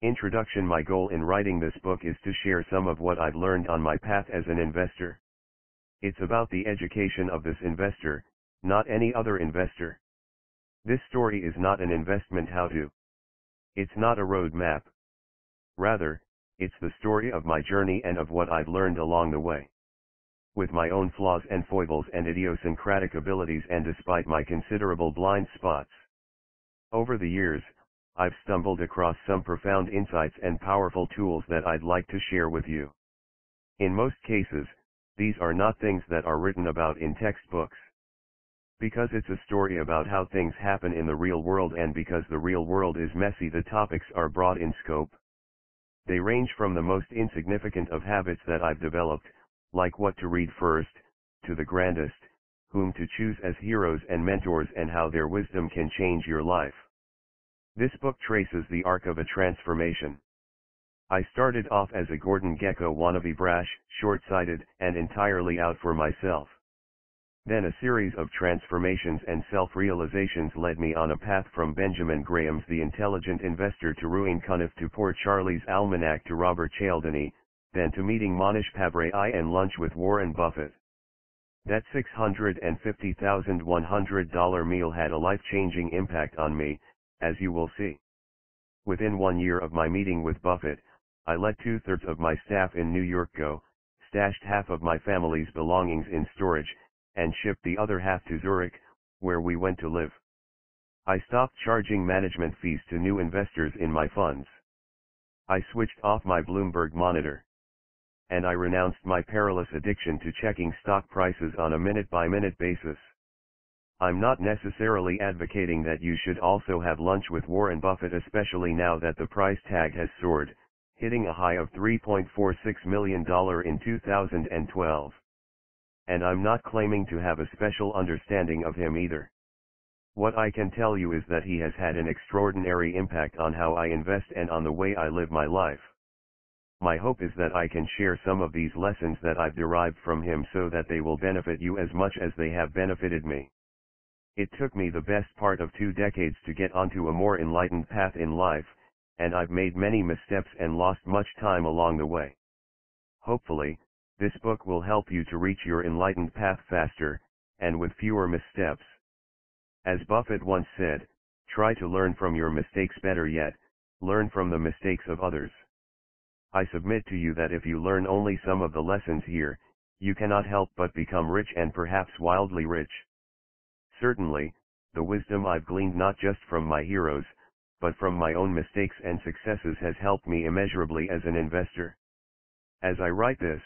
Introduction My goal in writing this book is to share some of what I've learned on my path as an investor. It's about the education of this investor, not any other investor. This story is not an investment how to. It's not a road map. Rather, it's the story of my journey and of what I've learned along the way. With my own flaws and foibles and idiosyncratic abilities and despite my considerable blind spots. Over the years, I've stumbled across some profound insights and powerful tools that I'd like to share with you. In most cases, these are not things that are written about in textbooks. Because it's a story about how things happen in the real world and because the real world is messy the topics are broad in scope. They range from the most insignificant of habits that I've developed, like what to read first, to the grandest, whom to choose as heroes and mentors and how their wisdom can change your life. This book traces the arc of a transformation. I started off as a Gordon Gekko wannabe brash, short-sighted, and entirely out for myself. Then a series of transformations and self-realizations led me on a path from Benjamin Graham's The Intelligent Investor to Ruane Cunniff to Poor Charlie's Almanack to Robert Cialdini, then to meeting Mohnish Pabrai and lunch with Warren Buffett. That $650,100 meal had a life-changing impact on me, as you will see. Within one year of my meeting with Buffett, I let two-thirds of my staff in New York go, stashed half of my family's belongings in storage, and shipped the other half to Zurich, where we went to live. I stopped charging management fees to new investors in my funds. I switched off my Bloomberg monitor. And I renounced my perilous addiction to checking stock prices on a minute-by-minute -minute basis. I'm not necessarily advocating that you should also have lunch with Warren Buffett especially now that the price tag has soared, hitting a high of $3.46 million in 2012. And I'm not claiming to have a special understanding of him either. What I can tell you is that he has had an extraordinary impact on how I invest and on the way I live my life. My hope is that I can share some of these lessons that I've derived from him so that they will benefit you as much as they have benefited me. It took me the best part of two decades to get onto a more enlightened path in life, and I've made many missteps and lost much time along the way. Hopefully, this book will help you to reach your enlightened path faster, and with fewer missteps. As Buffett once said, try to learn from your mistakes better yet, learn from the mistakes of others. I submit to you that if you learn only some of the lessons here, you cannot help but become rich and perhaps wildly rich. Certainly, the wisdom I've gleaned not just from my heroes, but from my own mistakes and successes has helped me immeasurably as an investor. As I write this,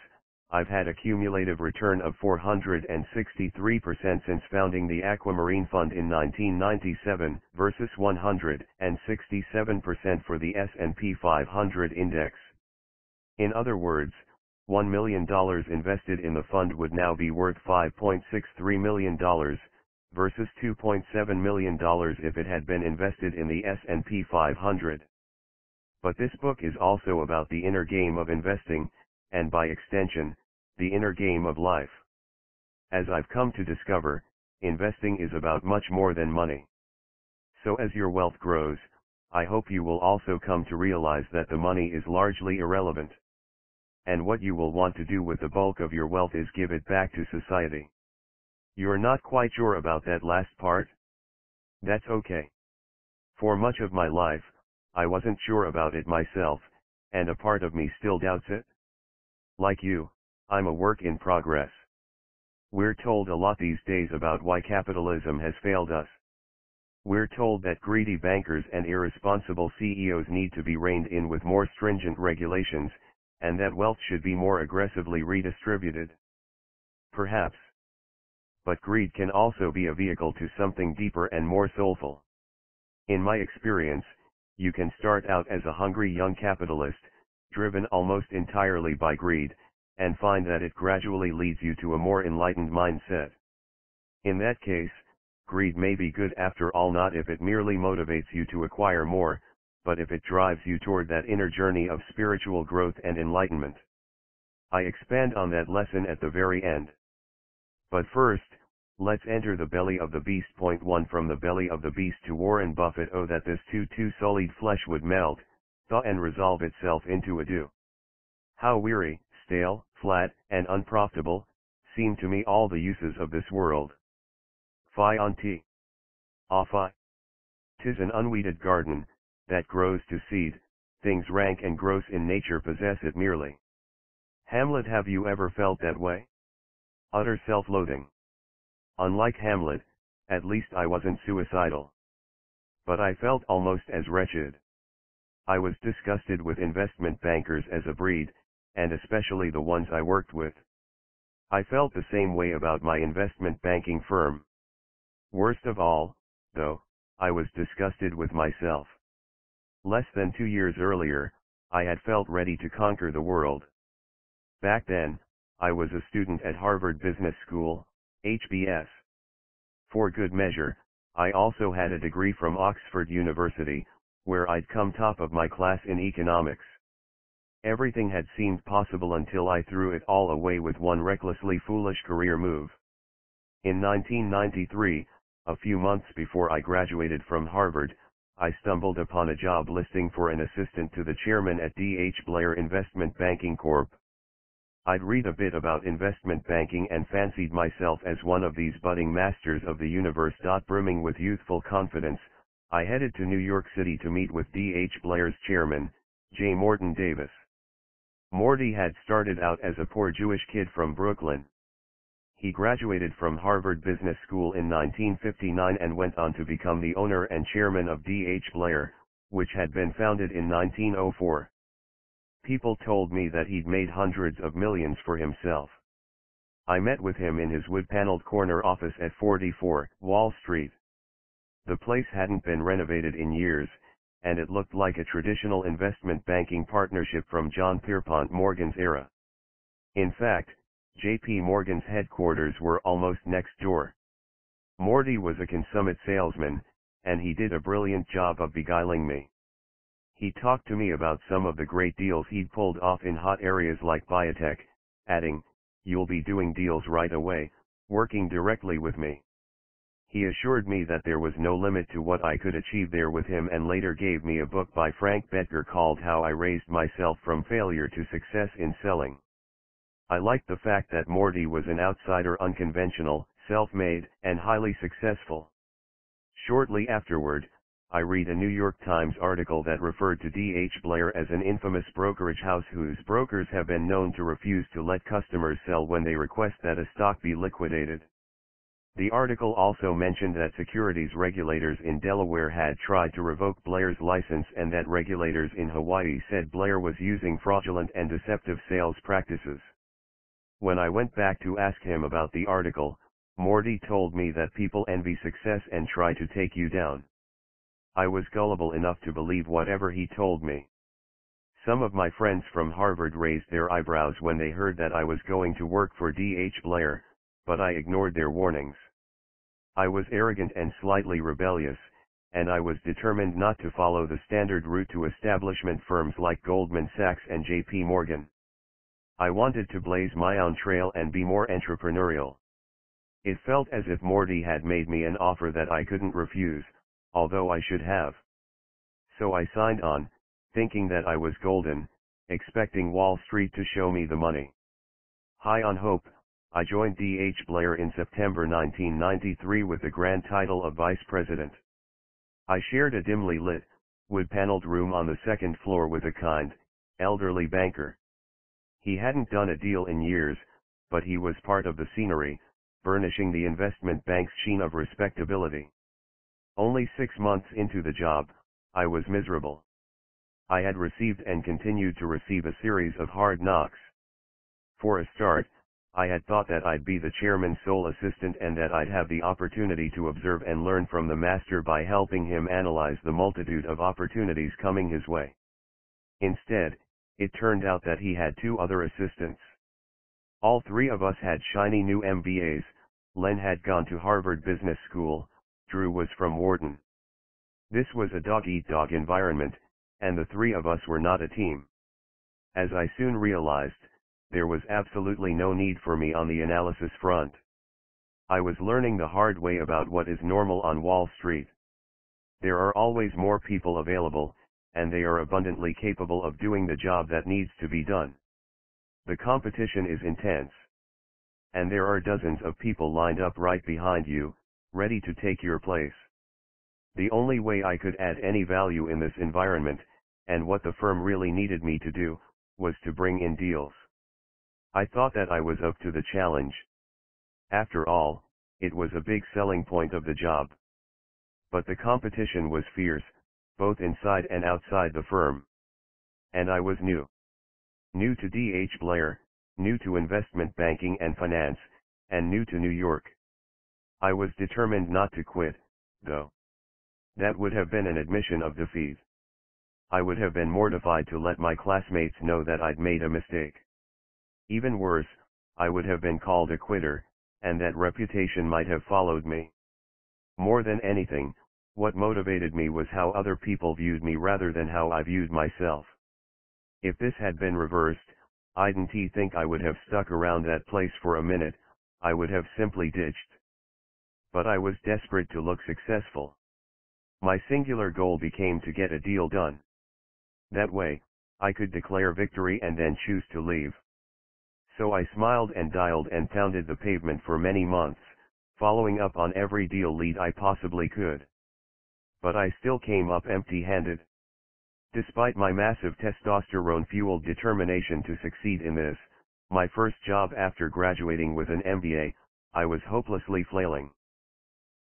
I've had a cumulative return of 463% since founding the Aquamarine Fund in 1997 versus 167% for the S&P 500 index. In other words, $1 million invested in the fund would now be worth $5.63 million, versus $2.7 million if it had been invested in the S&P 500. But this book is also about the inner game of investing, and by extension, the inner game of life. As I've come to discover, investing is about much more than money. So as your wealth grows, I hope you will also come to realize that the money is largely irrelevant. And what you will want to do with the bulk of your wealth is give it back to society. You're not quite sure about that last part? That's okay. For much of my life, I wasn't sure about it myself, and a part of me still doubts it. Like you, I'm a work in progress. We're told a lot these days about why capitalism has failed us. We're told that greedy bankers and irresponsible CEOs need to be reined in with more stringent regulations, and that wealth should be more aggressively redistributed. Perhaps but greed can also be a vehicle to something deeper and more soulful. In my experience, you can start out as a hungry young capitalist, driven almost entirely by greed, and find that it gradually leads you to a more enlightened mindset. In that case, greed may be good after all not if it merely motivates you to acquire more, but if it drives you toward that inner journey of spiritual growth and enlightenment. I expand on that lesson at the very end. But first, let's enter the belly of the beast. Point 1 From the belly of the beast to Warren Buffett Oh that this too too solid flesh would melt, thaw and resolve itself into a dew. How weary, stale, flat, and unprofitable, seem to me all the uses of this world. Fi on tea. Ah fi. Tis an unweeded garden, that grows to seed, things rank and gross in nature possess it merely. Hamlet have you ever felt that way? Utter self-loathing. Unlike Hamlet, at least I wasn't suicidal. But I felt almost as wretched. I was disgusted with investment bankers as a breed, and especially the ones I worked with. I felt the same way about my investment banking firm. Worst of all, though, I was disgusted with myself. Less than two years earlier, I had felt ready to conquer the world. Back then, I was a student at Harvard Business School, HBS. For good measure, I also had a degree from Oxford University, where I'd come top of my class in economics. Everything had seemed possible until I threw it all away with one recklessly foolish career move. In 1993, a few months before I graduated from Harvard, I stumbled upon a job listing for an assistant to the chairman at D.H. Blair Investment Banking Corp. I'd read a bit about investment banking and fancied myself as one of these budding masters of the universe. Brimming with youthful confidence, I headed to New York City to meet with D.H. Blair's chairman, J. Morton Davis. Morty had started out as a poor Jewish kid from Brooklyn. He graduated from Harvard Business School in 1959 and went on to become the owner and chairman of D.H. Blair, which had been founded in 1904. People told me that he'd made hundreds of millions for himself. I met with him in his wood-paneled corner office at 44 Wall Street. The place hadn't been renovated in years, and it looked like a traditional investment banking partnership from John Pierpont Morgan's era. In fact, JP Morgan's headquarters were almost next door. Morty was a consummate salesman, and he did a brilliant job of beguiling me. He talked to me about some of the great deals he'd pulled off in hot areas like biotech, adding, you'll be doing deals right away, working directly with me. He assured me that there was no limit to what I could achieve there with him and later gave me a book by Frank Bettger called How I Raised Myself from Failure to Success in Selling. I liked the fact that Morty was an outsider unconventional, self-made, and highly successful. Shortly afterward, I read a New York Times article that referred to D.H. Blair as an infamous brokerage house whose brokers have been known to refuse to let customers sell when they request that a stock be liquidated. The article also mentioned that securities regulators in Delaware had tried to revoke Blair's license and that regulators in Hawaii said Blair was using fraudulent and deceptive sales practices. When I went back to ask him about the article, Morty told me that people envy success and try to take you down. I was gullible enough to believe whatever he told me. Some of my friends from Harvard raised their eyebrows when they heard that I was going to work for D.H. Blair, but I ignored their warnings. I was arrogant and slightly rebellious, and I was determined not to follow the standard route to establishment firms like Goldman Sachs and J.P. Morgan. I wanted to blaze my own trail and be more entrepreneurial. It felt as if Morty had made me an offer that I couldn't refuse, although I should have. So I signed on, thinking that I was golden, expecting Wall Street to show me the money. High on hope, I joined D.H. Blair in September 1993 with the grand title of Vice President. I shared a dimly lit, wood-paneled room on the second floor with a kind, elderly banker. He hadn't done a deal in years, but he was part of the scenery, burnishing the investment bank's sheen of respectability. Only six months into the job, I was miserable. I had received and continued to receive a series of hard knocks. For a start, I had thought that I'd be the chairman's sole assistant and that I'd have the opportunity to observe and learn from the master by helping him analyze the multitude of opportunities coming his way. Instead, it turned out that he had two other assistants. All three of us had shiny new MBAs, Len had gone to Harvard Business School, Drew was from Wharton. This was a dog-eat-dog environment, and the three of us were not a team. As I soon realized, there was absolutely no need for me on the analysis front. I was learning the hard way about what is normal on Wall Street. There are always more people available, and they are abundantly capable of doing the job that needs to be done. The competition is intense. And there are dozens of people lined up right behind you, ready to take your place. The only way I could add any value in this environment, and what the firm really needed me to do, was to bring in deals. I thought that I was up to the challenge. After all, it was a big selling point of the job. But the competition was fierce, both inside and outside the firm. And I was new. New to D.H. Blair, new to investment banking and finance, and new to New York. I was determined not to quit, though. That would have been an admission of defeat. I would have been mortified to let my classmates know that I'd made a mistake. Even worse, I would have been called a quitter, and that reputation might have followed me. More than anything, what motivated me was how other people viewed me rather than how I viewed myself. If this had been reversed, I didn't think I would have stuck around that place for a minute, I would have simply ditched. But I was desperate to look successful. My singular goal became to get a deal done. That way, I could declare victory and then choose to leave. So I smiled and dialed and pounded the pavement for many months, following up on every deal lead I possibly could. But I still came up empty-handed. Despite my massive testosterone-fueled determination to succeed in this, my first job after graduating with an MBA, I was hopelessly flailing.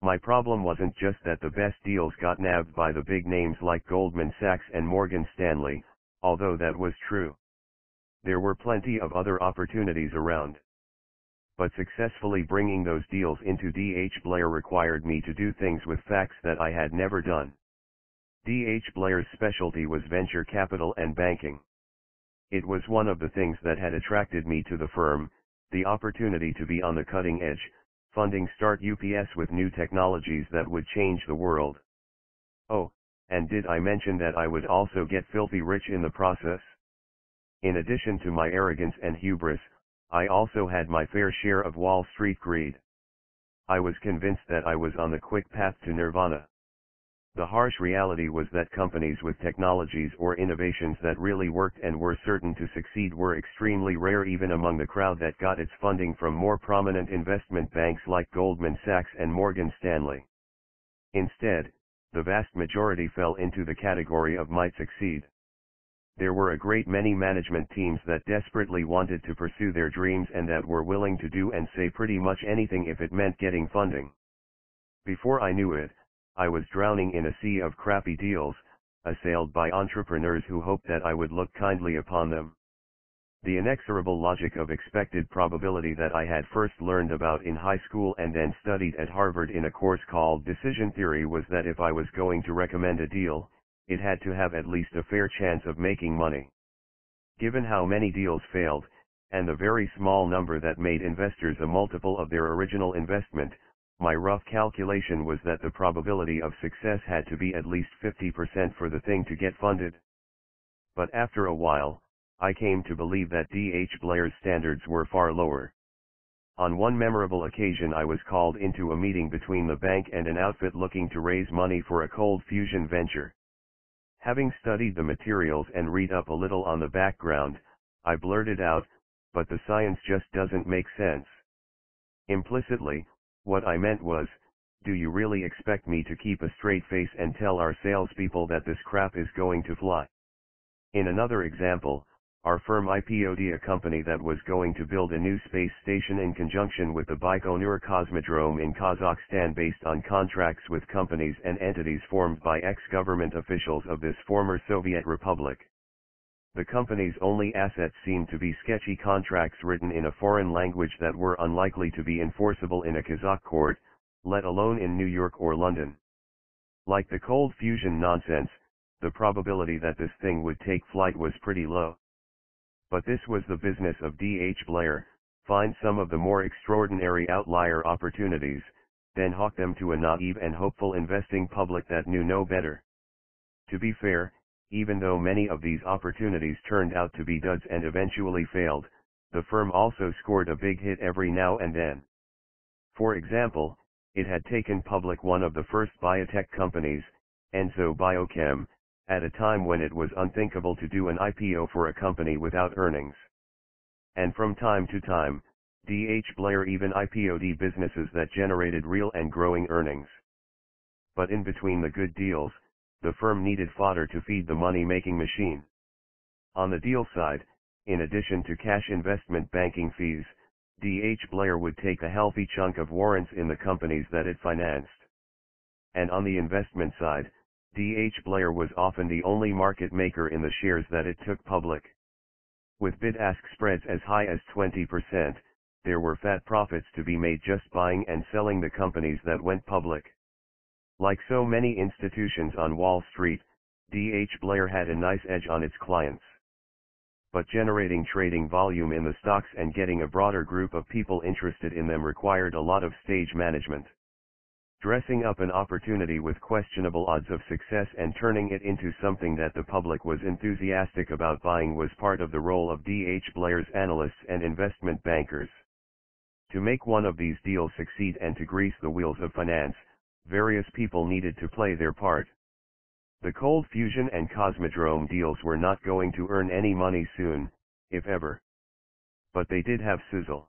My problem wasn't just that the best deals got nabbed by the big names like Goldman Sachs and Morgan Stanley, although that was true. There were plenty of other opportunities around. But successfully bringing those deals into DH Blair required me to do things with facts that I had never done. D.H. Blair's specialty was venture capital and banking. It was one of the things that had attracted me to the firm, the opportunity to be on the cutting edge, funding start UPS with new technologies that would change the world. Oh, and did I mention that I would also get filthy rich in the process? In addition to my arrogance and hubris, I also had my fair share of Wall Street greed. I was convinced that I was on the quick path to nirvana. The harsh reality was that companies with technologies or innovations that really worked and were certain to succeed were extremely rare even among the crowd that got its funding from more prominent investment banks like Goldman Sachs and Morgan Stanley. Instead, the vast majority fell into the category of might succeed. There were a great many management teams that desperately wanted to pursue their dreams and that were willing to do and say pretty much anything if it meant getting funding. Before I knew it, I was drowning in a sea of crappy deals, assailed by entrepreneurs who hoped that I would look kindly upon them. The inexorable logic of expected probability that I had first learned about in high school and then studied at Harvard in a course called Decision Theory was that if I was going to recommend a deal, it had to have at least a fair chance of making money. Given how many deals failed, and the very small number that made investors a multiple of their original investment, my rough calculation was that the probability of success had to be at least 50% for the thing to get funded. But after a while, I came to believe that D.H. Blair's standards were far lower. On one memorable occasion I was called into a meeting between the bank and an outfit looking to raise money for a cold fusion venture. Having studied the materials and read up a little on the background, I blurted out, but the science just doesn't make sense. Implicitly, what I meant was, do you really expect me to keep a straight face and tell our salespeople that this crap is going to fly? In another example, our firm IPO'd a company that was going to build a new space station in conjunction with the Baikonur Cosmodrome in Kazakhstan based on contracts with companies and entities formed by ex-government officials of this former Soviet republic. The company's only assets seemed to be sketchy contracts written in a foreign language that were unlikely to be enforceable in a Kazakh court, let alone in New York or London. Like the cold fusion nonsense, the probability that this thing would take flight was pretty low. But this was the business of D.H. Blair, find some of the more extraordinary outlier opportunities, then hawk them to a naive and hopeful investing public that knew no better. To be fair, even though many of these opportunities turned out to be duds and eventually failed, the firm also scored a big hit every now and then. For example, it had taken public one of the first biotech companies, Enzo Biochem, at a time when it was unthinkable to do an IPO for a company without earnings. And from time to time, D.H. Blair even IPO'd businesses that generated real and growing earnings. But in between the good deals, the firm needed fodder to feed the money-making machine. On the deal side, in addition to cash investment banking fees, D.H. Blair would take a healthy chunk of warrants in the companies that it financed. And on the investment side, D.H. Blair was often the only market maker in the shares that it took public. With bid-ask spreads as high as 20%, there were fat profits to be made just buying and selling the companies that went public. Like so many institutions on Wall Street, D.H. Blair had a nice edge on its clients. But generating trading volume in the stocks and getting a broader group of people interested in them required a lot of stage management. Dressing up an opportunity with questionable odds of success and turning it into something that the public was enthusiastic about buying was part of the role of D.H. Blair's analysts and investment bankers. To make one of these deals succeed and to grease the wheels of finance, various people needed to play their part. The Cold Fusion and Cosmodrome deals were not going to earn any money soon, if ever. But they did have sizzle.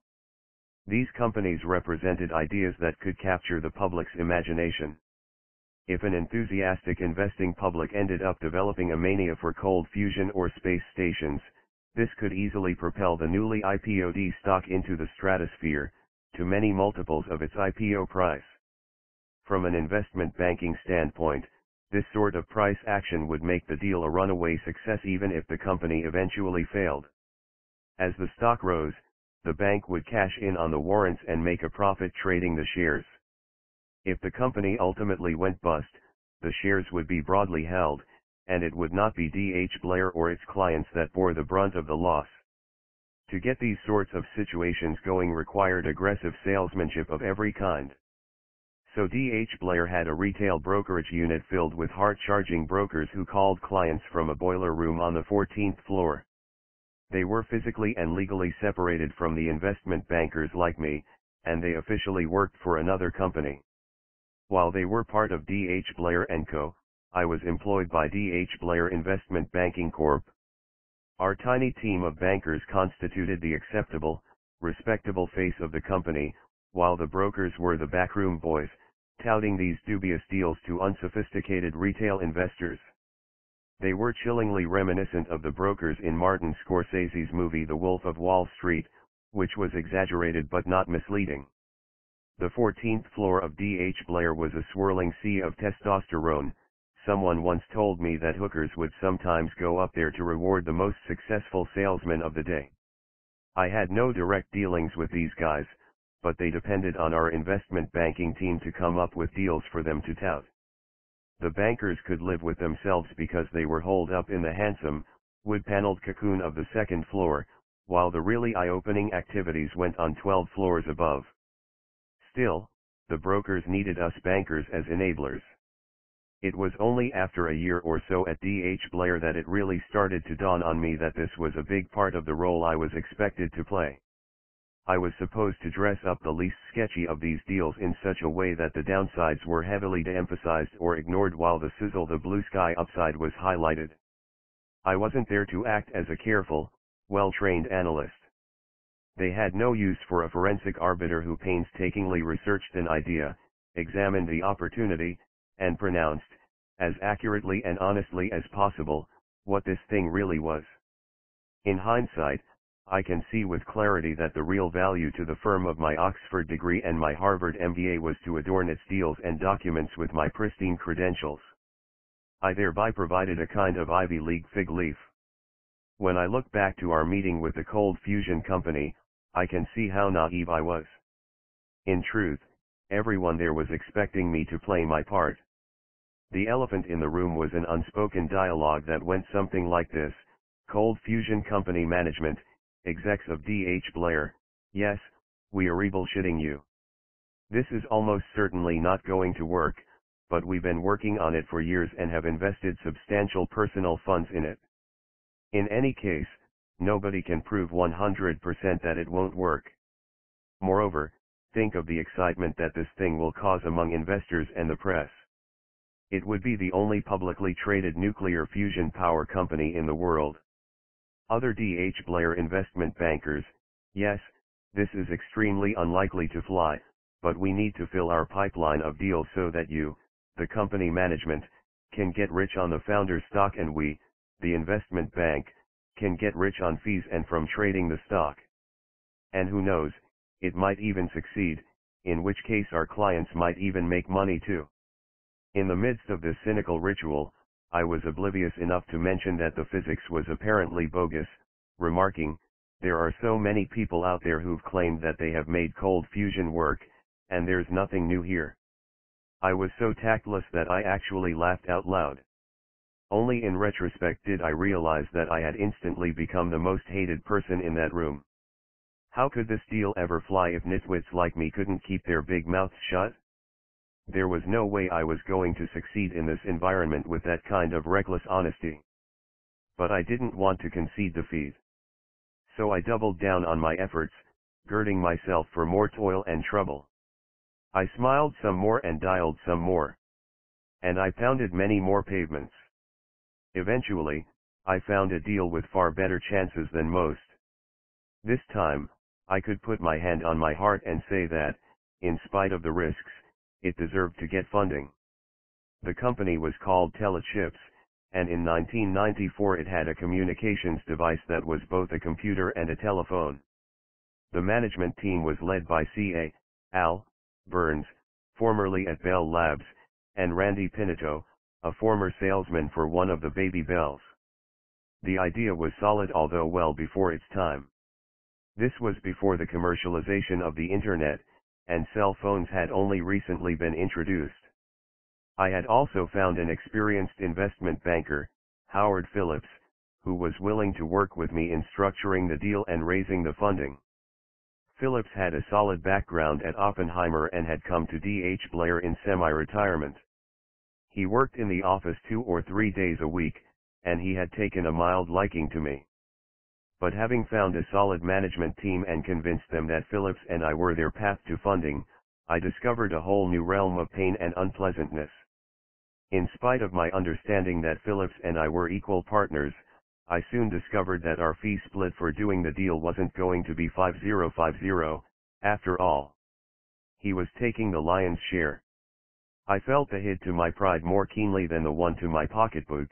These companies represented ideas that could capture the public's imagination. If an enthusiastic investing public ended up developing a mania for cold fusion or space stations, this could easily propel the newly IPO'd stock into the stratosphere, to many multiples of its IPO price. From an investment banking standpoint, this sort of price action would make the deal a runaway success even if the company eventually failed. As the stock rose, the bank would cash in on the warrants and make a profit trading the shares. If the company ultimately went bust, the shares would be broadly held, and it would not be D.H. Blair or its clients that bore the brunt of the loss. To get these sorts of situations going required aggressive salesmanship of every kind. So D.H. Blair had a retail brokerage unit filled with hard-charging brokers who called clients from a boiler room on the 14th floor. They were physically and legally separated from the investment bankers like me, and they officially worked for another company. While they were part of D.H. Blair & Co., I was employed by D.H. Blair Investment Banking Corp. Our tiny team of bankers constituted the acceptable, respectable face of the company, while the brokers were the backroom boys, touting these dubious deals to unsophisticated retail investors. They were chillingly reminiscent of the brokers in Martin Scorsese's movie The Wolf of Wall Street, which was exaggerated but not misleading. The 14th floor of D.H. Blair was a swirling sea of testosterone, someone once told me that hookers would sometimes go up there to reward the most successful salesman of the day. I had no direct dealings with these guys, but they depended on our investment banking team to come up with deals for them to tout. The bankers could live with themselves because they were holed up in the handsome, wood-paneled cocoon of the second floor, while the really eye-opening activities went on 12 floors above. Still, the brokers needed us bankers as enablers. It was only after a year or so at D.H. Blair that it really started to dawn on me that this was a big part of the role I was expected to play. I was supposed to dress up the least sketchy of these deals in such a way that the downsides were heavily de-emphasized or ignored while the sizzle the blue sky upside was highlighted. I wasn't there to act as a careful, well-trained analyst. They had no use for a forensic arbiter who painstakingly researched an idea, examined the opportunity, and pronounced, as accurately and honestly as possible, what this thing really was. In hindsight, I can see with clarity that the real value to the firm of my Oxford degree and my Harvard MBA was to adorn its deals and documents with my pristine credentials. I thereby provided a kind of Ivy League fig leaf. When I look back to our meeting with the Cold Fusion Company, I can see how naive I was. In truth, everyone there was expecting me to play my part. The elephant in the room was an unspoken dialogue that went something like this, Cold Fusion Company Management, execs of DH Blair, yes, we are rebullshitting you. This is almost certainly not going to work, but we've been working on it for years and have invested substantial personal funds in it. In any case, nobody can prove 100% that it won't work. Moreover, think of the excitement that this thing will cause among investors and the press. It would be the only publicly traded nuclear fusion power company in the world. Other D.H. Blair investment bankers, yes, this is extremely unlikely to fly, but we need to fill our pipeline of deals so that you, the company management, can get rich on the founder's stock and we, the investment bank, can get rich on fees and from trading the stock. And who knows, it might even succeed, in which case our clients might even make money too. In the midst of this cynical ritual, I was oblivious enough to mention that the physics was apparently bogus, remarking, there are so many people out there who've claimed that they have made cold fusion work, and there's nothing new here. I was so tactless that I actually laughed out loud. Only in retrospect did I realize that I had instantly become the most hated person in that room. How could this deal ever fly if nitwits like me couldn't keep their big mouths shut? There was no way I was going to succeed in this environment with that kind of reckless honesty. But I didn't want to concede defeat. So I doubled down on my efforts, girding myself for more toil and trouble. I smiled some more and dialed some more. And I pounded many more pavements. Eventually, I found a deal with far better chances than most. This time, I could put my hand on my heart and say that, in spite of the risks, it deserved to get funding. The company was called Telechips, and in 1994 it had a communications device that was both a computer and a telephone. The management team was led by C.A. Al Burns, formerly at Bell Labs, and Randy Pinito, a former salesman for one of the baby bells. The idea was solid although well before its time. This was before the commercialization of the internet, and cell phones had only recently been introduced. I had also found an experienced investment banker, Howard Phillips, who was willing to work with me in structuring the deal and raising the funding. Phillips had a solid background at Oppenheimer and had come to D.H. Blair in semi-retirement. He worked in the office two or three days a week, and he had taken a mild liking to me. But having found a solid management team and convinced them that Phillips and I were their path to funding, I discovered a whole new realm of pain and unpleasantness. In spite of my understanding that Phillips and I were equal partners, I soon discovered that our fee split for doing the deal wasn't going to be 5050, after all. He was taking the lion's share. I felt the hit to my pride more keenly than the one to my pocketbook.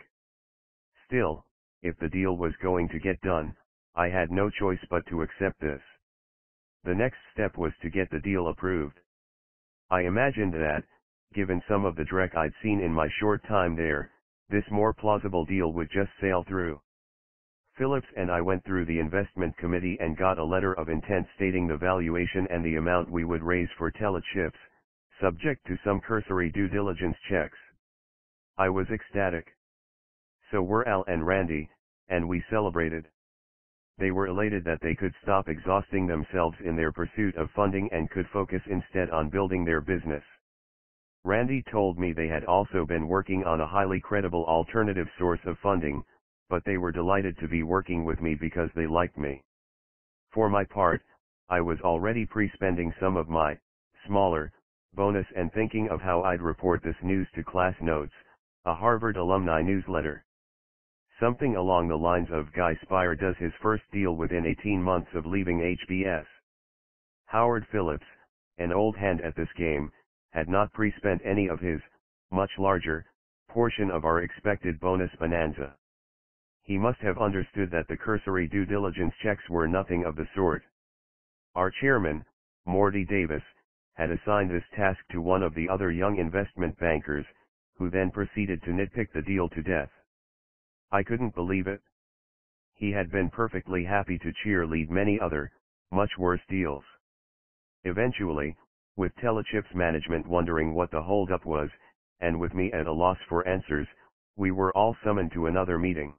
Still, if the deal was going to get done, I had no choice but to accept this. The next step was to get the deal approved. I imagined that, given some of the dreck I'd seen in my short time there, this more plausible deal would just sail through. Phillips and I went through the investment committee and got a letter of intent stating the valuation and the amount we would raise for telechips, subject to some cursory due diligence checks. I was ecstatic. So were Al and Randy, and we celebrated. They were elated that they could stop exhausting themselves in their pursuit of funding and could focus instead on building their business. Randy told me they had also been working on a highly credible alternative source of funding, but they were delighted to be working with me because they liked me. For my part, I was already pre-spending some of my, smaller, bonus and thinking of how I'd report this news to class notes, a Harvard alumni newsletter. Something along the lines of Guy Spier does his first deal within 18 months of leaving HBS. Howard Phillips, an old hand at this game, had not pre-spent any of his, much larger, portion of our expected bonus bonanza. He must have understood that the cursory due diligence checks were nothing of the sort. Our chairman, Morty Davis, had assigned this task to one of the other young investment bankers, who then proceeded to nitpick the deal to death. I couldn't believe it. He had been perfectly happy to cheerlead many other, much worse deals. Eventually, with Telechips management wondering what the holdup was, and with me at a loss for answers, we were all summoned to another meeting.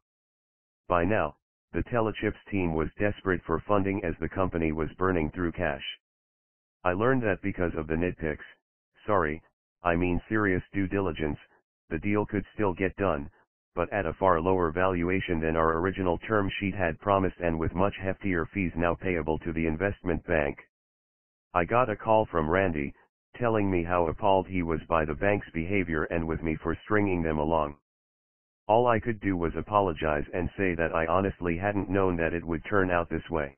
By now, the Telechips team was desperate for funding as the company was burning through cash. I learned that because of the nitpicks, sorry, I mean serious due diligence, the deal could still get done, but at a far lower valuation than our original term sheet had promised and with much heftier fees now payable to the investment bank. I got a call from Randy, telling me how appalled he was by the bank's behavior and with me for stringing them along. All I could do was apologize and say that I honestly hadn't known that it would turn out this way.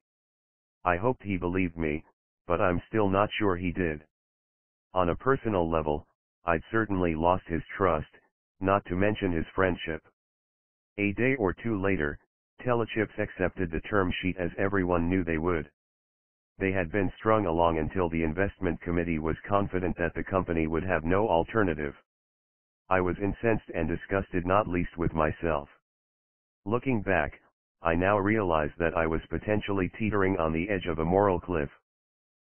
I hoped he believed me, but I'm still not sure he did. On a personal level, I'd certainly lost his trust, not to mention his friendship. A day or two later, Telechips accepted the term sheet as everyone knew they would. They had been strung along until the investment committee was confident that the company would have no alternative. I was incensed and disgusted not least with myself. Looking back, I now realize that I was potentially teetering on the edge of a moral cliff.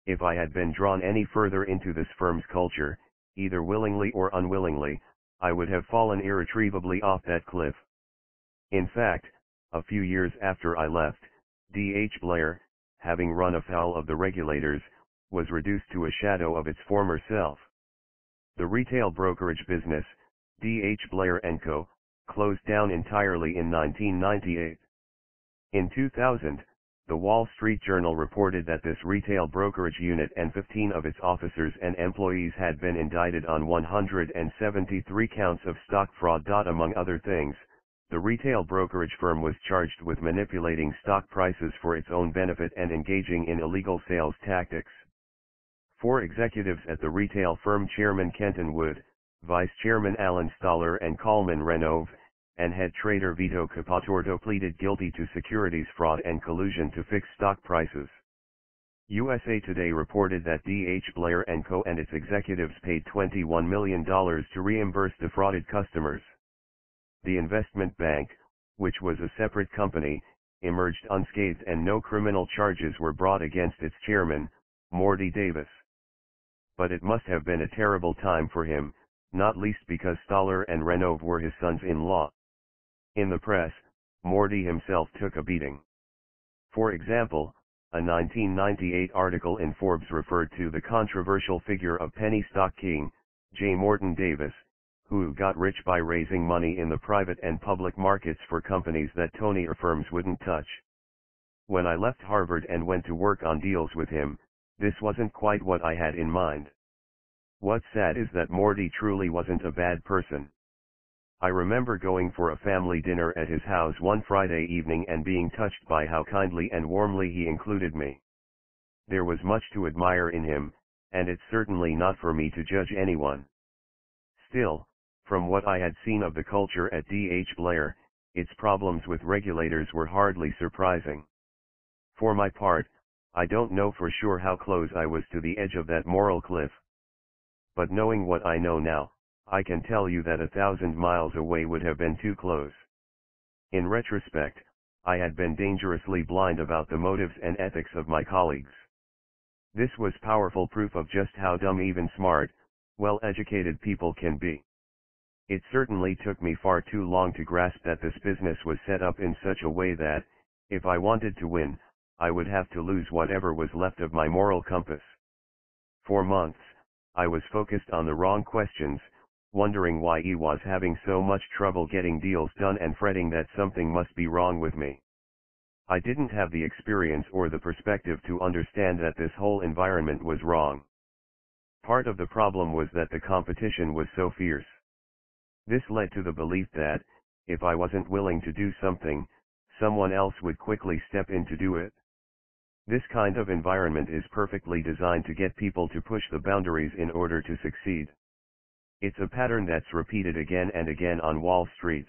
If I had been drawn any further into this firm's culture, either willingly or unwillingly, I would have fallen irretrievably off that cliff. In fact, a few years after I left, D.H. Blair, having run afoul of the regulators, was reduced to a shadow of its former self. The retail brokerage business, D.H. Blair & Co., closed down entirely in 1998. In 2000, the Wall Street Journal reported that this retail brokerage unit and 15 of its officers and employees had been indicted on 173 counts of stock fraud. Among other things, the retail brokerage firm was charged with manipulating stock prices for its own benefit and engaging in illegal sales tactics. Four executives at the retail firm Chairman Kenton Wood, Vice Chairman Alan Stoller and Calman Renov, and head trader Vito Capotorto pleaded guilty to securities fraud and collusion to fix stock prices. USA Today reported that D.H. Blair & Co. and its executives paid $21 million to reimburse defrauded customers. The investment bank, which was a separate company, emerged unscathed and no criminal charges were brought against its chairman, Morty Davis. But it must have been a terrible time for him, not least because Stoller and Renov were his sons-in-law. In the press, Morty himself took a beating. For example, a 1998 article in Forbes referred to the controversial figure of penny stock king, J. Morton Davis, who got rich by raising money in the private and public markets for companies that Tony or firms wouldn't touch. When I left Harvard and went to work on deals with him, this wasn't quite what I had in mind. What's sad is that Morty truly wasn't a bad person. I remember going for a family dinner at his house one Friday evening and being touched by how kindly and warmly he included me. There was much to admire in him, and it's certainly not for me to judge anyone. Still, from what I had seen of the culture at D.H. Blair, its problems with regulators were hardly surprising. For my part, I don't know for sure how close I was to the edge of that moral cliff. But knowing what I know now, I can tell you that a thousand miles away would have been too close. In retrospect, I had been dangerously blind about the motives and ethics of my colleagues. This was powerful proof of just how dumb even smart, well-educated people can be. It certainly took me far too long to grasp that this business was set up in such a way that, if I wanted to win, I would have to lose whatever was left of my moral compass. For months, I was focused on the wrong questions, wondering why he was having so much trouble getting deals done and fretting that something must be wrong with me. I didn't have the experience or the perspective to understand that this whole environment was wrong. Part of the problem was that the competition was so fierce. This led to the belief that, if I wasn't willing to do something, someone else would quickly step in to do it. This kind of environment is perfectly designed to get people to push the boundaries in order to succeed. It's a pattern that's repeated again and again on Wall Street.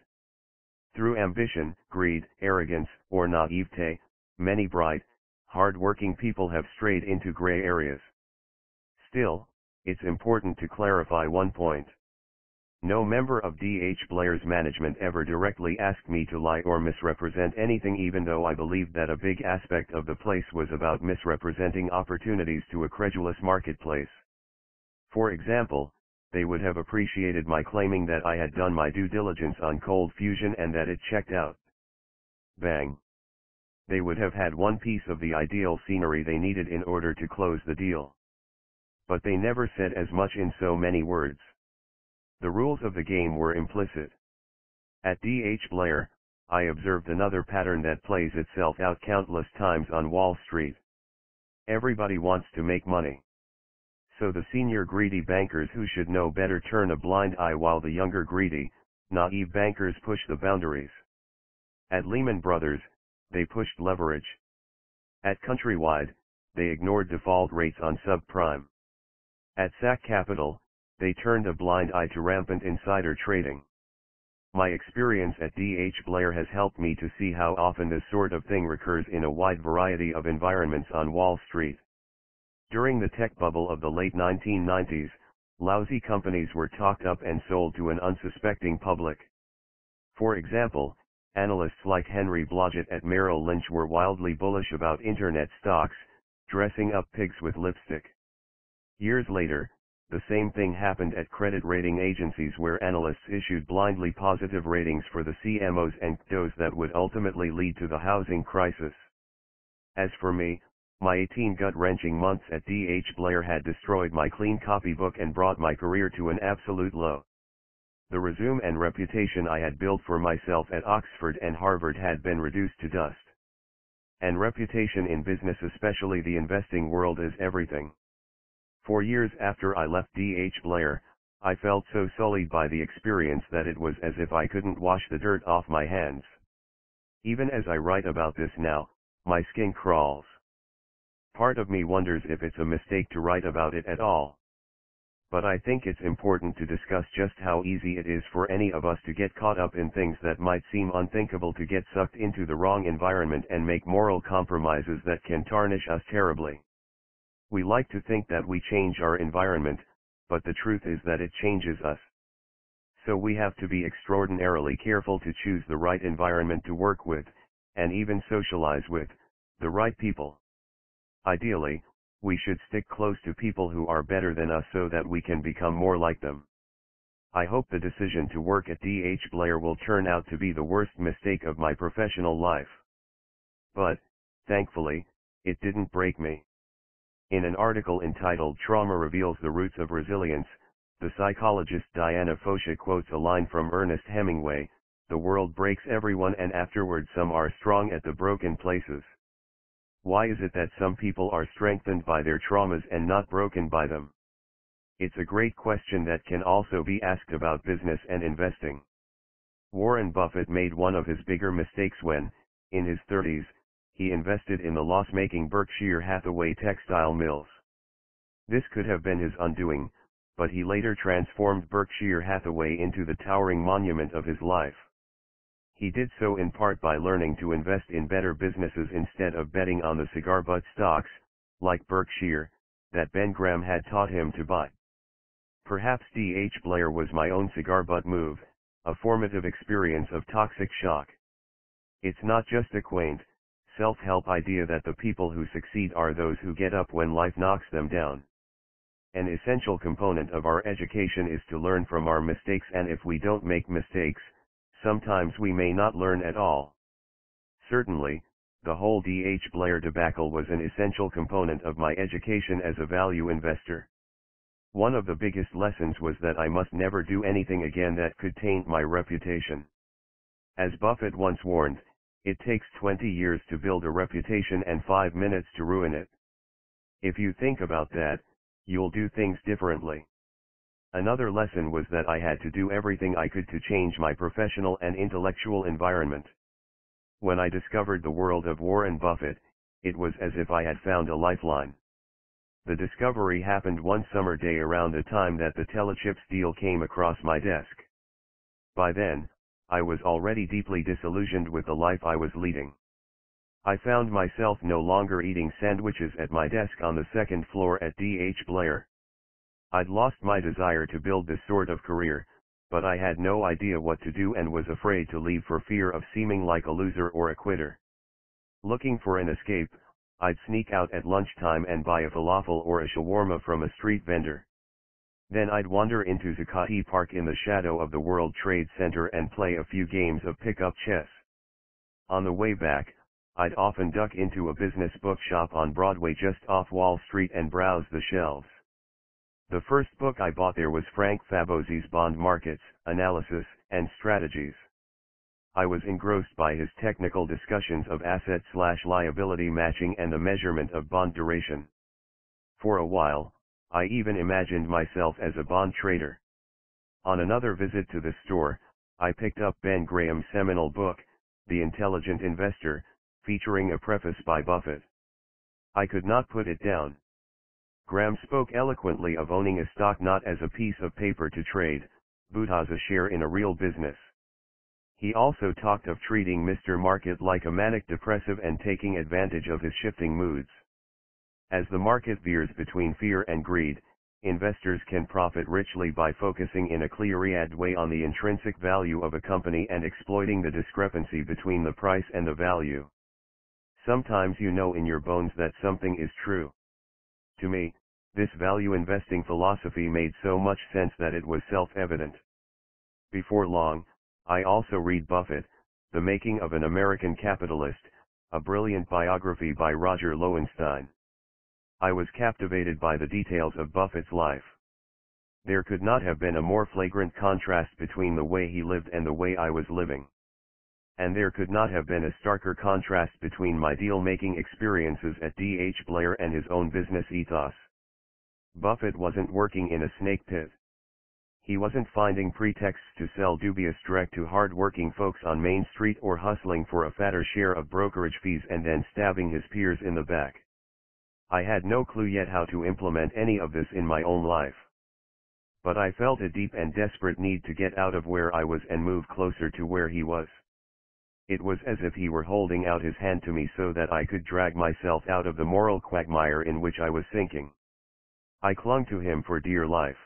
Through ambition, greed, arrogance, or naivete, many bright, hard-working people have strayed into gray areas. Still, it's important to clarify one point. No member of D.H. Blair's management ever directly asked me to lie or misrepresent anything even though I believed that a big aspect of the place was about misrepresenting opportunities to a credulous marketplace. For example, they would have appreciated my claiming that I had done my due diligence on cold fusion and that it checked out. Bang. They would have had one piece of the ideal scenery they needed in order to close the deal. But they never said as much in so many words. The rules of the game were implicit. At D.H. Blair, I observed another pattern that plays itself out countless times on Wall Street. Everybody wants to make money. So the senior greedy bankers who should know better turn a blind eye while the younger greedy, naive bankers push the boundaries. At Lehman Brothers, they pushed leverage. At Countrywide, they ignored default rates on subprime. At SAC Capital, they turned a blind eye to rampant insider trading. My experience at DH Blair has helped me to see how often this sort of thing recurs in a wide variety of environments on Wall Street. During the tech bubble of the late 1990s, lousy companies were talked up and sold to an unsuspecting public. For example, analysts like Henry Blodget at Merrill Lynch were wildly bullish about internet stocks, dressing up pigs with lipstick. Years later, the same thing happened at credit rating agencies where analysts issued blindly positive ratings for the CMOs and CDOs that would ultimately lead to the housing crisis. As for me, my 18 gut-wrenching months at DH Blair had destroyed my clean copybook and brought my career to an absolute low. The resume and reputation I had built for myself at Oxford and Harvard had been reduced to dust. And reputation in business especially the investing world is everything. For years after I left D.H. Blair, I felt so sullied by the experience that it was as if I couldn't wash the dirt off my hands. Even as I write about this now, my skin crawls. Part of me wonders if it's a mistake to write about it at all. But I think it's important to discuss just how easy it is for any of us to get caught up in things that might seem unthinkable to get sucked into the wrong environment and make moral compromises that can tarnish us terribly. We like to think that we change our environment, but the truth is that it changes us. So we have to be extraordinarily careful to choose the right environment to work with, and even socialize with, the right people. Ideally, we should stick close to people who are better than us so that we can become more like them. I hope the decision to work at DH Blair will turn out to be the worst mistake of my professional life. But, thankfully, it didn't break me. In an article entitled Trauma Reveals the Roots of Resilience, the psychologist Diana Fosha quotes a line from Ernest Hemingway, the world breaks everyone and afterward some are strong at the broken places. Why is it that some people are strengthened by their traumas and not broken by them? It's a great question that can also be asked about business and investing. Warren Buffett made one of his bigger mistakes when, in his 30s, he invested in the loss-making Berkshire Hathaway textile mills. This could have been his undoing, but he later transformed Berkshire Hathaway into the towering monument of his life. He did so in part by learning to invest in better businesses instead of betting on the cigar butt stocks, like Berkshire, that Ben Graham had taught him to buy. Perhaps D.H. Blair was my own cigar butt move, a formative experience of toxic shock. It's not just a quaint, self-help idea that the people who succeed are those who get up when life knocks them down. An essential component of our education is to learn from our mistakes and if we don't make mistakes, sometimes we may not learn at all. Certainly, the whole D.H. Blair debacle was an essential component of my education as a value investor. One of the biggest lessons was that I must never do anything again that could taint my reputation. As Buffett once warned, it takes 20 years to build a reputation and 5 minutes to ruin it. If you think about that, you'll do things differently. Another lesson was that I had to do everything I could to change my professional and intellectual environment. When I discovered the world of Warren Buffett, it was as if I had found a lifeline. The discovery happened one summer day around the time that the Telechips deal came across my desk. By then, I was already deeply disillusioned with the life I was leading. I found myself no longer eating sandwiches at my desk on the second floor at D.H. Blair. I'd lost my desire to build this sort of career, but I had no idea what to do and was afraid to leave for fear of seeming like a loser or a quitter. Looking for an escape, I'd sneak out at lunchtime and buy a falafel or a shawarma from a street vendor. Then I'd wander into Zuccotti Park in the shadow of the World Trade Center and play a few games of pickup chess. On the way back, I'd often duck into a business bookshop on Broadway just off Wall Street and browse the shelves. The first book I bought there was Frank Fabozzi's Bond Markets, Analysis, and Strategies. I was engrossed by his technical discussions of asset-slash-liability matching and the measurement of bond duration. For a while, I even imagined myself as a bond trader. On another visit to the store, I picked up Ben Graham's seminal book, The Intelligent Investor, featuring a preface by Buffett. I could not put it down. Graham spoke eloquently of owning a stock not as a piece of paper to trade, but as a share in a real business. He also talked of treating Mr. Market like a manic depressive and taking advantage of his shifting moods. As the market veers between fear and greed, investors can profit richly by focusing in a clear-eyed way on the intrinsic value of a company and exploiting the discrepancy between the price and the value. Sometimes you know in your bones that something is true. To me, this value investing philosophy made so much sense that it was self-evident. Before long, I also read Buffett, The Making of an American Capitalist, a brilliant biography by Roger Lowenstein. I was captivated by the details of Buffett's life. There could not have been a more flagrant contrast between the way he lived and the way I was living. And there could not have been a starker contrast between my deal-making experiences at D.H. Blair and his own business ethos. Buffett wasn't working in a snake pit. He wasn't finding pretexts to sell dubious direct to hard-working folks on Main Street or hustling for a fatter share of brokerage fees and then stabbing his peers in the back. I had no clue yet how to implement any of this in my own life. But I felt a deep and desperate need to get out of where I was and move closer to where he was. It was as if he were holding out his hand to me so that I could drag myself out of the moral quagmire in which I was sinking. I clung to him for dear life.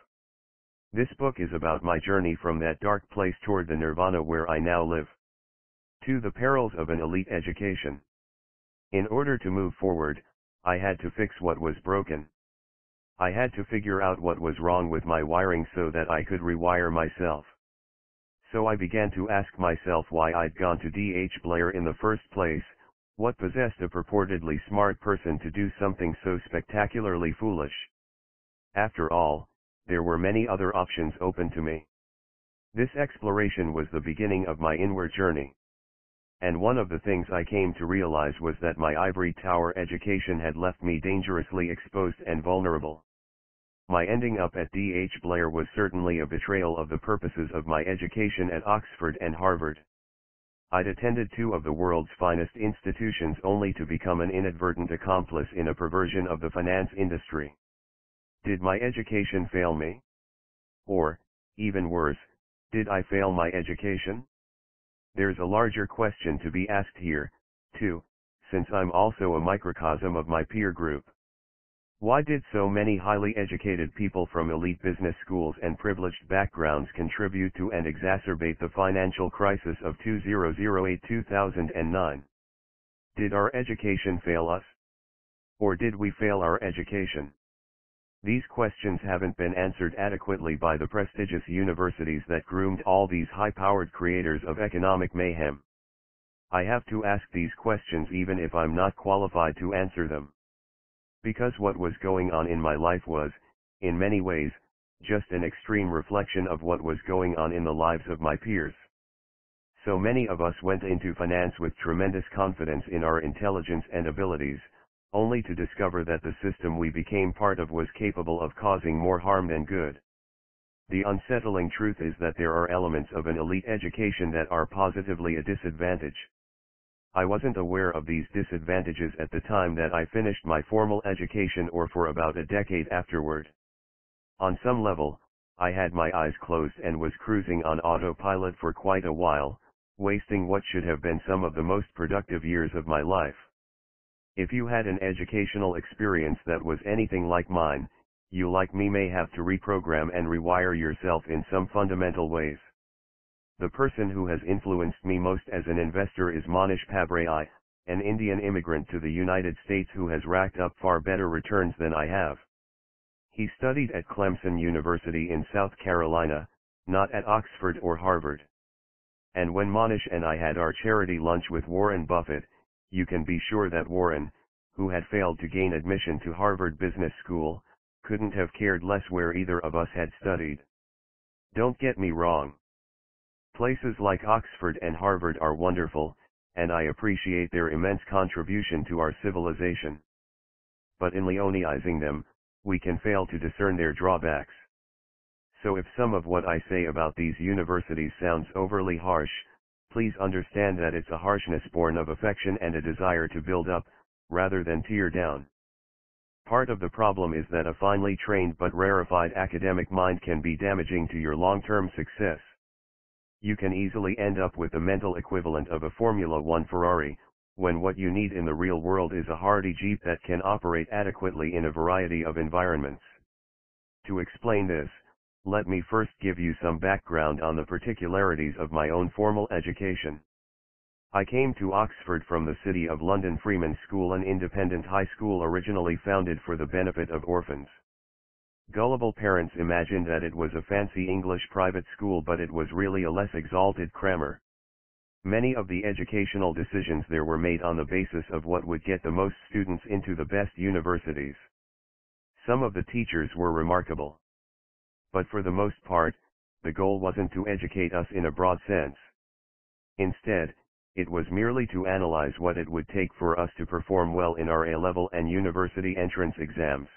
This book is about my journey from that dark place toward the nirvana where I now live. To the perils of an elite education. In order to move forward, I had to fix what was broken. I had to figure out what was wrong with my wiring so that I could rewire myself. So I began to ask myself why I'd gone to D.H. Blair in the first place, what possessed a purportedly smart person to do something so spectacularly foolish. After all, there were many other options open to me. This exploration was the beginning of my inward journey. And one of the things I came to realize was that my ivory tower education had left me dangerously exposed and vulnerable. My ending up at D.H. Blair was certainly a betrayal of the purposes of my education at Oxford and Harvard. I'd attended two of the world's finest institutions only to become an inadvertent accomplice in a perversion of the finance industry. Did my education fail me? Or, even worse, did I fail my education? There's a larger question to be asked here, too, since I'm also a microcosm of my peer group. Why did so many highly educated people from elite business schools and privileged backgrounds contribute to and exacerbate the financial crisis of 2008-2009? Did our education fail us? Or did we fail our education? These questions haven't been answered adequately by the prestigious universities that groomed all these high-powered creators of economic mayhem. I have to ask these questions even if I'm not qualified to answer them. Because what was going on in my life was, in many ways, just an extreme reflection of what was going on in the lives of my peers. So many of us went into finance with tremendous confidence in our intelligence and abilities, only to discover that the system we became part of was capable of causing more harm than good. The unsettling truth is that there are elements of an elite education that are positively a disadvantage. I wasn't aware of these disadvantages at the time that I finished my formal education or for about a decade afterward. On some level, I had my eyes closed and was cruising on autopilot for quite a while, wasting what should have been some of the most productive years of my life. If you had an educational experience that was anything like mine, you like me may have to reprogram and rewire yourself in some fundamental ways. The person who has influenced me most as an investor is Mohnish Pabrai, an Indian immigrant to the United States who has racked up far better returns than I have. He studied at Clemson University in South Carolina, not at Oxford or Harvard. And when Manish and I had our charity lunch with Warren Buffett, you can be sure that Warren, who had failed to gain admission to Harvard Business School, couldn't have cared less where either of us had studied. Don't get me wrong. Places like Oxford and Harvard are wonderful, and I appreciate their immense contribution to our civilization. But in leonizing them, we can fail to discern their drawbacks. So if some of what I say about these universities sounds overly harsh, please understand that it's a harshness born of affection and a desire to build up, rather than tear down. Part of the problem is that a finely trained but rarefied academic mind can be damaging to your long-term success. You can easily end up with the mental equivalent of a Formula One Ferrari, when what you need in the real world is a hardy Jeep that can operate adequately in a variety of environments. To explain this, let me first give you some background on the particularities of my own formal education. I came to Oxford from the City of London Freeman School an independent high school originally founded for the benefit of orphans. Gullible parents imagined that it was a fancy English private school but it was really a less exalted crammer. Many of the educational decisions there were made on the basis of what would get the most students into the best universities. Some of the teachers were remarkable. But for the most part, the goal wasn't to educate us in a broad sense. Instead, it was merely to analyze what it would take for us to perform well in our A-level and university entrance exams.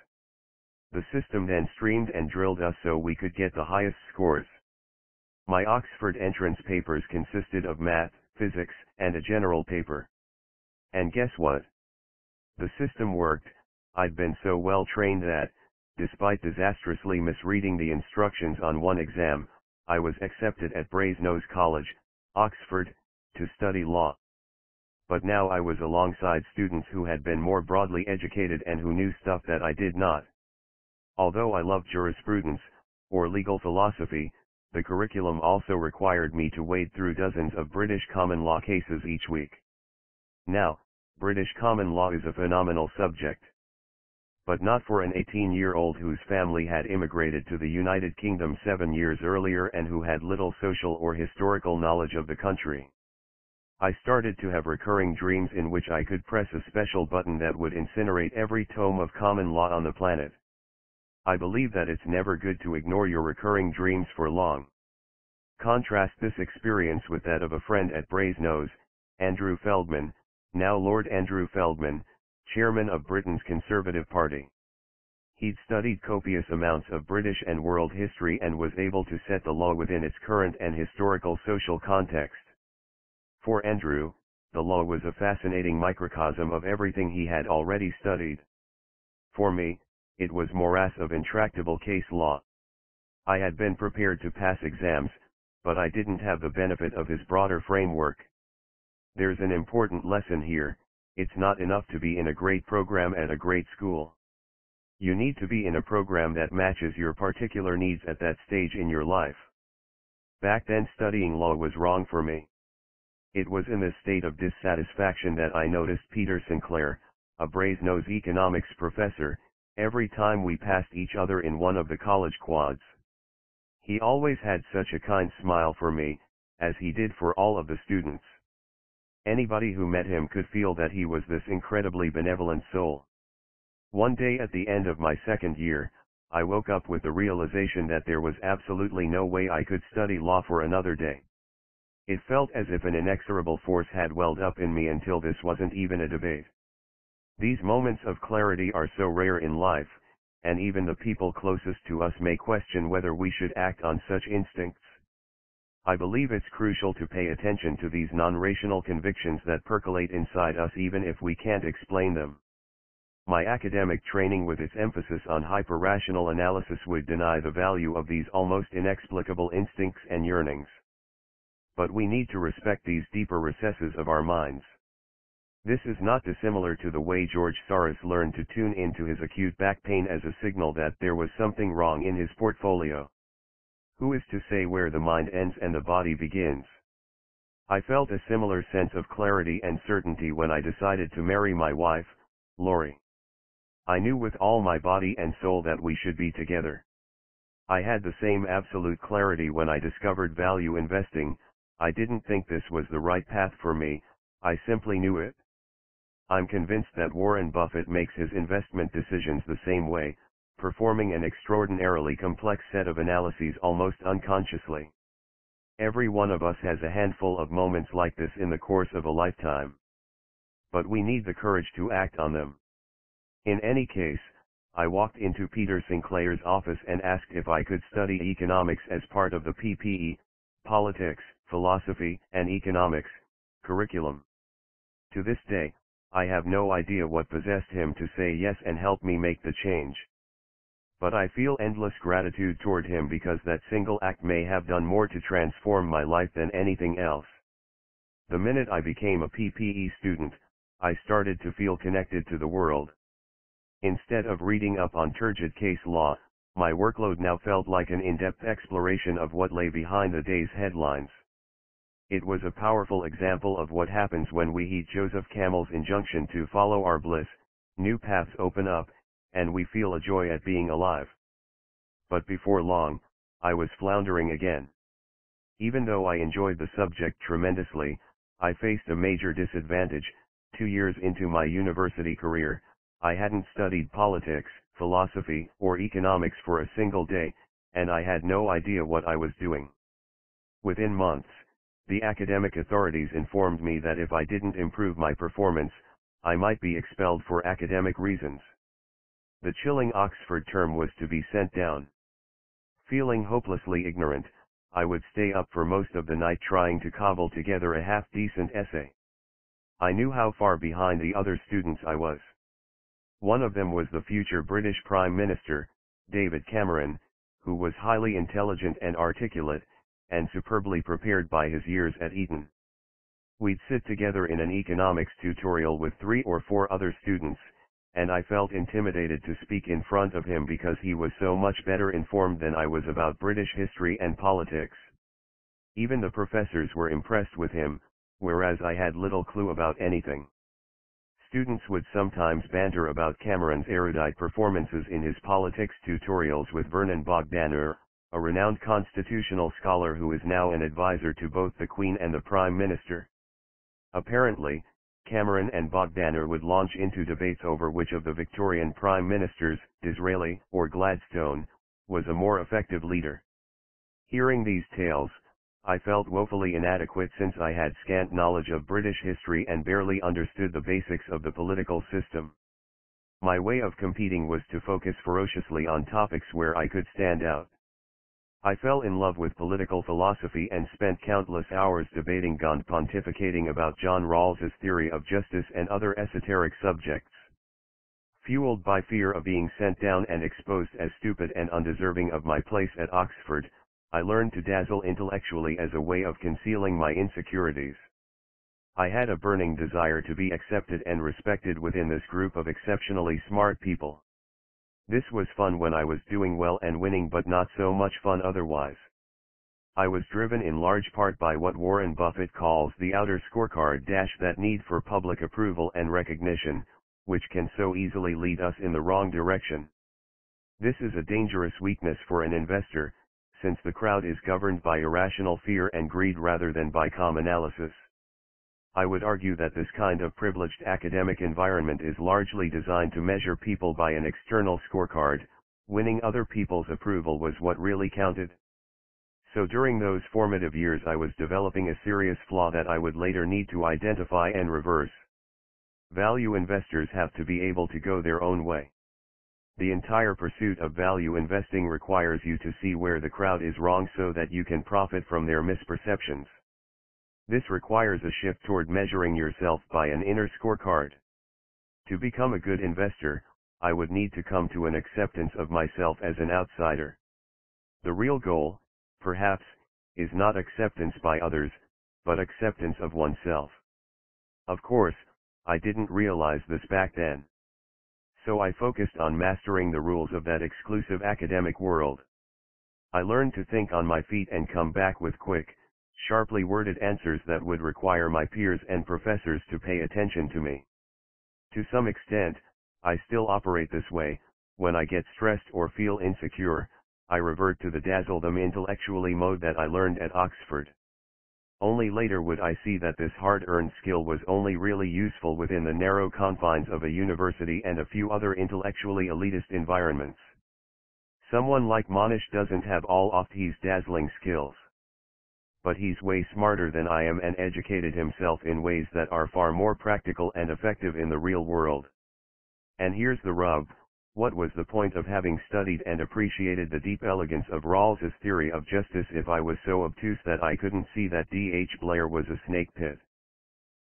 The system then streamed and drilled us so we could get the highest scores. My Oxford entrance papers consisted of math, physics, and a general paper. And guess what? The system worked, I'd been so well trained that, despite disastrously misreading the instructions on one exam, I was accepted at Brasenose College, Oxford, to study law. But now I was alongside students who had been more broadly educated and who knew stuff that I did not. Although I loved jurisprudence, or legal philosophy, the curriculum also required me to wade through dozens of British common law cases each week. Now, British common law is a phenomenal subject. But not for an 18-year-old whose family had immigrated to the United Kingdom seven years earlier and who had little social or historical knowledge of the country. I started to have recurring dreams in which I could press a special button that would incinerate every tome of common law on the planet. I believe that it's never good to ignore your recurring dreams for long. Contrast this experience with that of a friend at Brasenose, Andrew Feldman, now Lord Andrew Feldman, chairman of Britain's Conservative Party. He'd studied copious amounts of British and world history and was able to set the law within its current and historical social context. For Andrew, the law was a fascinating microcosm of everything he had already studied. For me, it was morass of intractable case law. I had been prepared to pass exams, but I didn't have the benefit of his broader framework. There's an important lesson here, it's not enough to be in a great program at a great school. You need to be in a program that matches your particular needs at that stage in your life. Back then studying law was wrong for me. It was in this state of dissatisfaction that I noticed Peter Sinclair, a Brasenose economics professor, every time we passed each other in one of the college quads. He always had such a kind smile for me, as he did for all of the students. Anybody who met him could feel that he was this incredibly benevolent soul. One day at the end of my second year, I woke up with the realization that there was absolutely no way I could study law for another day. It felt as if an inexorable force had welled up in me until this wasn't even a debate. These moments of clarity are so rare in life, and even the people closest to us may question whether we should act on such instincts. I believe it's crucial to pay attention to these non-rational convictions that percolate inside us even if we can't explain them. My academic training with its emphasis on hyper-rational analysis would deny the value of these almost inexplicable instincts and yearnings but we need to respect these deeper recesses of our minds. This is not dissimilar to the way George Soros learned to tune into his acute back pain as a signal that there was something wrong in his portfolio. Who is to say where the mind ends and the body begins? I felt a similar sense of clarity and certainty when I decided to marry my wife, Lori. I knew with all my body and soul that we should be together. I had the same absolute clarity when I discovered value investing, I didn't think this was the right path for me, I simply knew it. I'm convinced that Warren Buffett makes his investment decisions the same way, performing an extraordinarily complex set of analyses almost unconsciously. Every one of us has a handful of moments like this in the course of a lifetime. But we need the courage to act on them. In any case, I walked into Peter Sinclair's office and asked if I could study economics as part of the PPE, politics, philosophy, and economics, curriculum. To this day, I have no idea what possessed him to say yes and help me make the change. But I feel endless gratitude toward him because that single act may have done more to transform my life than anything else. The minute I became a PPE student, I started to feel connected to the world. Instead of reading up on turgid case law, my workload now felt like an in-depth exploration of what lay behind the day's headlines. It was a powerful example of what happens when we heed Joseph Campbell's injunction to follow our bliss, new paths open up, and we feel a joy at being alive. But before long, I was floundering again. Even though I enjoyed the subject tremendously, I faced a major disadvantage, two years into my university career, I hadn't studied politics, philosophy, or economics for a single day, and I had no idea what I was doing. Within months, the academic authorities informed me that if I didn't improve my performance, I might be expelled for academic reasons. The chilling Oxford term was to be sent down. Feeling hopelessly ignorant, I would stay up for most of the night trying to cobble together a half-decent essay. I knew how far behind the other students I was. One of them was the future British Prime Minister, David Cameron, who was highly intelligent and articulate, and superbly prepared by his years at Eton. We'd sit together in an economics tutorial with three or four other students, and I felt intimidated to speak in front of him because he was so much better informed than I was about British history and politics. Even the professors were impressed with him, whereas I had little clue about anything. Students would sometimes banter about Cameron's erudite performances in his politics tutorials with Vernon Bogdanor, a renowned constitutional scholar who is now an advisor to both the Queen and the Prime Minister. Apparently, Cameron and Bogdanor would launch into debates over which of the Victorian Prime Ministers, Disraeli or Gladstone, was a more effective leader. Hearing these tales, I felt woefully inadequate since I had scant knowledge of British history and barely understood the basics of the political system. My way of competing was to focus ferociously on topics where I could stand out. I fell in love with political philosophy and spent countless hours debating pontificating about John Rawls's theory of justice and other esoteric subjects. Fueled by fear of being sent down and exposed as stupid and undeserving of my place at Oxford, I learned to dazzle intellectually as a way of concealing my insecurities. I had a burning desire to be accepted and respected within this group of exceptionally smart people. This was fun when I was doing well and winning but not so much fun otherwise. I was driven in large part by what Warren Buffett calls the outer scorecard dash that need for public approval and recognition, which can so easily lead us in the wrong direction. This is a dangerous weakness for an investor, since the crowd is governed by irrational fear and greed rather than by calm analysis. I would argue that this kind of privileged academic environment is largely designed to measure people by an external scorecard, winning other people's approval was what really counted. So during those formative years I was developing a serious flaw that I would later need to identify and reverse. Value investors have to be able to go their own way. The entire pursuit of value investing requires you to see where the crowd is wrong so that you can profit from their misperceptions. This requires a shift toward measuring yourself by an inner scorecard. To become a good investor, I would need to come to an acceptance of myself as an outsider. The real goal, perhaps, is not acceptance by others, but acceptance of oneself. Of course, I didn't realize this back then. So I focused on mastering the rules of that exclusive academic world. I learned to think on my feet and come back with quick, sharply worded answers that would require my peers and professors to pay attention to me. To some extent, I still operate this way, when I get stressed or feel insecure, I revert to the dazzle them intellectually mode that I learned at Oxford. Only later would I see that this hard-earned skill was only really useful within the narrow confines of a university and a few other intellectually elitist environments. Someone like Mohnish doesn't have all of these dazzling skills but he's way smarter than I am and educated himself in ways that are far more practical and effective in the real world. And here's the rub, What was the point of having studied and appreciated the deep elegance of Rawls's theory of justice if I was so obtuse that I couldn't see that D.H. Blair was a snake pit?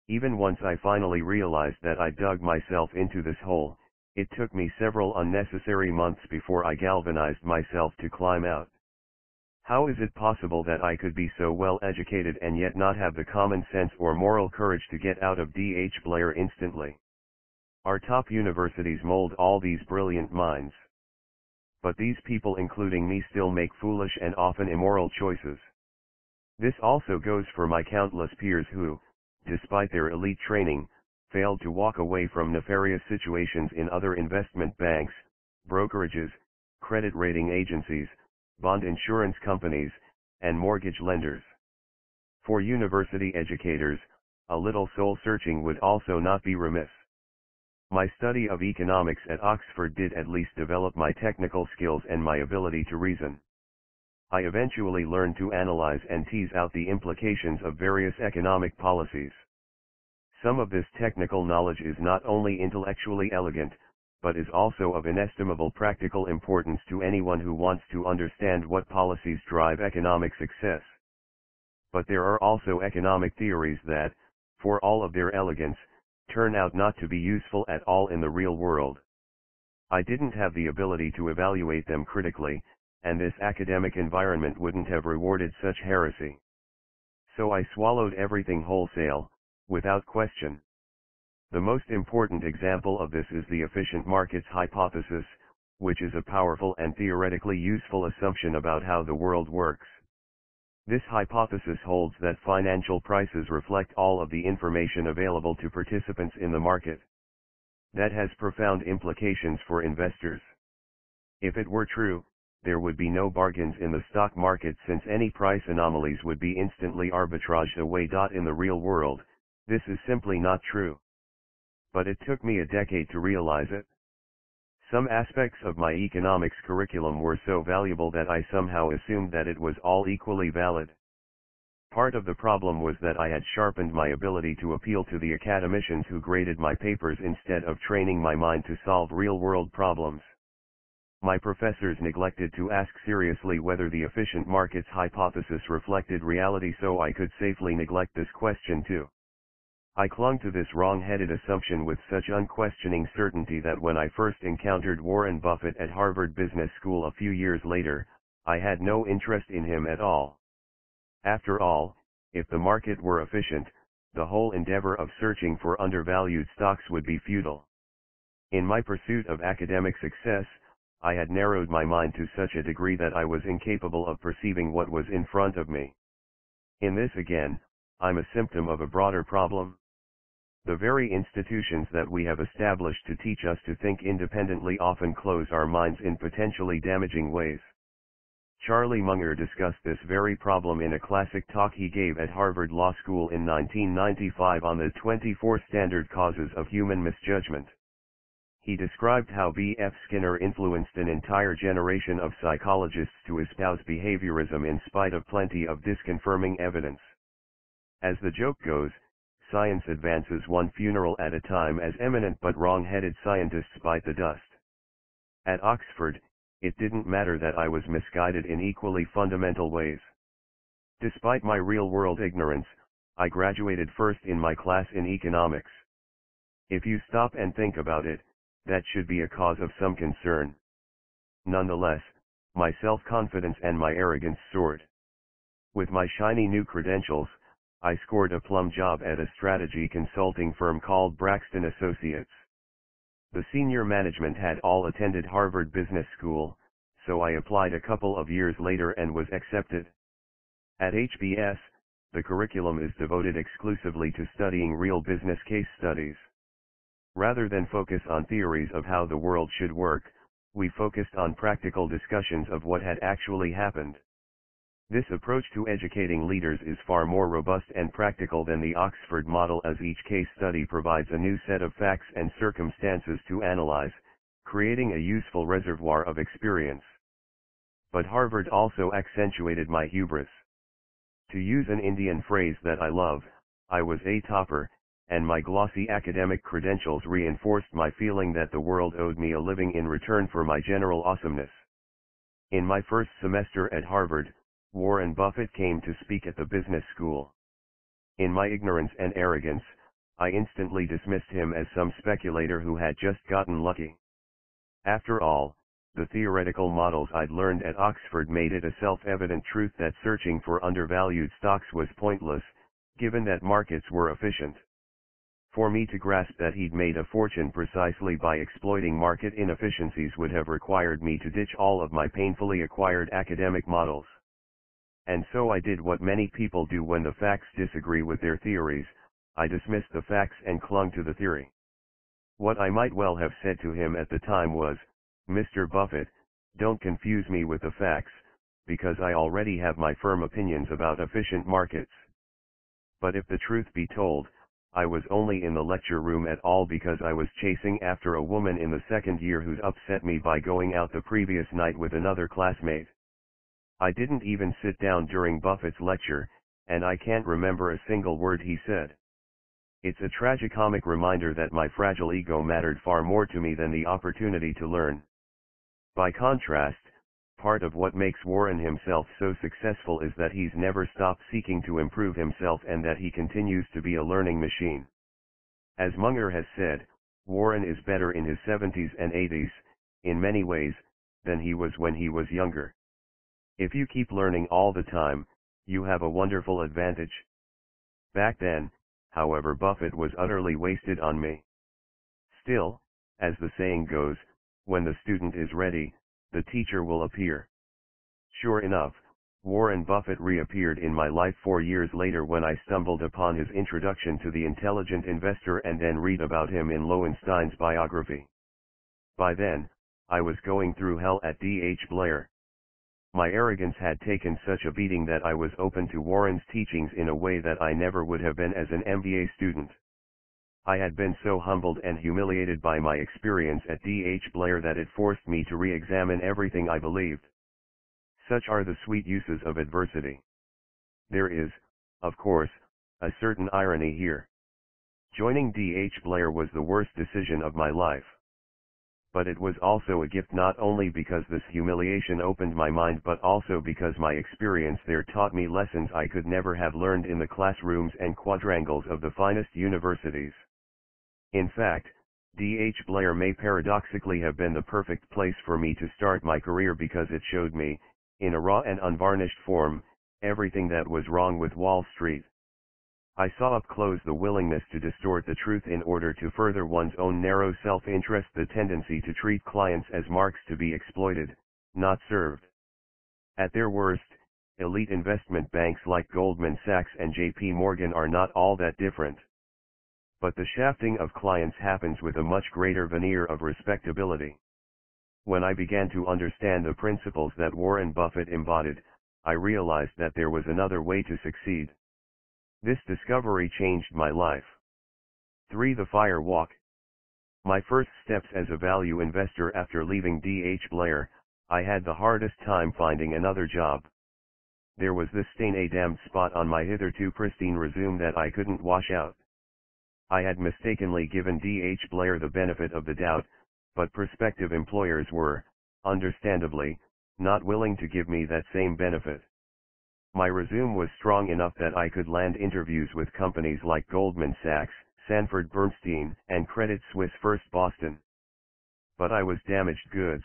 Even once I finally realized that I dug myself into this hole, it took me several unnecessary months before I galvanized myself to climb out. How is it possible that I could be so well educated and yet not have the common sense or moral courage to get out of D.H. Blair instantly? Our top universities mold all these brilliant minds. But these people including me still make foolish and often immoral choices. This also goes for my countless peers who, despite their elite training, failed to walk away from nefarious situations in other investment banks, brokerages, credit rating agencies, bond insurance companies, and mortgage lenders. For university educators, a little soul searching would also not be remiss. My study of economics at Oxford did at least develop my technical skills and my ability to reason. I eventually learned to analyze and tease out the implications of various economic policies. Some of this technical knowledge is not only intellectually elegant, but is also of inestimable practical importance to anyone who wants to understand what policies drive economic success. But there are also economic theories that, for all of their elegance, turn out not to be useful at all in the real world. I didn't have the ability to evaluate them critically, and this academic environment wouldn't have rewarded such heresy. So I swallowed everything wholesale, without question. The most important example of this is the efficient markets hypothesis, which is a powerful and theoretically useful assumption about how the world works. This hypothesis holds that financial prices reflect all of the information available to participants in the market. That has profound implications for investors. If it were true, there would be no bargains in the stock market since any price anomalies would be instantly arbitraged away. In the real world, this is simply not true. But it took me a decade to realize it. Some aspects of my economics curriculum were so valuable that I somehow assumed that it was all equally valid. Part of the problem was that I had sharpened my ability to appeal to the academicians who graded my papers instead of training my mind to solve real-world problems. My professors neglected to ask seriously whether the efficient markets hypothesis reflected reality so I could safely neglect this question too. I clung to this wrong-headed assumption with such unquestioning certainty that when I first encountered Warren Buffett at Harvard Business School a few years later, I had no interest in him at all. After all, if the market were efficient, the whole endeavor of searching for undervalued stocks would be futile. In my pursuit of academic success, I had narrowed my mind to such a degree that I was incapable of perceiving what was in front of me. In this again, I'm a symptom of a broader problem. The very institutions that we have established to teach us to think independently often close our minds in potentially damaging ways. Charlie Munger discussed this very problem in a classic talk he gave at Harvard Law School in 1995 on the 24 standard causes of human misjudgment. He described how B.F. Skinner influenced an entire generation of psychologists to espouse behaviorism in spite of plenty of disconfirming evidence. As the joke goes, science advances one funeral at a time as eminent but wrong-headed scientists bite the dust. At Oxford, it didn't matter that I was misguided in equally fundamental ways. Despite my real-world ignorance, I graduated first in my class in economics. If you stop and think about it, that should be a cause of some concern. Nonetheless, my self-confidence and my arrogance soared. With my shiny new credentials, I scored a plum job at a strategy consulting firm called Braxton Associates. The senior management had all attended Harvard Business School, so I applied a couple of years later and was accepted. At HBS, the curriculum is devoted exclusively to studying real business case studies. Rather than focus on theories of how the world should work, we focused on practical discussions of what had actually happened. This approach to educating leaders is far more robust and practical than the Oxford model as each case study provides a new set of facts and circumstances to analyze, creating a useful reservoir of experience. But Harvard also accentuated my hubris. To use an Indian phrase that I love, I was a topper, and my glossy academic credentials reinforced my feeling that the world owed me a living in return for my general awesomeness. In my first semester at Harvard, Warren Buffett came to speak at the business school. In my ignorance and arrogance, I instantly dismissed him as some speculator who had just gotten lucky. After all, the theoretical models I'd learned at Oxford made it a self-evident truth that searching for undervalued stocks was pointless, given that markets were efficient. For me to grasp that he'd made a fortune precisely by exploiting market inefficiencies would have required me to ditch all of my painfully acquired academic models. And so I did what many people do when the facts disagree with their theories, I dismissed the facts and clung to the theory. What I might well have said to him at the time was, Mr. Buffett, don't confuse me with the facts, because I already have my firm opinions about efficient markets. But if the truth be told, I was only in the lecture room at all because I was chasing after a woman in the second year who'd upset me by going out the previous night with another classmate. I didn't even sit down during Buffett's lecture, and I can't remember a single word he said. It's a tragicomic reminder that my fragile ego mattered far more to me than the opportunity to learn. By contrast, part of what makes Warren himself so successful is that he's never stopped seeking to improve himself and that he continues to be a learning machine. As Munger has said, Warren is better in his 70s and 80s, in many ways, than he was when he was younger. If you keep learning all the time, you have a wonderful advantage. Back then, however Buffett was utterly wasted on me. Still, as the saying goes, when the student is ready, the teacher will appear. Sure enough, Warren Buffett reappeared in my life four years later when I stumbled upon his introduction to the intelligent investor and then read about him in Lowenstein's biography. By then, I was going through hell at D.H. Blair. My arrogance had taken such a beating that I was open to Warren's teachings in a way that I never would have been as an MBA student. I had been so humbled and humiliated by my experience at D.H. Blair that it forced me to re-examine everything I believed. Such are the sweet uses of adversity. There is, of course, a certain irony here. Joining D.H. Blair was the worst decision of my life. But it was also a gift not only because this humiliation opened my mind but also because my experience there taught me lessons I could never have learned in the classrooms and quadrangles of the finest universities. In fact, D.H. Blair may paradoxically have been the perfect place for me to start my career because it showed me, in a raw and unvarnished form, everything that was wrong with Wall Street. I saw up close the willingness to distort the truth in order to further one's own narrow self-interest the tendency to treat clients as marks to be exploited, not served. At their worst, elite investment banks like Goldman Sachs and JP Morgan are not all that different but the shafting of clients happens with a much greater veneer of respectability. When I began to understand the principles that Warren Buffett embodied, I realized that there was another way to succeed. This discovery changed my life. 3. The Fire Walk. My first steps as a value investor after leaving D.H. Blair, I had the hardest time finding another job. There was this stain a damned spot on my hitherto pristine resume that I couldn't wash out. I had mistakenly given D.H. Blair the benefit of the doubt, but prospective employers were, understandably, not willing to give me that same benefit. My resume was strong enough that I could land interviews with companies like Goldman Sachs, Sanford Bernstein, and Credit Suisse First Boston. But I was damaged goods,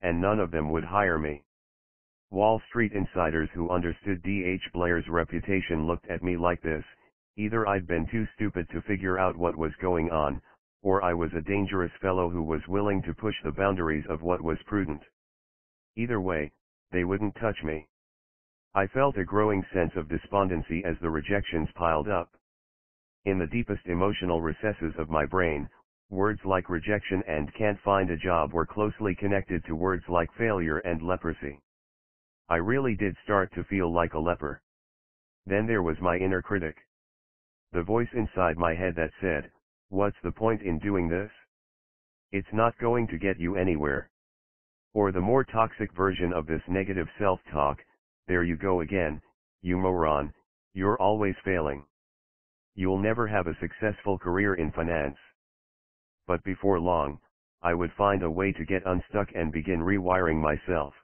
and none of them would hire me. Wall Street insiders who understood D.H. Blair's reputation looked at me like this, Either I'd been too stupid to figure out what was going on, or I was a dangerous fellow who was willing to push the boundaries of what was prudent. Either way, they wouldn't touch me. I felt a growing sense of despondency as the rejections piled up. In the deepest emotional recesses of my brain, words like rejection and can't find a job were closely connected to words like failure and leprosy. I really did start to feel like a leper. Then there was my inner critic the voice inside my head that said, what's the point in doing this? It's not going to get you anywhere. Or the more toxic version of this negative self-talk, there you go again, you moron, you're always failing. you'll never have a successful career in finance. But before long, I would find a way to get unstuck and begin rewiring myself.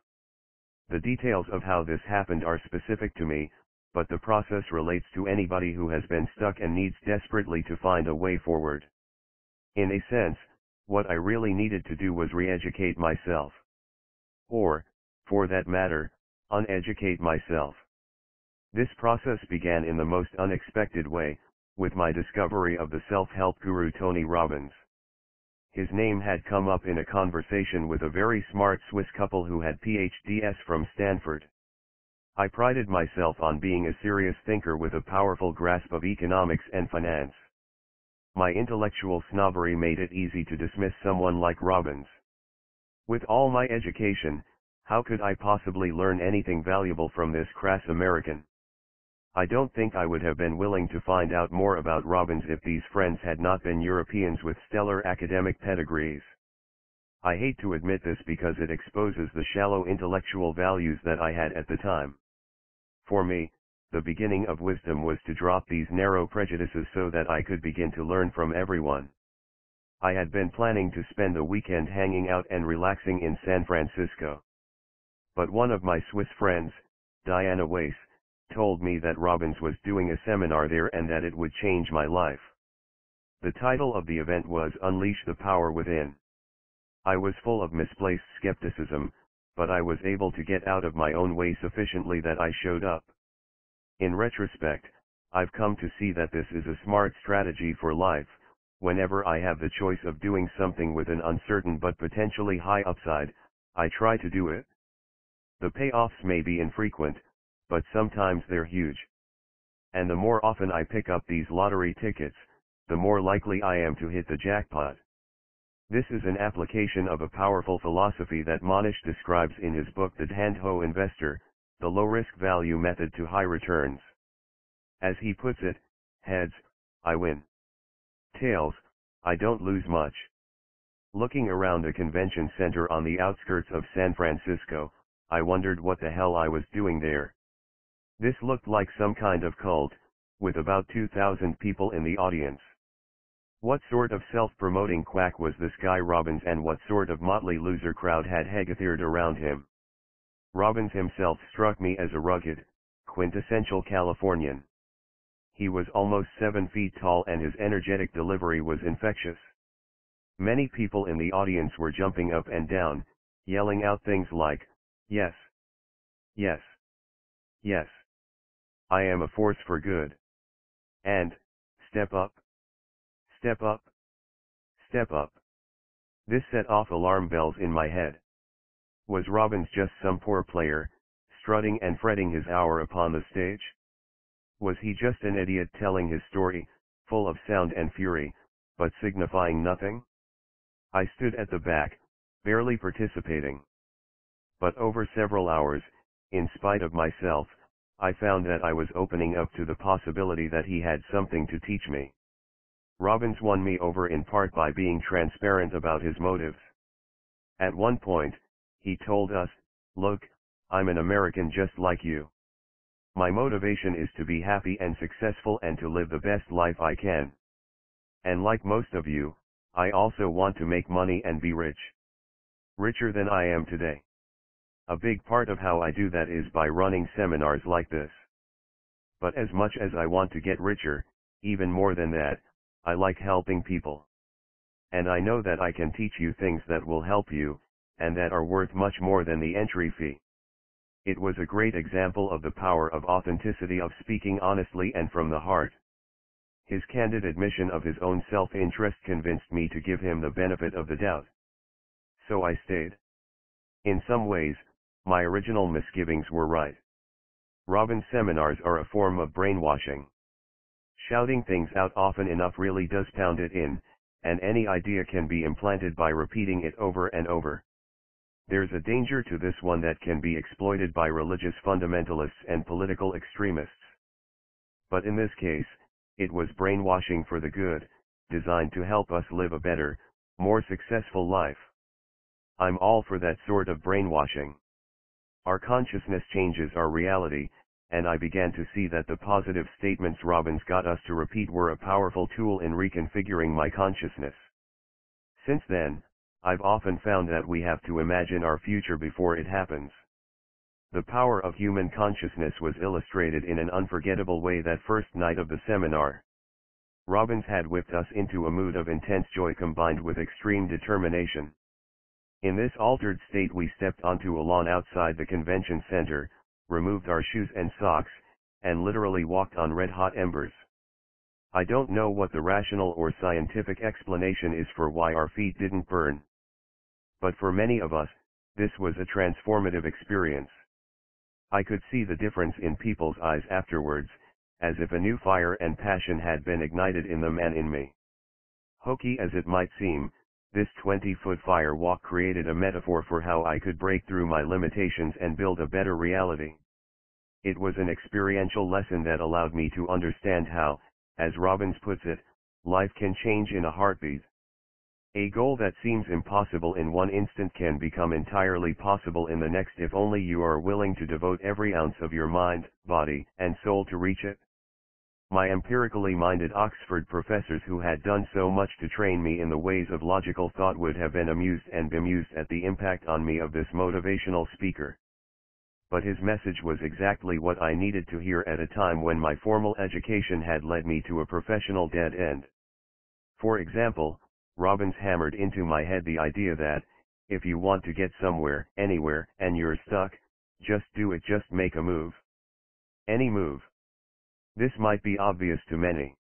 The details of how this happened are specific to me, but the process relates to anybody who has been stuck and needs desperately to find a way forward. In a sense, what I really needed to do was re-educate myself. Or, for that matter, uneducate myself. This process began in the most unexpected way, with my discovery of the self-help guru Tony Robbins. His name had come up in a conversation with a very smart Swiss couple who had PhDs from Stanford. I prided myself on being a serious thinker with a powerful grasp of economics and finance. My intellectual snobbery made it easy to dismiss someone like Robbins. With all my education, how could I possibly learn anything valuable from this crass American? I don't think I would have been willing to find out more about Robbins if these friends had not been Europeans with stellar academic pedigrees. I hate to admit this because it exposes the shallow intellectual values that I had at the time. For me, the beginning of wisdom was to drop these narrow prejudices so that I could begin to learn from everyone. I had been planning to spend the weekend hanging out and relaxing in San Francisco. But one of my Swiss friends, Diana Weiss, told me that Robbins was doing a seminar there and that it would change my life. The title of the event was Unleash the Power Within. I was full of misplaced skepticism, but I was able to get out of my own way sufficiently that I showed up. In retrospect, I've come to see that this is a smart strategy for life, whenever I have the choice of doing something with an uncertain but potentially high upside, I try to do it. The payoffs may be infrequent, but sometimes they're huge. And the more often I pick up these lottery tickets, the more likely I am to hit the jackpot. This is an application of a powerful philosophy that Mohnish describes in his book The Dhandho Investor, the low-risk value method to high returns. As he puts it, heads, I win. Tails, I don't lose much. Looking around a convention center on the outskirts of San Francisco, I wondered what the hell I was doing there. This looked like some kind of cult, with about 2,000 people in the audience. What sort of self-promoting quack was this guy Robbins and what sort of motley loser crowd had hegathered around him? Robbins himself struck me as a rugged, quintessential Californian. He was almost seven feet tall and his energetic delivery was infectious. Many people in the audience were jumping up and down, yelling out things like, yes, yes, yes, I am a force for good. And, step up, step up, step up. This set off alarm bells in my head. Was Robbins just some poor player, strutting and fretting his hour upon the stage? Was he just an idiot telling his story, full of sound and fury, but signifying nothing? I stood at the back, barely participating. But over several hours, in spite of myself, I found that I was opening up to the possibility that he had something to teach me. Robbins won me over in part by being transparent about his motives. At one point, he told us, look, I'm an American just like you. My motivation is to be happy and successful and to live the best life I can. And like most of you, I also want to make money and be rich. Richer than I am today. A big part of how I do that is by running seminars like this. But as much as I want to get richer, even more than that, I like helping people. And I know that I can teach you things that will help you, and that are worth much more than the entry fee. It was a great example of the power of authenticity of speaking honestly and from the heart. His candid admission of his own self-interest convinced me to give him the benefit of the doubt. So I stayed. In some ways, my original misgivings were right. Robbins seminars are a form of brainwashing. Shouting things out often enough really does pound it in, and any idea can be implanted by repeating it over and over. There's a danger to this one that can be exploited by religious fundamentalists and political extremists. But in this case, it was brainwashing for the good, designed to help us live a better, more successful life. I'm all for that sort of brainwashing. Our consciousness changes our reality, and I began to see that the positive statements Robbins got us to repeat were a powerful tool in reconfiguring my consciousness. Since then, I've often found that we have to imagine our future before it happens. The power of human consciousness was illustrated in an unforgettable way that first night of the seminar. Robbins had whipped us into a mood of intense joy combined with extreme determination. In this altered state we stepped onto a lawn outside the convention center, removed our shoes and socks, and literally walked on red-hot embers. I don't know what the rational or scientific explanation is for why our feet didn't burn. But for many of us, this was a transformative experience. I could see the difference in people's eyes afterwards, as if a new fire and passion had been ignited in them and in me. Hokey as it might seem, this 20-foot fire walk created a metaphor for how I could break through my limitations and build a better reality. It was an experiential lesson that allowed me to understand how, as Robbins puts it, life can change in a heartbeat. A goal that seems impossible in one instant can become entirely possible in the next if only you are willing to devote every ounce of your mind, body, and soul to reach it. My empirically minded Oxford professors who had done so much to train me in the ways of logical thought would have been amused and bemused at the impact on me of this motivational speaker. But his message was exactly what I needed to hear at a time when my formal education had led me to a professional dead end. For example, Robbins hammered into my head the idea that, if you want to get somewhere, anywhere, and you're stuck, just do it just make a move. Any move. This might be obvious to many.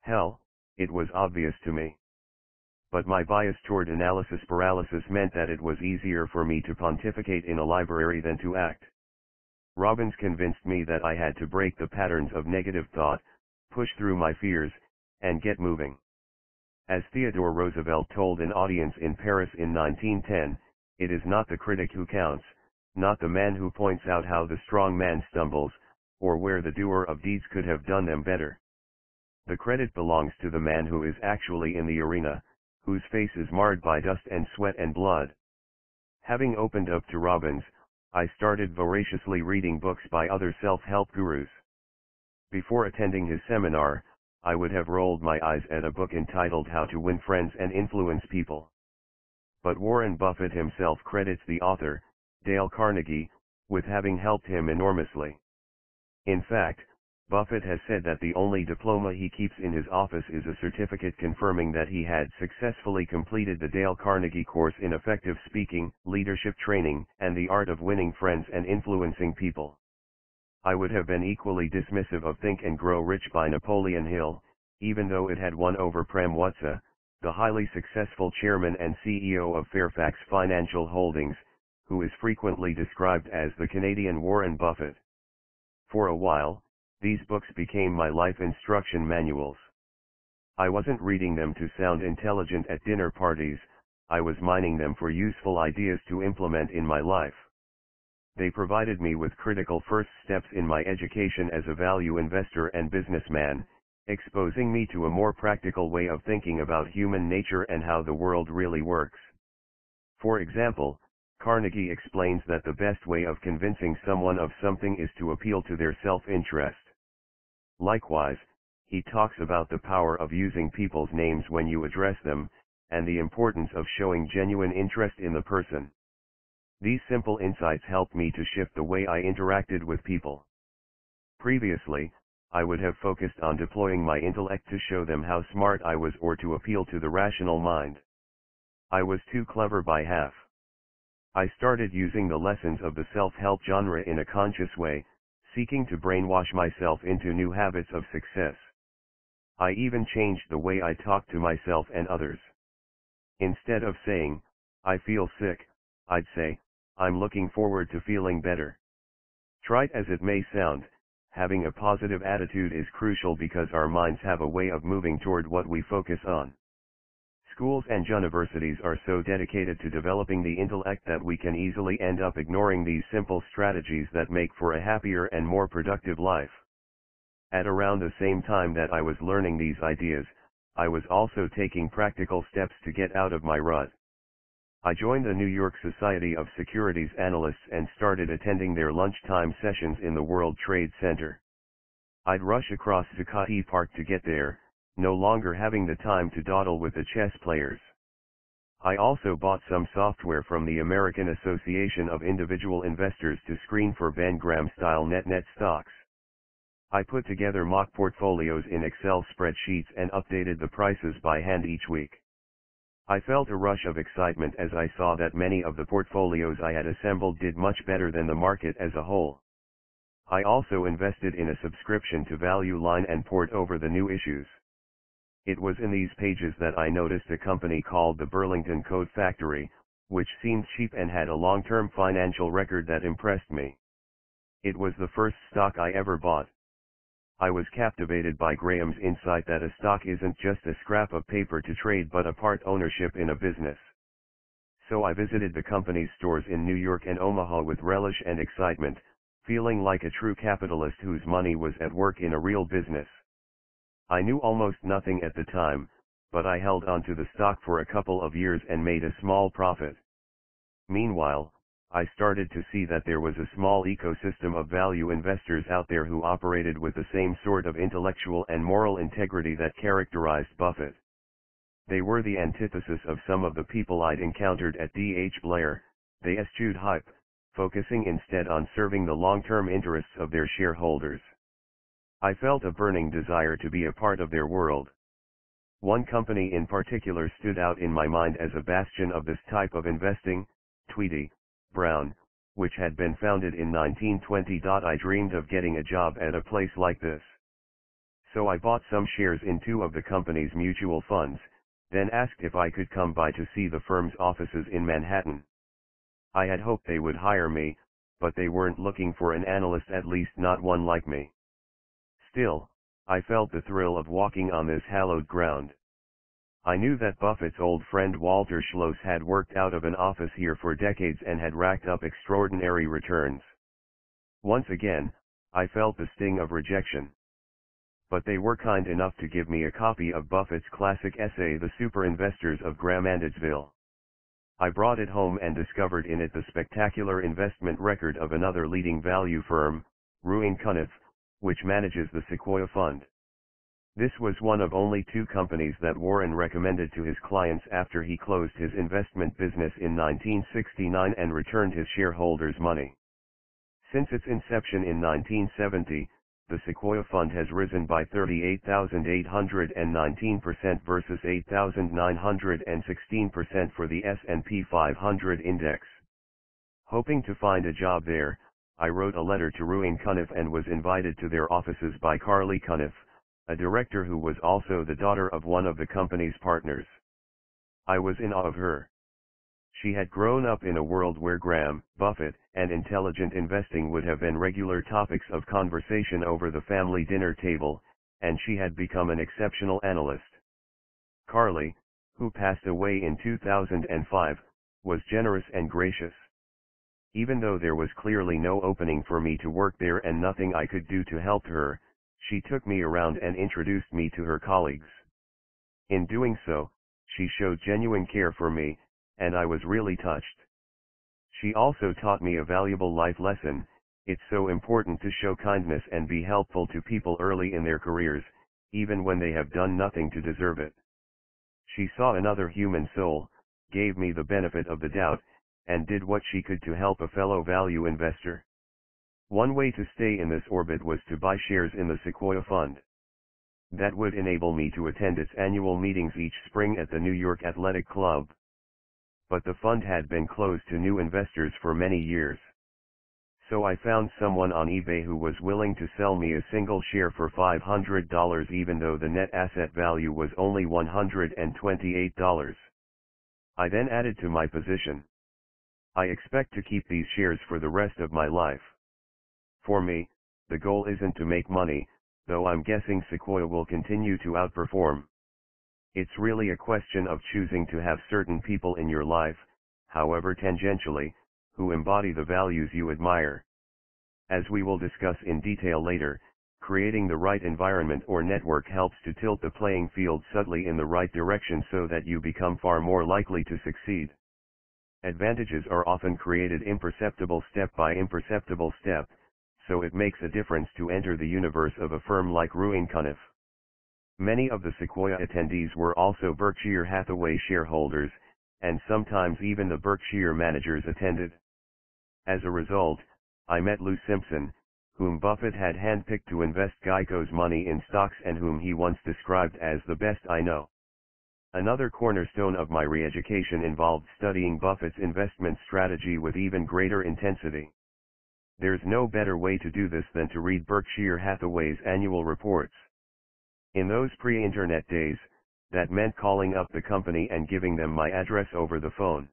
Hell, it was obvious to me. But my bias toward analysis paralysis meant that it was easier for me to pontificate in a library than to act. Robbins convinced me that I had to break the patterns of negative thought, push through my fears, and get moving. As Theodore Roosevelt told an audience in Paris in 1910, it is not the critic who counts, not the man who points out how the strong man stumbles, or where the doer of deeds could have done them better. The credit belongs to the man who is actually in the arena, whose face is marred by dust and sweat and blood. Having opened up to Robbins, I started voraciously reading books by other self-help gurus. Before attending his seminar, I would have rolled my eyes at a book entitled How to Win Friends and Influence People. But Warren Buffett himself credits the author, Dale Carnegie, with having helped him enormously. In fact, Buffett has said that the only diploma he keeps in his office is a certificate confirming that he had successfully completed the Dale Carnegie course in effective speaking, leadership training, and the art of winning friends and influencing people. I would have been equally dismissive of Think and Grow Rich by Napoleon Hill, even though it had won over Prem Watsa, the highly successful chairman and CEO of Fairfax Financial Holdings, who is frequently described as the Canadian Warren Buffett. For a while, these books became my life instruction manuals. I wasn't reading them to sound intelligent at dinner parties, I was mining them for useful ideas to implement in my life. They provided me with critical first steps in my education as a value investor and businessman, exposing me to a more practical way of thinking about human nature and how the world really works. For example, Carnegie explains that the best way of convincing someone of something is to appeal to their self-interest. Likewise, he talks about the power of using people's names when you address them, and the importance of showing genuine interest in the person. These simple insights helped me to shift the way I interacted with people. Previously, I would have focused on deploying my intellect to show them how smart I was or to appeal to the rational mind. I was too clever by half. I started using the lessons of the self-help genre in a conscious way, seeking to brainwash myself into new habits of success. I even changed the way I talked to myself and others. Instead of saying, I feel sick, I'd say, I'm looking forward to feeling better. Trite as it may sound, having a positive attitude is crucial because our minds have a way of moving toward what we focus on. Schools and universities are so dedicated to developing the intellect that we can easily end up ignoring these simple strategies that make for a happier and more productive life. At around the same time that I was learning these ideas, I was also taking practical steps to get out of my rut. I joined the New York Society of Securities Analysts and started attending their lunchtime sessions in the World Trade Center. I'd rush across Zuccotti Park to get there, no longer having the time to dawdle with the chess players. I also bought some software from the American Association of Individual Investors to screen for Ben Graham-style net-net stocks. I put together mock portfolios in Excel spreadsheets and updated the prices by hand each week. I felt a rush of excitement as I saw that many of the portfolios I had assembled did much better than the market as a whole. I also invested in a subscription to Value Line and pored over the new issues. It was in these pages that I noticed a company called the Burlington Coat Factory, which seemed cheap and had a long-term financial record that impressed me. It was the first stock I ever bought. I was captivated by Graham's insight that a stock isn't just a scrap of paper to trade but a part ownership in a business. So I visited the company's stores in New York and Omaha with relish and excitement, feeling like a true capitalist whose money was at work in a real business. I knew almost nothing at the time, but I held on to the stock for a couple of years and made a small profit. Meanwhile, I started to see that there was a small ecosystem of value investors out there who operated with the same sort of intellectual and moral integrity that characterized Buffett. They were the antithesis of some of the people I'd encountered at D.H. Blair, they eschewed hype, focusing instead on serving the long-term interests of their shareholders. I felt a burning desire to be a part of their world. One company in particular stood out in my mind as a bastion of this type of investing, Tweedy, Brown, which had been founded in 1920. I dreamed of getting a job at a place like this. So I bought some shares in two of the company's mutual funds, then asked if I could come by to see the firm's offices in Manhattan. I had hoped they would hire me, but they weren't looking for an analyst at least not one like me. Still, I felt the thrill of walking on this hallowed ground. I knew that Buffett's old friend Walter Schloss had worked out of an office here for decades and had racked up extraordinary returns. Once again, I felt the sting of rejection. But they were kind enough to give me a copy of Buffett's classic essay The Super Investors of Graham-and-Doddsville. I brought it home and discovered in it the spectacular investment record of another leading value firm, Ruane Cunniff, which manages the Sequoia Fund. This was one of only two companies that Warren recommended to his clients after he closed his investment business in 1969 and returned his shareholders' money. Since its inception in 1970, the Sequoia Fund has risen by 38,819% versus 8,916% for the S&P 500 index. Hoping to find a job there, I wrote a letter to Ruane Cunniff and was invited to their offices by Carly Cunniff, a director who was also the daughter of one of the company's partners. I was in awe of her. She had grown up in a world where Graham, Buffett, and intelligent investing would have been regular topics of conversation over the family dinner table, and she had become an exceptional analyst. Carly, who passed away in 2005, was generous and gracious. Even though there was clearly no opening for me to work there and nothing I could do to help her, she took me around and introduced me to her colleagues. In doing so, she showed genuine care for me, and I was really touched. She also taught me a valuable life lesson, it's so important to show kindness and be helpful to people early in their careers, even when they have done nothing to deserve it. She saw another human soul, gave me the benefit of the doubt, and did what she could to help a fellow value investor. One way to stay in this orbit was to buy shares in the Sequoia Fund. That would enable me to attend its annual meetings each spring at the New York Athletic Club. But the fund had been closed to new investors for many years. So I found someone on eBay who was willing to sell me a single share for $500 even though the net asset value was only $128. I then added to my position. I expect to keep these shares for the rest of my life. For me, the goal isn't to make money, though I'm guessing Sequoia will continue to outperform. It's really a question of choosing to have certain people in your life, however tangentially, who embody the values you admire. As we will discuss in detail later, creating the right environment or network helps to tilt the playing field subtly in the right direction so that you become far more likely to succeed. Advantages are often created imperceptible step by imperceptible step, so it makes a difference to enter the universe of a firm like Ruane Cunniff. Many of the Sequoia attendees were also Berkshire Hathaway shareholders, and sometimes even the Berkshire managers attended. As a result, I met Lou Simpson, whom Buffett had handpicked to invest Geico's money in stocks and whom he once described as the best I know. Another cornerstone of my re-education involved studying Buffett's investment strategy with even greater intensity. There's no better way to do this than to read Berkshire Hathaway's annual reports. In those pre-internet days, that meant calling up the company and giving them my address over the phone.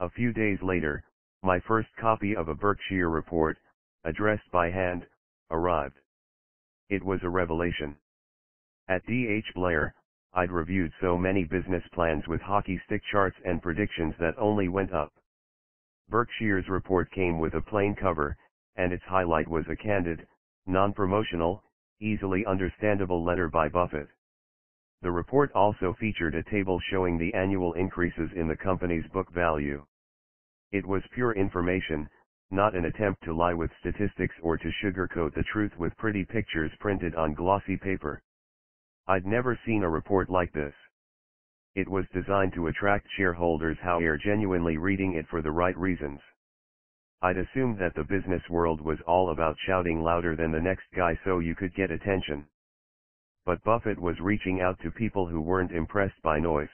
A few days later, my first copy of a Berkshire report, addressed by hand, arrived. It was a revelation. At D.H. Blair, I'd reviewed so many business plans with hockey stick charts and predictions that only went up. Berkshire's report came with a plain cover, and its highlight was a candid, non-promotional, easily understandable letter by Buffett. The report also featured a table showing the annual increases in the company's book value. It was pure information, not an attempt to lie with statistics or to sugarcoat the truth with pretty pictures printed on glossy paper. I'd never seen a report like this. It was designed to attract shareholders how are genuinely reading it for the right reasons. I'd assumed that the business world was all about shouting louder than the next guy so you could get attention but Buffett was reaching out to people who weren't impressed by noise.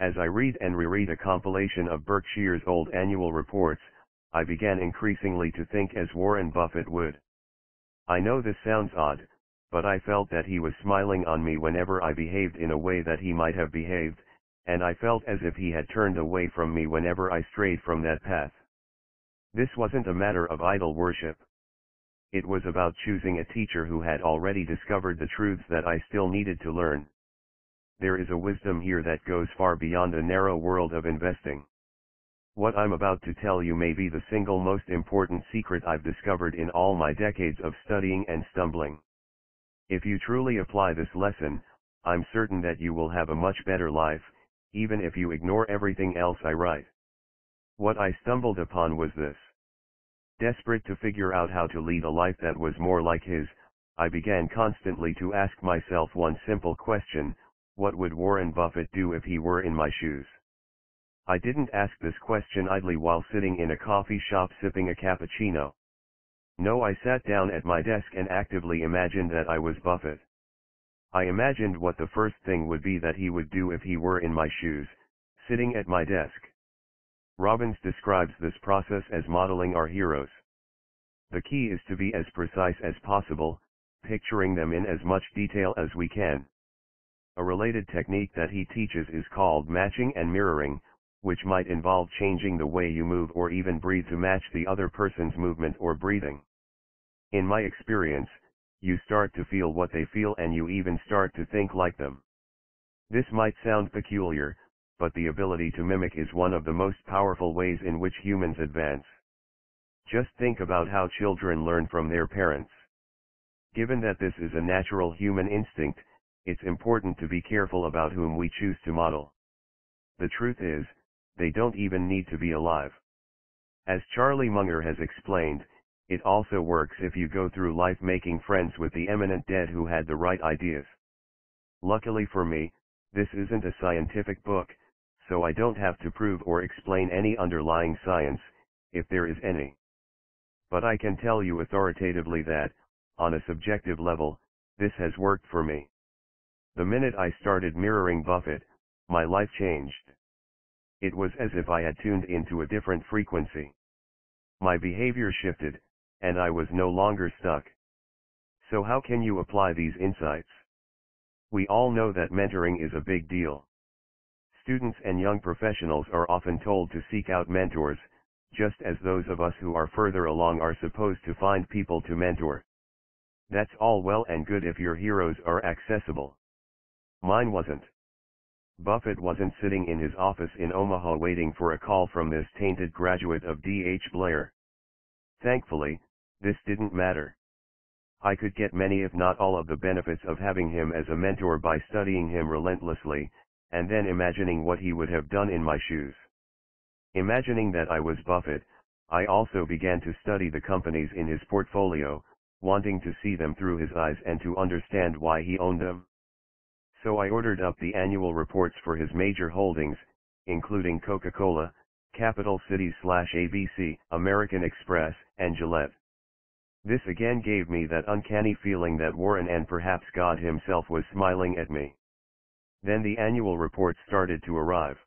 As I read and reread a compilation of Berkshire's old annual reports, I began increasingly to think as Warren Buffett would. I know this sounds odd, but I felt that he was smiling on me whenever I behaved in a way that he might have behaved, and I felt as if he had turned away from me whenever I strayed from that path. This wasn't a matter of idol worship. It was about choosing a teacher who had already discovered the truths that I still needed to learn. There is a wisdom here that goes far beyond a narrow world of investing. What I'm about to tell you may be the single most important secret I've discovered in all my decades of studying and stumbling. If you truly apply this lesson, I'm certain that you will have a much better life, even if you ignore everything else I write. What I stumbled upon was this. Desperate to figure out how to lead a life that was more like his, I began constantly to ask myself one simple question, what would Warren Buffett do if he were in my shoes? I didn't ask this question idly while sitting in a coffee shop sipping a cappuccino. No I sat down at my desk and actively imagined that I was Buffett. I imagined what the first thing would be that he would do if he were in my shoes, sitting at my desk. Robbins describes this process as modeling our heroes. The key is to be as precise as possible, picturing them in as much detail as we can. A related technique that he teaches is called matching and mirroring, which might involve changing the way you move or even breathe to match the other person's movement or breathing. In my experience, you start to feel what they feel and you even start to think like them. This might sound peculiar, but the ability to mimic is one of the most powerful ways in which humans advance. Just think about how children learn from their parents. Given that this is a natural human instinct, it's important to be careful about whom we choose to model. The truth is, they don't even need to be alive. As Charlie Munger has explained, it also works if you go through life making friends with the eminent dead who had the right ideas. Luckily for me, this isn't a scientific book, so I don't have to prove or explain any underlying science, if there is any. But I can tell you authoritatively that, on a subjective level, this has worked for me. The minute I started mirroring Buffett, my life changed. It was as if I had tuned into a different frequency. My behavior shifted, and I was no longer stuck. So how can you apply these insights? We all know that mentoring is a big deal. Students and young professionals are often told to seek out mentors, just as those of us who are further along are supposed to find people to mentor. That's all well and good if your heroes are accessible. Mine wasn't. Buffett wasn't sitting in his office in Omaha waiting for a call from this tainted graduate of D.H. Blair. Thankfully, this didn't matter. I could get many if not all of the benefits of having him as a mentor by studying him relentlessly, and then imagining what he would have done in my shoes. Imagining that I was Buffett, I also began to study the companies in his portfolio, wanting to see them through his eyes and to understand why he owned them. So I ordered up the annual reports for his major holdings, including Coca-Cola, Capital City slash ABC, American Express, and Gillette. This again gave me that uncanny feeling that Warren and perhaps God himself was smiling at me. Then the annual report started to arrive.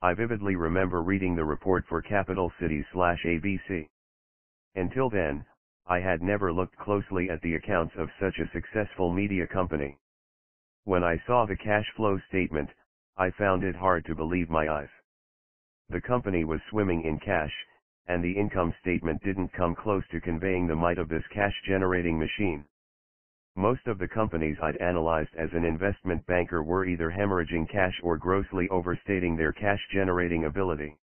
I vividly remember reading the report for Capital City slash ABC. Until then, I had never looked closely at the accounts of such a successful media company. When I saw the cash flow statement, I found it hard to believe my eyes. The company was swimming in cash, and the income statement didn't come close to conveying the might of this cash-generating machine. Most of the companies I'd analyzed as an investment banker were either hemorrhaging cash or grossly overstating their cash-generating ability.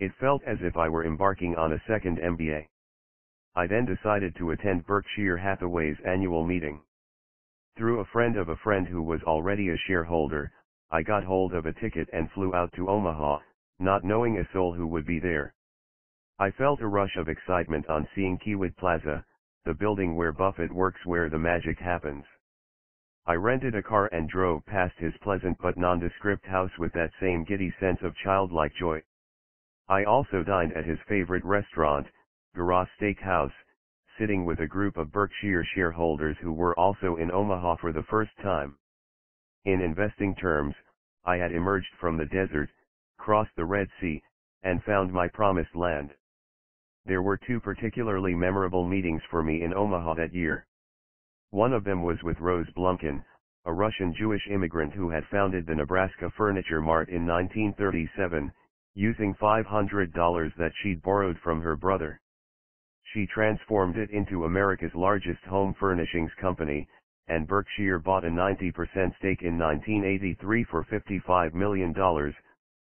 It felt as if I were embarking on a second MBA. I then decided to attend Berkshire Hathaway's annual meeting. Through a friend of a friend who was already a shareholder, I got hold of a ticket and flew out to Omaha, not knowing a soul who would be there. I felt a rush of excitement on seeing Kiewit Plaza, the building where Buffett works where the magic happens. I rented a car and drove past his pleasant but nondescript house with that same giddy sense of childlike joy. I also dined at his favorite restaurant, Gorat's Steakhouse, sitting with a group of Berkshire shareholders who were also in Omaha for the first time. In investing terms, I had emerged from the desert, crossed the Red Sea, and found my promised land. There were two particularly memorable meetings for me in Omaha that year. One of them was with Rose Blumkin, a Russian Jewish immigrant who had founded the Nebraska Furniture Mart in 1937, using $500 that she'd borrowed from her brother. She transformed it into America's largest home furnishings company, and Berkshire bought a 90% stake in 1983 for $55 million,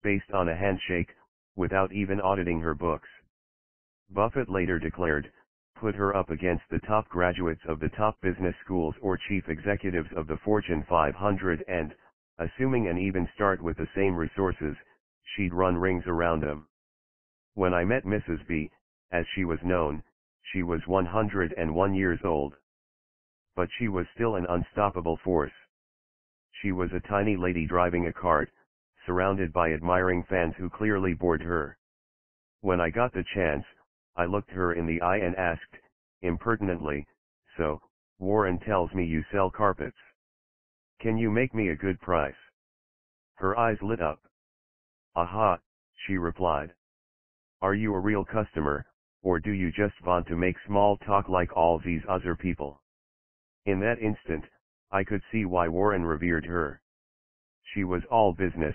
based on a handshake, without even auditing her books. Buffett later declared, put her up against the top graduates of the top business schools or chief executives of the Fortune 500 and, assuming an even start with the same resources, she'd run rings around them. When I met Mrs. B, as she was known, she was 101 years old. But she was still an unstoppable force. She was a tiny lady driving a cart, surrounded by admiring fans who clearly bored her. When I got the chance, I looked her in the eye and asked, impertinently, so, Warren tells me you sell carpets. Can you make me a good price? Her eyes lit up. Aha, she replied. Are you a real customer, or do you just want to make small talk like all these other people? In that instant, I could see why Warren revered her. She was all business,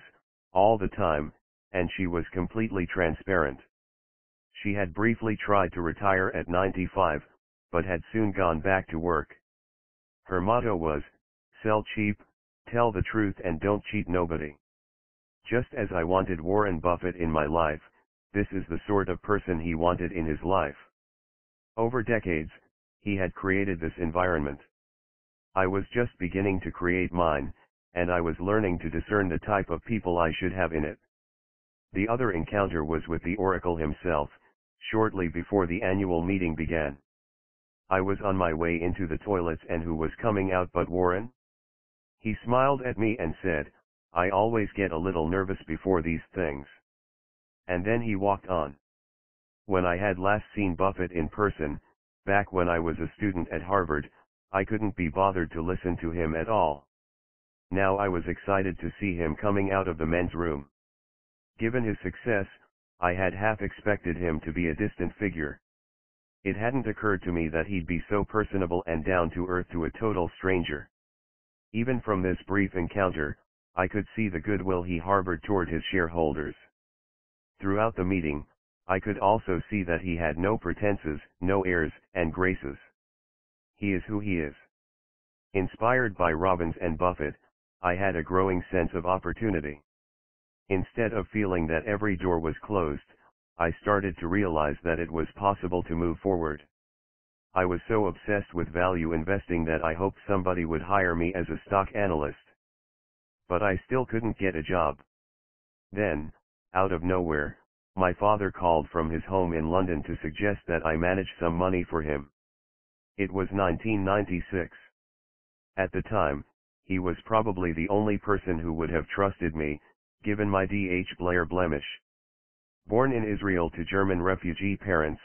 all the time, and she was completely transparent. She had briefly tried to retire at 95, but had soon gone back to work. Her motto was, sell cheap, tell the truth and don't cheat nobody. Just as I wanted Warren Buffett in my life, this is the sort of person he wanted in his life. Over decades, he had created this environment. I was just beginning to create mine, and I was learning to discern the type of people I should have in it. The other encounter was with the Oracle himself, shortly before the annual meeting began. I was on my way into the toilets and who was coming out but Warren? He smiled at me and said, I always get a little nervous before these things. And then he walked on. When I had last seen Buffett in person, back when I was a student at Harvard, I couldn't be bothered to listen to him at all. Now I was excited to see him coming out of the men's room. Given his success, I had half expected him to be a distant figure. It hadn't occurred to me that he'd be so personable and down to earth to a total stranger. Even from this brief encounter, I could see the goodwill he harbored toward his shareholders. Throughout the meeting, I could also see that he had no pretenses, no airs, and graces. He is who he is. Inspired by Robbins and Buffett, I had a growing sense of opportunity. Instead of feeling that every door was closed, I started to realize that it was possible to move forward. I was so obsessed with value investing that I hoped somebody would hire me as a stock analyst. But I still couldn't get a job. Then, out of nowhere, my father called from his home in London to suggest that I manage some money for him. It was 1996. At the time, he was probably the only person who would have trusted me, given my D.H. Blair blemish. Born in Israel to German refugee parents,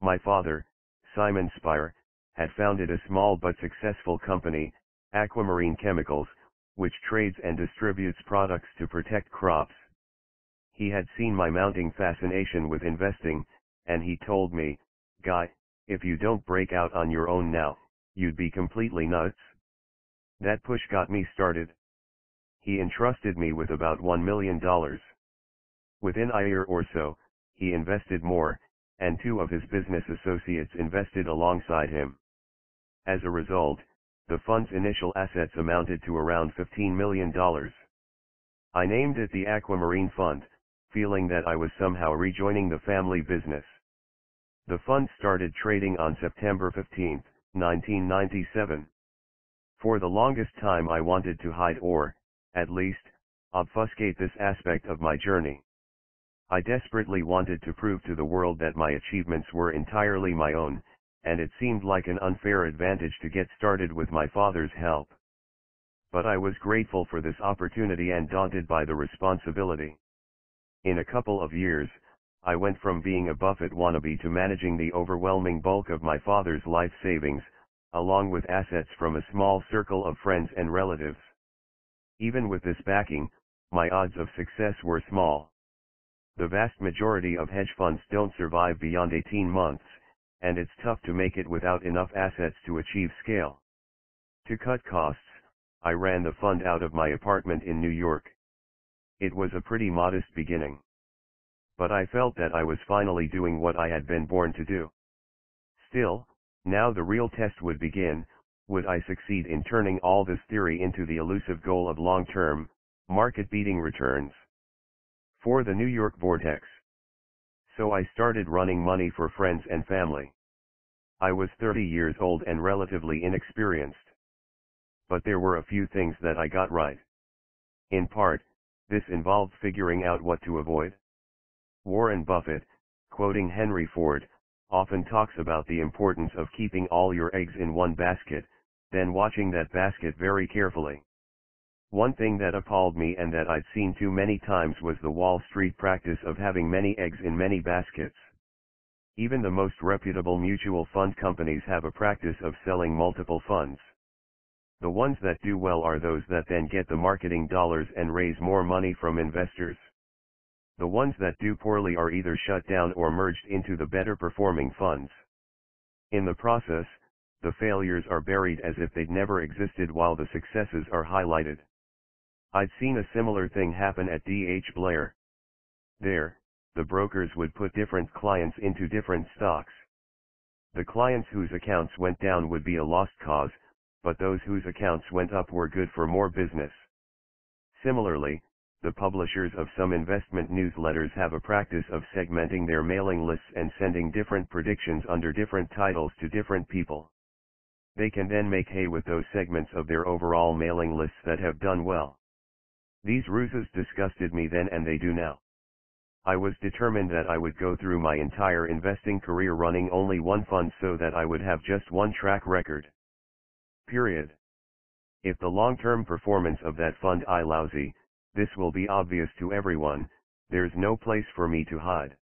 my father, Simon Spier, had founded a small but successful company, Aquamarine Chemicals, which trades and distributes products to protect crops. He had seen my mounting fascination with investing, and he told me, Guy, if you don't break out on your own now, you'd be completely nuts. That push got me started. He entrusted me with about $1 million. Within a year or so, he invested more, and two of his business associates invested alongside him. As a result, the fund's initial assets amounted to around $15 million. I named it the Aquamarine Fund, feeling that I was somehow rejoining the family business. The fund started trading on September 15, 1997. For the longest time I wanted to hide or, at least, obfuscate this aspect of my journey. I desperately wanted to prove to the world that my achievements were entirely my own, and it seemed like an unfair advantage to get started with my father's help. But I was grateful for this opportunity and daunted by the responsibility. In a couple of years, I went from being a Buffett wannabe to managing the overwhelming bulk of my father's life savings, along with assets from a small circle of friends and relatives. Even with this backing, my odds of success were small. The vast majority of hedge funds don't survive beyond 18 months, and it's tough to make it without enough assets to achieve scale. To cut costs, I ran the fund out of my apartment in New York. It was a pretty modest beginning. But I felt that I was finally doing what I had been born to do. Still, now the real test would begin, would I succeed in turning all this theory into the elusive goal of long-term, market-beating returns? For the New York Vortex. So I started running money for friends and family. I was 30 years old and relatively inexperienced. But there were a few things that I got right. In part, this involved figuring out what to avoid. Warren Buffett, quoting Henry Ford, often talks about the importance of keeping all your eggs in one basket, then watching that basket very carefully. One thing that appalled me and that I'd seen too many times was the Wall Street practice of having many eggs in many baskets. Even the most reputable mutual fund companies have a practice of selling multiple funds. The ones that do well are those that then get the marketing dollars and raise more money from investors. The ones that do poorly are either shut down or merged into the better performing funds. In the process, the failures are buried as if they'd never existed while the successes are highlighted. I'd seen a similar thing happen at DH Blair. There, the brokers would put different clients into different stocks. The clients whose accounts went down would be a lost cause, but those whose accounts went up were good for more business. Similarly, the publishers of some investment newsletters have a practice of segmenting their mailing lists and sending different predictions under different titles to different people. They can then make hay with those segments of their overall mailing lists that have done well. These ruses disgusted me then and they do now. I was determined that I would go through my entire investing career running only one fund so that I would have just one track record. Period. If the long-term performance of that fund I lousy, this will be obvious to everyone, there's no place for me to hide.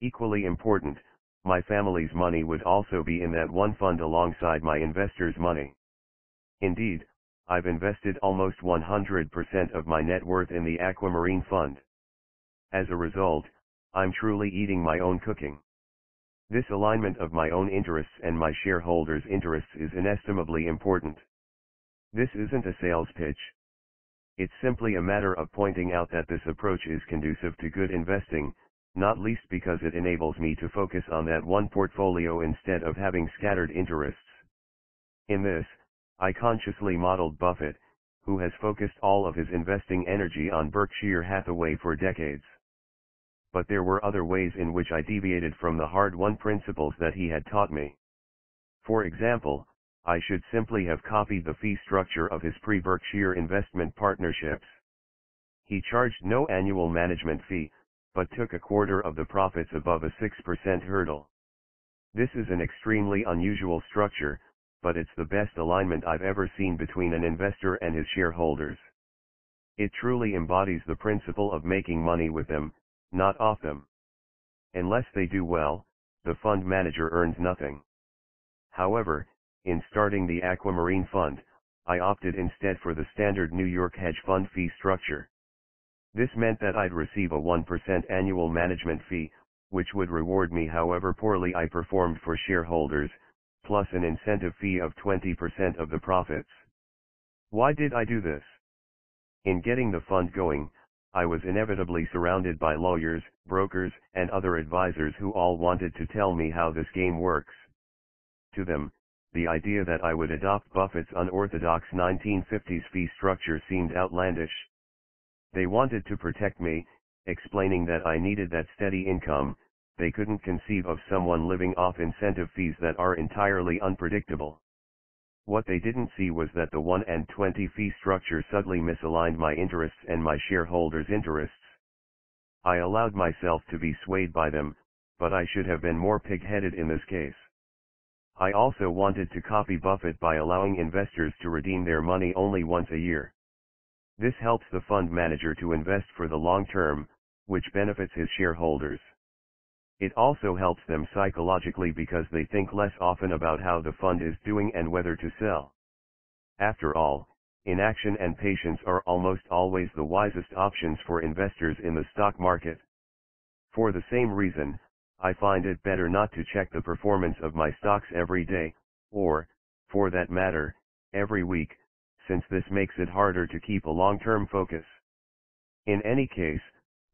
Equally important, my family's money would also be in that one fund alongside my investors' money. Indeed, I've invested almost 100% of my net worth in the Aquamarine Fund. As a result, I'm truly eating my own cooking. This alignment of my own interests and my shareholders' interests is inestimably important. This isn't a sales pitch. It's simply a matter of pointing out that this approach is conducive to good investing, not least because it enables me to focus on that one portfolio instead of having scattered interests. In this, I consciously modeled Buffett, who has focused all of his investing energy on Berkshire Hathaway for decades but there were other ways in which I deviated from the hard-won principles that he had taught me. For example, I should simply have copied the fee structure of his pre-Berkshire investment partnerships. He charged no annual management fee, but took a quarter of the profits above a 6% hurdle. This is an extremely unusual structure, but it's the best alignment I've ever seen between an investor and his shareholders. It truly embodies the principle of making money with them, not off them. Unless they do well, the fund manager earns nothing. However, in starting the Aquamarine Fund, I opted instead for the standard New York hedge fund fee structure. This meant that I'd receive a 1% annual management fee, which would reward me however poorly I performed for shareholders, plus an incentive fee of 20% of the profits. Why did I do this? In getting the fund going, I was inevitably surrounded by lawyers, brokers, and other advisors who all wanted to tell me how this game works. To them, the idea that I would adopt Buffett's unorthodox 1950s fee structure seemed outlandish. They wanted to protect me, explaining that I needed that steady income, they couldn't conceive of someone living off incentive fees that are entirely unpredictable. What they didn't see was that the 1 and 20 fee structure subtly misaligned my interests and my shareholders' interests. I allowed myself to be swayed by them, but I should have been more pig-headed in this case. I also wanted to copy Buffett by allowing investors to redeem their money only once a year. This helps the fund manager to invest for the long term, which benefits his shareholders. It also helps them psychologically because they think less often about how the fund is doing and whether to sell. After all, inaction and patience are almost always the wisest options for investors in the stock market. For the same reason, I find it better not to check the performance of my stocks every day, or, for that matter, every week, since this makes it harder to keep a long-term focus. In any case,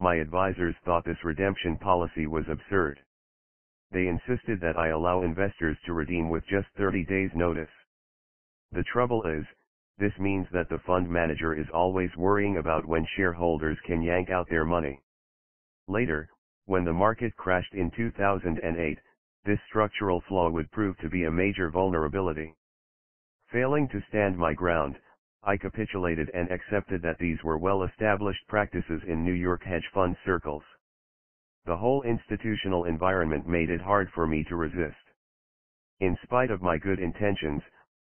my advisors thought this redemption policy was absurd. They insisted that I allow investors to redeem with just 30 days notice. The trouble is, this means that the fund manager is always worrying about when shareholders can yank out their money. Later, when the market crashed in 2008, this structural flaw would prove to be a major vulnerability. Failing to stand my ground, I capitulated and accepted that these were well-established practices in New York hedge fund circles. The whole institutional environment made it hard for me to resist. In spite of my good intentions,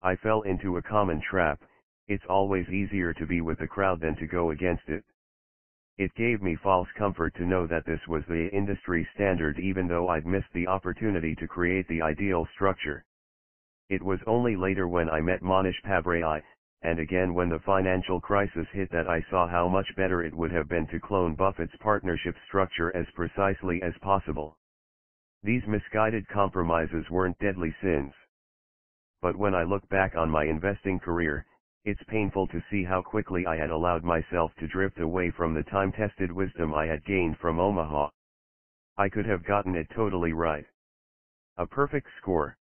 I fell into a common trap, it's always easier to be with the crowd than to go against it. It gave me false comfort to know that this was the industry standard even though I'd missed the opportunity to create the ideal structure. It was only later when I met Mohnish Pabrai, and again when the financial crisis hit that I saw how much better it would have been to clone Buffett's partnership structure as precisely as possible. These misguided compromises weren't deadly sins. But when I look back on my investing career, it's painful to see how quickly I had allowed myself to drift away from the time-tested wisdom I had gained from Omaha. I could have gotten it totally right. A perfect score.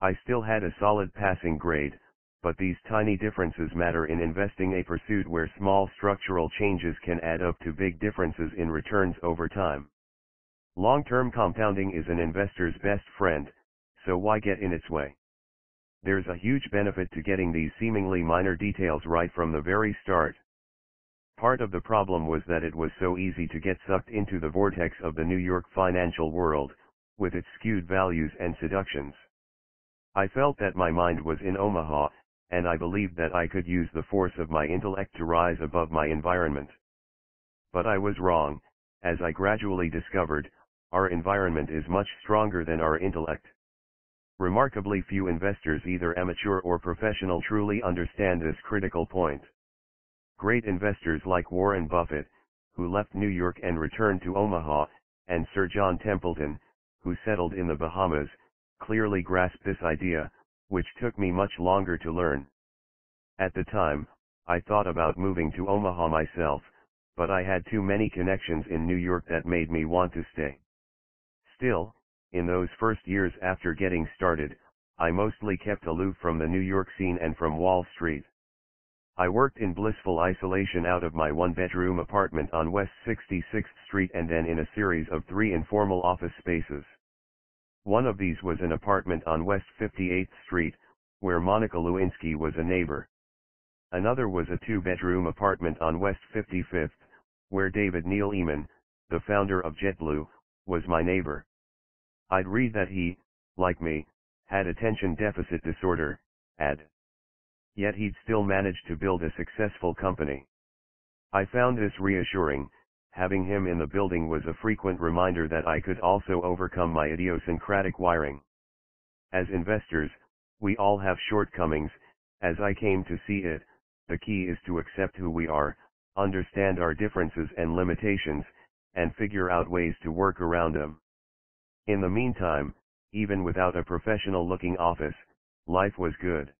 I still had a solid passing grade, but these tiny differences matter in investing a pursuit where small structural changes can add up to big differences in returns over time. Long-term compounding is an investor's best friend, so why get in its way? There's a huge benefit to getting these seemingly minor details right from the very start. Part of the problem was that it was so easy to get sucked into the vortex of the New York financial world, with its skewed values and seductions. I felt that my mind was in Omaha, and I believed that I could use the force of my intellect to rise above my environment. But I was wrong, as I gradually discovered, our environment is much stronger than our intellect. Remarkably few investors either amateur or professional truly understand this critical point. Great investors like Warren Buffett, who left New York and returned to Omaha, and Sir John Templeton, who settled in the Bahamas, clearly grasped this idea, which took me much longer to learn. At the time, I thought about moving to Omaha myself, but I had too many connections in New York that made me want to stay. Still, in those first years after getting started, I mostly kept aloof from the New York scene and from Wall Street. I worked in blissful isolation out of my one-bedroom apartment on West 66th Street and then in a series of three informal office spaces. One of these was an apartment on West 58th Street, where Monica Lewinsky was a neighbor. Another was a two-bedroom apartment on West 55th, where David Neeleman, the founder of JetBlue, was my neighbor. I'd read that he, like me, had attention deficit disorder, AD. Yet he'd still managed to build a successful company. I found this reassuring, having him in the building was a frequent reminder that I could also overcome my idiosyncratic wiring. As investors, we all have shortcomings, as I came to see it, the key is to accept who we are, understand our differences and limitations, and figure out ways to work around them. In the meantime, even without a professional looking office, life was good.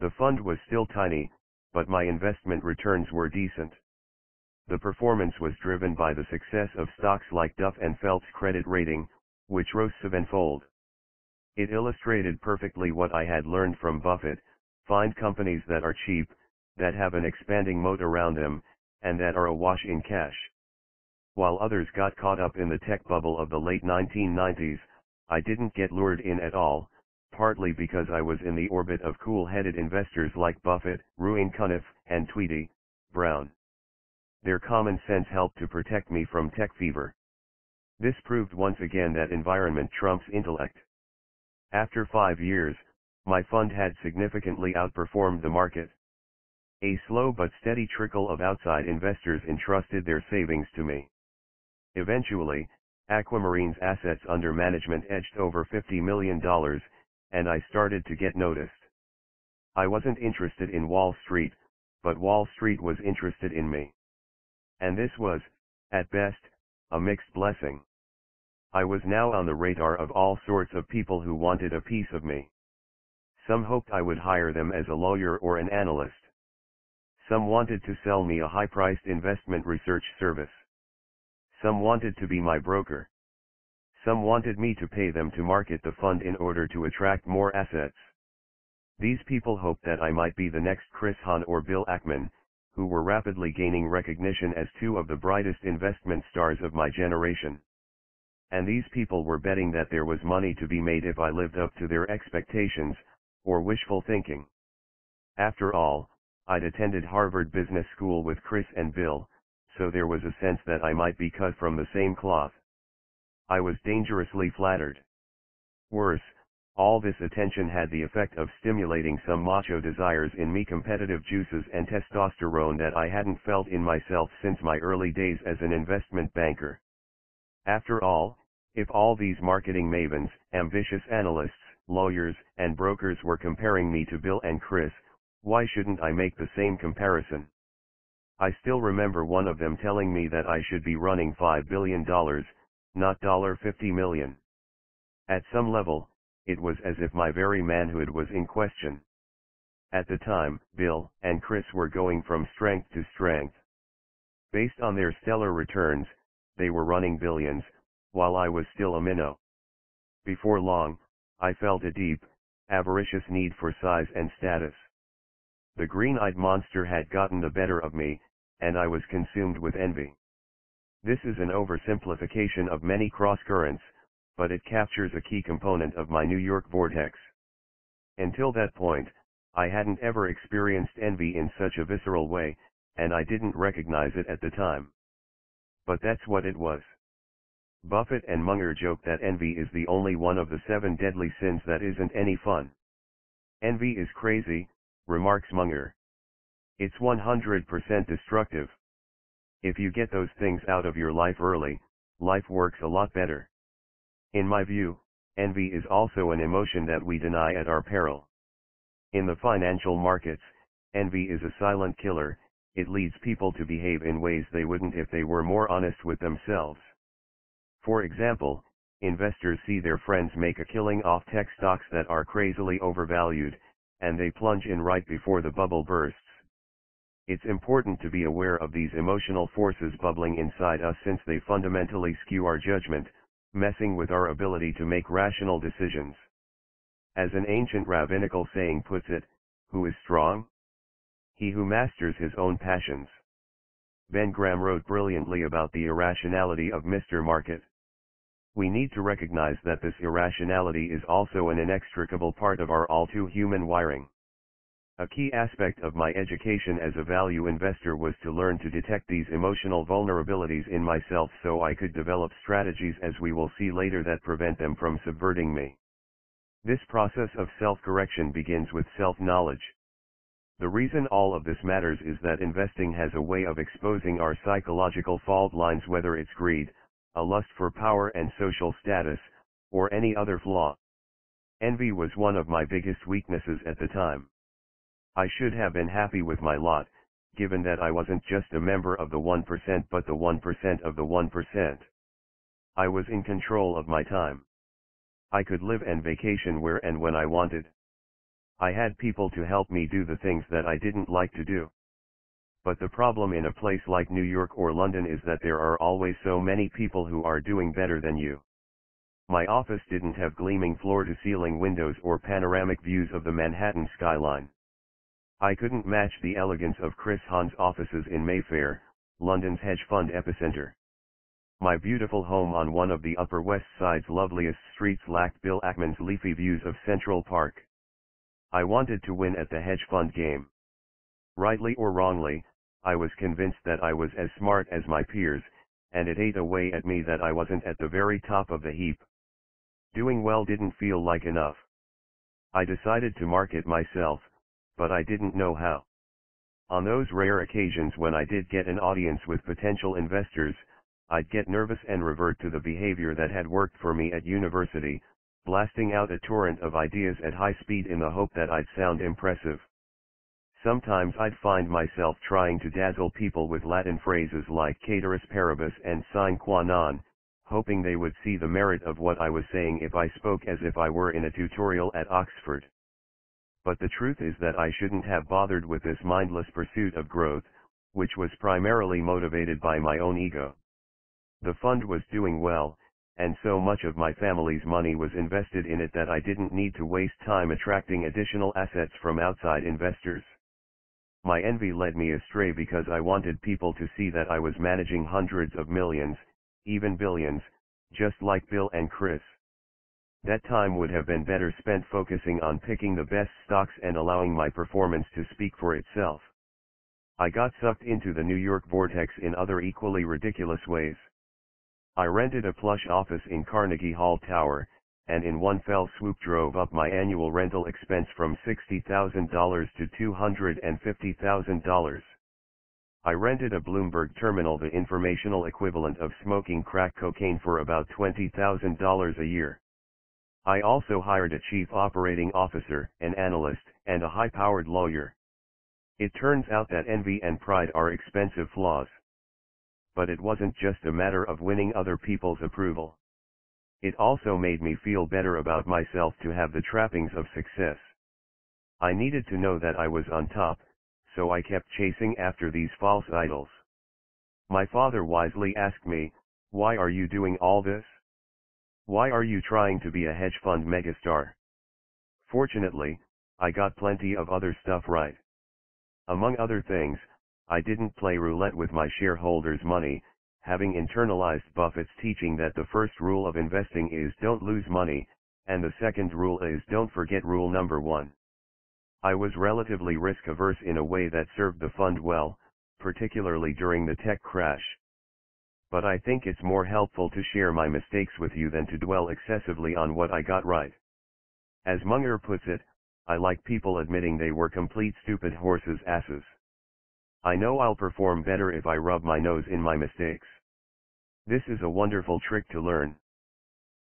The fund was still tiny, but my investment returns were decent. The performance was driven by the success of stocks like Duff and Phelps credit rating, which rose sevenfold. It illustrated perfectly what I had learned from Buffett, find companies that are cheap, that have an expanding moat around them, and that are awash in cash. While others got caught up in the tech bubble of the late 1990s, I didn't get lured in at all, partly because I was in the orbit of cool-headed investors like Buffett, Ruane Cunniff, and Tweedy, Brown. Their common sense helped to protect me from tech fever. This proved once again that environment trumps intellect. After five years, my fund had significantly outperformed the market. A slow but steady trickle of outside investors entrusted their savings to me. Eventually, Aquamarine's assets under management edged over $50 million, and I started to get noticed. I wasn't interested in Wall Street, but Wall Street was interested in me. And this was, at best, a mixed blessing. I was now on the radar of all sorts of people who wanted a piece of me. Some hoped I would hire them as a lawyer or an analyst. Some wanted to sell me a high-priced investment research service. Some wanted to be my broker. Some wanted me to pay them to market the fund in order to attract more assets. These people hoped that I might be the next Chris Hohn or Bill Ackman, who were rapidly gaining recognition as two of the brightest investment stars of my generation. And these people were betting that there was money to be made if I lived up to their expectations, or wishful thinking. After all, I'd attended Harvard Business School with Chris and Bill, so there was a sense that I might be cut from the same cloth. I was dangerously flattered. Worse, all this attention had the effect of stimulating some macho desires in me competitive juices and testosterone that I hadn't felt in myself since my early days as an investment banker. After all, if all these marketing mavens, ambitious analysts, lawyers, and brokers were comparing me to Bill and Chris, why shouldn't I make the same comparison? I still remember one of them telling me that I should be running $5 billion, not $50 million. At some level, it was as if my very manhood was in question. At the time, Bill and Chris were going from strength to strength. Based on their stellar returns, they were running billions, while I was still a minnow. Before long, I felt a deep, avaricious need for size and status. The green-eyed monster had gotten the better of me, and I was consumed with envy. This is an oversimplification of many cross-currents, but it captures a key component of my New York vortex. Until that point, I hadn't ever experienced envy in such a visceral way, and I didn't recognize it at the time. But that's what it was. Buffett and Munger joke that envy is the only one of the seven deadly sins that isn't any fun. Envy is crazy, remarks Munger. It's 100% destructive. If you get those things out of your life early, life works a lot better. In my view, envy is also an emotion that we deny at our peril. In the financial markets, envy is a silent killer, it leads people to behave in ways they wouldn't if they were more honest with themselves. For example, investors see their friends make a killing off tech stocks that are crazily overvalued, and they plunge in right before the bubble bursts. It's important to be aware of these emotional forces bubbling inside us since they fundamentally skew our judgment, messing with our ability to make rational decisions. As an ancient rabbinical saying puts it, who is strong? He who masters his own passions. Ben Graham wrote brilliantly about the irrationality of Mr. Market. We need to recognize that this irrationality is also an inextricable part of our all too human wiring. A key aspect of my education as a value investor was to learn to detect these emotional vulnerabilities in myself so I could develop strategies as we will see later that prevent them from subverting me. This process of self-correction begins with self-knowledge. The reason all of this matters is that investing has a way of exposing our psychological fault lines whether it's greed, a lust for power and social status, or any other flaw. Envy was one of my biggest weaknesses at the time. I should have been happy with my lot, given that I wasn't just a member of the 1% but the 1% of the 1%. I was in control of my time. I could live and vacation where and when I wanted. I had people to help me do the things that I didn't like to do. But the problem in a place like New York or London is that there are always so many people who are doing better than you. My office didn't have gleaming floor-to-ceiling windows or panoramic views of the Manhattan skyline. I couldn't match the elegance of Chris Hohn's offices in Mayfair, London's hedge fund epicenter. My beautiful home on one of the Upper West Side's loveliest streets lacked Bill Ackman's leafy views of Central Park. I wanted to win at the hedge fund game. Rightly or wrongly, I was convinced that I was as smart as my peers, and it ate away at me that I wasn't at the very top of the heap. Doing well didn't feel like enough. I decided to market myself, but I didn't know how. On those rare occasions when I did get an audience with potential investors, I'd get nervous and revert to the behavior that had worked for me at university, blasting out a torrent of ideas at high speed in the hope that I'd sound impressive. Sometimes I'd find myself trying to dazzle people with Latin phrases like caeteris paribus and sine qua non, hoping they would see the merit of what I was saying if I spoke as if I were in a tutorial at Oxford. But the truth is that I shouldn't have bothered with this mindless pursuit of growth, which was primarily motivated by my own ego. The fund was doing well, and so much of my family's money was invested in it that I didn't need to waste time attracting additional assets from outside investors. My envy led me astray because I wanted people to see that I was managing hundreds of millions, even billions, just like Bill and Chris. That time would have been better spent focusing on picking the best stocks and allowing my performance to speak for itself. I got sucked into the New York vortex in other equally ridiculous ways. I rented a plush office in Carnegie Hall Tower, and in one fell swoop drove up my annual rental expense from $60,000 to $250,000. I rented a Bloomberg terminal the informational equivalent of smoking crack cocaine for about $20,000 a year. I also hired a chief operating officer, an analyst, and a high-powered lawyer. It turns out that envy and pride are expensive flaws but it wasn't just a matter of winning other people's approval. It also made me feel better about myself to have the trappings of success. I needed to know that I was on top, so I kept chasing after these false idols. My father wisely asked me, why are you doing all this? Why are you trying to be a hedge fund megastar? Fortunately, I got plenty of other stuff right. Among other things, I didn't play roulette with my shareholders' money, having internalized Buffett's teaching that the first rule of investing is don't lose money, and the second rule is don't forget rule number one. I was relatively risk averse in a way that served the fund well, particularly during the tech crash. But I think it's more helpful to share my mistakes with you than to dwell excessively on what I got right. As Munger puts it, I like people admitting they were complete stupid horses' asses. I know I'll perform better if I rub my nose in my mistakes. This is a wonderful trick to learn.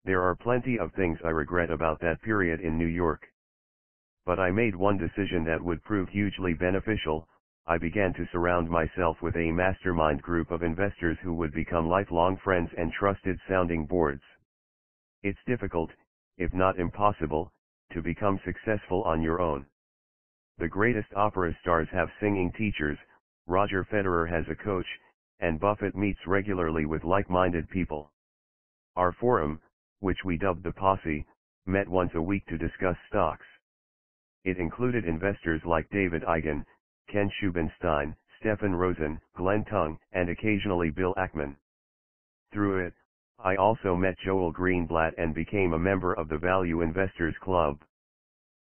There are plenty of things I regret about that period in New York. But I made one decision that would prove hugely beneficial, I began to surround myself with a mastermind group of investors who would become lifelong friends and trusted sounding boards. It's difficult, if not impossible, to become successful on your own. The greatest opera stars have singing teachers, Roger Federer has a coach, and Buffett meets regularly with like-minded people. Our forum, which we dubbed the Posse, met once a week to discuss stocks. It included investors like David Eigen, Ken Shubin Stein, Stefan Rosen, Glenn Tongue, and occasionally Bill Ackman. Through it, I also met Joel Greenblatt and became a member of the Value Investors Club.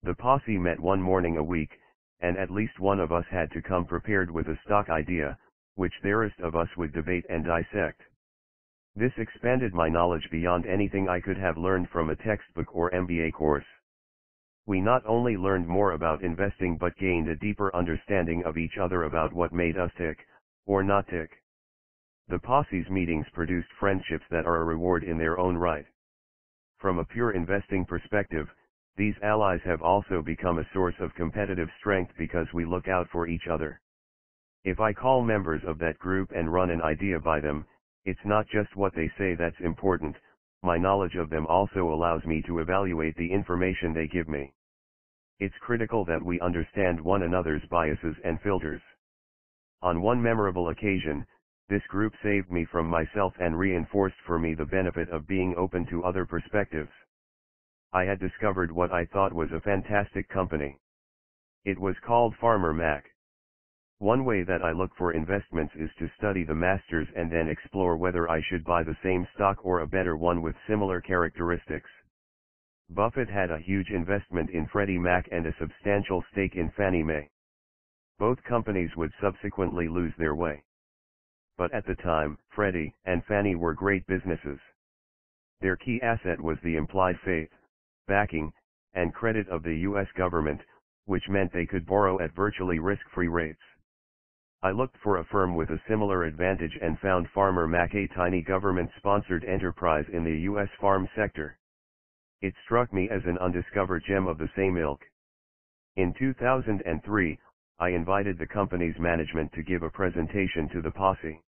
The posse met one morning a week, and at least one of us had to come prepared with a stock idea, which the rest of us would debate and dissect. This expanded my knowledge beyond anything I could have learned from a textbook or MBA course. We not only learned more about investing but gained a deeper understanding of each other about what made us tick, or not tick. The posse's meetings produced friendships that are a reward in their own right. From a pure investing perspective, these allies have also become a source of competitive strength because we look out for each other. If I call members of that group and run an idea by them, it's not just what they say that's important, my knowledge of them also allows me to evaluate the information they give me. It's critical that we understand one another's biases and filters. On one memorable occasion, this group saved me from myself and reinforced for me the benefit of being open to other perspectives. I had discovered what I thought was a fantastic company. It was called Farmer Mac. One way that I look for investments is to study the masters and then explore whether I should buy the same stock or a better one with similar characteristics. Buffett had a huge investment in Freddie Mac and a substantial stake in Fannie Mae. Both companies would subsequently lose their way. But at the time, Freddie and Fannie were great businesses. Their key asset was the implied faith, backing, and credit of the U.S. government, which meant they could borrow at virtually risk-free rates. I looked for a firm with a similar advantage and found Farmer Mac a tiny government-sponsored enterprise in the U.S. farm sector. It struck me as an undiscovered gem of the same ilk. In 2003, I invited the company's management to give a presentation to the posse.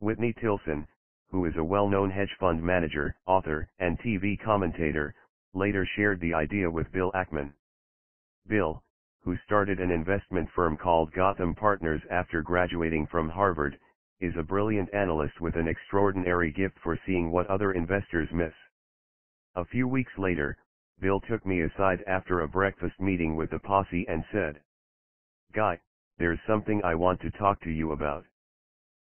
Whitney Tilson, who is a well-known hedge fund manager, author, and TV commentator, later shared the idea with Bill Ackman. Bill, who started an investment firm called Gotham Partners after graduating from Harvard, is a brilliant analyst with an extraordinary gift for seeing what other investors miss. A few weeks later, Bill took me aside after a breakfast meeting with the posse and said, Guy, there's something I want to talk to you about.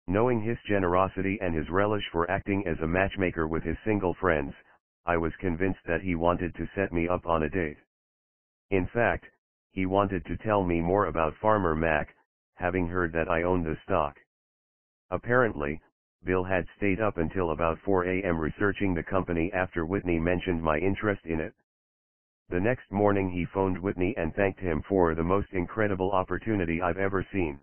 Knowing his generosity and his relish for acting as a matchmaker with his single friends, I was convinced that he wanted to set me up on a date. In fact, he wanted to tell me more about Farmer Mac, having heard that I owned the stock. Apparently, Bill had stayed up until about 4 a.m. researching the company after Whitney mentioned my interest in it. The next morning he phoned Whitney and thanked him for the most incredible opportunity I've ever seen.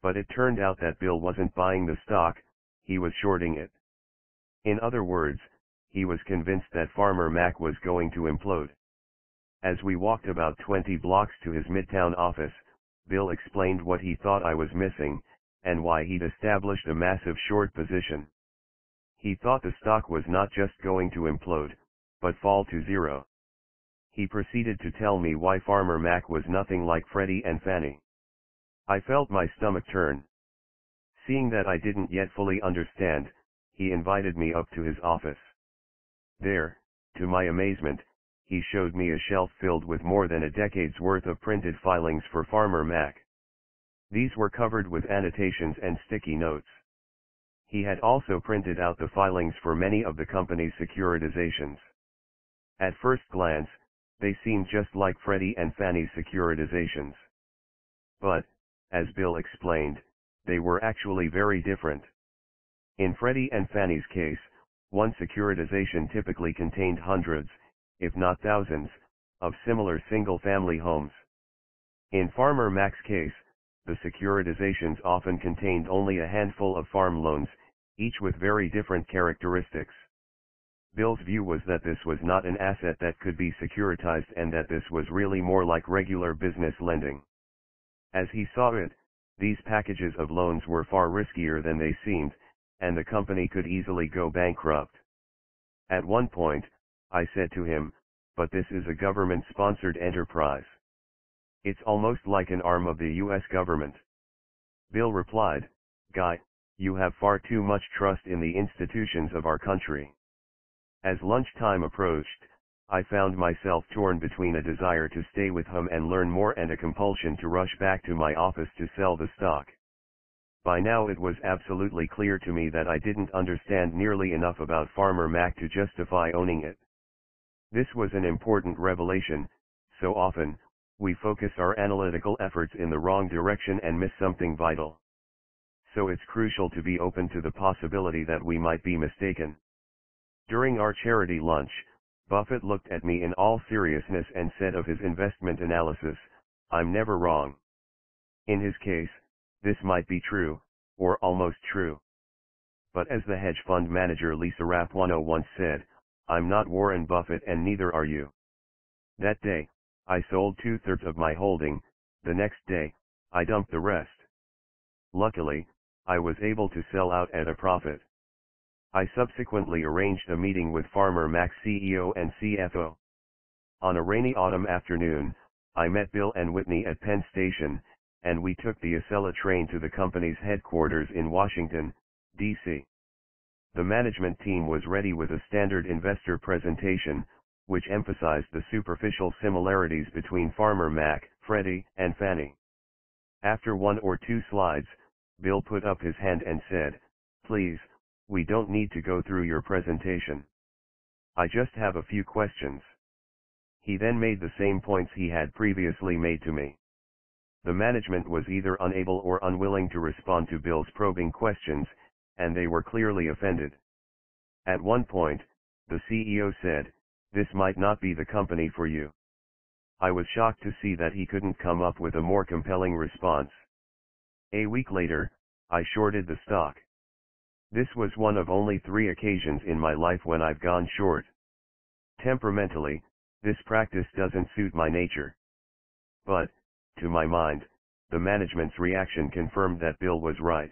But it turned out that Bill wasn't buying the stock, he was shorting it. In other words, he was convinced that Farmer Mac was going to implode. As we walked about 20 blocks to his Midtown office, Bill explained what he thought I was missing, and why he'd established a massive short position. He thought the stock was not just going to implode, but fall to zero. He proceeded to tell me why Farmer Mac was nothing like Freddie and Fannie. I felt my stomach turn. Seeing that I didn't yet fully understand, he invited me up to his office. There, to my amazement, he showed me a shelf filled with more than a decade's worth of printed filings for Farmer Mac. These were covered with annotations and sticky notes. He had also printed out the filings for many of the company's securitizations. At first glance, they seemed just like Freddie and Fannie's securitizations. But, as Bill explained, they were actually very different. In Freddie and Fannie's case, one securitization typically contained hundreds, if not thousands, of similar single-family homes. In Farmer Mac's case, the securitizations often contained only a handful of farm loans, each with very different characteristics. Bill's view was that this was not an asset that could be securitized and that this was really more like regular business lending. As he saw it, these packages of loans were far riskier than they seemed, and the company could easily go bankrupt. At one point, I said to him, but this is a government-sponsored enterprise. It's almost like an arm of the US government. Bill replied, Guy, you have far too much trust in the institutions of our country. As lunchtime approached, I found myself torn between a desire to stay with him and learn more and a compulsion to rush back to my office to sell the stock. By now it was absolutely clear to me that I didn't understand nearly enough about Farmer Mac to justify owning it. This was an important revelation, so often, we focus our analytical efforts in the wrong direction and miss something vital. So it's crucial to be open to the possibility that we might be mistaken. During our charity lunch, Buffett looked at me in all seriousness and said of his investment analysis, I'm never wrong. In his case, this might be true, or almost true. But as the hedge fund manager Lisa Rapuano once oh said, I'm not Warren Buffett and neither are you. That day, I sold two-thirds of my holding, the next day, I dumped the rest. Luckily, I was able to sell out at a profit. I subsequently arranged a meeting with Farmer Mac's CEO and CFO. On a rainy autumn afternoon, I met Bill and Whitney at Penn Station, and we took the Acela train to the company's headquarters in Washington, D.C. The management team was ready with a standard investor presentation, which emphasized the superficial similarities between Farmer Mac, Freddie, and Fannie. After one or two slides, Bill put up his hand and said, Please, we don't need to go through your presentation. I just have a few questions. He then made the same points he had previously made to me. The management was either unable or unwilling to respond to Bill's probing questions, and they were clearly offended. At one point, the CEO said, this might not be the company for you. I was shocked to see that he couldn't come up with a more compelling response. A week later, I shorted the stock. This was one of only three occasions in my life when I've gone short. Temperamentally, this practice doesn't suit my nature. But, to my mind, the management's reaction confirmed that Bill was right.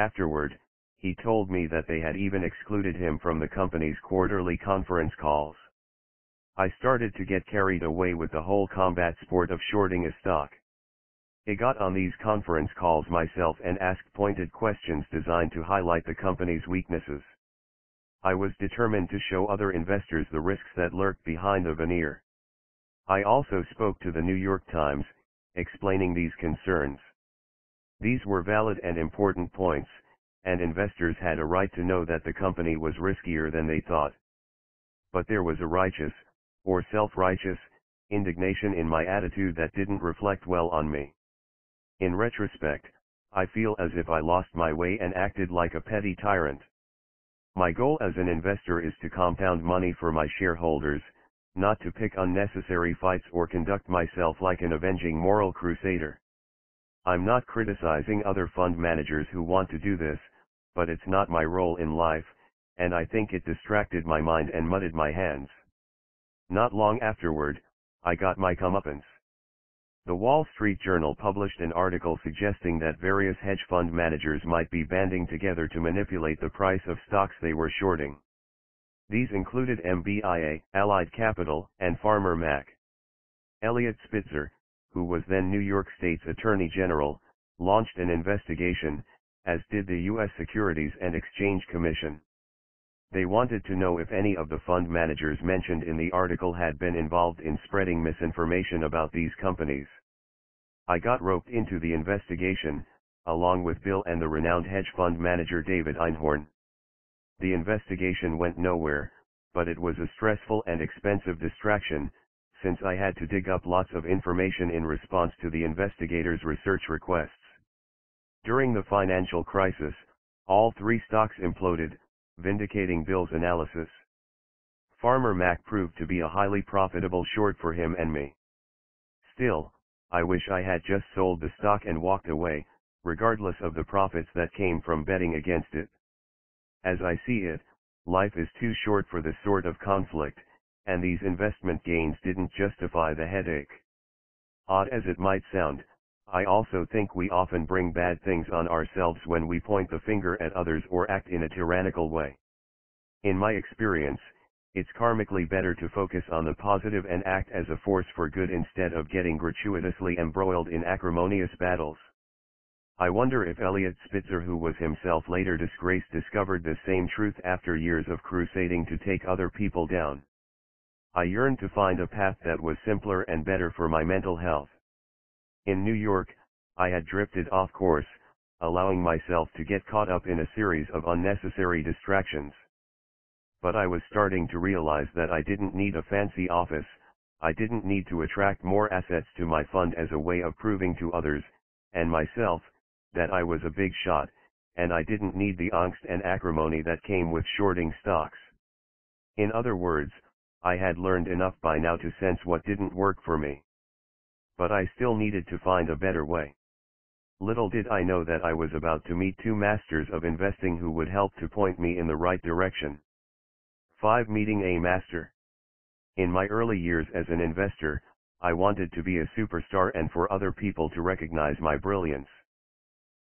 Afterward, he told me that they had even excluded him from the company's quarterly conference calls. I started to get carried away with the whole combat sport of shorting a stock. I got on these conference calls myself and asked pointed questions designed to highlight the company's weaknesses. I was determined to show other investors the risks that lurked behind the veneer. I also spoke to the New York Times, explaining these concerns. These were valid and important points, and investors had a right to know that the company was riskier than they thought. But there was a righteous, or self-righteous, indignation in my attitude that didn't reflect well on me. In retrospect, I feel as if I lost my way and acted like a petty tyrant. My goal as an investor is to compound money for my shareholders, not to pick unnecessary fights or conduct myself like an avenging moral crusader. I'm not criticizing other fund managers who want to do this, but it's not my role in life, and I think it distracted my mind and muddied my hands. Not long afterward, I got my comeuppance. The Wall Street Journal published an article suggesting that various hedge fund managers might be banding together to manipulate the price of stocks they were shorting. These included MBIA, Allied Capital, and Farmer Mac. Eliot Spitzer, who was then New York State's Attorney General, launched an investigation, as did the U.S. Securities and Exchange Commission. They wanted to know if any of the fund managers mentioned in the article had been involved in spreading misinformation about these companies. I got roped into the investigation, along with Bill and the renowned hedge fund manager David Einhorn. The investigation went nowhere, but it was a stressful and expensive distraction, since I had to dig up lots of information in response to the investigators' research requests. During the financial crisis, all three stocks imploded, vindicating Bill's analysis. Farmer Mac proved to be a highly profitable short for him and me. Still, I wish I had just sold the stock and walked away, regardless of the profits that came from betting against it. As I see it, life is too short for this sort of conflict, and these investment gains didn't justify the headache. Odd as it might sound, I also think we often bring bad things on ourselves when we point the finger at others or act in a tyrannical way. In my experience, it's karmically better to focus on the positive and act as a force for good instead of getting gratuitously embroiled in acrimonious battles. I wonder if Eliot Spitzer who was himself later disgraced discovered the same truth after years of crusading to take other people down. I yearned to find a path that was simpler and better for my mental health. In New York, I had drifted off course, allowing myself to get caught up in a series of unnecessary distractions. But I was starting to realize that I didn't need a fancy office, I didn't need to attract more assets to my fund as a way of proving to others, and myself, that I was a big shot, and I didn't need the angst and acrimony that came with shorting stocks. In other words, I had learned enough by now to sense what didn't work for me. But I still needed to find a better way. Little did I know that I was about to meet two masters of investing who would help to point me in the right direction. 5. Meeting a master. In my early years as an investor, I wanted to be a superstar and for other people to recognize my brilliance.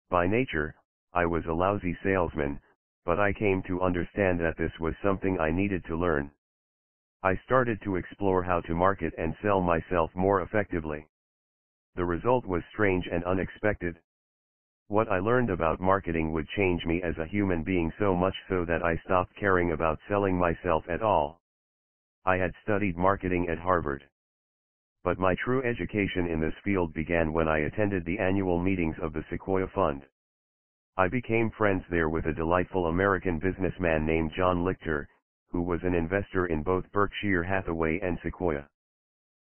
By nature, I was a lousy salesman, but I came to understand that this was something I needed to learn. I started to explore how to market and sell myself more effectively. The result was strange and unexpected. What I learned about marketing would change me as a human being so much so that I stopped caring about selling myself at all. I had studied marketing at Harvard. But my true education in this field began when I attended the annual meetings of the Sequoia Fund. I became friends there with a delightful American businessman named John Lichter, who was an investor in both Berkshire Hathaway and Sequoia.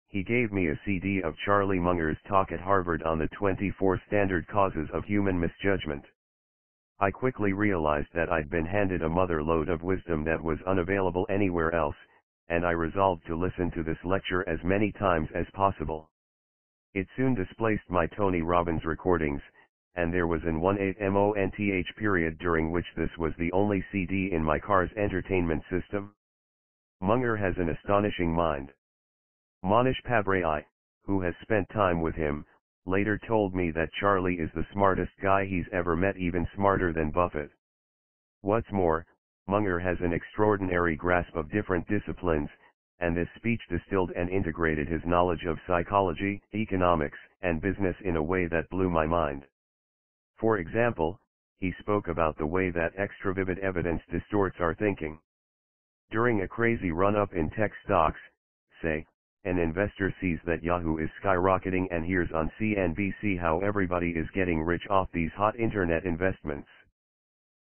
He gave me a CD of Charlie Munger's talk at Harvard on the 24 standard causes of human misjudgment. I quickly realized that I'd been handed a mother lode of wisdom that was unavailable anywhere else, and I resolved to listen to this lecture as many times as possible. It soon displaced my Tony Robbins recordings, and there was an 18 month period during which this was the only CD in my car's entertainment system. Munger has an astonishing mind. Mohnish Pabrai, who has spent time with him, later told me that Charlie is the smartest guy he's ever met even smarter than Buffett. What's more, Munger has an extraordinary grasp of different disciplines, and this speech distilled and integrated his knowledge of psychology, economics, and business in a way that blew my mind. For example, he spoke about the way that extra vivid evidence distorts our thinking. During a crazy run-up in tech stocks, say, an investor sees that Yahoo is skyrocketing and hears on CNBC how everybody is getting rich off these hot internet investments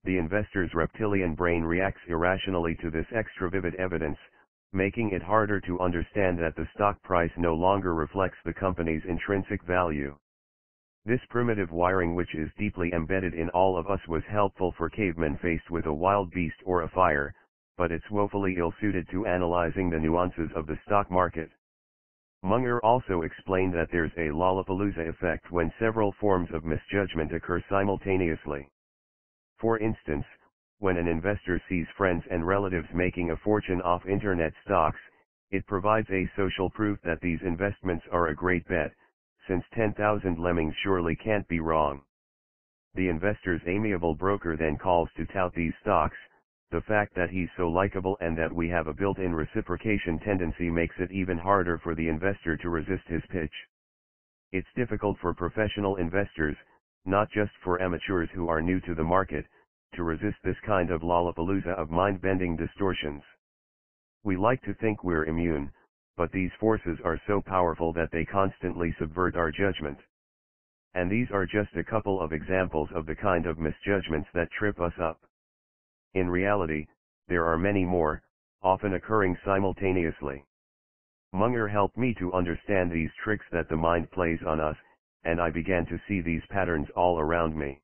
the investor's reptilian brain reacts irrationally to this extra vivid evidence, making it harder to understand that the stock price no longer reflects the company's intrinsic value. This primitive wiring which is deeply embedded in all of us was helpful for cavemen faced with a wild beast or a fire, but it's woefully ill-suited to analyzing the nuances of the stock market. Munger also explained that there's a Lollapalooza effect when several forms of misjudgment occur simultaneously. For instance, when an investor sees friends and relatives making a fortune off internet stocks, it provides a social proof that these investments are a great bet, since 10,000 lemmings surely can't be wrong. The investor's amiable broker then calls to tout these stocks, the fact that he's so likable and that we have a built-in reciprocation tendency makes it even harder for the investor to resist his pitch. It's difficult for professional investors, not just for amateurs who are new to the market, to resist this kind of lollapalooza of mind-bending distortions. We like to think we're immune, but these forces are so powerful that they constantly subvert our judgment. And these are just a couple of examples of the kind of misjudgments that trip us up. In reality, there are many more, often occurring simultaneously. Munger helped me to understand these tricks that the mind plays on us, and I began to see these patterns all around me.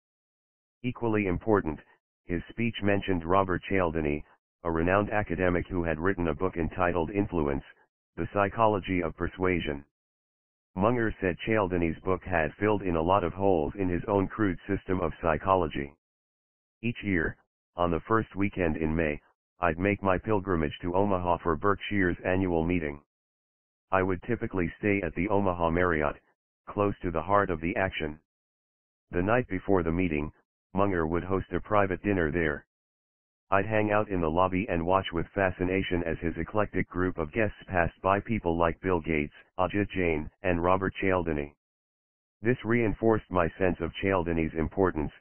Equally important, his speech mentioned Robert Cialdini, a renowned academic who had written a book entitled Influence, The Psychology of Persuasion. Munger said Cialdini's book had filled in a lot of holes in his own crude system of psychology. Each year, on the first weekend in May, I'd make my pilgrimage to Omaha for Berkshire's annual meeting. I would typically stay at the Omaha Marriott, close to the heart of the action. The night before the meeting, Munger would host a private dinner there. I'd hang out in the lobby and watch with fascination as his eclectic group of guests passed by people like Bill Gates, Ajit Jain, and Robert Cialdini. This reinforced my sense of Cialdini's importance,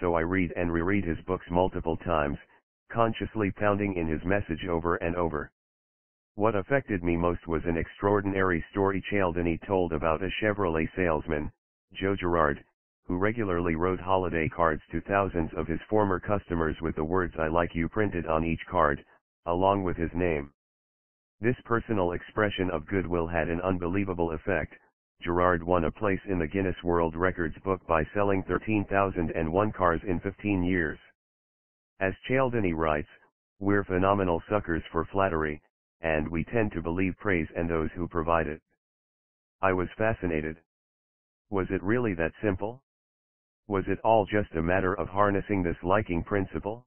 so I read and reread his books multiple times, consciously pounding in his message over and over. What affected me most was an extraordinary story Cialdini told about a Chevrolet salesman, Joe Girard, who regularly wrote holiday cards to thousands of his former customers with the words I like you printed on each card, along with his name. This personal expression of goodwill had an unbelievable effect. Girard won a place in the Guinness World Records book by selling 13,001 cars in 15 years. As Cialdini writes, we're phenomenal suckers for flattery, and we tend to believe praise and those who provide it. I was fascinated. Was it really that simple? Was it all just a matter of harnessing this liking principle?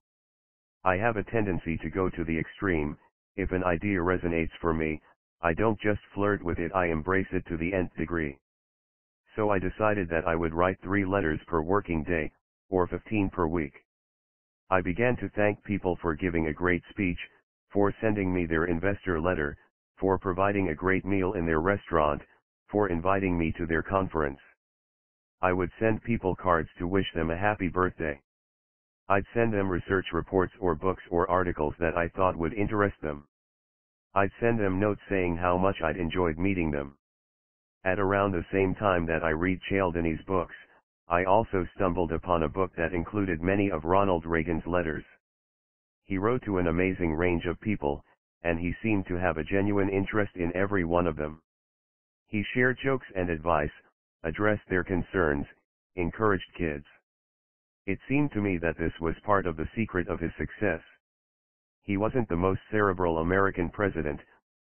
I have a tendency to go to the extreme, if an idea resonates for me, I don't just flirt with it I embrace it to the nth degree. So I decided that I would write three letters per working day, or 15 per week. I began to thank people for giving a great speech, for sending me their investor letter, for providing a great meal in their restaurant, for inviting me to their conference. I would send people cards to wish them a happy birthday. I'd send them research reports or books or articles that I thought would interest them. I'd send them notes saying how much I'd enjoyed meeting them. At around the same time that I read Cialdini's books, I also stumbled upon a book that included many of Ronald Reagan's letters. He wrote to an amazing range of people, and he seemed to have a genuine interest in every one of them. He shared jokes and advice, addressed their concerns, encouraged kids. It seemed to me that this was part of the secret of his success. He wasn't the most cerebral American president,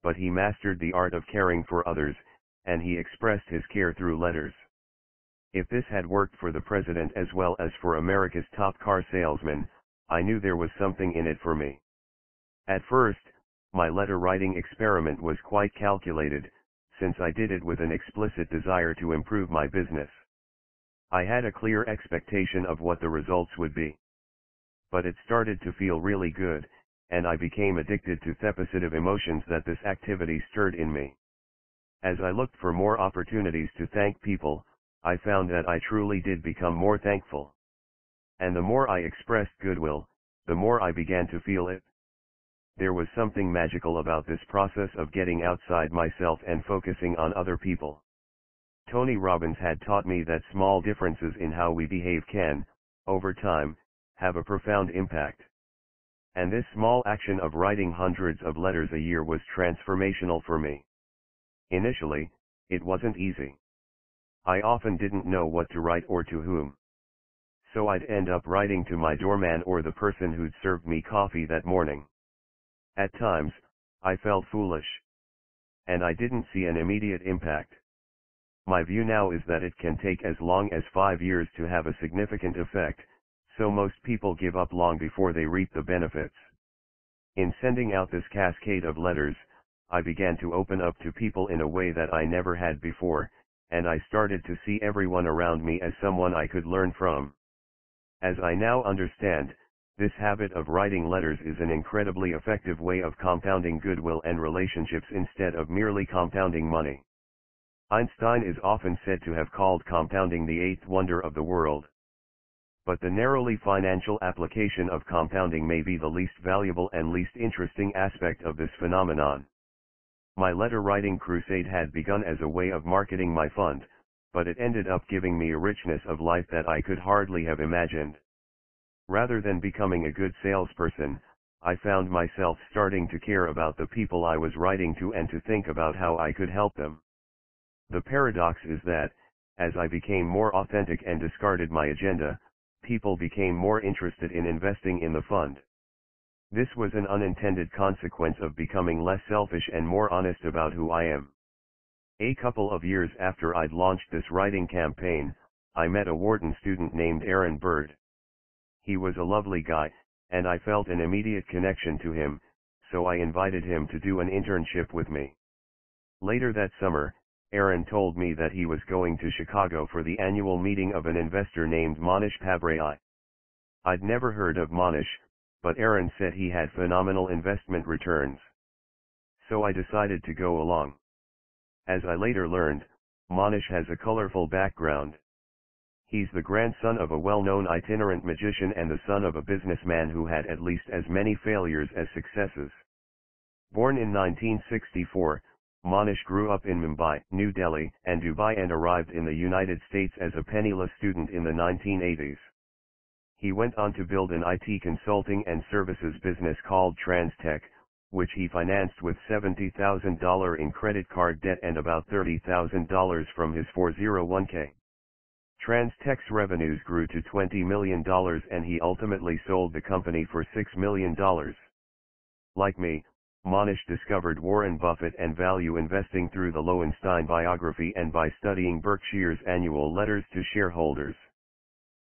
but he mastered the art of caring for others, and he expressed his care through letters. If this had worked for the president as well as for America's top car salesman, I knew there was something in it for me. At first, my letter writing experiment was quite calculated, since I did it with an explicit desire to improve my business. I had a clear expectation of what the results would be. But it started to feel really good, and I became addicted to the positive emotions that this activity stirred in me. As I looked for more opportunities to thank people, I found that I truly did become more thankful. And the more I expressed goodwill, the more I began to feel it. There was something magical about this process of getting outside myself and focusing on other people. Tony Robbins had taught me that small differences in how we behave can, over time, have a profound impact. And this small action of writing hundreds of letters a year was transformational for me. Initially, it wasn't easy. I often didn't know what to write or to whom. So I'd end up writing to my doorman or the person who'd served me coffee that morning. At times, I felt foolish. And I didn't see an immediate impact. My view now is that it can take as long as five years to have a significant effect, so most people give up long before they reap the benefits. In sending out this cascade of letters, I began to open up to people in a way that I never had before, and I started to see everyone around me as someone I could learn from. As I now understand, this habit of writing letters is an incredibly effective way of compounding goodwill and relationships instead of merely compounding money. Einstein is often said to have called compounding the eighth wonder of the world but the narrowly financial application of compounding may be the least valuable and least interesting aspect of this phenomenon. My letter writing crusade had begun as a way of marketing my fund, but it ended up giving me a richness of life that I could hardly have imagined. Rather than becoming a good salesperson, I found myself starting to care about the people I was writing to and to think about how I could help them. The paradox is that, as I became more authentic and discarded my agenda, people became more interested in investing in the fund. This was an unintended consequence of becoming less selfish and more honest about who I am. A couple of years after I'd launched this writing campaign, I met a Wharton student named Aaron Bird. He was a lovely guy, and I felt an immediate connection to him, so I invited him to do an internship with me. Later that summer, Aaron told me that he was going to Chicago for the annual meeting of an investor named Mohnish Pabrai. I'd never heard of Mohnish, but Aaron said he had phenomenal investment returns. So I decided to go along. As I later learned, Mohnish has a colorful background. He's the grandson of a well-known itinerant magician and the son of a businessman who had at least as many failures as successes. Born in 1964, Mohnish grew up in Mumbai, New Delhi, and Dubai and arrived in the United States as a penniless student in the 1980s. He went on to build an IT consulting and services business called Transtech, which he financed with $70,000 in credit card debt and about $30,000 from his 401k. Transtech's revenues grew to $20 million and he ultimately sold the company for $6 million. Like me, Mohnish discovered Warren Buffett and value investing through the Lowenstein biography and by studying Berkshire's annual letters to shareholders.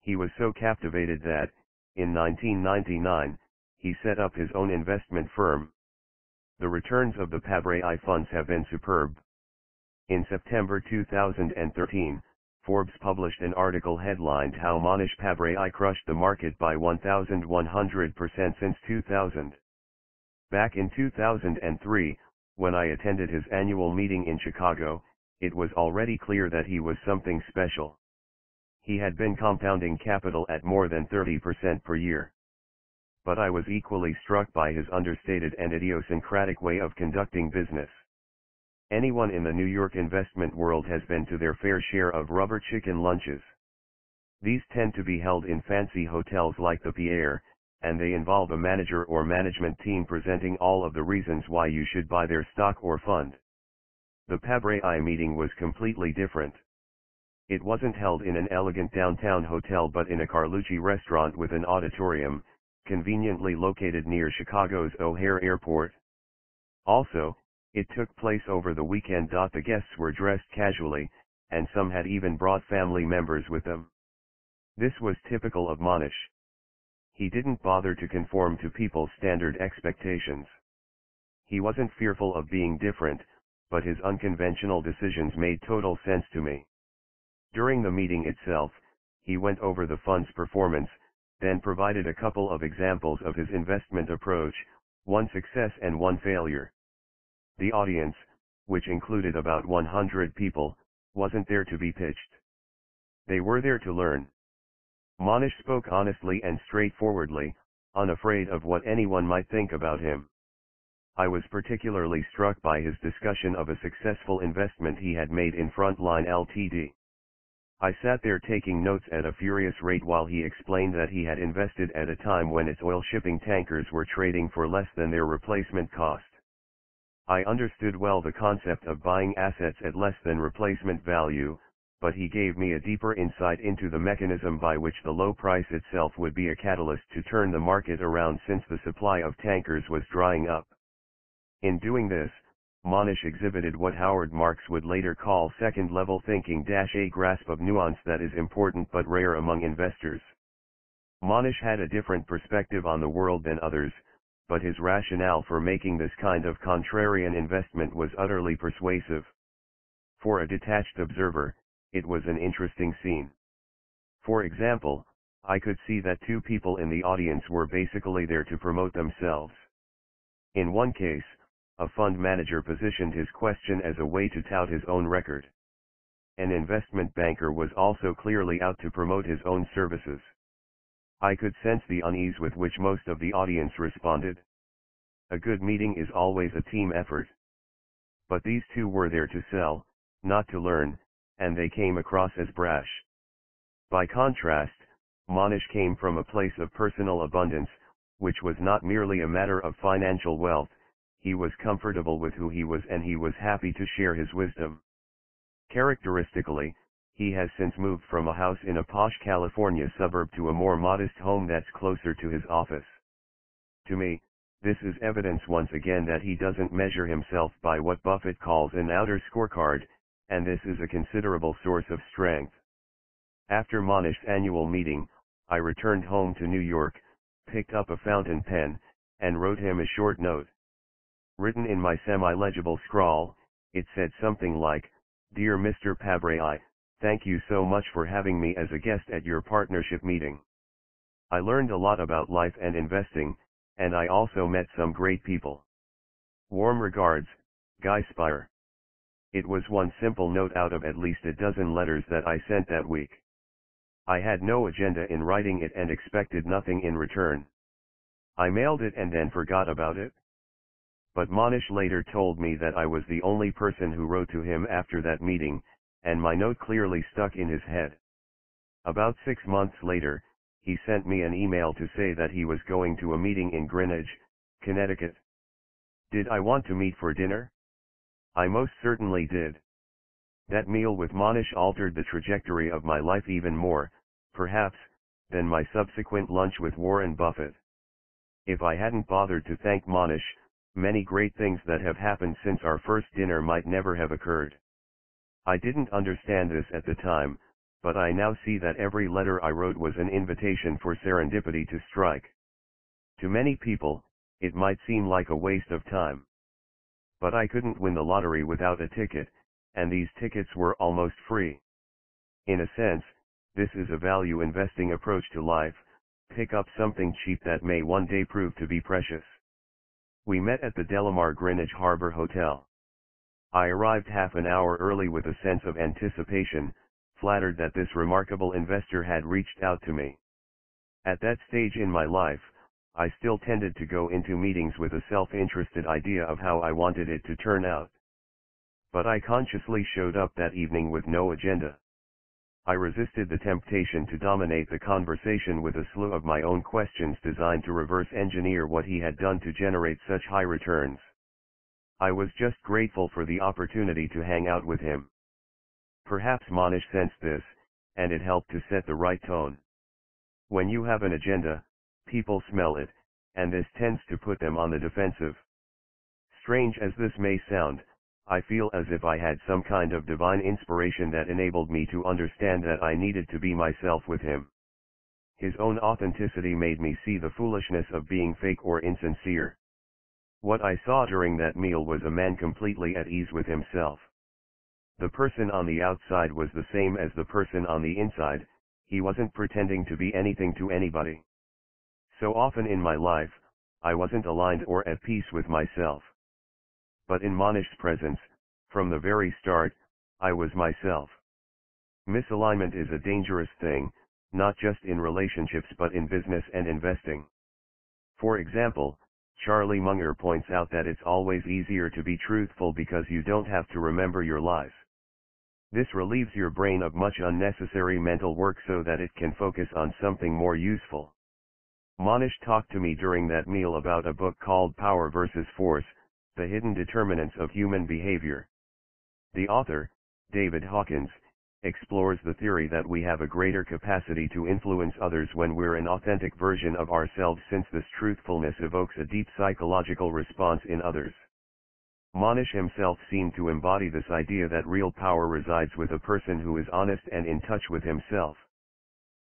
He was so captivated that, in 1999, he set up his own investment firm. The returns of the Pabrai funds have been superb. In September 2013, Forbes published an article headlined How Mohnish Pabrai Crushed the Market by 1,100% since 2000. Back in 2003, when I attended his annual meeting in Chicago, it was already clear that he was something special. He had been compounding capital at more than 30% per year. But I was equally struck by his understated and idiosyncratic way of conducting business. Anyone in the New York investment world has been to their fair share of rubber chicken lunches. These tend to be held in fancy hotels like the Pierre, and they involve a manager or management team presenting all of the reasons why you should buy their stock or fund. The Pabrai meeting was completely different. It wasn't held in an elegant downtown hotel but in a Carlucci restaurant with an auditorium, conveniently located near Chicago's O'Hare Airport. Also, it took place over the weekend. The guests were dressed casually, and some had even brought family members with them. This was typical of Mohnish. He didn't bother to conform to people's standard expectations. He wasn't fearful of being different, but his unconventional decisions made total sense to me. During the meeting itself, he went over the fund's performance, then provided a couple of examples of his investment approach, one success and one failure. The audience, which included about 100 people, wasn't there to be pitched. They were there to learn. Mohnish spoke honestly and straightforwardly, unafraid of what anyone might think about him. I was particularly struck by his discussion of a successful investment he had made in Frontline Ltd. I sat there taking notes at a furious rate while he explained that he had invested at a time when its oil shipping tankers were trading for less than their replacement cost. I understood well the concept of buying assets at less than replacement value, but he gave me a deeper insight into the mechanism by which the low price itself would be a catalyst to turn the market around since the supply of tankers was drying up. In doing this, Mohnish exhibited what Howard Marks would later call second-level thinking a grasp of nuance that is important but rare among investors. Mohnish had a different perspective on the world than others, but his rationale for making this kind of contrarian investment was utterly persuasive. For a detached observer, it was an interesting scene. For example, I could see that two people in the audience were basically there to promote themselves. In one case, a fund manager positioned his question as a way to tout his own record. An investment banker was also clearly out to promote his own services. I could sense the unease with which most of the audience responded. A good meeting is always a team effort. But these two were there to sell, not to learn, and they came across as brash. By contrast, Mohnish came from a place of personal abundance, which was not merely a matter of financial wealth, he was comfortable with who he was and he was happy to share his wisdom. Characteristically, he has since moved from a house in a posh California suburb to a more modest home that's closer to his office. To me, this is evidence once again that he doesn't measure himself by what Buffett calls an outer scorecard, and this is a considerable source of strength. After Mohnish's annual meeting, I returned home to New York, picked up a fountain pen, and wrote him a short note. Written in my semi-legible scrawl, it said something like, Dear Mr. Pabrai, thank you so much for having me as a guest at your partnership meeting. I learned a lot about life and investing, and I also met some great people. Warm regards, Guy Spier. It was one simple note out of at least a dozen letters that I sent that week. I had no agenda in writing it and expected nothing in return. I mailed it and then forgot about it. But Mohnish later told me that I was the only person who wrote to him after that meeting, and my note clearly stuck in his head. About six months later, he sent me an email to say that he was going to a meeting in Greenwich, Connecticut. Did I want to meet for dinner? I most certainly did. That meal with Mohnish altered the trajectory of my life even more, perhaps, than my subsequent lunch with Warren Buffett. If I hadn't bothered to thank Mohnish, many great things that have happened since our first dinner might never have occurred. I didn't understand this at the time, but I now see that every letter I wrote was an invitation for serendipity to strike. To many people, it might seem like a waste of time. But I couldn't win the lottery without a ticket, and these tickets were almost free. In a sense, this is a value investing approach to life, pick up something cheap that may one day prove to be precious. We met at the Delamar Greenwich Harbor Hotel. I arrived half an hour early with a sense of anticipation, flattered that this remarkable investor had reached out to me. At that stage in my life, I still tended to go into meetings with a self-interested idea of how I wanted it to turn out. But I consciously showed up that evening with no agenda. I resisted the temptation to dominate the conversation with a slew of my own questions designed to reverse engineer what he had done to generate such high returns. I was just grateful for the opportunity to hang out with him. Perhaps Mohnish sensed this, and it helped to set the right tone. When you have an agenda, people smell it, and this tends to put them on the defensive. Strange as this may sound, I feel as if I had some kind of divine inspiration that enabled me to understand that I needed to be myself with him. His own authenticity made me see the foolishness of being fake or insincere. What I saw during that meal was a man completely at ease with himself. The person on the outside was the same as the person on the inside, he wasn't pretending to be anything to anybody. So often in my life, I wasn't aligned or at peace with myself. But in Mohnish's presence, from the very start, I was myself. Misalignment is a dangerous thing, not just in relationships but in business and investing. For example, Charlie Munger points out that it's always easier to be truthful because you don't have to remember your lies. This relieves your brain of much unnecessary mental work so that it can focus on something more useful. Mohnish talked to me during that meal about a book called Power versus Force, The Hidden Determinants of Human Behavior. The author, David Hawkins, explores the theory that we have a greater capacity to influence others when we're an authentic version of ourselves since this truthfulness evokes a deep psychological response in others. Mohnish himself seemed to embody this idea that real power resides with a person who is honest and in touch with himself.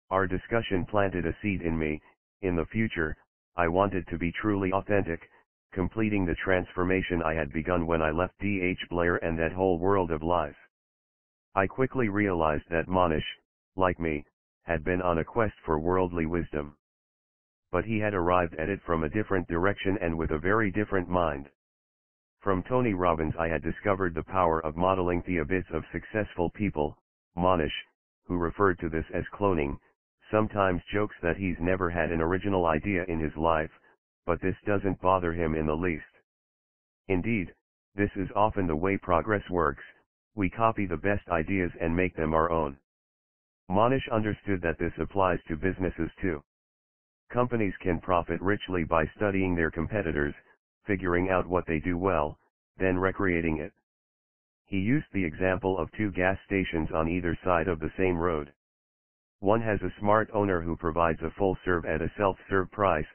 Our discussion planted a seed in me, in the future, I wanted to be truly authentic, completing the transformation I had begun when I left D.H. Blair and that whole world of lies. I quickly realized that Mohnish, like me, had been on a quest for worldly wisdom. But he had arrived at it from a different direction and with a very different mind. From Tony Robbins I had discovered the power of modeling the habits of successful people, Mohnish, who referred to this as cloning, sometimes jokes that he's never had an original idea in his life, but this doesn't bother him in the least. Indeed, this is often the way progress works, we copy the best ideas and make them our own. Mohnish understood that this applies to businesses too. Companies can profit richly by studying their competitors, figuring out what they do well, then recreating it. He used the example of two gas stations on either side of the same road. One has a smart owner who provides a full serve at a self-serve price,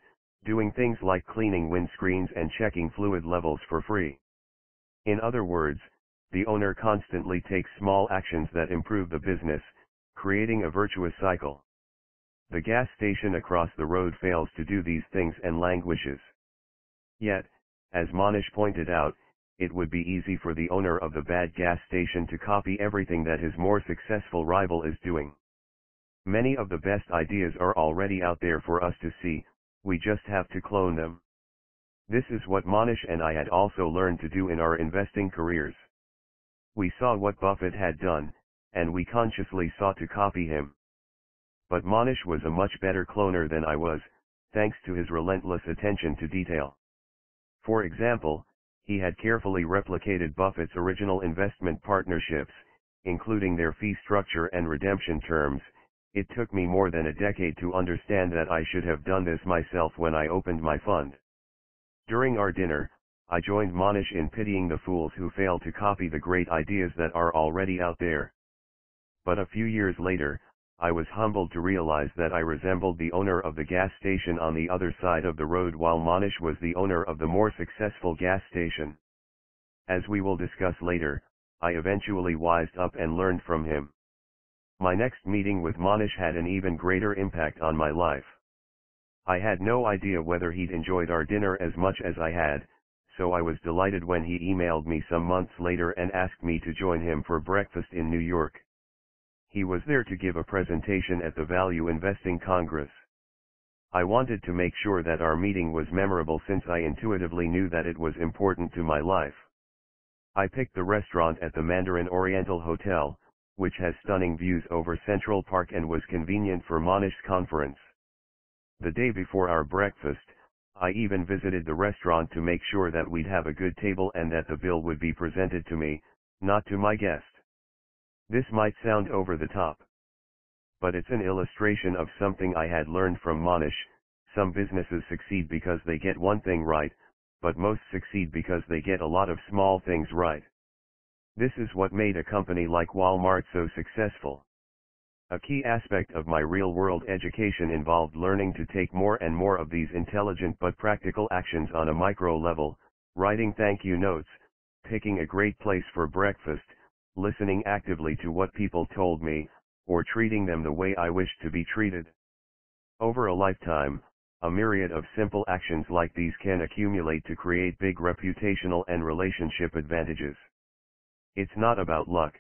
doing things like cleaning windscreens and checking fluid levels for free. In other words, the owner constantly takes small actions that improve the business, creating a virtuous cycle. The gas station across the road fails to do these things and languishes. Yet, as Mohnish pointed out, it would be easy for the owner of the bad gas station to copy everything that his more successful rival is doing. Many of the best ideas are already out there for us to see, we just have to clone them. This is what Mohnish and I had also learned to do in our investing careers. We saw what Buffett had done, and we consciously sought to copy him. But Mohnish was a much better cloner than I was, thanks to his relentless attention to detail. For example, he had carefully replicated Buffett's original investment partnerships, including their fee structure and redemption terms, it took me more than a decade to understand that I should have done this myself when I opened my fund. During our dinner, I joined Mohnish in pitying the fools who fail to copy the great ideas that are already out there. But a few years later, I was humbled to realize that I resembled the owner of the gas station on the other side of the road while Mohnish was the owner of the more successful gas station. As we will discuss later, I eventually wised up and learned from him. My next meeting with Mohnish had an even greater impact on my life. I had no idea whether he'd enjoyed our dinner as much as I had, so I was delighted when he emailed me some months later and asked me to join him for breakfast in New York. He was there to give a presentation at the Value Investing Congress. I wanted to make sure that our meeting was memorable since I intuitively knew that it was important to my life. I picked the restaurant at the Mandarin Oriental Hotel, which has stunning views over Central Park and was convenient for Mohnish's conference. The day before our breakfast, I even visited the restaurant to make sure that we'd have a good table and that the bill would be presented to me, not to my guest. This might sound over the top. But it's an illustration of something I had learned from Mohnish, some businesses succeed because they get one thing right, but most succeed because they get a lot of small things right. This is what made a company like Walmart so successful. A key aspect of my real-world education involved learning to take more and more of these intelligent but practical actions on a micro level, writing thank you notes, picking a great place for breakfast, listening actively to what people told me, or treating them the way I wished to be treated. Over a lifetime, a myriad of simple actions like these can accumulate to create big reputational and relationship advantages. It's not about luck.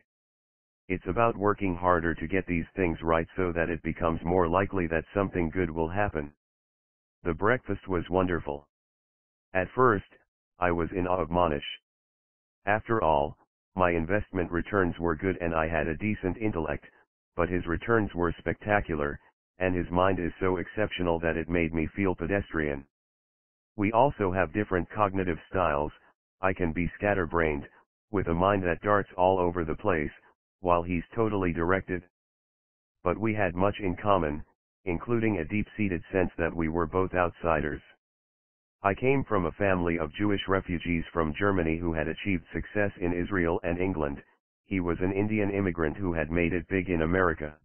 It's about working harder to get these things right so that it becomes more likely that something good will happen. The breakfast was wonderful. At first, I was in awe of Mohnish. After all, my investment returns were good and I had a decent intellect, but his returns were spectacular, and his mind is so exceptional that it made me feel pedestrian. We also have different cognitive styles, I can be scatterbrained, with a mind that darts all over the place, while he's totally directed. But we had much in common, including a deep-seated sense that we were both outsiders. I came from a family of Jewish refugees from Germany who had achieved success in Israel and England, he was an Indian immigrant who had made it big in America.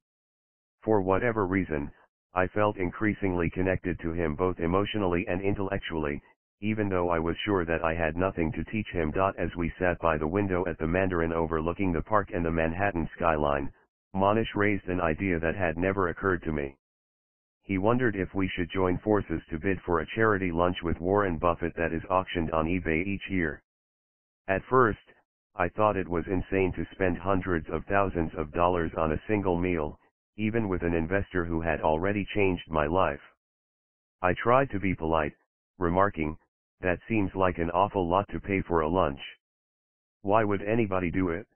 For whatever reason, I felt increasingly connected to him both emotionally and intellectually, even though I was sure that I had nothing to teach him. As we sat by the window at the Mandarin overlooking the park and the Manhattan skyline, Mohnish raised an idea that had never occurred to me. He wondered if we should join forces to bid for a charity lunch with Warren Buffett that is auctioned on eBay each year. At first, I thought it was insane to spend hundreds of thousands of dollars on a single meal, even with an investor who had already changed my life. I tried to be polite, remarking, that seems like an awful lot to pay for a lunch. Why would anybody do it?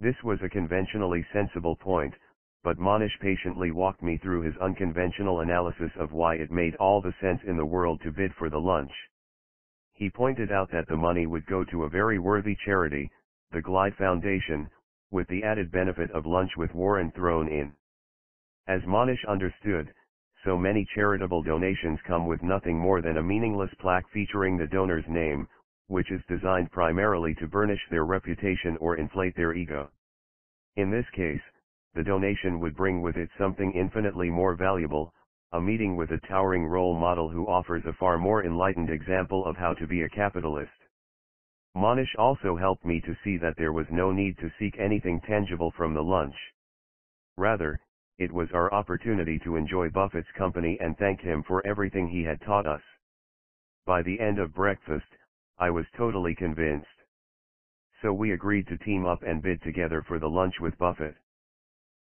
This was a conventionally sensible point, but Mohnish patiently walked me through his unconventional analysis of why it made all the sense in the world to bid for the lunch. He pointed out that the money would go to a very worthy charity, the Glide Foundation, with the added benefit of lunch with Warren thrown in. As Mohnish understood, so many charitable donations come with nothing more than a meaningless plaque featuring the donor's name, which is designed primarily to burnish their reputation or inflate their ego. In this case, the donation would bring with it something infinitely more valuable, a meeting with a towering role model who offers a far more enlightened example of how to be a capitalist. Mohnish also helped me to see that there was no need to seek anything tangible from the lunch. Rather, it was our opportunity to enjoy Buffett's company and thank him for everything he had taught us. By the end of breakfast, I was totally convinced. So we agreed to team up and bid together for the lunch with Buffett.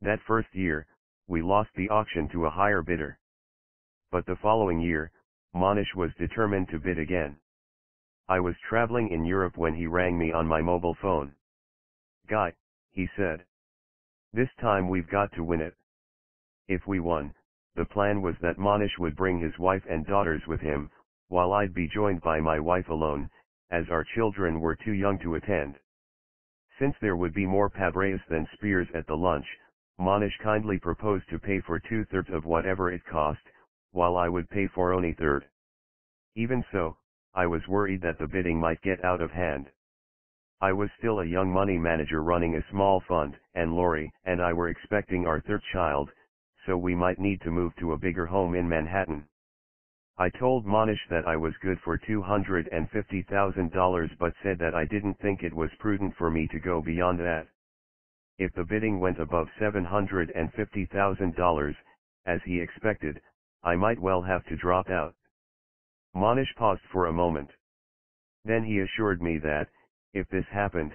That first year, we lost the auction to a higher bidder. But the following year, Mohnish was determined to bid again. I was traveling in Europe when he rang me on my mobile phone. Guy, he said. This time we've got to win it. If we won, the plan was that Mohnish would bring his wife and daughters with him, while I'd be joined by my wife alone, as our children were too young to attend. Since there would be more Pabrais than Spiers at the lunch, Mohnish kindly proposed to pay for two-thirds of whatever it cost, while I would pay for only third. Even so, I was worried that the bidding might get out of hand. I was still a young money manager running a small fund, and Lori and I were expecting our third child, so we might need to move to a bigger home in Manhattan. I told Mohnish that I was good for $250,000 but said that I didn't think it was prudent for me to go beyond that. If the bidding went above $750,000, as he expected, I might well have to drop out. Mohnish paused for a moment. Then he assured me that, if this happened,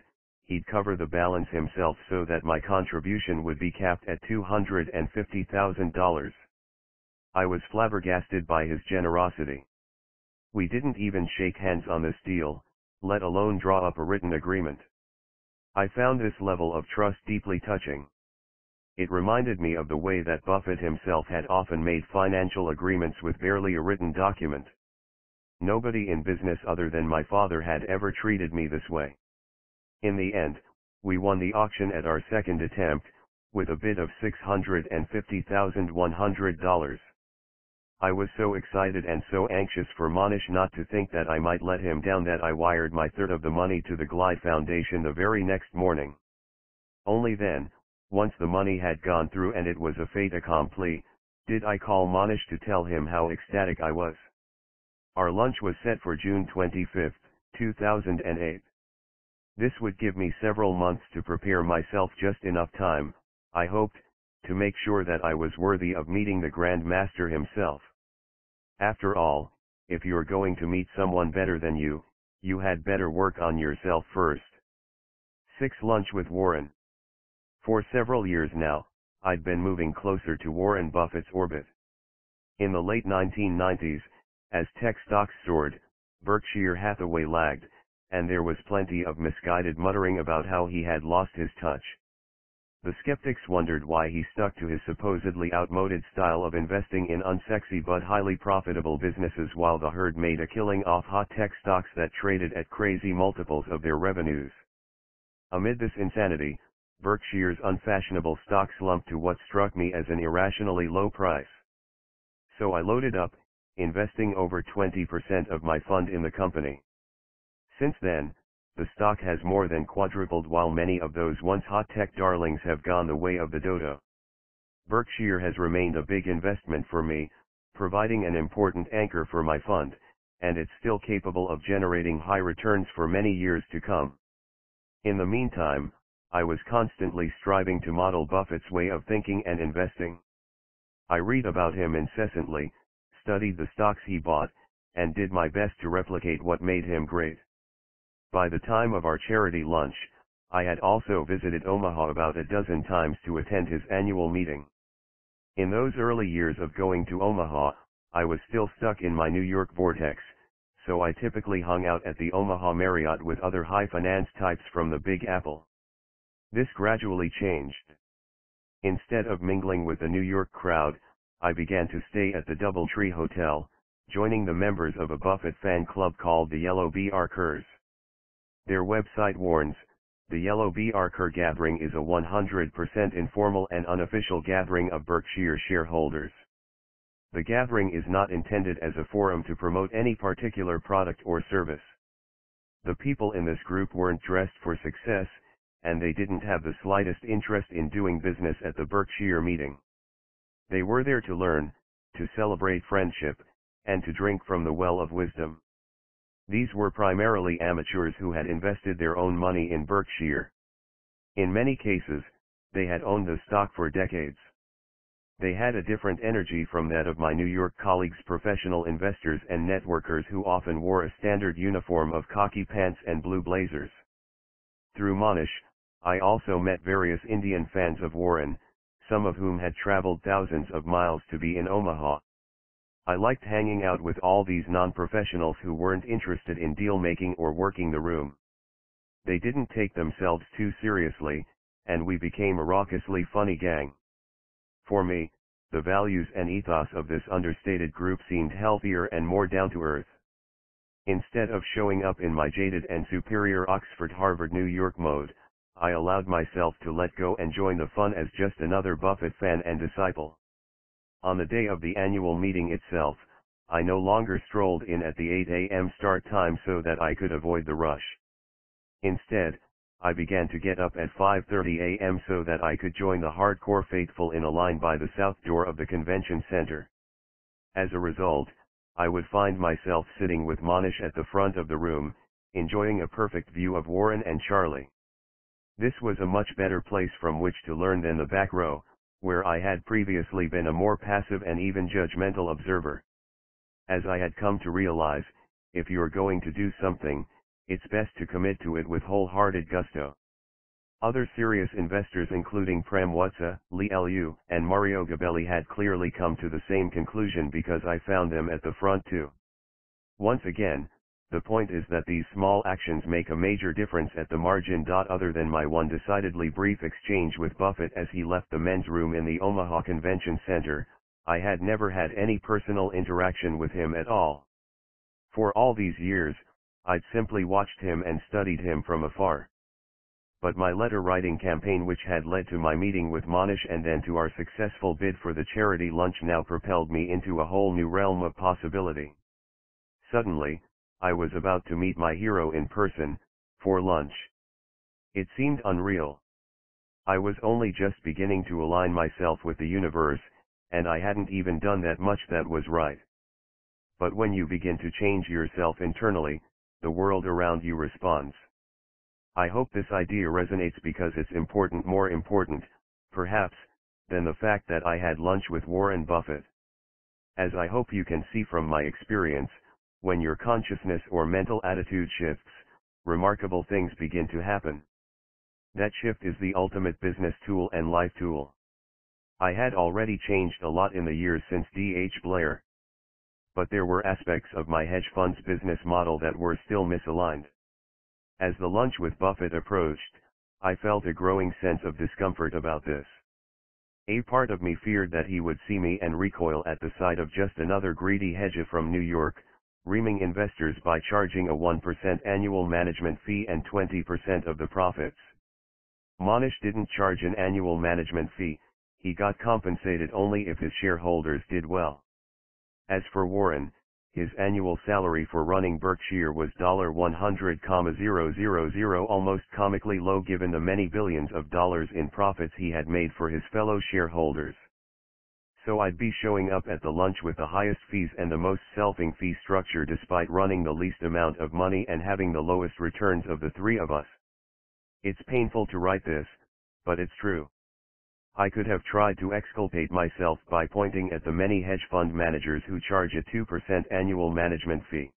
he'd cover the balance himself so that my contribution would be capped at $250,000. I was flabbergasted by his generosity. We didn't even shake hands on this deal, let alone draw up a written agreement. I found this level of trust deeply touching. It reminded me of the way that Buffett himself had often made financial agreements with barely a written document. Nobody in business other than my father had ever treated me this way. In the end, we won the auction at our second attempt, with a bid of $650,100. I was so excited and so anxious for Mohnish not to think that I might let him down that I wired my third of the money to the Glide Foundation the very next morning. Only then, once the money had gone through and it was a fait accompli, did I call Mohnish to tell him how ecstatic I was. Our lunch was set for June 25, 2008. This would give me several months to prepare myself just enough time, I hoped, to make sure that I was worthy of meeting the Grand Master himself. After all, if you're going to meet someone better than you, you had better work on yourself first. 6. Lunch with Warren. For several years now, I'd been moving closer to Warren Buffett's orbit. In the late 1990s, as tech stocks soared, Berkshire Hathaway lagged, and there was plenty of misguided muttering about how he had lost his touch. The skeptics wondered why he stuck to his supposedly outmoded style of investing in unsexy but highly profitable businesses while the herd made a killing off hot tech stocks that traded at crazy multiples of their revenues. Amid this insanity, Berkshire's unfashionable stock slumped to what struck me as an irrationally low price. So I loaded up, investing over 20% of my fund in the company. Since then, the stock has more than quadrupled while many of those once hot tech darlings have gone the way of the dodo. Berkshire has remained a big investment for me, providing an important anchor for my fund, and it's still capable of generating high returns for many years to come. In the meantime, I was constantly striving to model Buffett's way of thinking and investing. I read about him incessantly, studied the stocks he bought, and did my best to replicate what made him great. By the time of our charity lunch, I had also visited Omaha about a dozen times to attend his annual meeting. In those early years of going to Omaha, I was still stuck in my New York vortex, so I typically hung out at the Omaha Marriott with other high finance types from the Big Apple. This gradually changed. Instead of mingling with the New York crowd, I began to stay at the Doubletree Hotel, joining the members of a Buffett fan club called the Yellow BRKers. Their website warns, the Yellow BRKer gathering is a 100% informal and unofficial gathering of Berkshire shareholders. The gathering is not intended as a forum to promote any particular product or service. The people in this group weren't dressed for success, and they didn't have the slightest interest in doing business at the Berkshire meeting. They were there to learn, to celebrate friendship, and to drink from the well of wisdom. These were primarily amateurs who had invested their own money in Berkshire. In many cases, they had owned the stock for decades. They had a different energy from that of my New York colleagues professional investors and networkers who often wore a standard uniform of khaki pants and blue blazers. Through Mohnish, I also met various Indian fans of Warren, some of whom had traveled thousands of miles to be in Omaha. I liked hanging out with all these non-professionals who weren't interested in deal-making or working the room. They didn't take themselves too seriously, and we became a raucously funny gang. For me, the values and ethos of this understated group seemed healthier and more down-to-earth. Instead of showing up in my jaded and superior Oxford Harvard New York mode, I allowed myself to let go and join the fun as just another Buffett fan and disciple. On the day of the annual meeting itself, I no longer strolled in at the 8 a.m. start time so that I could avoid the rush. Instead, I began to get up at 5.30 a.m. so that I could join the hardcore faithful in a line by the south door of the convention center. As a result, I would find myself sitting with Mohnish at the front of the room, enjoying a perfect view of Warren and Charlie. This was a much better place from which to learn than the back row, where I had previously been a more passive and even judgmental observer. As I had come to realize, if you're going to do something, it's best to commit to it with wholehearted gusto. Other serious investors including Prem Watsa, Li Lu, and Mario Gabelli had clearly come to the same conclusion because I found them at the front too. Once again, the point is that these small actions make a major difference at the margin. Other than my one decidedly brief exchange with Buffett as he left the men's room in the Omaha Convention Center, I had never had any personal interaction with him at all. For all these years, I'd simply watched him and studied him from afar. But my letter writing campaign which had led to my meeting with Mohnish and then to our successful bid for the charity lunch now propelled me into a whole new realm of possibility. Suddenly, I was about to meet my hero in person, for lunch. It seemed unreal. I was only just beginning to align myself with the universe, and I hadn't even done that much that was right. But when you begin to change yourself internally, the world around you responds. I hope this idea resonates because it's important more important, perhaps, than the fact that I had lunch with Warren Buffett. As I hope you can see from my experience, when your consciousness or mental attitude shifts, remarkable things begin to happen. That shift is the ultimate business tool and life tool. I had already changed a lot in the years since D.H. Blair, but there were aspects of my hedge fund's business model that were still misaligned. As the lunch with Buffett approached, I felt a growing sense of discomfort about this. A part of me feared that he would see me and recoil at the sight of just another greedy hedger from New York, reaming investors by charging a 1% annual management fee and 20% of the profits. Mohnish didn't charge an annual management fee, he got compensated only if his shareholders did well. As for Warren, his annual salary for running Berkshire was 100,000 almost comically low given the many billions of dollars in profits he had made for his fellow shareholders. So I'd be showing up at the lunch with the highest fees and the most selfing fee structure despite running the least amount of money and having the lowest returns of the three of us. It's painful to write this, but it's true. I could have tried to exculpate myself by pointing at the many hedge fund managers who charge a 2% annual management fee.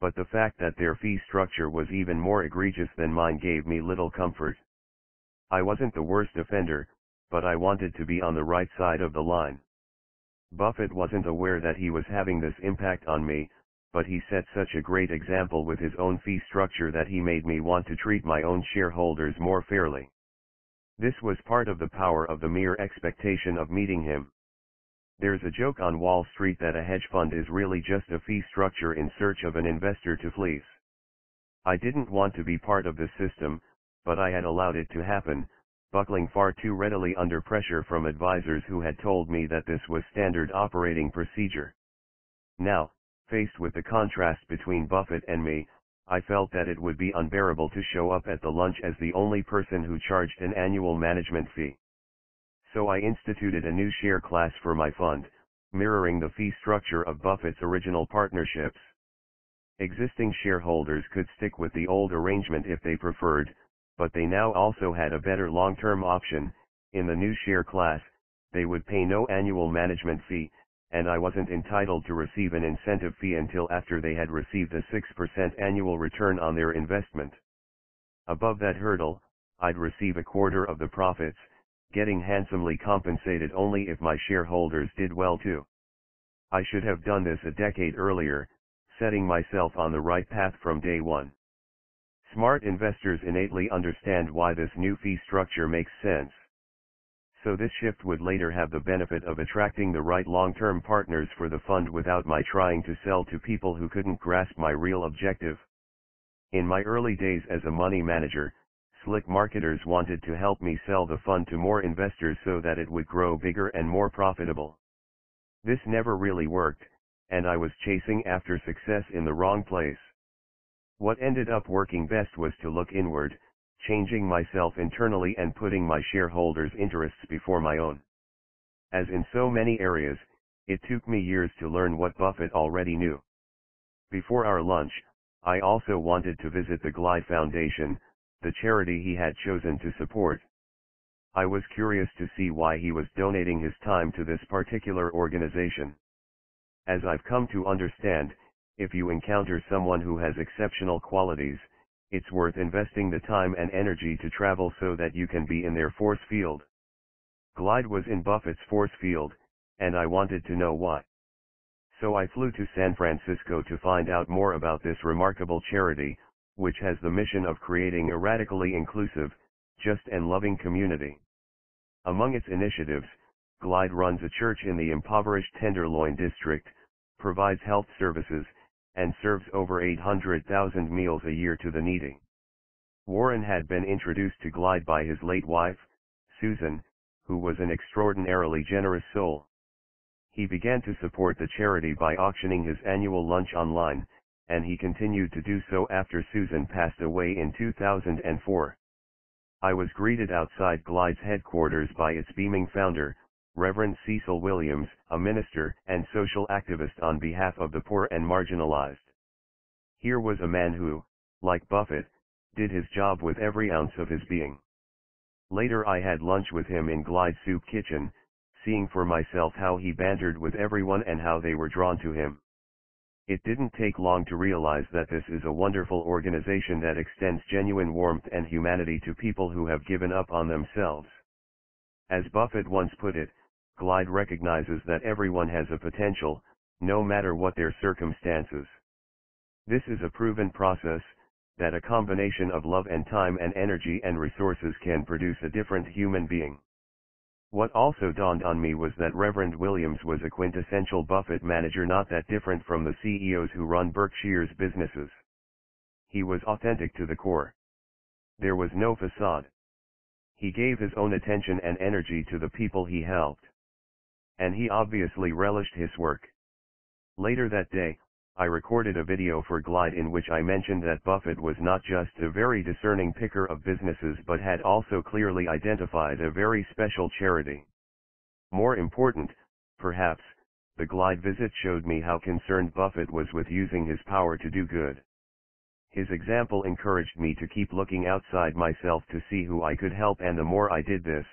But the fact that their fee structure was even more egregious than mine gave me little comfort. I wasn't the worst offender, but I wanted to be on the right side of the line. Buffett wasn't aware that he was having this impact on me, but he set such a great example with his own fee structure that he made me want to treat my own shareholders more fairly. This was part of the power of the mere expectation of meeting him. There's a joke on Wall Street that a hedge fund is really just a fee structure in search of an investor to fleece. I didn't want to be part of the system, but I had allowed it to happen, buckling far too readily under pressure from advisors who had told me that this was standard operating procedure. Now, faced with the contrast between Buffett and me, I felt that it would be unbearable to show up at the lunch as the only person who charged an annual management fee. So I instituted a new share class for my fund, mirroring the fee structure of Buffett's original partnerships. Existing shareholders could stick with the old arrangement if they preferred, but they now also had a better long-term option, in the new share class, they would pay no annual management fee, and I wasn't entitled to receive an incentive fee until after they had received a 6% annual return on their investment. Above that hurdle, I'd receive a quarter of the profits, getting handsomely compensated only if my shareholders did well too. I should have done this a decade earlier, setting myself on the right path from day one. Smart investors innately understand why this new fee structure makes sense so this shift would later have the benefit of attracting the right long-term partners for the fund without my trying to sell to people who couldn't grasp my real objective. In my early days as a money manager, slick marketers wanted to help me sell the fund to more investors so that it would grow bigger and more profitable. This never really worked, and I was chasing after success in the wrong place. What ended up working best was to look inward, changing myself internally and putting my shareholders' interests before my own. As in so many areas, it took me years to learn what Buffett already knew. Before our lunch, I also wanted to visit the Glide Foundation, the charity he had chosen to support. I was curious to see why he was donating his time to this particular organization. As I've come to understand, if you encounter someone who has exceptional qualities, it's worth investing the time and energy to travel so that you can be in their force field. Glide was in Buffett's force field, and I wanted to know why. So I flew to San Francisco to find out more about this remarkable charity, which has the mission of creating a radically inclusive, just and loving community. Among its initiatives, Glide runs a church in the impoverished Tenderloin district, provides health services, and serves over 800,000 meals a year to the needy. Warren had been introduced to Glide by his late wife, Susan, who was an extraordinarily generous soul. He began to support the charity by auctioning his annual lunch online, and he continued to do so after Susan passed away in 2004. I was greeted outside Glide's headquarters by its beaming founder, Reverend Cecil Williams, a minister and social activist on behalf of the poor and marginalized. Here was a man who, like Buffett, did his job with every ounce of his being. Later I had lunch with him in Glide Soup Kitchen, seeing for myself how he bantered with everyone and how they were drawn to him. It didn't take long to realize that this is a wonderful organization that extends genuine warmth and humanity to people who have given up on themselves. As Buffett once put it, Glide recognizes that everyone has a potential, no matter what their circumstances. This is a proven process, that a combination of love and time and energy and resources can produce a different human being. What also dawned on me was that Reverend Williams was a quintessential Buffett manager not that different from the CEOs who run Berkshire's businesses. He was authentic to the core. There was no facade. He gave his own attention and energy to the people he helped. And he obviously relished his work. Later that day, I recorded a video for Glide in which I mentioned that Buffett was not just a very discerning picker of businesses but had also clearly identified a very special charity. More important, perhaps, the Glide visit showed me how concerned Buffett was with using his power to do good. His example encouraged me to keep looking outside myself to see who I could help and the more I did this,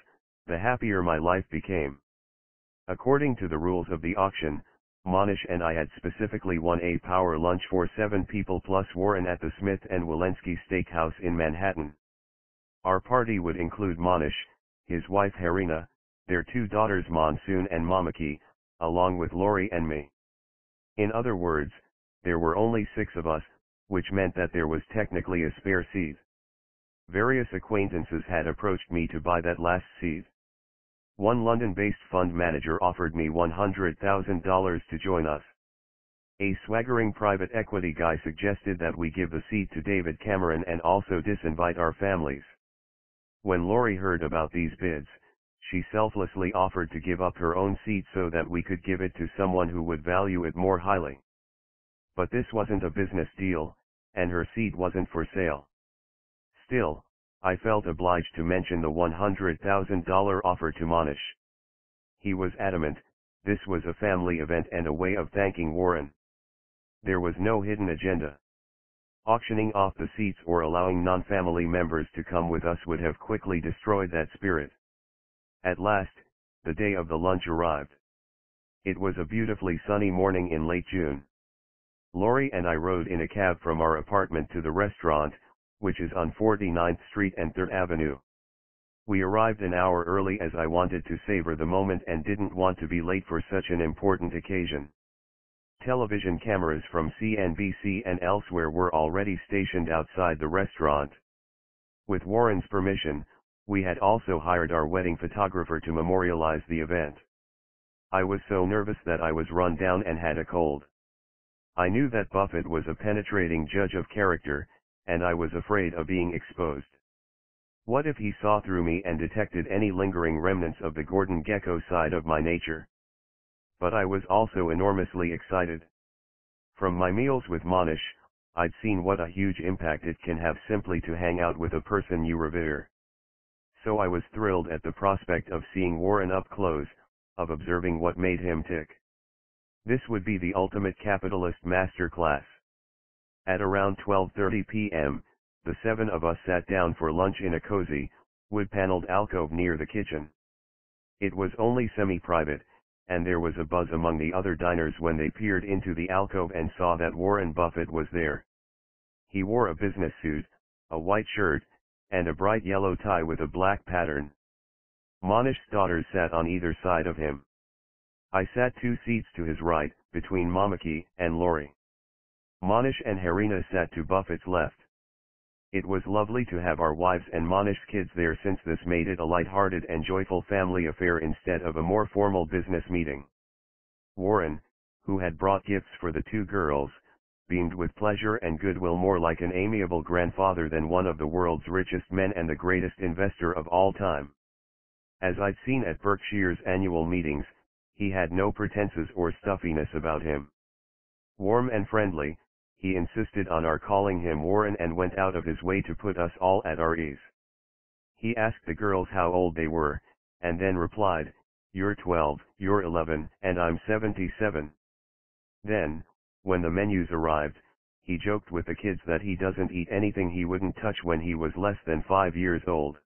the happier my life became. According to the rules of the auction, Mohnish and I had specifically won a power lunch for seven people plus Warren at the Smith and Wollensky Steakhouse in Manhattan. Our party would include Mohnish, his wife Harina, their two daughters Monsoon and Mamaki, along with Lori and me. In other words, there were only six of us, which meant that there was technically a spare seat. Various acquaintances had approached me to buy that last seat. One London-based fund manager offered me $100,000 to join us. A swaggering private equity guy suggested that we give the seat to David Cameron and also disinvite our families. When Lori heard about these bids, she selflessly offered to give up her own seat so that we could give it to someone who would value it more highly. But this wasn't a business deal, and her seat wasn't for sale. Still, I felt obliged to mention the $100,000 offer to Mohnish. He was adamant, this was a family event and a way of thanking Warren. There was no hidden agenda. Auctioning off the seats or allowing non-family members to come with us would have quickly destroyed that spirit. At last, the day of the lunch arrived. It was a beautifully sunny morning in late June. Lori and I rode in a cab from our apartment to the restaurant, which is on 49th Street and 3rd Avenue. We arrived an hour early as I wanted to savor the moment and didn't want to be late for such an important occasion. Television cameras from CNBC and elsewhere were already stationed outside the restaurant. With Warren's permission, we had also hired our wedding photographer to memorialize the event. I was so nervous that I was run down and had a cold. I knew that Buffett was a penetrating judge of character, and I was afraid of being exposed. What if he saw through me and detected any lingering remnants of the Gordon Gekko side of my nature? But I was also enormously excited. From my meals with Mohnish, I'd seen what a huge impact it can have simply to hang out with a person you revere. So I was thrilled at the prospect of seeing Warren up close, of observing what made him tick. This would be the ultimate capitalist master class. At around 12.30 p.m., the seven of us sat down for lunch in a cozy, wood-paneled alcove near the kitchen. It was only semi-private, and there was a buzz among the other diners when they peered into the alcove and saw that Warren Buffett was there. He wore a business suit, a white shirt, and a bright yellow tie with a black pattern. Mohnish's daughters sat on either side of him. I sat two seats to his right, between Mamaki and Lori. Mohnish and Harina sat to Buffett's left. It was lovely to have our wives and Mohnish's kids there since this made it a light-hearted and joyful family affair instead of a more formal business meeting. Warren, who had brought gifts for the two girls, beamed with pleasure and goodwill more like an amiable grandfather than one of the world's richest men and the greatest investor of all time. As I'd seen at Berkshire's annual meetings, he had no pretenses or stuffiness about him. Warm and friendly, he insisted on our calling him Warren and went out of his way to put us all at our ease. He asked the girls how old they were, and then replied, You're 12, you're 11, and I'm 77. Then, when the menus arrived, he joked with the kids that he doesn't eat anything he wouldn't touch when he was less than five years old.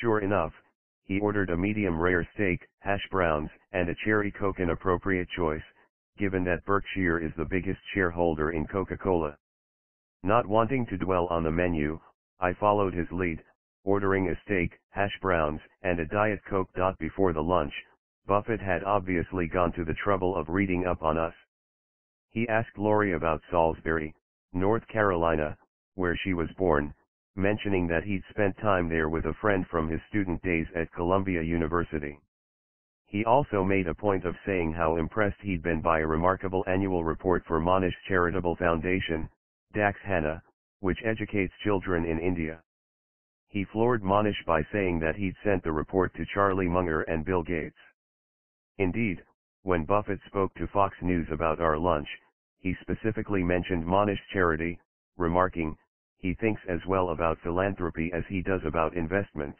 Sure enough, he ordered a medium rare steak, hash browns, and a cherry coke an appropriate choice, given that Berkshire is the biggest shareholder in Coca-Cola. Not wanting to dwell on the menu, I followed his lead, ordering a steak, hash browns, and a Diet Coke. Before the lunch, Buffett had obviously gone to the trouble of reading up on us. He asked Lori about Salisbury, North Carolina, where she was born, mentioning that he'd spent time there with a friend from his student days at Columbia University. He also made a point of saying how impressed he'd been by a remarkable annual report for Mohnish Charitable Foundation, Dakshana, which educates children in India. He floored Mohnish by saying that he'd sent the report to Charlie Munger and Bill Gates. Indeed, when Buffett spoke to Fox News about our lunch, he specifically mentioned Mohnish charity, remarking, he thinks as well about philanthropy as he does about investments.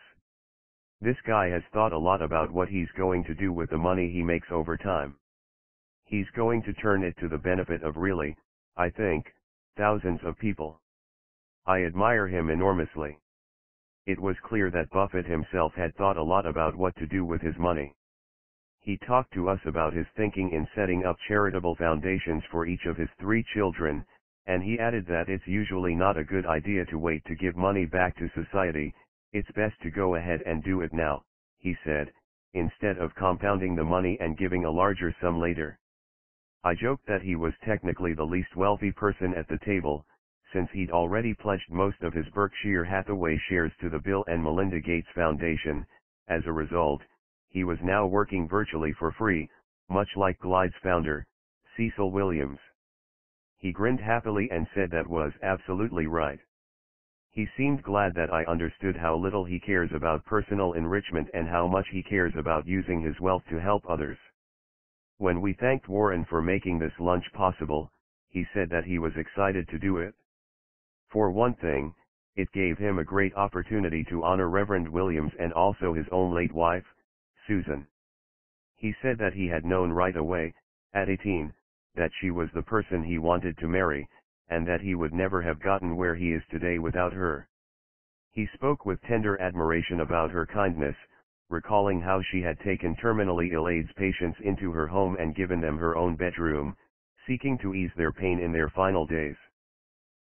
This guy has thought a lot about what he's going to do with the money he makes over time. He's going to turn it to the benefit of really, I think, thousands of people. I admire him enormously. It was clear that Buffett himself had thought a lot about what to do with his money. He talked to us about his thinking in setting up charitable foundations for each of his three children, and he added that it's usually not a good idea to wait to give money back to society, it's best to go ahead and do it now, he said, instead of compounding the money and giving a larger sum later. I joked that he was technically the least wealthy person at the table, since he'd already pledged most of his Berkshire Hathaway shares to the Bill and Melinda Gates Foundation, as a result, he was now working virtually for free, much like Glide's founder, Cecil Williams. He grinned happily and said that was absolutely right. He seemed glad that I understood how little he cares about personal enrichment and how much he cares about using his wealth to help others. When we thanked Warren for making this lunch possible, he said that he was excited to do it. For one thing, it gave him a great opportunity to honor Reverend Williams and also his own late wife, Susan. He said that he had known right away, at 18, that she was the person he wanted to marry, and that he would never have gotten where he is today without her. He spoke with tender admiration about her kindness, recalling how she had taken terminally ill AIDS patients into her home and given them her own bedroom, seeking to ease their pain in their final days.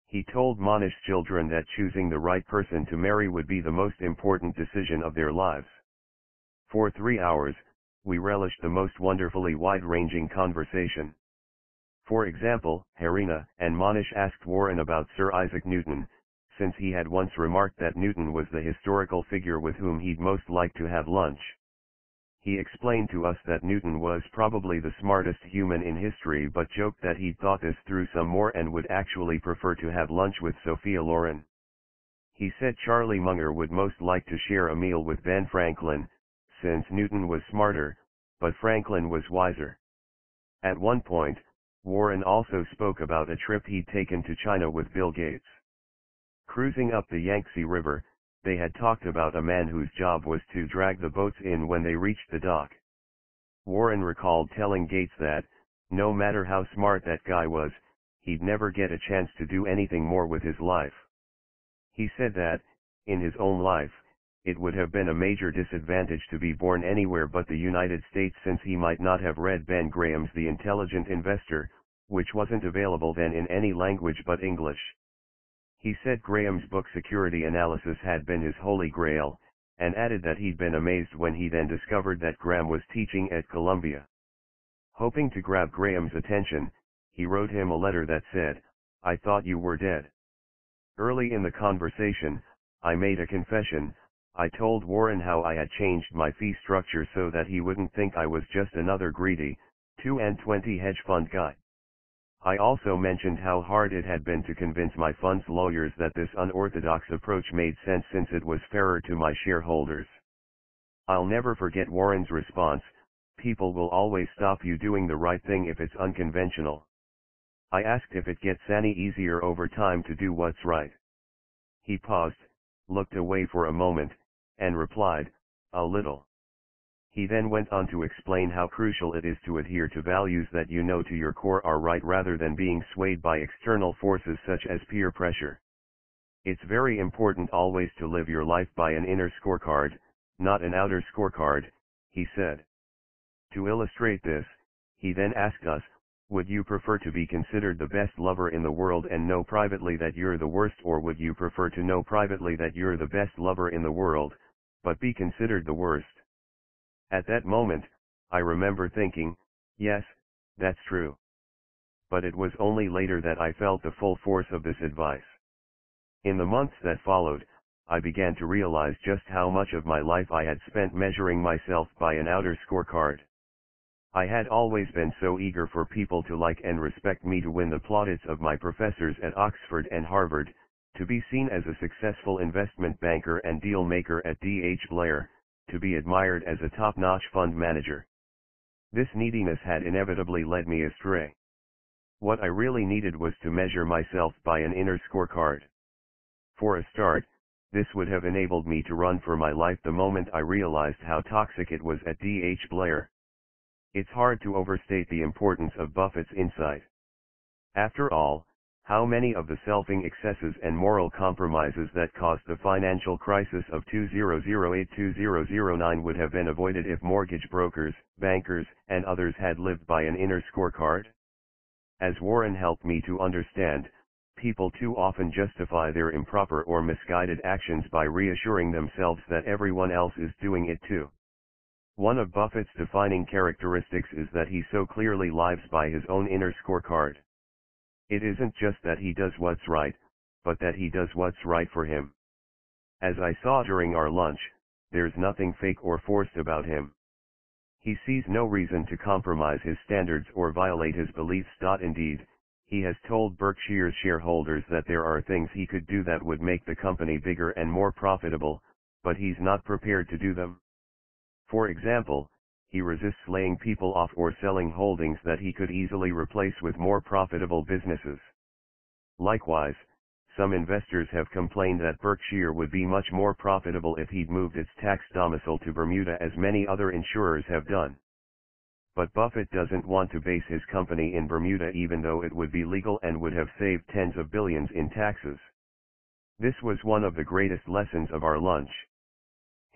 He told Mohnish's children that choosing the right person to marry would be the most important decision of their lives. For three hours, we relished the most wonderfully wide-ranging conversation. For example, Harina and Mohnish asked Warren about Sir Isaac Newton, since he had once remarked that Newton was the historical figure with whom he'd most like to have lunch. He explained to us that Newton was probably the smartest human in history but joked that he'd thought this through some more and would actually prefer to have lunch with Sophia Loren. He said Charlie Munger would most like to share a meal with Ben Franklin, since Newton was smarter, but Franklin was wiser. At one point, Warren also spoke about a trip he'd taken to China with Bill Gates. Cruising up the Yangtze River, they had talked about a man whose job was to drag the boats in when they reached the dock. Warren recalled telling Gates that, no matter how smart that guy was, he'd never get a chance to do anything more with his life. He said that, in his own life, it would have been a major disadvantage to be born anywhere but the United States since he might not have read Ben Graham's The Intelligent Investor, which wasn't available then in any language but English. He said Graham's book Security Analysis had been his holy grail, and added that he'd been amazed when he then discovered that Graham was teaching at Columbia. Hoping to grab Graham's attention, he wrote him a letter that said, I thought you were dead. Early in the conversation, I made a confession, I told Warren how I had changed my fee structure so that he wouldn't think I was just another greedy, 2 and 20 hedge fund guy. I also mentioned how hard it had been to convince my fund's lawyers that this unorthodox approach made sense since it was fairer to my shareholders. I'll never forget Warren's response, people will always stop you doing the right thing if it's unconventional. I asked if it gets any easier over time to do what's right. He paused, looked away for a moment, and replied, a little. He then went on to explain how crucial it is to adhere to values that you know to your core are right rather than being swayed by external forces such as peer pressure. It's very important always to live your life by an inner scorecard, not an outer scorecard, he said. To illustrate this, he then asked us, would you prefer to be considered the best lover in the world and know privately that you're the worst or would you prefer to know privately that you're the best lover in the world, but be considered the worst? At that moment, I remember thinking, yes, that's true. But it was only later that I felt the full force of this advice. In the months that followed, I began to realize just how much of my life I had spent measuring myself by an outer scorecard. I had always been so eager for people to like and respect me to win the plaudits of my professors at Oxford and Harvard, to be seen as a successful investment banker and deal maker at D.H. Blair, to be admired as a top-notch fund manager. This neediness had inevitably led me astray. What I really needed was to measure myself by an inner scorecard. For a start, this would have enabled me to run for my life the moment I realized how toxic it was at D.H. Blair. It's hard to overstate the importance of Buffett's insight. After all, how many of the selfing excesses and moral compromises that caused the financial crisis of 2008-2009 would have been avoided if mortgage brokers, bankers, and others had lived by an inner scorecard? As Warren helped me to understand, people too often justify their improper or misguided actions by reassuring themselves that everyone else is doing it too. One of Buffett's defining characteristics is that he so clearly lives by his own inner scorecard. It isn't just that he does what's right, but that he does what's right for him. As I saw during our lunch, there's nothing fake or forced about him. He sees no reason to compromise his standards or violate his beliefs. Indeed, he has told Berkshire's shareholders that there are things he could do that would make the company bigger and more profitable, but he's not prepared to do them. For example, he resists laying people off or selling holdings that he could easily replace with more profitable businesses. Likewise, some investors have complained that Berkshire would be much more profitable if he'd moved its tax domicile to Bermuda as many other insurers have done. But Buffett doesn't want to base his company in Bermuda even though it would be legal and would have saved tens of billions in taxes. This was one of the greatest lessons of our lunch.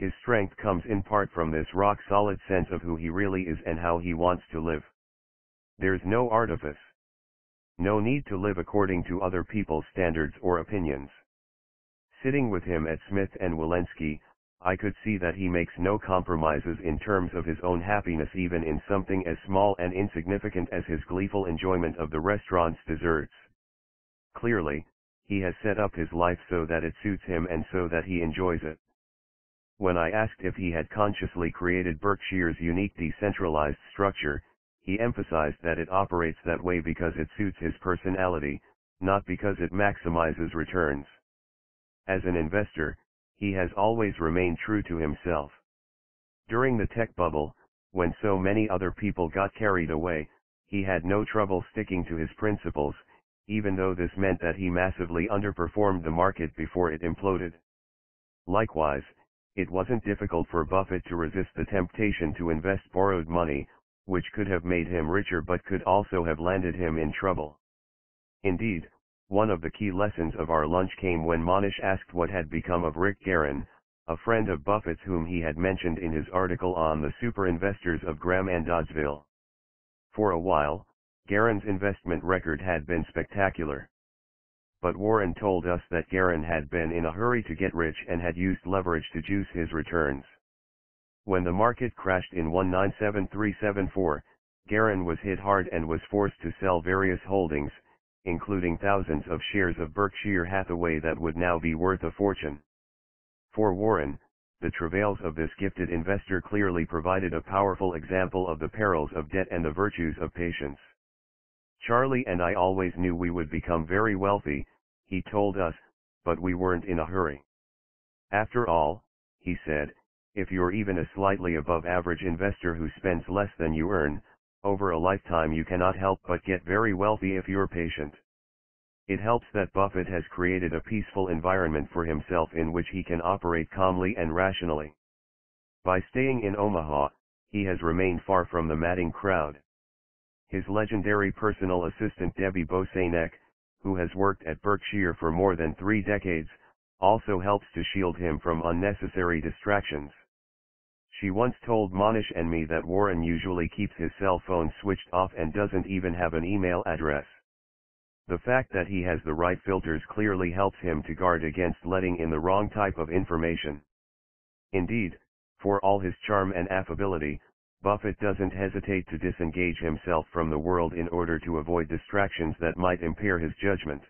His strength comes in part from this rock-solid sense of who he really is and how he wants to live. There's no artifice. No need to live according to other people's standards or opinions. Sitting with him at Smith and Wollensky, I could see that he makes no compromises in terms of his own happiness even in something as small and insignificant as his gleeful enjoyment of the restaurant's desserts. Clearly, he has set up his life so that it suits him and so that he enjoys it. When I asked if he had consciously created Berkshire's unique decentralized structure, he emphasized that it operates that way because it suits his personality, not because it maximizes returns. As an investor, he has always remained true to himself. During the tech bubble, when so many other people got carried away, He had no trouble sticking to his principles, even though this meant that he massively underperformed the market before it imploded. Likewise, it wasn't difficult for Buffett to resist the temptation to invest borrowed money, which could have made him richer but could also have landed him in trouble. Indeed, one of the key lessons of our lunch came when Mohnish asked what had become of Rick Guerin, a friend of Buffett's whom he had mentioned in his article on the super investors of Graham and Doddsville. For a while, Guerin's investment record had been spectacular. But Warren told us that Guerin had been in a hurry to get rich and had used leverage to juice his returns. When the market crashed in 197374, Guerin was hit hard and was forced to sell various holdings, including thousands of shares of Berkshire Hathaway that would now be worth a fortune. For Warren, the travails of this gifted investor clearly provided a powerful example of the perils of debt and the virtues of patience. Charlie and I always knew we would become very wealthy, he told us, but we weren't in a hurry. After all, he said, if you're even a slightly above average investor who spends less than you earn, over a lifetime you cannot help but get very wealthy if you're patient. It helps that Buffett has created a peaceful environment for himself in which he can operate calmly and rationally. By staying in Omaha, he has remained far from the madding crowd. His legendary personal assistant Debbie Bosanek, who has worked at Berkshire for more than three decades, also helps to shield him from unnecessary distractions. She once told Mohnish and me that Warren usually keeps his cell phone switched off and doesn't even have an email address. The fact that he has the right filters clearly helps him to guard against letting in the wrong type of information. Indeed, for all his charm and affability, Buffett doesn't hesitate to disengage himself from the world in order to avoid distractions that might impair his judgment.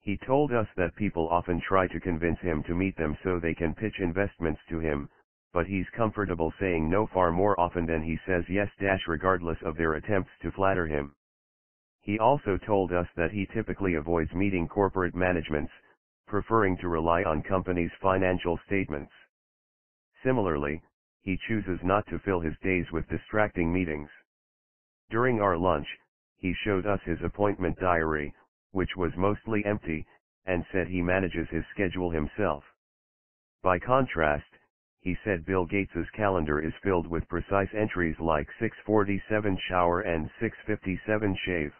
He told us that people often try to convince him to meet them so they can pitch investments to him, but he's comfortable saying no far more often than he says yes regardless of their attempts to flatter him. He also told us that he typically avoids meeting corporate managements, preferring to rely on companies' financial statements. Similarly, he chooses not to fill his days with distracting meetings. During our lunch, he showed us his appointment diary, which was mostly empty, and said he manages his schedule himself. By contrast, he said Bill Gates's calendar is filled with precise entries like 647 shower and 657 shave.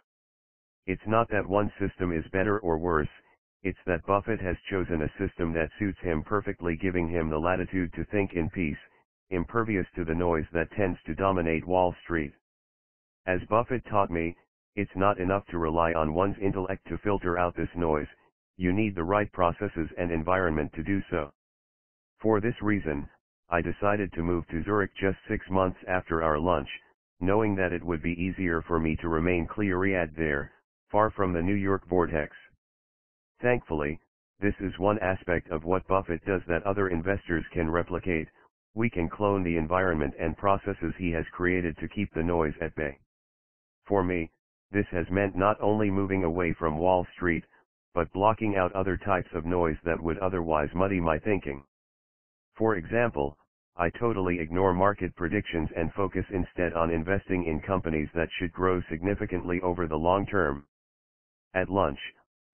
It's not that one system is better or worse, it's that Buffett has chosen a system that suits him perfectly giving him the latitude to think in peace, impervious to the noise that tends to dominate Wall Street. As Buffett taught me, it's not enough to rely on one's intellect to filter out this noise, you need the right processes and environment to do so. For this reason, I decided to move to Zurich just six months after our lunch, knowing that it would be easier for me to remain clear-eyed there, far from the New York vortex. Thankfully, this is one aspect of what Buffett does that other investors can replicate, we can clone the environment and processes he has created to keep the noise at bay. For me, this has meant not only moving away from Wall Street, but blocking out other types of noise that would otherwise muddy my thinking. For example, I totally ignore market predictions and focus instead on investing in companies that should grow significantly over the long term. At lunch,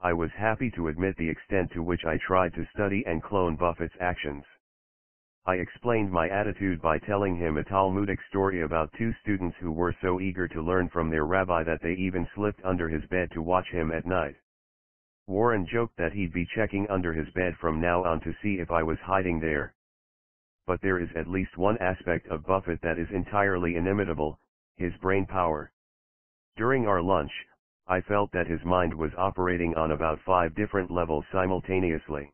I was happy to admit the extent to which I tried to study and clone Buffett's actions. I explained my attitude by telling him a Talmudic story about two students who were so eager to learn from their rabbi that they even slipped under his bed to watch him at night. Warren joked that he'd be checking under his bed from now on to see if I was hiding there. But there is at least one aspect of Buffett that is entirely inimitable, his brain power. During our lunch, I felt that his mind was operating on about five different levels simultaneously.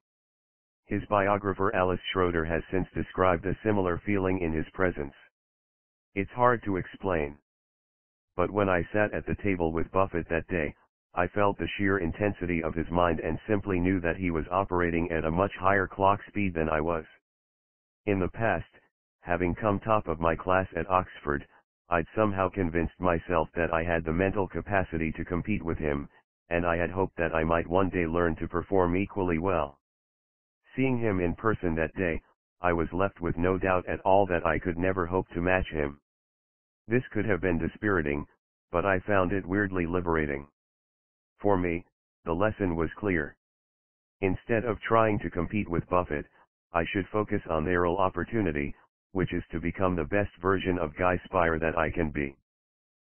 His biographer Alice Schroeder has since described a similar feeling in his presence. It's hard to explain. But when I sat at the table with Buffett that day, I felt the sheer intensity of his mind and simply knew that he was operating at a much higher clock speed than I was. In the past, having come top of my class at Oxford, I'd somehow convinced myself that I had the mental capacity to compete with him, and I had hoped that I might one day learn to perform equally well. Seeing him in person that day, I was left with no doubt at all that I could never hope to match him. This could have been dispiriting, but I found it weirdly liberating. For me, the lesson was clear. Instead of trying to compete with Buffett, I should focus on the real opportunity, which is to become the best version of Guy Spier that I can be.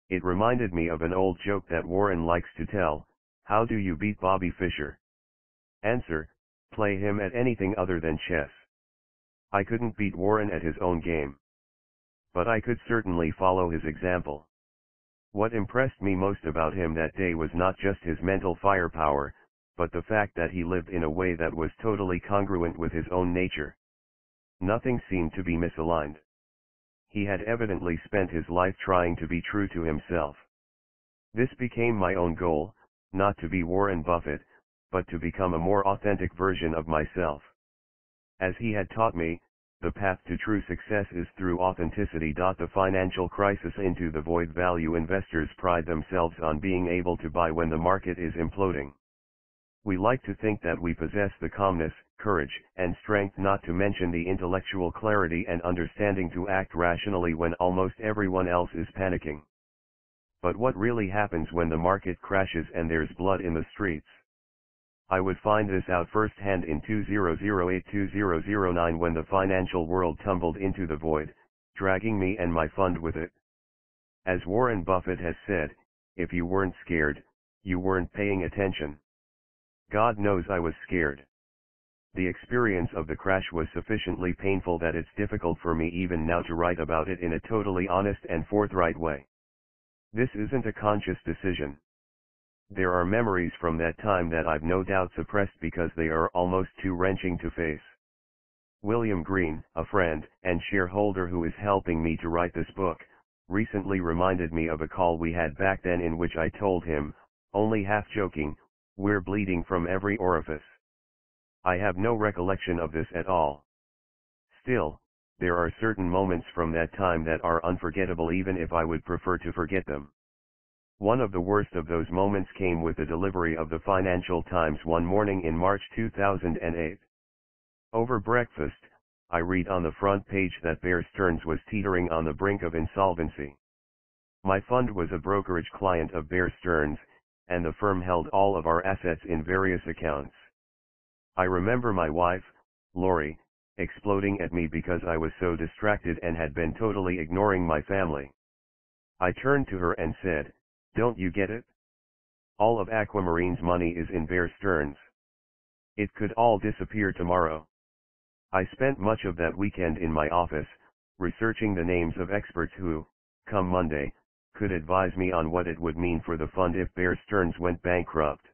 It reminded me of an old joke that Warren likes to tell, how do you beat Bobby Fischer? Answer, play him at anything other than chess. I couldn't beat Warren at his own game. But I could certainly follow his example. What impressed me most about him that day was not just his mental firepower, but the fact that he lived in a way that was totally congruent with his own nature. Nothing seemed to be misaligned. He had evidently spent his life trying to be true to himself. This became my own goal, not to be Warren Buffett, but to become a more authentic version of myself. As he had taught me, the path to true success is through authenticity. The financial crisis into the void value investors pride themselves on being able to buy when the market is imploding. We like to think that we possess the calmness, courage, and strength not to mention the intellectual clarity and understanding to act rationally when almost everyone else is panicking. But what really happens when the market crashes and there's blood in the streets? I would find this out firsthand in 2008-2009 when the financial world tumbled into the void, dragging me and my fund with it. As Warren Buffett has said, if you weren't scared, you weren't paying attention. God knows I was scared. The experience of the crash was sufficiently painful that it's difficult for me even now to write about it in a totally honest and forthright way. This isn't a conscious decision. There are memories from that time that I've no doubt suppressed because they are almost too wrenching to face. William Green, a friend and shareholder who is helping me to write this book, recently reminded me of a call we had back then in which I told him, only half joking, we're bleeding from every orifice. I have no recollection of this at all. Still, there are certain moments from that time that are unforgettable even if I would prefer to forget them. One of the worst of those moments came with the delivery of the Financial Times one morning in March 2008. Over breakfast, I read on the front page that Bear Stearns was teetering on the brink of insolvency. My fund was a brokerage client of Bear Stearns, and the firm held all of our assets in various accounts. I remember my wife, Lori, exploding at me because I was so distracted and had been totally ignoring my family. I turned to her and said, don't you get it? All of Aquamarine's money is in Bear Stearns. It could all disappear tomorrow. I spent much of that weekend in my office, researching the names of experts who, come Monday, could advise me on what it would mean for the fund if Bear Stearns went bankrupt.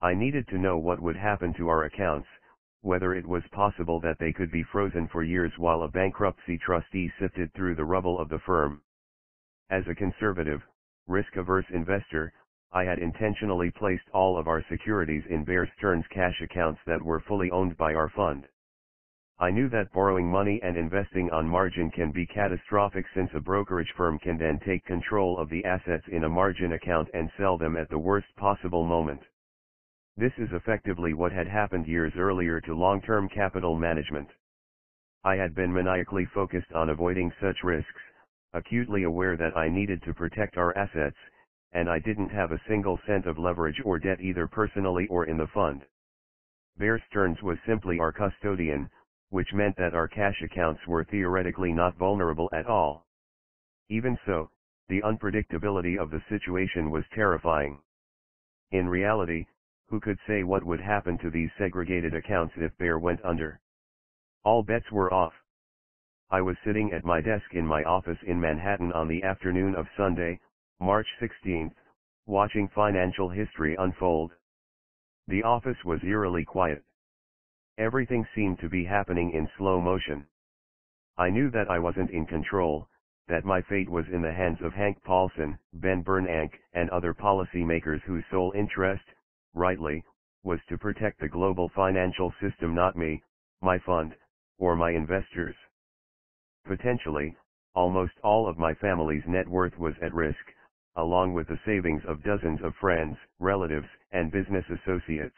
I needed to know what would happen to our accounts, whether it was possible that they could be frozen for years while a bankruptcy trustee sifted through the rubble of the firm. As a conservative, risk-averse investor, I had intentionally placed all of our securities in Bear Stearns cash accounts that were fully owned by our fund. I knew that borrowing money and investing on margin can be catastrophic since a brokerage firm can then take control of the assets in a margin account and sell them at the worst possible moment. This is effectively what had happened years earlier to long-term capital management. I had been maniacally focused on avoiding such risks, acutely aware that I needed to protect our assets, and I didn't have a single cent of leverage or debt either personally or in the fund. Bear Stearns was simply our custodian, which meant that our cash accounts were theoretically not vulnerable at all. Even so, the unpredictability of the situation was terrifying. In reality, who could say what would happen to these segregated accounts if Bear went under? All bets were off. I was sitting at my desk in my office in Manhattan on the afternoon of Sunday, March 16, watching financial history unfold. The office was eerily quiet. Everything seemed to be happening in slow motion. I knew that I wasn't in control, that my fate was in the hands of Hank Paulson, Ben Bernanke, and other policymakers whose sole interest, rightly, was to protect the global financial system not me, my fund, or my investors. Potentially, almost all of my family's net worth was at risk, along with the savings of dozens of friends, relatives, and business associates.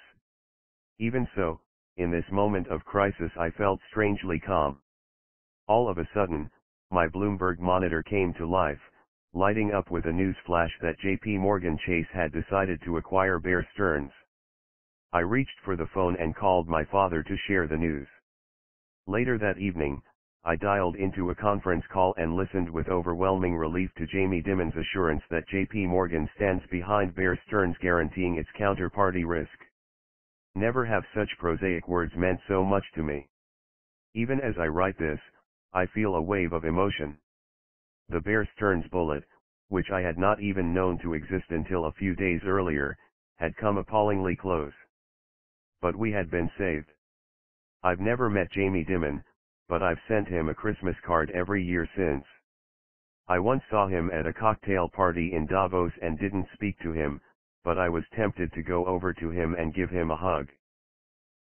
Even so, in this moment of crisis I felt strangely calm. All of a sudden, my Bloomberg monitor came to life, lighting up with a news flash that JP Morgan Chase had decided to acquire Bear Stearns. I reached for the phone and called my father to share the news. Later that evening, I dialed into a conference call and listened with overwhelming relief to Jamie Dimon's assurance that JP Morgan stands behind Bear Stearns guaranteeing its counterparty risk. Never have such prosaic words meant so much to me. Even as I write this, I feel a wave of emotion. The Bear Stearns bullet, which I had not even known to exist until a few days earlier, had come appallingly close. But we had been saved. I've never met Jamie Dimon, but I've sent him a Christmas card every year since. I once saw him at a cocktail party in Davos and didn't speak to him, but I was tempted to go over to him and give him a hug.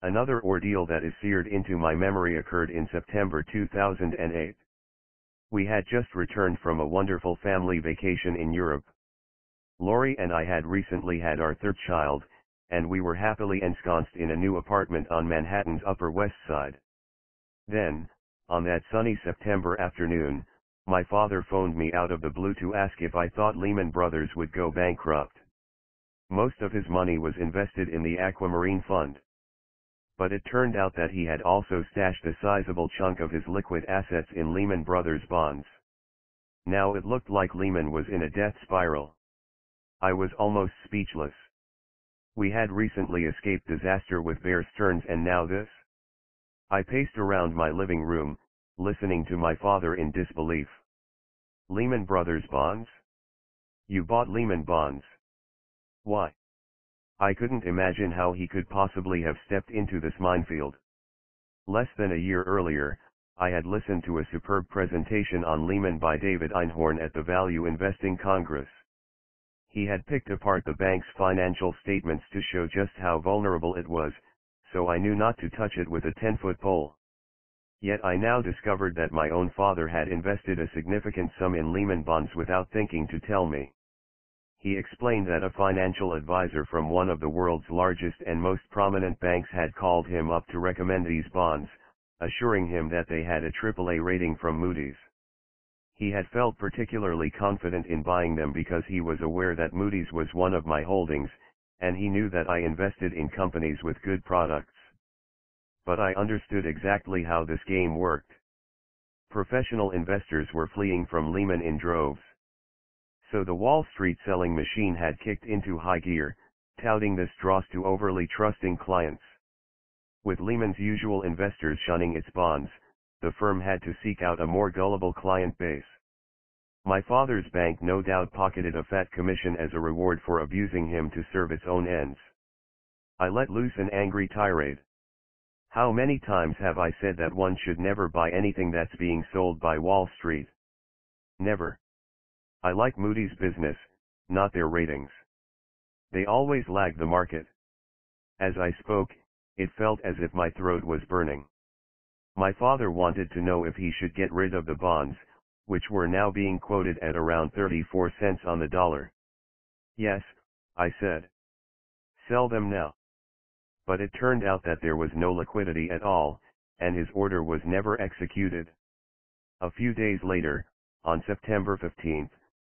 Another ordeal that is seared into my memory occurred in September 2008. We had just returned from a wonderful family vacation in Europe. Lori and I had recently had our third child, and we were happily ensconced in a new apartment on Manhattan's Upper West Side. Then, on that sunny September afternoon, my father phoned me out of the blue to ask if I thought Lehman Brothers would go bankrupt. Most of his money was invested in the Aquamarine Fund. But it turned out that he had also stashed a sizable chunk of his liquid assets in Lehman Brothers bonds. Now it looked like Lehman was in a death spiral. I was almost speechless. We had recently escaped disaster with Bear Stearns and now this? I paced around my living room, listening to my father in disbelief. Lehman Brothers bonds? You bought Lehman bonds. Why? I couldn't imagine how he could possibly have stepped into this minefield. Less than a year earlier, I had listened to a superb presentation on Lehman by David Einhorn at the Value Investing Congress. He had picked apart the bank's financial statements to show just how vulnerable it was, so I knew not to touch it with a 10-foot pole. Yet I now discovered that my own father had invested a significant sum in Lehman bonds without thinking to tell me. He explained that a financial advisor from one of the world's largest and most prominent banks had called him up to recommend these bonds, assuring him that they had a AAA rating from Moody's. He had felt particularly confident in buying them because he was aware that Moody's was one of my holdings, and he knew that I invested in companies with good products. But I understood exactly how this game worked. Professional investors were fleeing from Lehman in droves. So the Wall Street selling machine had kicked into high gear, touting this dross to overly trusting clients. With Lehman's usual investors shunning its bonds, the firm had to seek out a more gullible client base. My father's bank no doubt pocketed a fat commission as a reward for abusing him to serve its own ends. I let loose an angry tirade. How many times have I said that one should never buy anything that's being sold by Wall Street? Never. I like Moody's business, not their ratings. They always lag the market. As I spoke, it felt as if my throat was burning. My father wanted to know if he should get rid of the bonds, which were now being quoted at around 34 cents on the dollar. Yes, I said. Sell them now. But it turned out that there was no liquidity at all, and his order was never executed. A few days later, on September 15,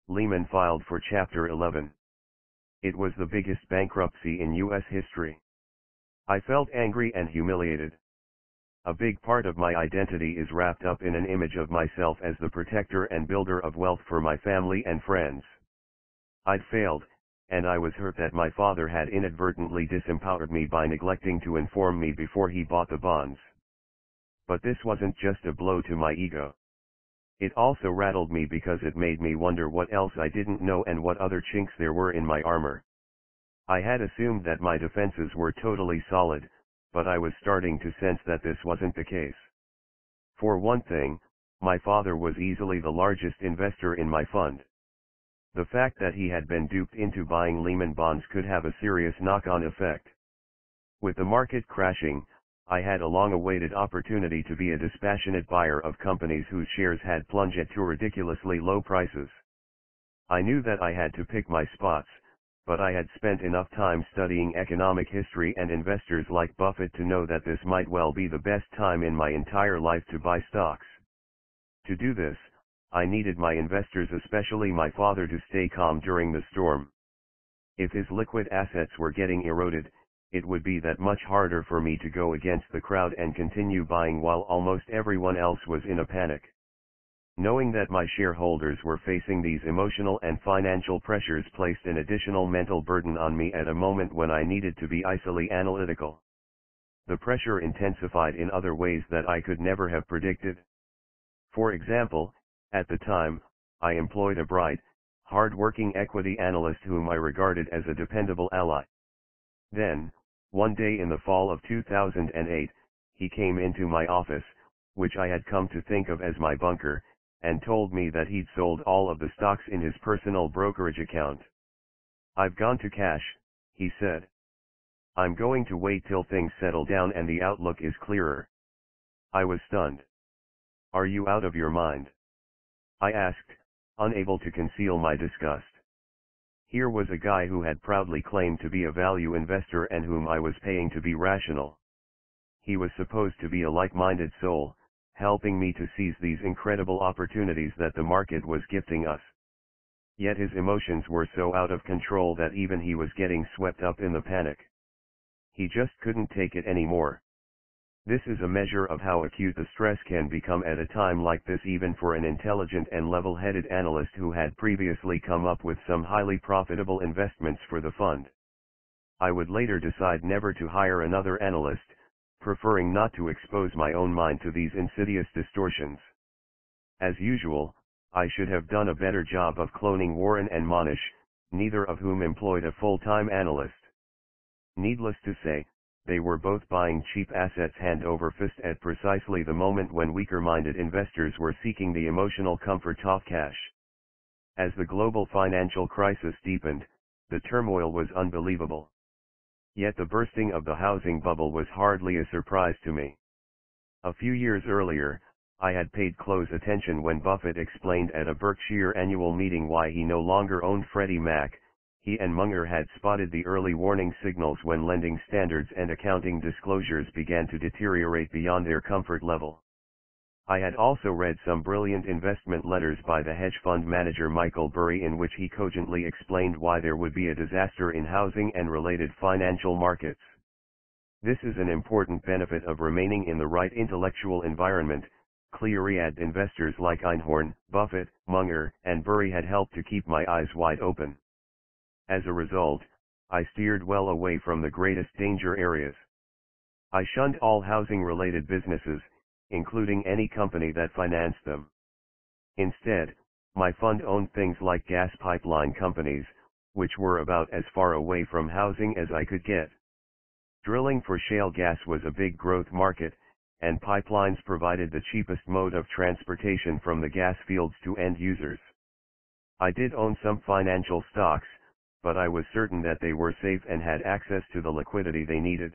Lehman filed for Chapter 11. It was the biggest bankruptcy in U.S. history. I felt angry and humiliated. A big part of my identity is wrapped up in an image of myself as the protector and builder of wealth for my family and friends. I'd failed, and I was hurt that my father had inadvertently disempowered me by neglecting to inform me before he bought the bonds. But this wasn't just a blow to my ego. It also rattled me because it made me wonder what else I didn't know and what other chinks there were in my armor. I had assumed that my defenses were totally solid, but I was starting to sense that this wasn't the case. For one thing, my father was easily the largest investor in my fund. The fact that he had been duped into buying Lehman bonds could have a serious knock-on effect. With the market crashing, I had a long-awaited opportunity to be a dispassionate buyer of companies whose shares had plunged to ridiculously low prices. I knew that I had to pick my spots, but I had spent enough time studying economic history and investors like Buffett to know that this might well be the best time in my entire life to buy stocks. To do this, I needed my investors especially my father to stay calm during the storm. If his liquid assets were getting eroded, it would be that much harder for me to go against the crowd and continue buying while almost everyone else was in a panic. Knowing that my shareholders were facing these emotional and financial pressures placed an additional mental burden on me at a moment when I needed to be icily analytical. The pressure intensified in other ways that I could never have predicted. For example, at the time, I employed a bright, hard-working equity analyst whom I regarded as a dependable ally. Then, one day in the fall of 2008, he came into my office, which I had come to think of as my bunker, and told me that he'd sold all of the stocks in his personal brokerage account. I've gone to cash, he said. I'm going to wait till things settle down and the outlook is clearer. I was stunned. Are you out of your mind? I asked, unable to conceal my disgust. Here was a guy who had proudly claimed to be a value investor and whom I was paying to be rational. He was supposed to be a like-minded soul, helping me to seize these incredible opportunities that the market was gifting us. Yet his emotions were so out of control that even he was getting swept up in the panic. He just couldn't take it anymore. This is a measure of how acute the stress can become at a time like this even for an intelligent and level-headed analyst who had previously come up with some highly profitable investments for the fund. I would later decide never to hire another analyst, preferring not to expose my own mind to these insidious distortions. As usual, I should have done a better job of cloning Warren and Mohnish, neither of whom employed a full-time analyst. Needless to say, they were both buying cheap assets hand over fist at precisely the moment when weaker-minded investors were seeking the emotional comfort of cash. As the global financial crisis deepened, the turmoil was unbelievable. Yet the bursting of the housing bubble was hardly a surprise to me. A few years earlier, I had paid close attention when Buffett explained at a Berkshire annual meeting why he no longer owned Freddie Mac, he and Munger had spotted the early warning signals when lending standards and accounting disclosures began to deteriorate beyond their comfort level. I had also read some brilliant investment letters by the hedge fund manager Michael Burry in which he cogently explained why there would be a disaster in housing and related financial markets. This is an important benefit of remaining in the right intellectual environment. Clear-eyed investors like Einhorn, Buffett, Munger, and Burry had helped to keep my eyes wide open. As a result, I steered well away from the greatest danger areas. I shunned all housing-related businesses, including any company that financed them. Instead, my fund owned things like gas pipeline companies, which were about as far away from housing as I could get. Drilling for shale gas was a big growth market, and pipelines provided the cheapest mode of transportation from the gas fields to end users. I did own some financial stocks, but I was certain that they were safe and had access to the liquidity they needed.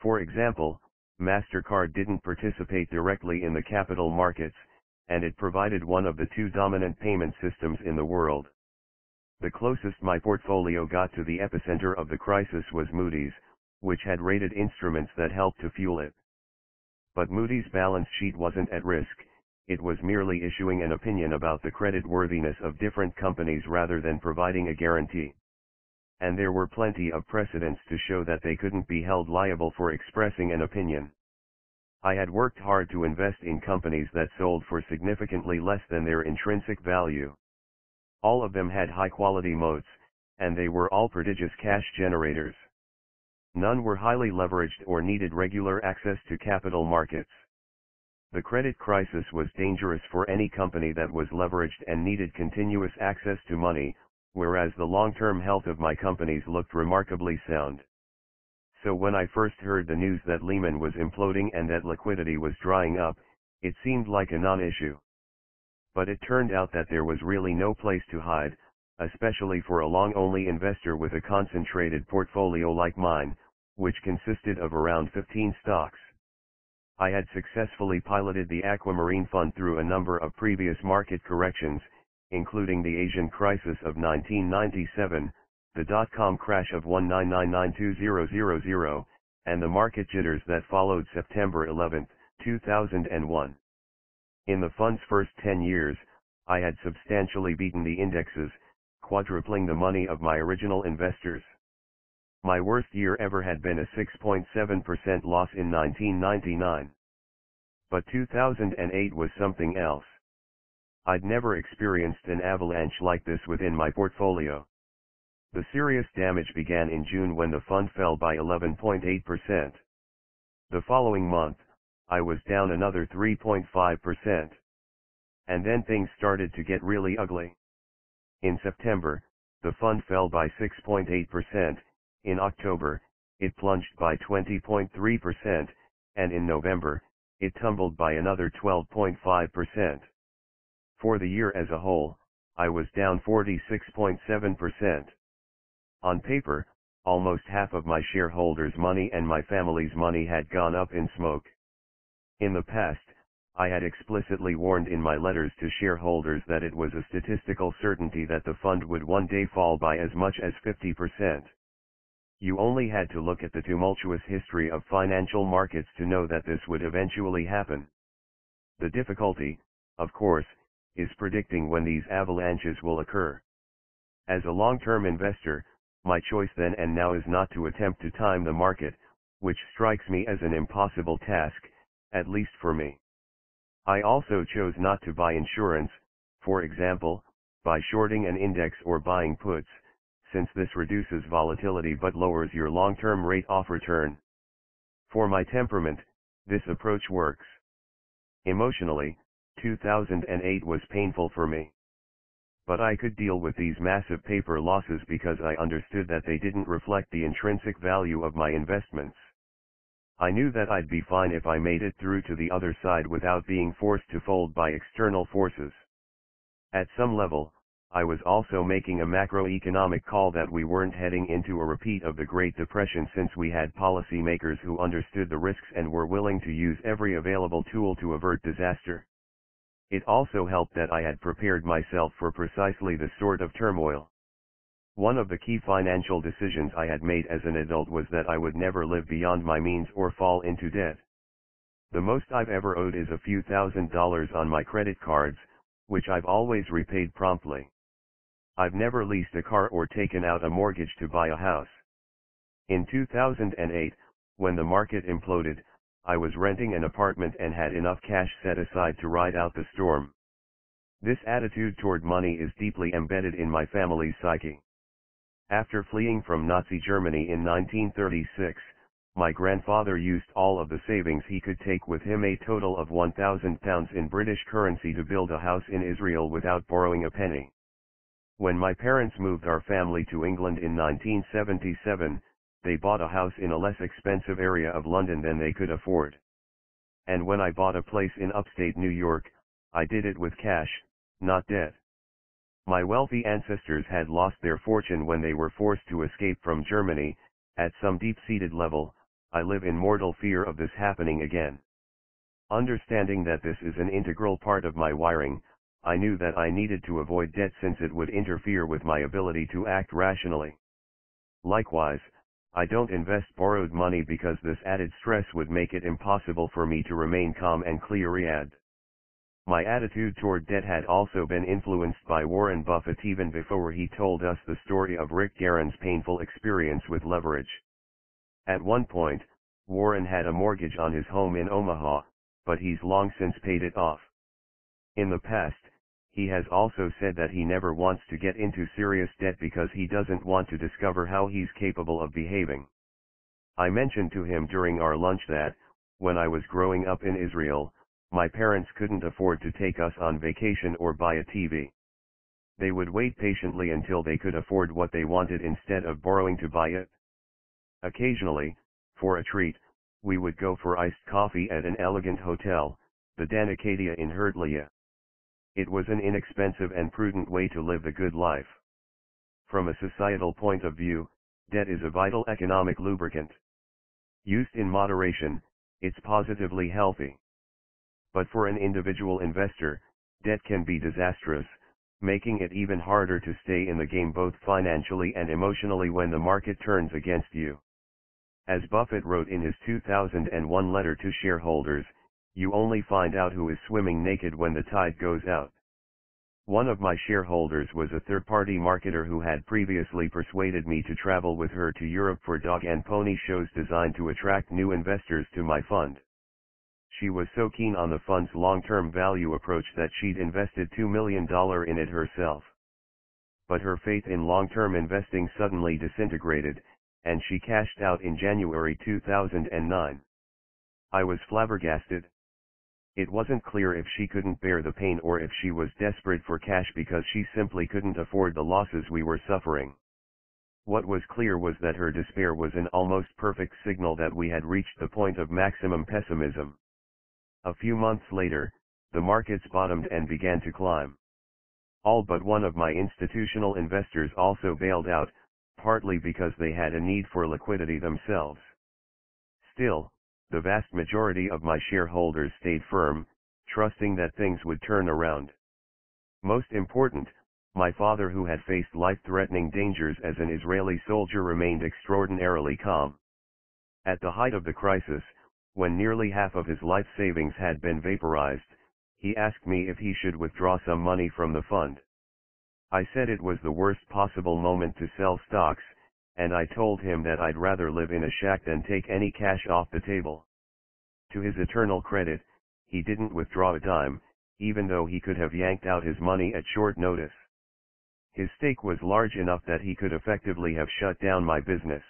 For example, MasterCard didn't participate directly in the capital markets, and it provided one of the two dominant payment systems in the world. The closest my portfolio got to the epicenter of the crisis was Moody's, which had rated instruments that helped to fuel it. But Moody's balance sheet wasn't at risk, it was merely issuing an opinion about the credit-worthiness of different companies rather than providing a guarantee. And there were plenty of precedents to show that they couldn't be held liable for expressing an opinion. I had worked hard to invest in companies that sold for significantly less than their intrinsic value. All of them had high-quality moats, and they were all prodigious cash generators. None were highly leveraged or needed regular access to capital markets. The credit crisis was dangerous for any company that was leveraged and needed continuous access to money, whereas the long-term health of my companies looked remarkably sound. So when I first heard the news that Lehman was imploding and that liquidity was drying up, it seemed like a non-issue. But it turned out that there was really no place to hide, especially for a long-only investor with a concentrated portfolio like mine, which consisted of around 15 stocks. I had successfully piloted the Aquamarine Fund through a number of previous market corrections, including the Asian crisis of 1997, the dot-com crash of 1999-2000, and the market jitters that followed September 11, 2001. In the fund's first 10 years, I had substantially beaten the indexes, quadrupling the money of my original investors. My worst year ever had been a 6.7% loss in 1999. But 2008 was something else. I'd never experienced an avalanche like this within my portfolio. The serious damage began in June when the fund fell by 11.8%. The following month, I was down another 3.5%. And then things started to get really ugly. In September, the fund fell by 6.8%, in October, it plunged by 20.3%, and in November, it tumbled by another 12.5%. For the year as a whole, I was down 46.7%. On paper, almost half of my shareholders' money and my family's money had gone up in smoke. In the past, I had explicitly warned in my letters to shareholders that it was a statistical certainty that the fund would one day fall by as much as 50%. You only had to look at the tumultuous history of financial markets to know that this would eventually happen. The difficulty, of course, is predicting when these avalanches will occur. As a long-term investor, my choice then and now is not to attempt to time the market, which strikes me as an impossible task, at least for me. I also chose not to buy insurance, for example, by shorting an index or buying puts, since this reduces volatility but lowers your long-term rate of return. For my temperament, this approach works. Emotionally, 2008 was painful for me. But I could deal with these massive paper losses because I understood that they didn't reflect the intrinsic value of my investments. I knew that I'd be fine if I made it through to the other side without being forced to fold by external forces. At some level, I was also making a macroeconomic call that we weren't heading into a repeat of the Great Depression since we had policymakers who understood the risks and were willing to use every available tool to avert disaster. It also helped that I had prepared myself for precisely the sort of turmoil. One of the key financial decisions I had made as an adult was that I would never live beyond my means or fall into debt. The most I've ever owed is a few thousand dollars on my credit cards, which I've always repaid promptly. I've never leased a car or taken out a mortgage to buy a house. In 2008, when the market imploded, I was renting an apartment and had enough cash set aside to ride out the storm. This attitude toward money is deeply embedded in my family's psyche. After fleeing from Nazi Germany in 1936, my grandfather used all of the savings he could take with him a total of 1,000 pounds in British currency to build a house in Israel without borrowing a penny. When my parents moved our family to England in 1977, they bought a house in a less expensive area of London than they could afford. And when I bought a place in upstate New York, I did it with cash, not debt. My wealthy ancestors had lost their fortune when they were forced to escape from Germany, at some deep-seated level, I live in mortal fear of this happening again. Understanding that this is an integral part of my wiring, I knew that I needed to avoid debt since it would interfere with my ability to act rationally. Likewise, I don't invest borrowed money because this added stress would make it impossible for me to remain calm and clear-eyed. My attitude toward debt had also been influenced by Warren Buffett even before he told us the story of Rick Guerin's painful experience with leverage. At one point, Warren had a mortgage on his home in Omaha, but he's long since paid it off. In the past, he has also said that he never wants to get into serious debt because he doesn't want to discover how he's capable of behaving. I mentioned to him during our lunch that, when I was growing up in Israel, my parents couldn't afford to take us on vacation or buy a TV. They would wait patiently until they could afford what they wanted instead of borrowing to buy it. Occasionally, for a treat, we would go for iced coffee at an elegant hotel, the Dan Accadia in Herzliya. It was an inexpensive and prudent way to live the good life. From a societal point of view, debt is a vital economic lubricant. Used in moderation, it's positively healthy. But for an individual investor, debt can be disastrous, making it even harder to stay in the game both financially and emotionally when the market turns against you. As Buffett wrote in his 2001 letter to shareholders, you only find out who is swimming naked when the tide goes out. One of my shareholders was a third-party marketer who had previously persuaded me to travel with her to Europe for dog and pony shows designed to attract new investors to my fund. She was so keen on the fund's long-term value approach that she'd invested $2 million in it herself. But her faith in long-term investing suddenly disintegrated, and she cashed out in January 2009. I was flabbergasted. It wasn't clear if she couldn't bear the pain or if she was desperate for cash because she simply couldn't afford the losses we were suffering. What was clear was that her despair was an almost perfect signal that we had reached the point of maximum pessimism. A few months later, the markets bottomed and began to climb. All but one of my institutional investors also bailed out, partly because they had a need for liquidity themselves. Still, the vast majority of my shareholders stayed firm, trusting that things would turn around. Most important, my father who had faced life-threatening dangers as an Israeli soldier remained extraordinarily calm. At the height of the crisis, when nearly half of his life savings had been vaporized, he asked me if he should withdraw some money from the fund. I said it was the worst possible moment to sell stocks, and I told him that I'd rather live in a shack than take any cash off the table. To his eternal credit, he didn't withdraw a dime, even though he could have yanked out his money at short notice. His stake was large enough that he could effectively have shut down my business.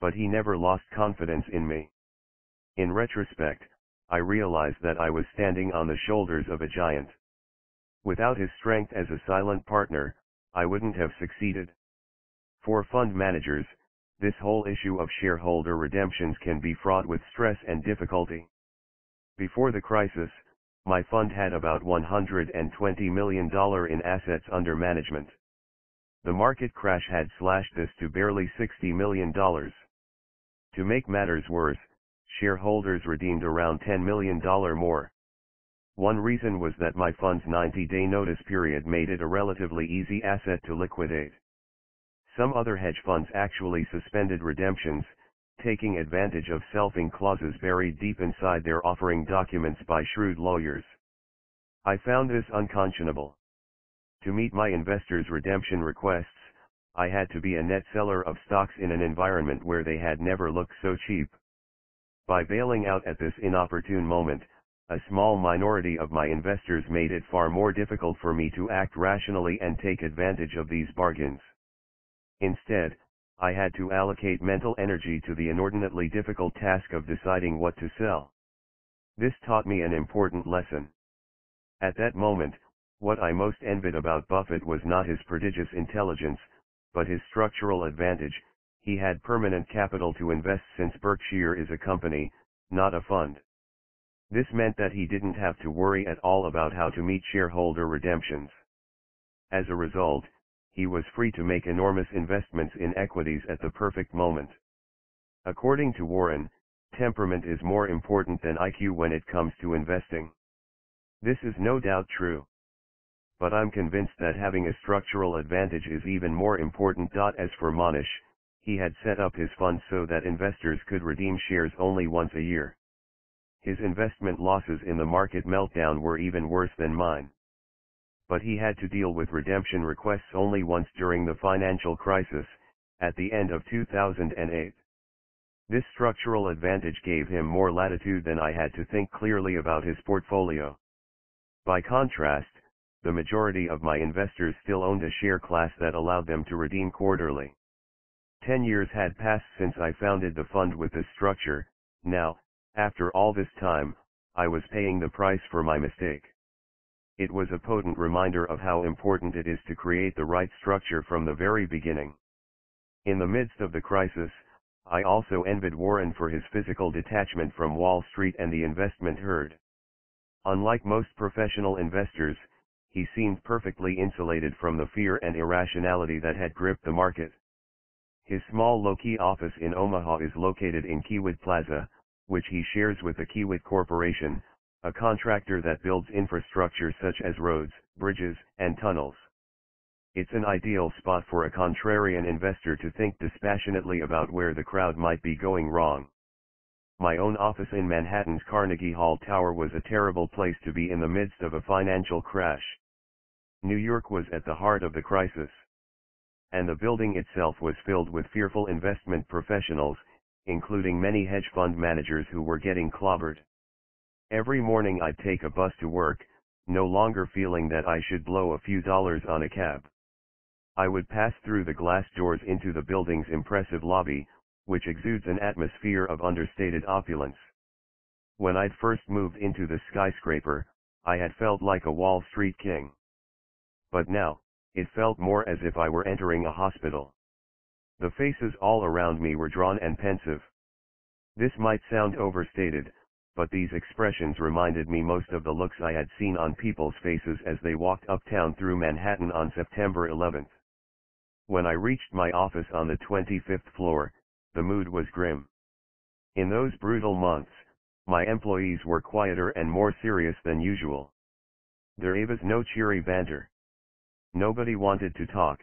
But he never lost confidence in me. In retrospect, I realized that I was standing on the shoulders of a giant. Without his strength as a silent partner, I wouldn't have succeeded. For fund managers, this whole issue of shareholder redemptions can be fraught with stress and difficulty. Before the crisis, my fund had about $120 million in assets under management. The market crash had slashed this to barely $60 million. To make matters worse, shareholders redeemed around $10 million more. One reason was that my fund's 90-day notice period made it a relatively easy asset to liquidate. Some other hedge funds actually suspended redemptions, taking advantage of selfing clauses buried deep inside their offering documents by shrewd lawyers. I found this unconscionable. To meet my investors' redemption requests, I had to be a net seller of stocks in an environment where they had never looked so cheap. By bailing out at this inopportune moment, a small minority of my investors made it far more difficult for me to act rationally and take advantage of these bargains. Instead, I had to allocate mental energy to the inordinately difficult task of deciding what to sell. This taught me an important lesson. At that moment, what I most envied about Buffett was not his prodigious intelligence, but his structural advantage, he had permanent capital to invest since Berkshire is a company, not a fund. This meant that he didn't have to worry at all about how to meet shareholder redemptions. As a result, he was free to make enormous investments in equities at the perfect moment. According to Warren, temperament is more important than IQ when it comes to investing. This is no doubt true. But I'm convinced that having a structural advantage is even more important. As for Mohnish, he had set up his fund so that investors could redeem shares only once a year. His investment losses in the market meltdown were even worse than mine but he had to deal with redemption requests only once during the financial crisis, at the end of 2008. This structural advantage gave him more latitude than I had to think clearly about his portfolio. By contrast, the majority of my investors still owned a share class that allowed them to redeem quarterly. Ten years had passed since I founded the fund with this structure, now, after all this time, I was paying the price for my mistake. It was a potent reminder of how important it is to create the right structure from the very beginning. In the midst of the crisis, I also envied Warren for his physical detachment from Wall Street and the investment herd. Unlike most professional investors, he seemed perfectly insulated from the fear and irrationality that had gripped the market. His small low-key office in Omaha is located in Kiewit Plaza, which he shares with the Kiewit Corporation, a contractor that builds infrastructure such as roads, bridges, and tunnels. It's an ideal spot for a contrarian investor to think dispassionately about where the crowd might be going wrong. My own office in Manhattan's Carnegie Hall Tower was a terrible place to be in the midst of a financial crash. New York was at the heart of the crisis. And the building itself was filled with fearful investment professionals, including many hedge fund managers who were getting clobbered. Every morning I'd take a bus to work, no longer feeling that I should blow a few dollars on a cab. I would pass through the glass doors into the building's impressive lobby, which exudes an atmosphere of understated opulence. When I'd first moved into the skyscraper, I had felt like a Wall Street king. But now, it felt more as if I were entering a hospital. The faces all around me were drawn and pensive. This might sound overstated, but these expressions reminded me most of the looks I had seen on people's faces as they walked uptown through Manhattan on September 11. When I reached my office on the 25th floor, the mood was grim. In those brutal months, my employees were quieter and more serious than usual. There was no cheery banter. Nobody wanted to talk.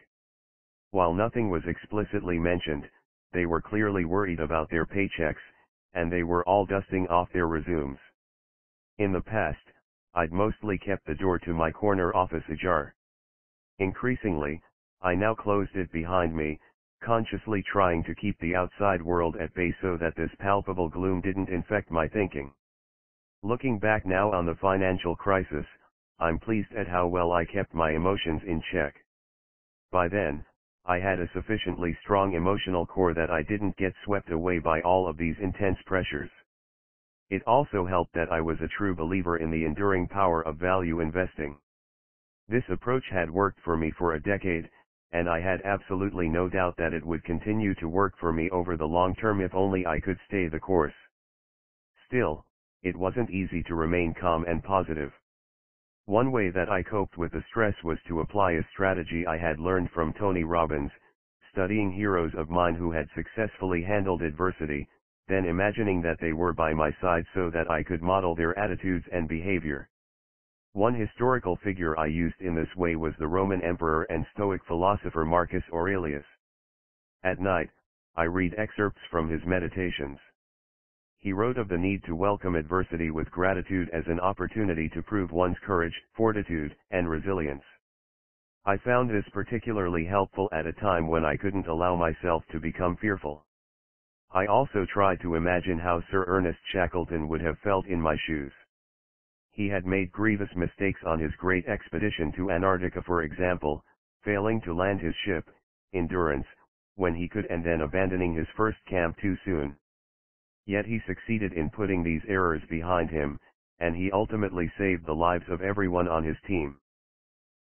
While nothing was explicitly mentioned, they were clearly worried about their paychecks, and they were all dusting off their resumes. In the past, I'd mostly kept the door to my corner office ajar. Increasingly, I now closed it behind me, consciously trying to keep the outside world at bay so that this palpable gloom didn't infect my thinking. Looking back now on the financial crisis, I'm pleased at how well I kept my emotions in check. By then, I had a sufficiently strong emotional core that I didn't get swept away by all of these intense pressures. It also helped that I was a true believer in the enduring power of value investing. This approach had worked for me for a decade, and I had absolutely no doubt that it would continue to work for me over the long term if only I could stay the course. Still, it wasn't easy to remain calm and positive. One way that I coped with the stress was to apply a strategy I had learned from Tony Robbins, studying heroes of mine who had successfully handled adversity, then imagining that they were by my side so that I could model their attitudes and behavior. One historical figure I used in this way was the Roman emperor and Stoic philosopher Marcus Aurelius. At night, I read excerpts from his meditations. He wrote of the need to welcome adversity with gratitude as an opportunity to prove one's courage, fortitude, and resilience. I found this particularly helpful at a time when I couldn't allow myself to become fearful. I also tried to imagine how Sir Ernest Shackleton would have felt in my shoes. He had made grievous mistakes on his great expedition to Antarctica for example, failing to land his ship, Endurance, when he could and then abandoning his first camp too soon. Yet he succeeded in putting these errors behind him, and he ultimately saved the lives of everyone on his team.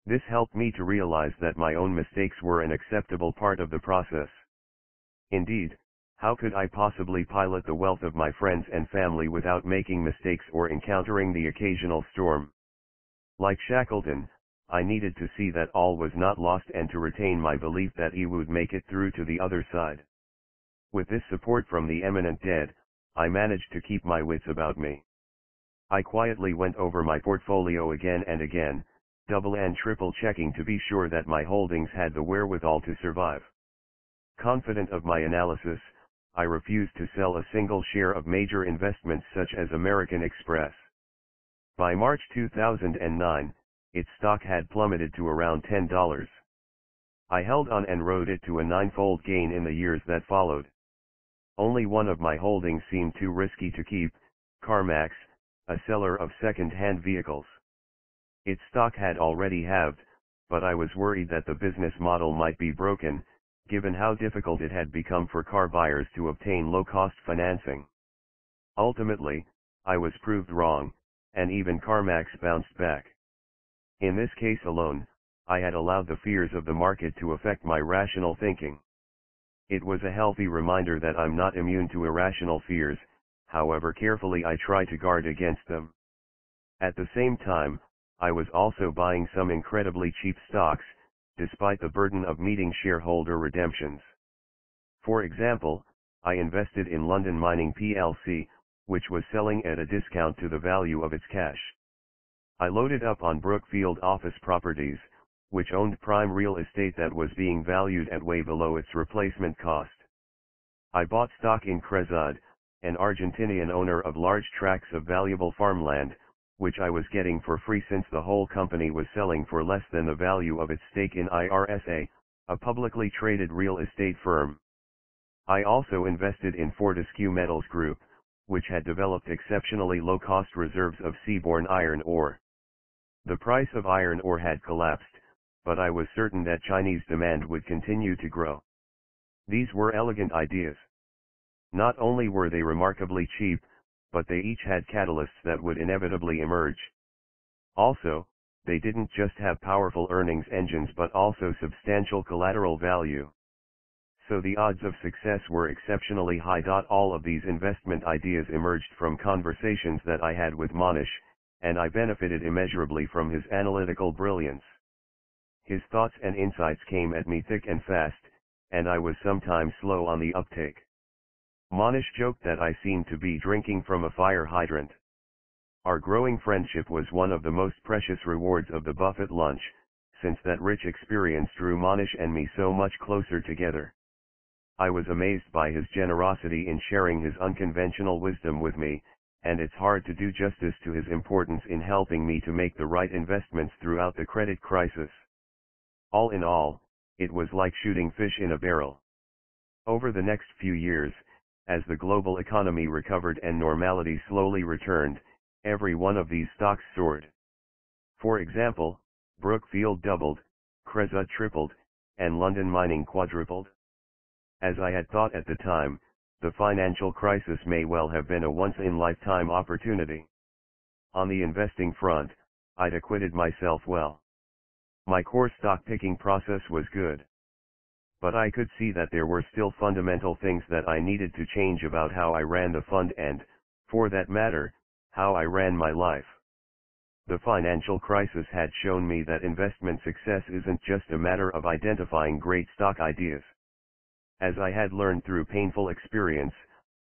This helped me to realize that my own mistakes were an acceptable part of the process. Indeed, how could I possibly pilot the wealth of my friends and family without making mistakes or encountering the occasional storm? Like Shackleton, I needed to see that all was not lost and to retain my belief that he would make it through to the other side. With this support from the eminent dead, I managed to keep my wits about me. I quietly went over my portfolio again and again, double and triple checking to be sure that my holdings had the wherewithal to survive. Confident of my analysis, I refused to sell a single share of major investments such as American Express. By March 2009, its stock had plummeted to around $10. I held on and rode it to a ninefold gain in the years that followed. Only one of my holdings seemed too risky to keep, CarMax, a seller of second-hand vehicles. Its stock had already halved, but I was worried that the business model might be broken, given how difficult it had become for car buyers to obtain low-cost financing. Ultimately, I was proved wrong, and even CarMax bounced back. In this case alone, I had allowed the fears of the market to affect my rational thinking. It was a healthy reminder that I'm not immune to irrational fears, however carefully I try to guard against them. At the same time, I was also buying some incredibly cheap stocks, despite the burden of meeting shareholder redemptions. For example, I invested in London Mining plc, which was selling at a discount to the value of its cash. I loaded up on Brookfield office properties, which owned prime real estate that was being valued at way below its replacement cost. I bought stock in Cresud, an Argentinian owner of large tracts of valuable farmland, which I was getting for free since the whole company was selling for less than the value of its stake in IRSA, a publicly traded real estate firm. I also invested in Fortescue Metals Group, which had developed exceptionally low-cost reserves of seaborne iron ore. The price of iron ore had collapsed, but I was certain that Chinese demand would continue to grow. These were elegant ideas. Not only were they remarkably cheap, but they each had catalysts that would inevitably emerge. Also, they didn't just have powerful earnings engines but also substantial collateral value. So the odds of success were exceptionally high. All of these investment ideas emerged from conversations that I had with Mohnish, and I benefited immeasurably from his analytical brilliance. His thoughts and insights came at me thick and fast, and I was sometimes slow on the uptake. Mohnish joked that I seemed to be drinking from a fire hydrant. Our growing friendship was one of the most precious rewards of the Buffett lunch, since that rich experience drew Mohnish and me so much closer together. I was amazed by his generosity in sharing his unconventional wisdom with me, and it's hard to do justice to his importance in helping me to make the right investments throughout the credit crisis. All in all, it was like shooting fish in a barrel. Over the next few years, as the global economy recovered and normality slowly returned, every one of these stocks soared. For example, Brookfield doubled, Cresud tripled, and London Mining quadrupled. As I had thought at the time, the financial crisis may well have been a once-in-lifetime opportunity. On the investing front, I'd acquitted myself well. My core stock picking process was good but I could see that there were still fundamental things that I needed to change about how I ran the fund and, for that matter, how I ran my life. The financial crisis had shown me that investment success isn't just a matter of identifying great stock ideas. As I had learned through painful experience,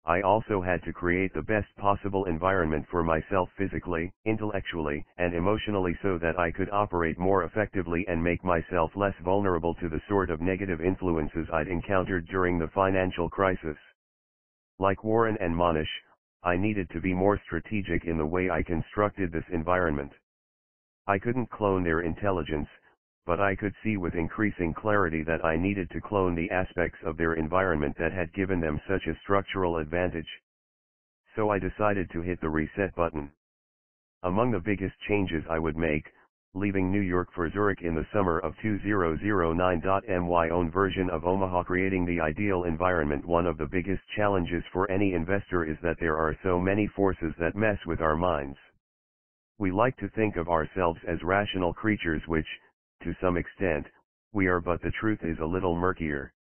I also had to create the best possible environment for myself physically, intellectually, and emotionally so that I could operate more effectively and make myself less vulnerable to the sort of negative influences I'd encountered during the financial crisis. Like Warren and Mohnish, I needed to be more strategic in the way I constructed this environment. I couldn't clone their intelligence, but I could see with increasing clarity that I needed to clone the aspects of their environment that had given them such a structural advantage. So I decided to hit the reset button. Among the biggest changes I would make, leaving New York for Zurich in the summer of 2009. My own version of Omaha creating the ideal environment One of the biggest challenges for any investor is that there are so many forces that mess with our minds. We like to think of ourselves as rational creatures which, to some extent, we are but the truth is a little murkier.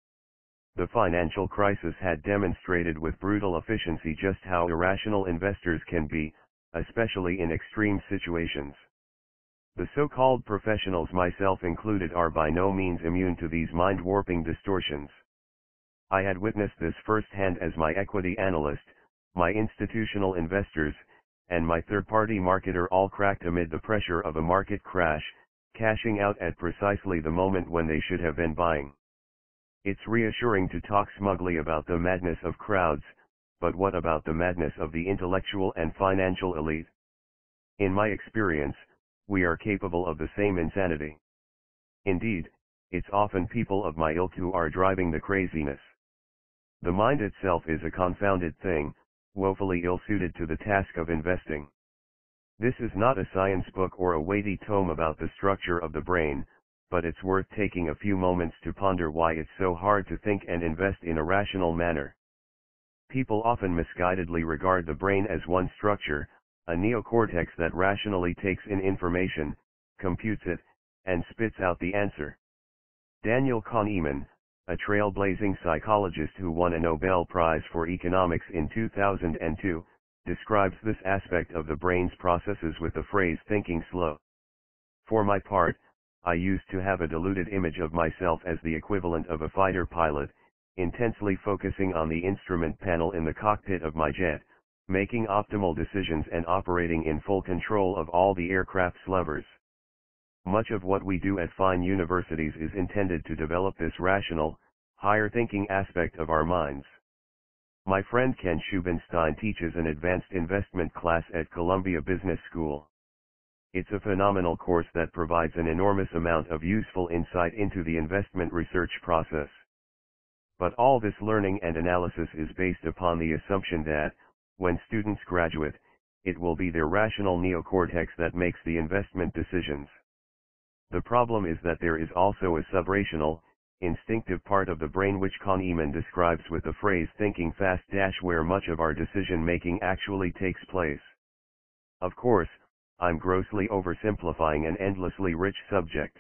The financial crisis had demonstrated with brutal efficiency just how irrational investors can be, especially in extreme situations. The so-called professionals myself included are by no means immune to these mind-warping distortions. I had witnessed this firsthand as my equity analyst, my institutional investors, and my third-party marketer all cracked amid the pressure of a market crash, cashing out at precisely the moment when they should have been buying. It's reassuring to talk smugly about the madness of crowds, but what about the madness of the intellectual and financial elite? In my experience, we are capable of the same insanity. Indeed, it's often people of my ilk who are driving the craziness. The mind itself is a confounded thing, woefully ill-suited to the task of investing. This is not a science book or a weighty tome about the structure of the brain, but it's worth taking a few moments to ponder why it's so hard to think and invest in a rational manner. People often misguidedly regard the brain as one structure, a neocortex that rationally takes in information, computes it, and spits out the answer. Daniel Kahneman, a trailblazing psychologist who won a Nobel Prize for Economics in 2002, describes this aspect of the brain's processes with the phrase thinking slow. For my part, I used to have a deluded image of myself as the equivalent of a fighter pilot, intensely focusing on the instrument panel in the cockpit of my jet, making optimal decisions and operating in full control of all the aircraft's levers. Much of what we do at fine universities is intended to develop this rational, higher thinking aspect of our minds. My friend Ken Shubin Stein teaches an advanced investment class at Columbia Business School. It's a phenomenal course that provides an enormous amount of useful insight into the investment research process. But all this learning and analysis is based upon the assumption that, when students graduate, it will be their rational neocortex that makes the investment decisions. The problem is that there is also a subrational, instinctive part of the brain which Kahneman describes with the phrase thinking fast dash where much of our decision making actually takes place. Of course, I'm grossly oversimplifying an endlessly rich subject.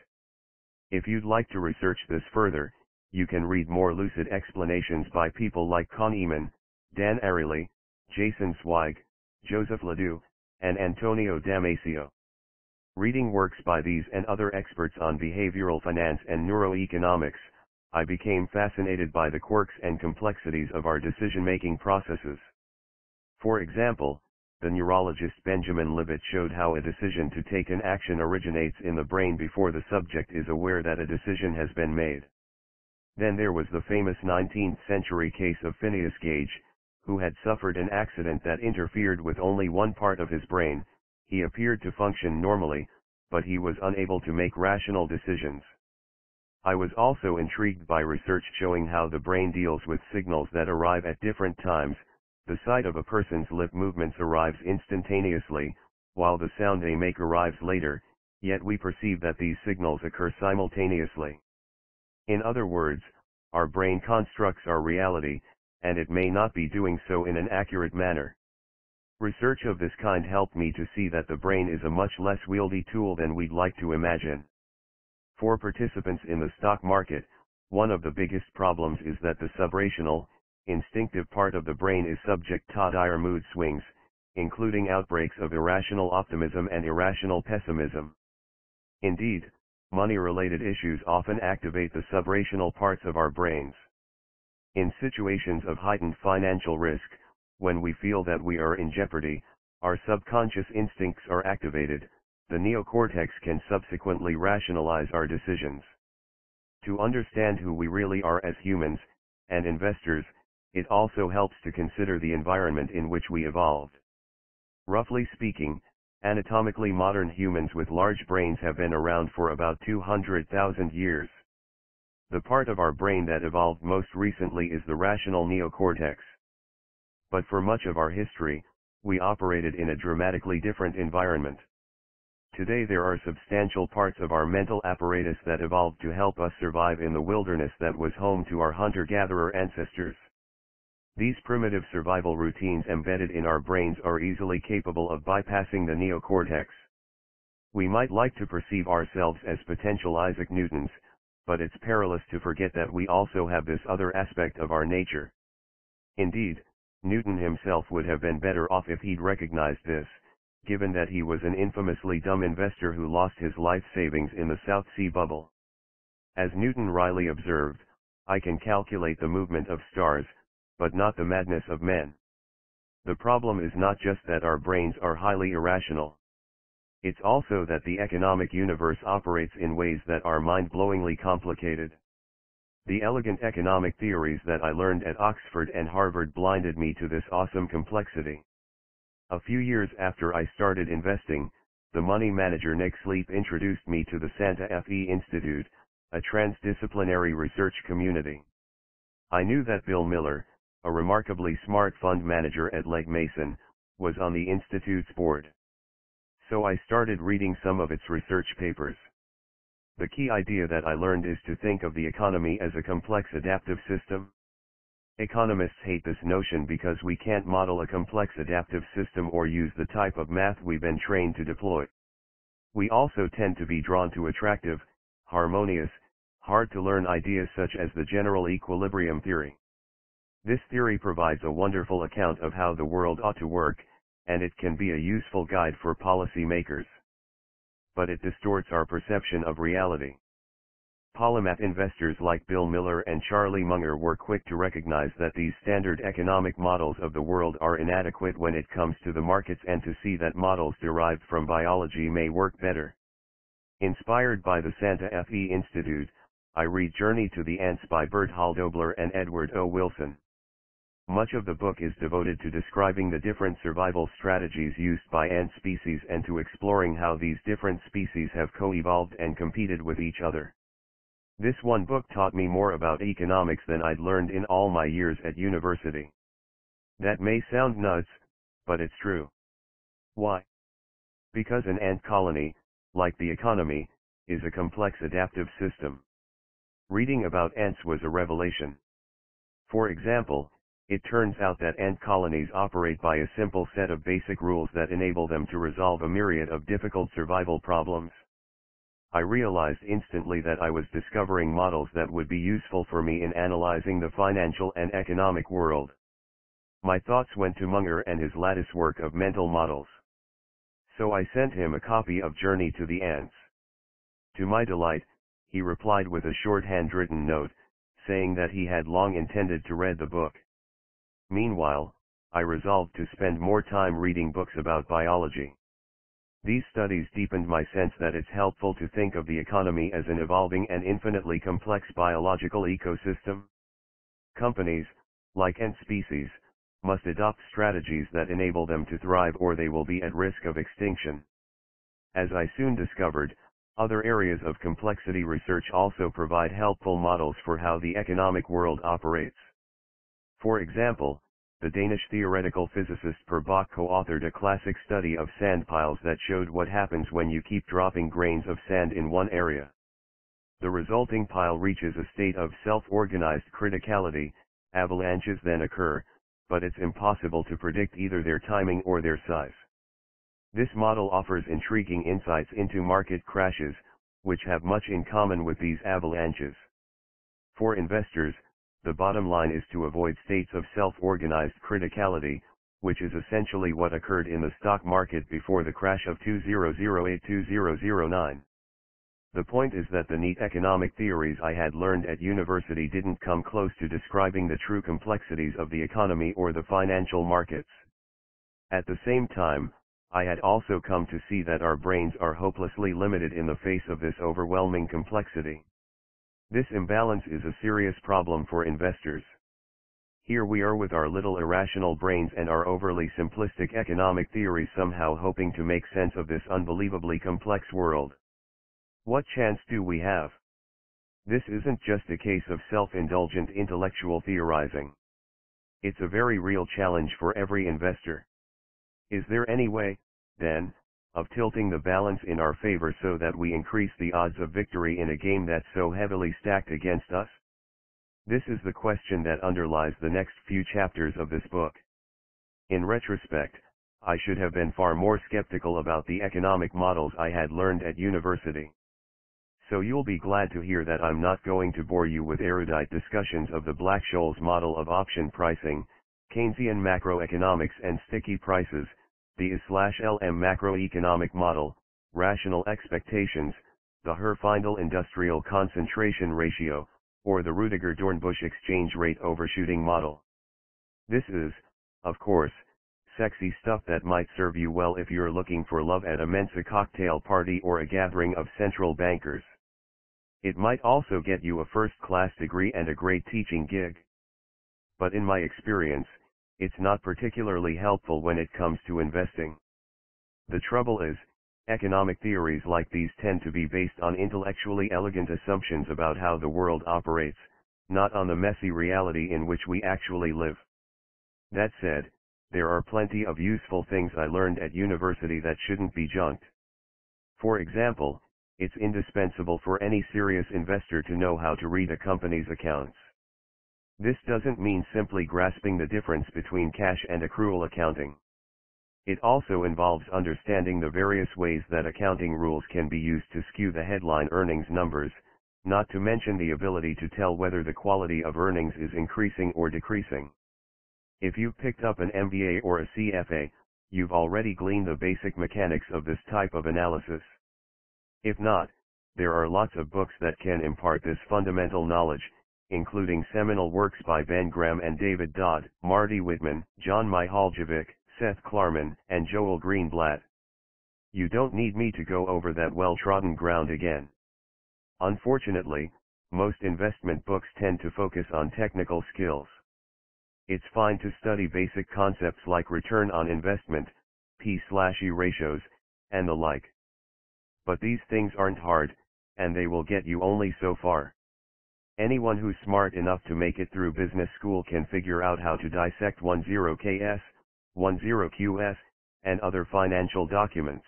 If you'd like to research this further, you can read more lucid explanations by people like Kahneman, Dan Ariely, Jason Zweig, Joseph LeDoux, and Antonio Damasio. Reading works by these and other experts on behavioral finance and neuroeconomics, I became fascinated by the quirks and complexities of our decision-making processes. For example, the neurologist Benjamin Libet showed how a decision to take an action originates in the brain before the subject is aware that a decision has been made. Then there was the famous 19th century case of Phineas Gage, who had suffered an accident that interfered with only one part of his brain, he appeared to function normally, but he was unable to make rational decisions. I was also intrigued by research showing how the brain deals with signals that arrive at different times, the sight of a person's lip movements arrives instantaneously, while the sound they make arrives later, yet we perceive that these signals occur simultaneously. In other words, our brain constructs our reality, and it may not be doing so in an accurate manner. Research of this kind helped me to see that the brain is a much less wieldy tool than we'd like to imagine. For participants in the stock market, one of the biggest problems is that the subrational, instinctive part of the brain is subject to dire mood swings, including outbreaks of irrational optimism and irrational pessimism. Indeed, money-related issues often activate the subrational parts of our brains. In situations of heightened financial risk, when we feel that we are in jeopardy, our subconscious instincts are activated, the neocortex can subsequently rationalize our decisions. To understand who we really are as humans, and investors, it also helps to consider the environment in which we evolved. Roughly speaking, anatomically modern humans with large brains have been around for about 200,000 years. The part of our brain that evolved most recently is the rational neocortex. But for much of our history, we operated in a dramatically different environment. Today there are substantial parts of our mental apparatus that evolved to help us survive in the wilderness that was home to our hunter-gatherer ancestors. These primitive survival routines embedded in our brains are easily capable of bypassing the neocortex. We might like to perceive ourselves as potential Isaac Newtons, but it's perilous to forget that we also have this other aspect of our nature. Indeed, Newton himself would have been better off if he'd recognized this, given that he was an infamously dumb investor who lost his life savings in the South Sea bubble. As Newton wryly observed, I can calculate the movement of stars, but not the madness of men. The problem is not just that our brains are highly irrational. It's also that the economic universe operates in ways that are mind-blowingly complicated. The elegant economic theories that I learned at Oxford and Harvard blinded me to this awesome complexity. A few years after I started investing, the money manager Nick Sleep introduced me to the Santa Fe Institute, a transdisciplinary research community. I knew that Bill Miller, a remarkably smart fund manager at Legg Mason, was on the Institute's board. So I started reading some of its research papers. The key idea that I learned is to think of the economy as a complex adaptive system. Economists hate this notion because we can't model a complex adaptive system or use the type of math we've been trained to deploy. We also tend to be drawn to attractive, harmonious, hard to learn ideas such as the general equilibrium theory. This theory provides a wonderful account of how the world ought to work, and it can be a useful guide for policy makers. But it distorts our perception of reality. Polymath investors like Bill Miller and Charlie Munger were quick to recognize that these standard economic models of the world are inadequate when it comes to the markets and to see that models derived from biology may work better. Inspired by the Santa Fe Institute, I read Journey to the Ants by Bert Hölldobler and Edward O. Wilson. Much of the book is devoted to describing the different survival strategies used by ant species and to exploring how these different species have co-evolved and competed with each other. This one book taught me more about economics than I'd learned in all my years at university. That may sound nuts, but it's true. Why? Because an ant colony, like the economy, is a complex adaptive system. Reading about ants was a revelation. For example, it turns out that ant colonies operate by a simple set of basic rules that enable them to resolve a myriad of difficult survival problems. I realized instantly that I was discovering models that would be useful for me in analyzing the financial and economic world. My thoughts went to Munger and his lattice work of mental models. So I sent him a copy of Journey to the Ants. To my delight, he replied with a short handwritten note, saying that he had long intended to read the book. Meanwhile, I resolved to spend more time reading books about biology. These studies deepened my sense that it's helpful to think of the economy as an evolving and infinitely complex biological ecosystem. Companies, like ant species, must adopt strategies that enable them to thrive or they will be at risk of extinction. As I soon discovered, other areas of complexity research also provide helpful models for how the economic world operates. For example, the Danish theoretical physicist Per Bak co-authored a classic study of sand piles that showed what happens when you keep dropping grains of sand in one area. The resulting pile reaches a state of self-organized criticality, avalanches then occur, but it's impossible to predict either their timing or their size. This model offers intriguing insights into market crashes, which have much in common with these avalanches. For investors, the bottom line is to avoid states of self-organized criticality, which is essentially what occurred in the stock market before the crash of 2008-2009. The point is that the neat economic theories I had learned at university didn't come close to describing the true complexities of the economy or the financial markets. At the same time, I had also come to see that our brains are hopelessly limited in the face of this overwhelming complexity. This imbalance is a serious problem for investors. Here we are with our little irrational brains and our overly simplistic economic theories somehow hoping to make sense of this unbelievably complex world. What chance do we have? This isn't just a case of self-indulgent intellectual theorizing. It's a very real challenge for every investor. Is there any way, then, of tilting the balance in our favor so that we increase the odds of victory in a game that's so heavily stacked against us? This is the question that underlies the next few chapters of this book. In retrospect, I should have been far more skeptical about the economic models I had learned at university. So you'll be glad to hear that I'm not going to bore you with erudite discussions of the Black-Scholes model of option pricing, Keynesian macroeconomics and sticky prices, the IS/LM macroeconomic model, rational expectations, the Herfindahl industrial concentration ratio, or the Rudiger-Dornbusch exchange rate overshooting model. This is, of course, sexy stuff that might serve you well if you're looking for love at a Mensa cocktail party or a gathering of central bankers. It might also get you a first-class degree and a great teaching gig. But in my experience, it's not particularly helpful when it comes to investing. The trouble is, economic theories like these tend to be based on intellectually elegant assumptions about how the world operates, not on the messy reality in which we actually live. That said, there are plenty of useful things I learned at university that shouldn't be junked. For example, it's indispensable for any serious investor to know how to read a company's accounts. This doesn't mean simply grasping the difference between cash and accrual accounting. It also involves understanding the various ways that accounting rules can be used to skew the headline earnings numbers, not to mention the ability to tell whether the quality of earnings is increasing or decreasing. If you've picked up an MBA or a CFA, you've already gleaned the basic mechanics of this type of analysis. If not, there are lots of books that can impart this fundamental knowledge, including seminal works by Ben Graham and David Dodd, Marty Whitman, John Mihaljevic, Seth Klarman, and Joel Greenblatt. You don't need me to go over that well-trodden ground again. Unfortunately, most investment books tend to focus on technical skills. It's fine to study basic concepts like return on investment, P/E ratios, and the like. But these things aren't hard, and they will get you only so far. Anyone who's smart enough to make it through business school can figure out how to dissect 10KS, 10QS, and other financial documents.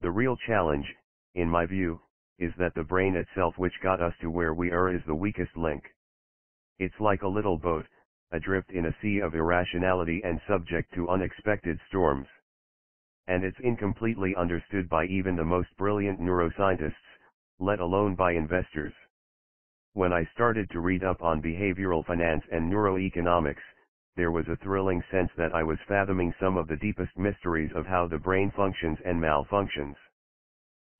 The real challenge, in my view, is that the brain itself which got us to where we are is the weakest link. It's like a little boat, adrift in a sea of irrationality and subject to unexpected storms. And it's incompletely understood by even the most brilliant neuroscientists, let alone by investors. When I started to read up on behavioral finance and neuroeconomics, there was a thrilling sense that I was fathoming some of the deepest mysteries of how the brain functions and malfunctions.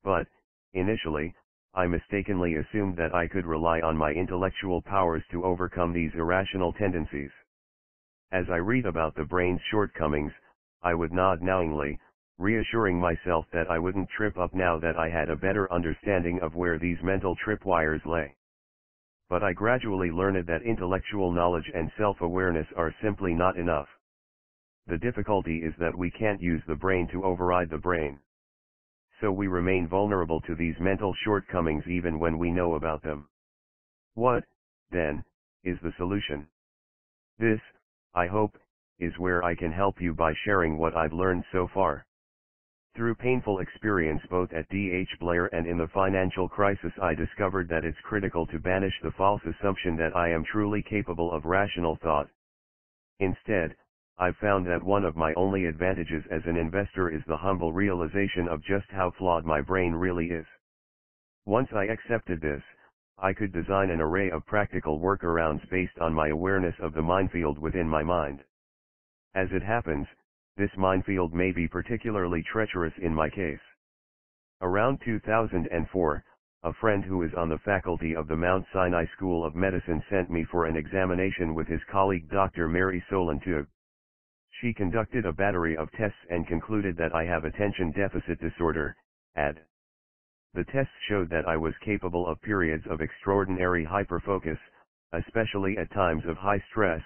But, initially, I mistakenly assumed that I could rely on my intellectual powers to overcome these irrational tendencies. As I read about the brain's shortcomings, I would nod knowingly, reassuring myself that I wouldn't trip up now that I had a better understanding of where these mental tripwires lay but I gradually learned that intellectual knowledge and self-awareness are simply not enough. The difficulty is that we can't use the brain to override the brain. So we remain vulnerable to these mental shortcomings even when we know about them. What, then, is the solution? This, I hope, is where I can help you by sharing what I've learned so far. Through painful experience both at DH Blair and in the financial crisis I discovered that it's critical to banish the false assumption that I am truly capable of rational thought. Instead, I've found that one of my only advantages as an investor is the humble realization of just how flawed my brain really is. Once I accepted this, I could design an array of practical workarounds based on my awareness of the minefield within my mind. As it happens, this minefield may be particularly treacherous in my case. Around 2004, a friend who is on the faculty of the Mount Sinai School of Medicine sent me for an examination with his colleague Dr. Mary Solanto. She conducted a battery of tests and concluded that I have attention deficit disorder, ADD. The tests showed that I was capable of periods of extraordinary hyperfocus, especially at times of high stress,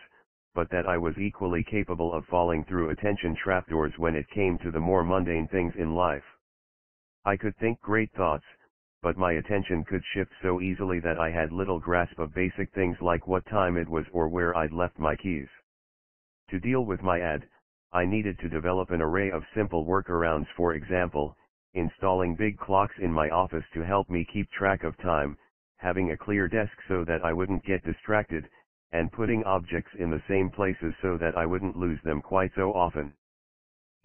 but that I was equally capable of falling through attention trapdoors when it came to the more mundane things in life. I could think great thoughts, but my attention could shift so easily that I had little grasp of basic things like what time it was or where I'd left my keys. To deal with my ad, I needed to develop an array of simple workarounds for example, installing big clocks in my office to help me keep track of time, having a clear desk so that I wouldn't get distracted, and putting objects in the same places so that I wouldn't lose them quite so often.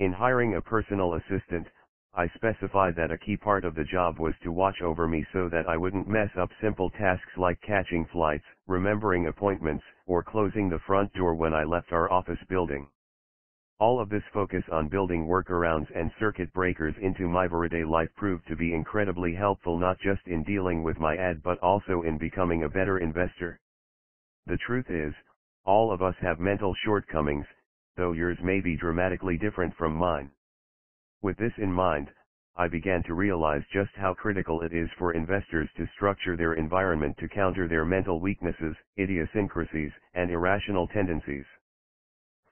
In hiring a personal assistant, I specified that a key part of the job was to watch over me so that I wouldn't mess up simple tasks like catching flights, remembering appointments, or closing the front door when I left our office building. All of this focus on building workarounds and circuit breakers into my everyday life proved to be incredibly helpful not just in dealing with my ad but also in becoming a better investor. The truth is, all of us have mental shortcomings, though yours may be dramatically different from mine. With this in mind, I began to realize just how critical it is for investors to structure their environment to counter their mental weaknesses, idiosyncrasies, and irrational tendencies.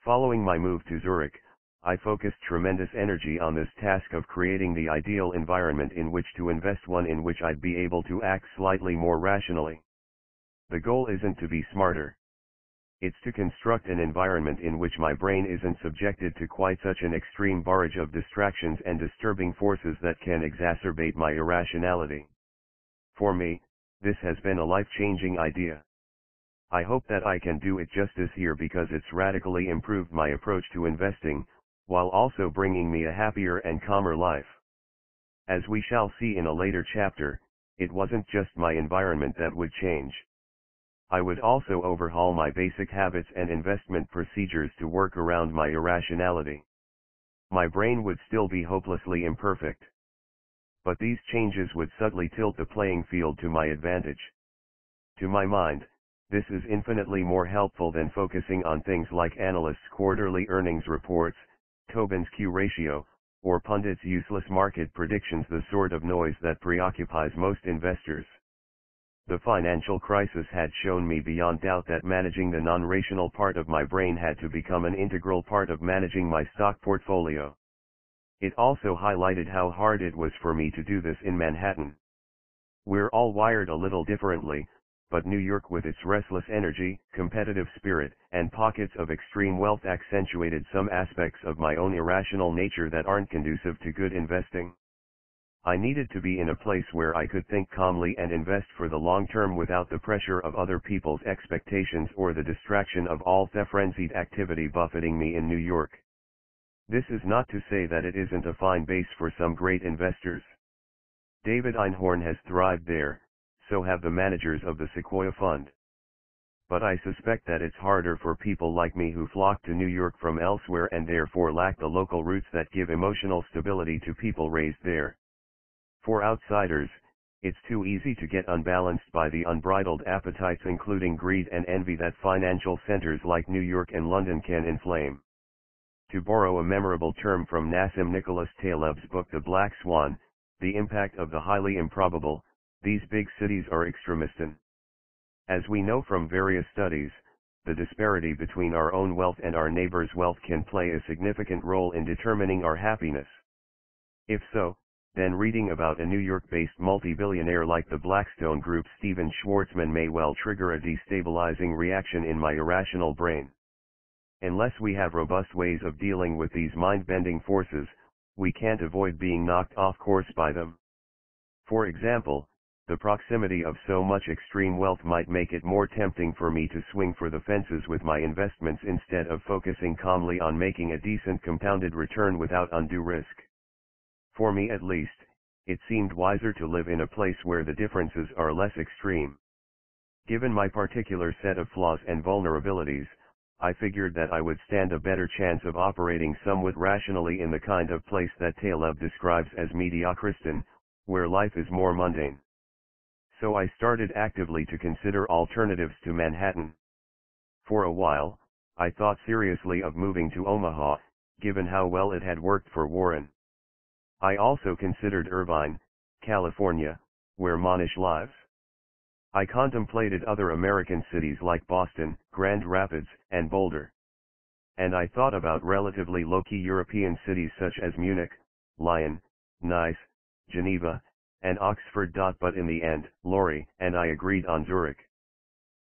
Following my move to Zurich, I focused tremendous energy on this task of creating the ideal environment in which to invest one in which I'd be able to act slightly more rationally. The goal isn't to be smarter. It's to construct an environment in which my brain isn't subjected to quite such an extreme barrage of distractions and disturbing forces that can exacerbate my irrationality. For me, this has been a life-changing idea. I hope that I can do it justice here because it's radically improved my approach to investing, while also bringing me a happier and calmer life. As we shall see in a later chapter, it wasn't just my environment that would change. I would also overhaul my basic habits and investment procedures to work around my irrationality. My brain would still be hopelessly imperfect. But these changes would subtly tilt the playing field to my advantage. To my mind, this is infinitely more helpful than focusing on things like analysts' quarterly earnings reports, Tobin's Q ratio, or pundits' useless market predictions the sort of noise that preoccupies most investors. The financial crisis had shown me beyond doubt that managing the non-rational part of my brain had to become an integral part of managing my stock portfolio. It also highlighted how hard it was for me to do this in Manhattan. We're all wired a little differently, but New York with its restless energy, competitive spirit, and pockets of extreme wealth accentuated some aspects of my own irrational nature that aren't conducive to good investing. I needed to be in a place where I could think calmly and invest for the long term without the pressure of other people's expectations or the distraction of all the frenzied activity buffeting me in New York. This is not to say that it isn't a fine base for some great investors. David Einhorn has thrived there, so have the managers of the Sequoia Fund. But I suspect that it's harder for people like me who flock to New York from elsewhere and therefore lack the local roots that give emotional stability to people raised there. For outsiders, it's too easy to get unbalanced by the unbridled appetites including greed and envy that financial centers like New York and London can inflame. To borrow a memorable term from Nassim Nicholas Taleb's book The Black Swan, the impact of the highly improbable, these big cities are extremistan. As we know from various studies, the disparity between our own wealth and our neighbor's wealth can play a significant role in determining our happiness. If so, then reading about a New York-based multi-billionaire like the Blackstone Group's Stephen Schwarzman may well trigger a destabilizing reaction in my irrational brain. Unless we have robust ways of dealing with these mind-bending forces, we can't avoid being knocked off course by them. For example, the proximity of so much extreme wealth might make it more tempting for me to swing for the fences with my investments instead of focusing calmly on making a decent compounded return without undue risk. For me at least, it seemed wiser to live in a place where the differences are less extreme. Given my particular set of flaws and vulnerabilities, I figured that I would stand a better chance of operating somewhat rationally in the kind of place that Taleb describes as mediocristan, where life is more mundane. So I started actively to consider alternatives to Manhattan. For a while, I thought seriously of moving to Omaha, given how well it had worked for Warren. I also considered Irvine, California, where Mohnish lives. I contemplated other American cities like Boston, Grand Rapids, and Boulder. And I thought about relatively low-key European cities such as Munich, Lyon, Nice, Geneva, and Oxford. But in the end, Laurie and I agreed on Zurich.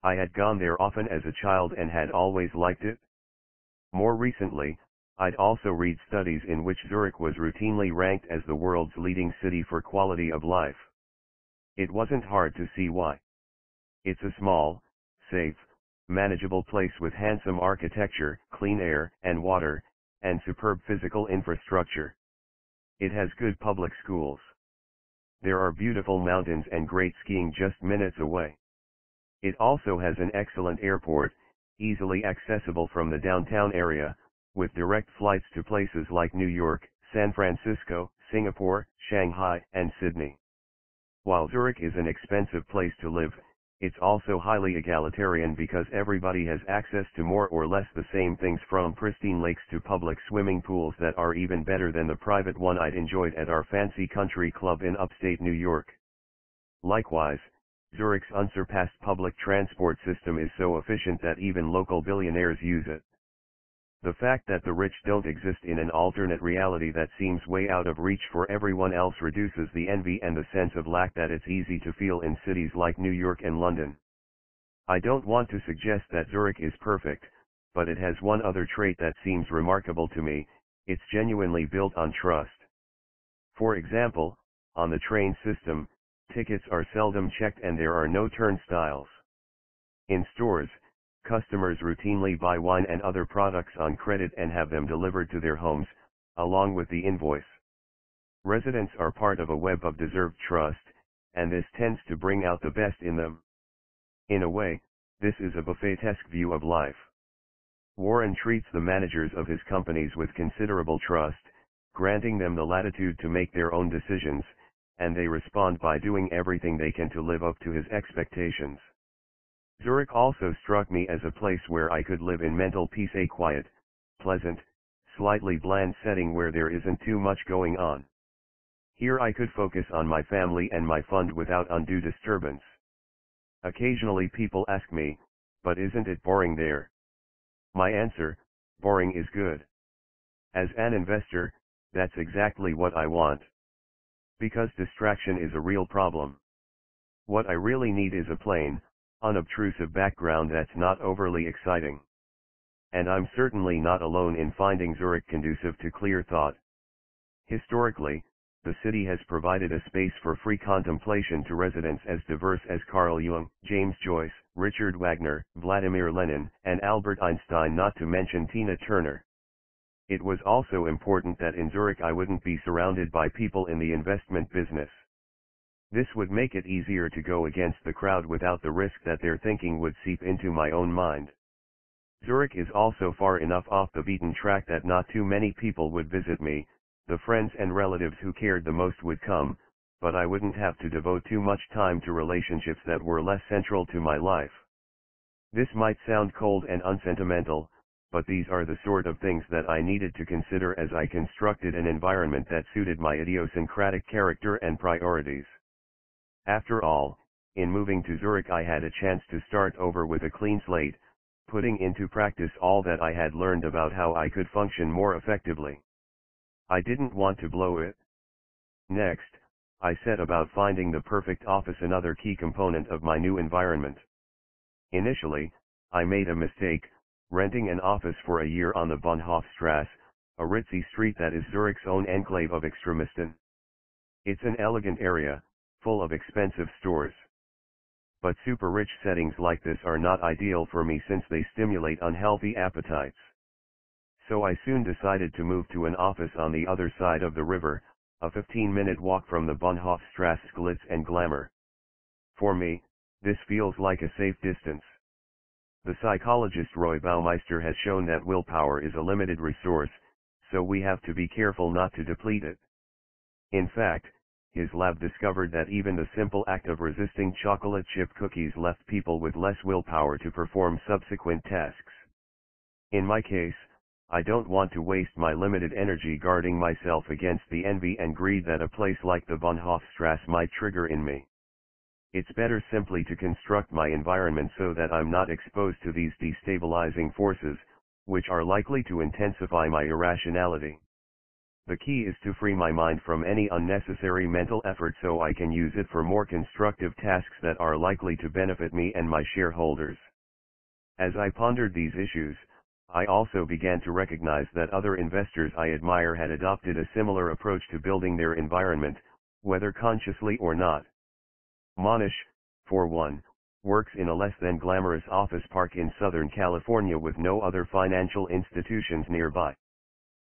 I had gone there often as a child and had always liked it. More recently, I'd also read studies in which Zurich was routinely ranked as the world's leading city for quality of life. It wasn't hard to see why. It's a small, safe, manageable place with handsome architecture, clean air and water, and superb physical infrastructure. It has good public schools. There are beautiful mountains and great skiing just minutes away. It also has an excellent airport, easily accessible from the downtown area, with direct flights to places like New York, San Francisco, Singapore, Shanghai, and Sydney. While Zurich is an expensive place to live, it's also highly egalitarian because everybody has access to more or less the same things from pristine lakes to public swimming pools that are even better than the private one I'd enjoyed at our fancy country club in upstate New York. Likewise, Zurich's unsurpassed public transport system is so efficient that even local billionaires use it. The fact that the rich don't exist in an alternate reality that seems way out of reach for everyone else reduces the envy and the sense of lack that it's easy to feel in cities like New York and London. I don't want to suggest that Zurich is perfect, but it has one other trait that seems remarkable to me, it's genuinely built on trust. For example, on the train system, tickets are seldom checked and there are no turnstiles. In stores, Customers routinely buy wine and other products on credit and have them delivered to their homes, along with the invoice. Residents are part of a web of deserved trust, and this tends to bring out the best in them. In a way, this is a buffetesque view of life. Warren treats the managers of his companies with considerable trust, granting them the latitude to make their own decisions, and they respond by doing everything they can to live up to his expectations. Zurich also struck me as a place where I could live in mental peace a quiet, pleasant, slightly bland setting where there isn't too much going on. Here I could focus on my family and my fund without undue disturbance. Occasionally people ask me, but isn't it boring there? My answer, boring is good. As an investor, that's exactly what I want. Because distraction is a real problem. What I really need is a plain, unobtrusive background that's not overly exciting. And I'm certainly not alone in finding Zurich conducive to clear thought. Historically, the city has provided a space for free contemplation to residents as diverse as Carl Jung, James Joyce, Richard Wagner, Vladimir Lenin, and Albert Einstein not to mention Tina Turner. It was also important that in Zurich I wouldn't be surrounded by people in the investment business. This would make it easier to go against the crowd without the risk that their thinking would seep into my own mind. Zurich is also far enough off the beaten track that not too many people would visit me, the friends and relatives who cared the most would come, but I wouldn't have to devote too much time to relationships that were less central to my life. This might sound cold and unsentimental, but these are the sort of things that I needed to consider as I constructed an environment that suited my idiosyncratic character and priorities. After all, in moving to Zurich I had a chance to start over with a clean slate, putting into practice all that I had learned about how I could function more effectively. I didn't want to blow it. Next, I set about finding the perfect office another key component of my new environment. Initially, I made a mistake, renting an office for a year on the Bahnhofstrasse, a ritzy street that is Zurich's own enclave of Extremistan. It's an elegant area, full of expensive stores. But super rich settings like this are not ideal for me since they stimulate unhealthy appetites so I soon decided to move to an office on the other side of the river, a 15-minute walk from the Bahnhofstrasse glitz and glamour. For me, this feels like a safe distance. The psychologist Roy Baumeister has shown that willpower is a limited resource, so we have to be careful not to deplete it. In fact, his lab discovered that even the simple act of resisting chocolate chip cookies left people with less willpower to perform subsequent tasks. In my case, I don't want to waste my limited energy guarding myself against the envy and greed that a place like the Bahnhofstrasse might trigger in me. It's better simply to construct my environment so that I'm not exposed to these destabilizing forces, which are likely to intensify my irrationality. The key is to free my mind from any unnecessary mental effort so I can use it for more constructive tasks that are likely to benefit me and my shareholders. As I pondered these issues, I also began to recognize that other investors I admire had adopted a similar approach to building their environment, whether consciously or not. Mohnish, for one, works in a less than glamorous office park in Southern California with no other financial institutions nearby.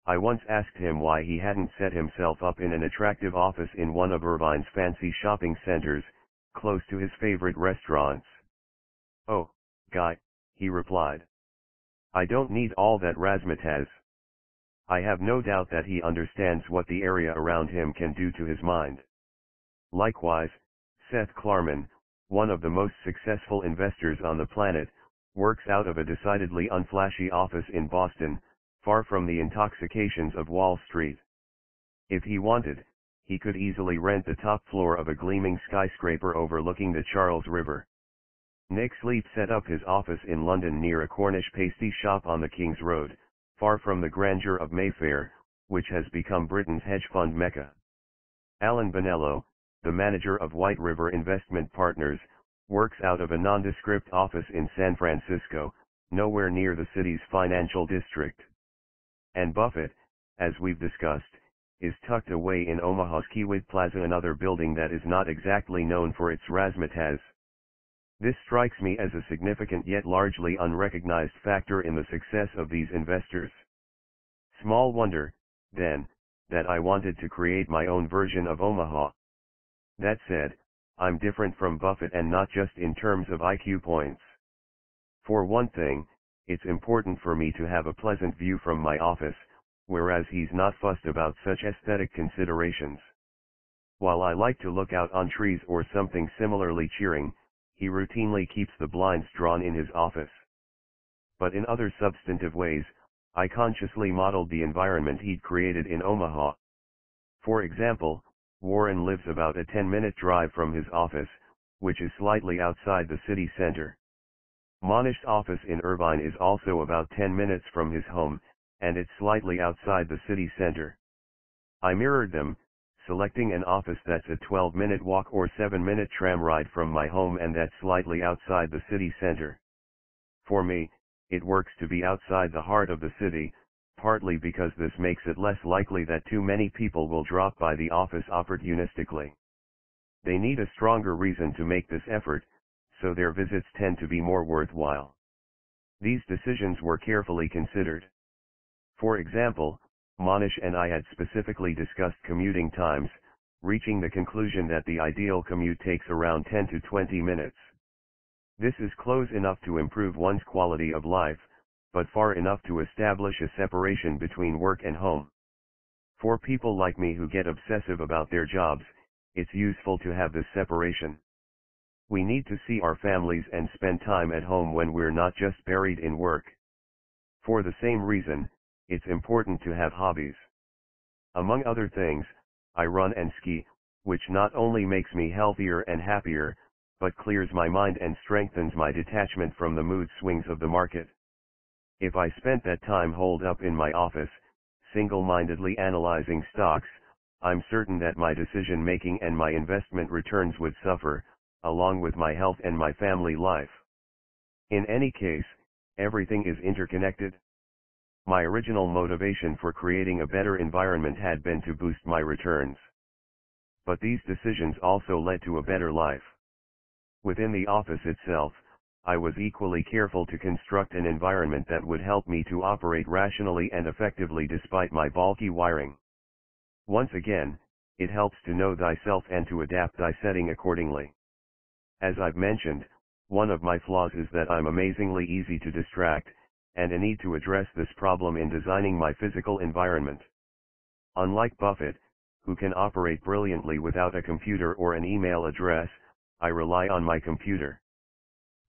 I once asked him why he hadn't set himself up in an attractive office in one of Irvine's fancy shopping centers, close to his favorite restaurants. Oh, guy, he replied. I don't need all that razzmatazz. I have no doubt that he understands what the area around him can do to his mind. Likewise, Seth Klarman, one of the most successful investors on the planet, works out of a decidedly unflashy office in Boston, far from the intoxications of Wall Street. If he wanted, he could easily rent the top floor of a gleaming skyscraper overlooking the Charles River. Nick Sleep set up his office in London near a Cornish pasty shop on the King's Road, far from the grandeur of Mayfair, which has become Britain's hedge fund mecca. Allen Benello, the manager of White River Investment Partners, works out of a nondescript office in San Francisco, nowhere near the city's financial district. And Buffett, as we've discussed, is tucked away in Omaha's Kiewit Plaza another building that is not exactly known for its razzmatazz. This strikes me as a significant yet largely unrecognized factor in the success of these investors. Small wonder, then, that I wanted to create my own version of Omaha. That said, I'm different from Buffett and not just in terms of IQ points. For one thing, it's important for me to have a pleasant view from my office, whereas he's not fussed about such aesthetic considerations. While I like to look out on trees or something similarly cheering, he routinely keeps the blinds drawn in his office. But in other substantive ways, I consciously modeled the environment he'd created in Omaha. For example, Warren lives about a 10-minute drive from his office, which is slightly outside the city center. Mohnish's office in Irvine is also about 10 minutes from his home, and it's slightly outside the city center. I mirrored them, selecting an office that's a 12-minute walk or 7-minute tram ride from my home and that's slightly outside the city center. For me, it works to be outside the heart of the city, partly because this makes it less likely that too many people will drop by the office opportunistically. They need a stronger reason to make this effort, so their visits tend to be more worthwhile. These decisions were carefully considered. For example, Mohnish and I had specifically discussed commuting times, reaching the conclusion that the ideal commute takes around 10 to 20 minutes. This is close enough to improve one's quality of life, but far enough to establish a separation between work and home. For people like me who get obsessive about their jobs, it's useful to have this separation. We need to see our families and spend time at home when we're not just buried in work. For the same reason, it's important to have hobbies. Among other things, I run and ski, which not only makes me healthier and happier, but clears my mind and strengthens my detachment from the mood swings of the market. If I spent that time holed up in my office, single-mindedly analyzing stocks, I'm certain that my decision making and my investment returns would suffer, along with my health and my family life. In any case, everything is interconnected. My original motivation for creating a better environment had been to boost my returns. But these decisions also led to a better life. Within the office itself, I was equally careful to construct an environment that would help me to operate rationally and effectively despite my bulky wiring. Once again, it helps to know thyself and to adapt thy setting accordingly. As I've mentioned, one of my flaws is that I'm amazingly easy to distract, and I need to address this problem in designing my physical environment. Unlike Buffett, who can operate brilliantly without a computer or an email address, I rely on my computer.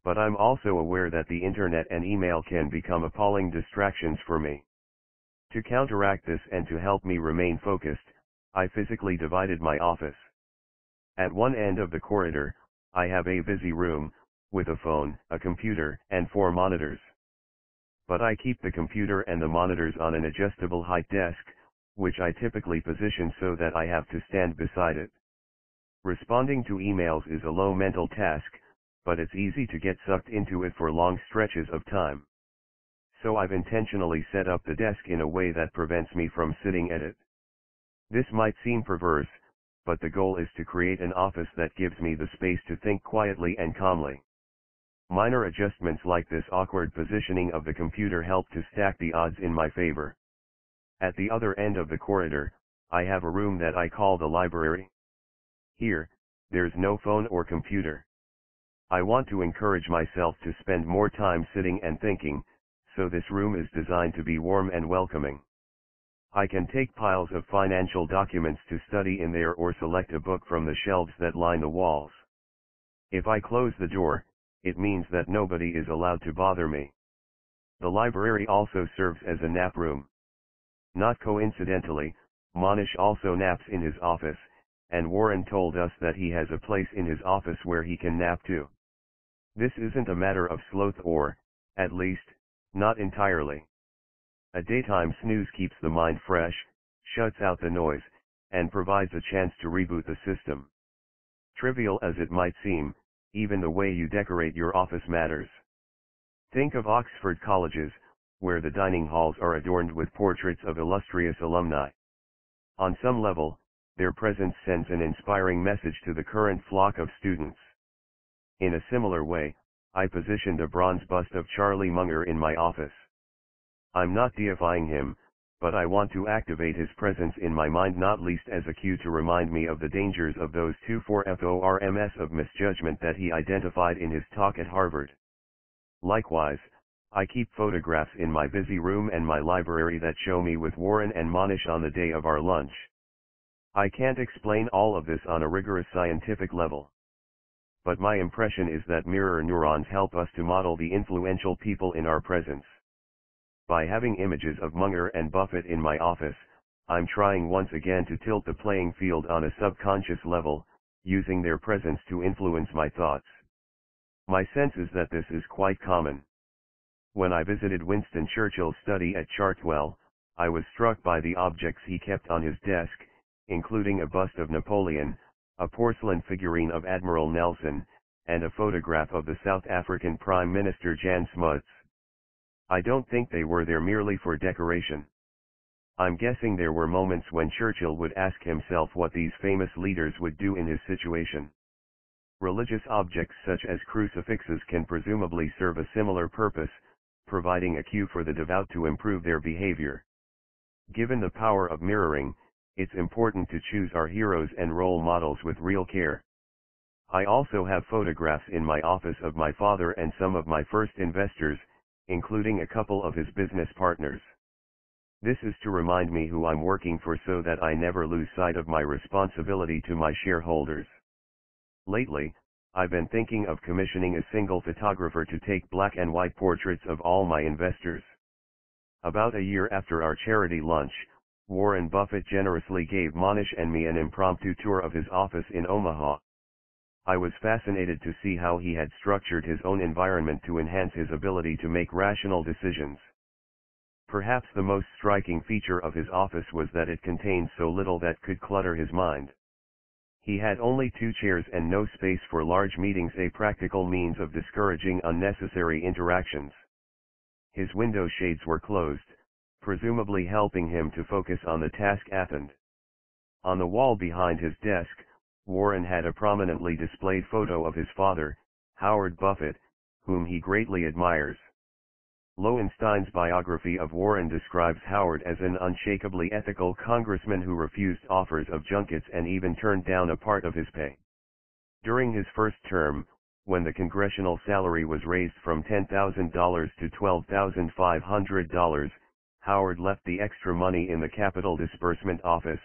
But I'm also aware that the internet and email can become appalling distractions for me. To counteract this and to help me remain focused, I physically divided my office. At one end of the corridor, I have a busy room, with a phone, a computer, and four monitors. But I keep the computer and the monitors on an adjustable height desk, which I typically position so that I have to stand beside it. Responding to emails is a low mental task, but it's easy to get sucked into it for long stretches of time. So I've intentionally set up the desk in a way that prevents me from sitting at it. This might seem perverse, but the goal is to create an office that gives me the space to think quietly and calmly. Minor adjustments like this awkward positioning of the computer help to stack the odds in my favor. At the other end of the corridor, I have a room that I call the library. Here, there's no phone or computer. I want to encourage myself to spend more time sitting and thinking, so this room is designed to be warm and welcoming. I can take piles of financial documents to study in there or select a book from the shelves that line the walls. If I close the door, it means that nobody is allowed to bother me. The library also serves as a nap room. Not coincidentally, Mohnish also naps in his office, and Warren told us that he has a place in his office where he can nap too. This isn't a matter of sloth or, at least, not entirely. A daytime snooze keeps the mind fresh, shuts out the noise, and provides a chance to reboot the system. Trivial as it might seem, even the way you decorate your office matters. Think of Oxford colleges, where the dining halls are adorned with portraits of illustrious alumni. On some level, their presence sends an inspiring message to the current flock of students. In a similar way, I positioned a bronze bust of Charlie Munger in my office. I'm not deifying him, but I want to activate his presence in my mind not least as a cue to remind me of the dangers of those two four FORMS of misjudgment that he identified in his talk at Harvard. Likewise, I keep photographs in my busy room and my library that show me with Warren and Mohnish on the day of our lunch. I can't explain all of this on a rigorous scientific level. But my impression is that mirror neurons help us to model the influential people in our presence. By having images of Munger and Buffett in my office, I'm trying once again to tilt the playing field on a subconscious level, using their presence to influence my thoughts. My sense is that this is quite common. When I visited Winston Churchill's study at Chartwell, I was struck by the objects he kept on his desk, including a bust of Napoleon, a porcelain figurine of Admiral Nelson, and a photograph of the South African Prime Minister Jan Smuts. I don't think they were there merely for decoration. I'm guessing there were moments when Churchill would ask himself what these famous leaders would do in his situation. Religious objects such as crucifixes can presumably serve a similar purpose, providing a cue for the devout to improve their behavior. Given the power of mirroring, it's important to choose our heroes and role models with real care. I also have photographs in my office of my father and some of my first investors, including a couple of his business partners. This is to remind me who I'm working for so that I never lose sight of my responsibility to my shareholders. Lately, I've been thinking of commissioning a single photographer to take black and white portraits of all my investors. About a year after our charity lunch, Warren Buffett generously gave Mohnish and me an impromptu tour of his office in Omaha. I was fascinated to see how he had structured his own environment to enhance his ability to make rational decisions. Perhaps the most striking feature of his office was that it contained so little that could clutter his mind. He had only two chairs and no space for large meetings a practical means of discouraging unnecessary interactions. His window shades were closed, presumably helping him to focus on the task at hand. On the wall behind his desk, Warren had a prominently displayed photo of his father, Howard Buffett, whom he greatly admires. Lowenstein's biography of Warren describes Howard as an unshakably ethical congressman who refused offers of junkets and even turned down a part of his pay. During his first term, when the congressional salary was raised from $10,000 to $12,500, Howard left the extra money in the capital disbursement office,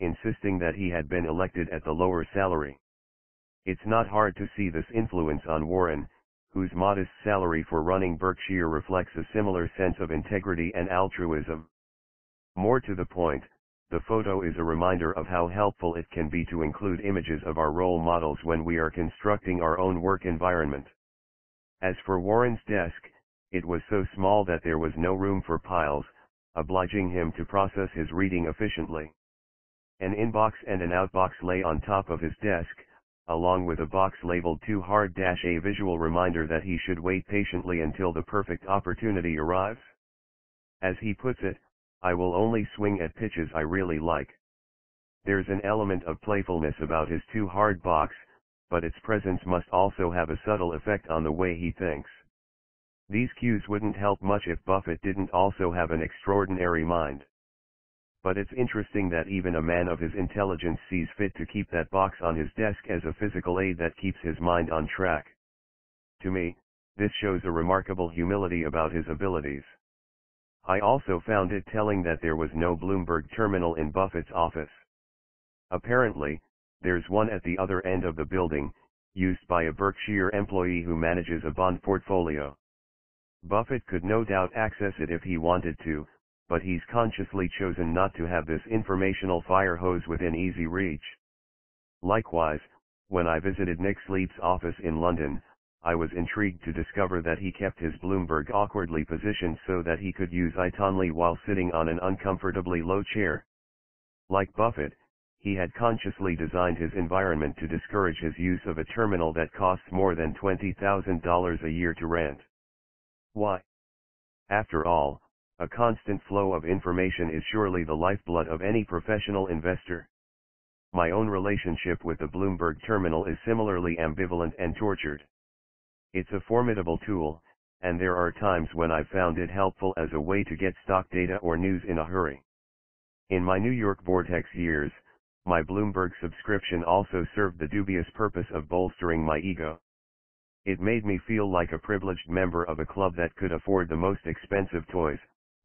insisting that he had been elected at the lower salary. It's not hard to see this influence on Warren, whose modest salary for running Berkshire reflects a similar sense of integrity and altruism. More to the point, the photo is a reminder of how helpful it can be to include images of our role models when we are constructing our own work environment. As for Warren's desk, it was so small that there was no room for piles, obliging him to process his reading efficiently. An inbox and an outbox lay on top of his desk, along with a box labeled too hard a visual reminder that he should wait patiently until the perfect opportunity arrives. As he puts it, I will only swing at pitches I really like. There's an element of playfulness about his too hard box, but its presence must also have a subtle effect on the way he thinks. These cues wouldn't help much if Buffett didn't also have an extraordinary mind but it's interesting that even a man of his intelligence sees fit to keep that box on his desk as a physical aid that keeps his mind on track. To me, this shows a remarkable humility about his abilities. I also found it telling that there was no Bloomberg terminal in Buffett's office. Apparently, there's one at the other end of the building, used by a Berkshire employee who manages a bond portfolio. Buffett could no doubt access it if he wanted to, but he's consciously chosen not to have this informational fire hose within easy reach. Likewise, when I visited Nick Sleep's office in London, I was intrigued to discover that he kept his Bloomberg awkwardly positioned so that he could use it only while sitting on an uncomfortably low chair. Like Buffett, he had consciously designed his environment to discourage his use of a terminal that costs more than $20,000 a year to rent. Why? After all, a constant flow of information is surely the lifeblood of any professional investor. My own relationship with the Bloomberg terminal is similarly ambivalent and tortured. It's a formidable tool, and there are times when I've found it helpful as a way to get stock data or news in a hurry. In my New York Vortex years, my Bloomberg subscription also served the dubious purpose of bolstering my ego. It made me feel like a privileged member of a club that could afford the most expensive toys,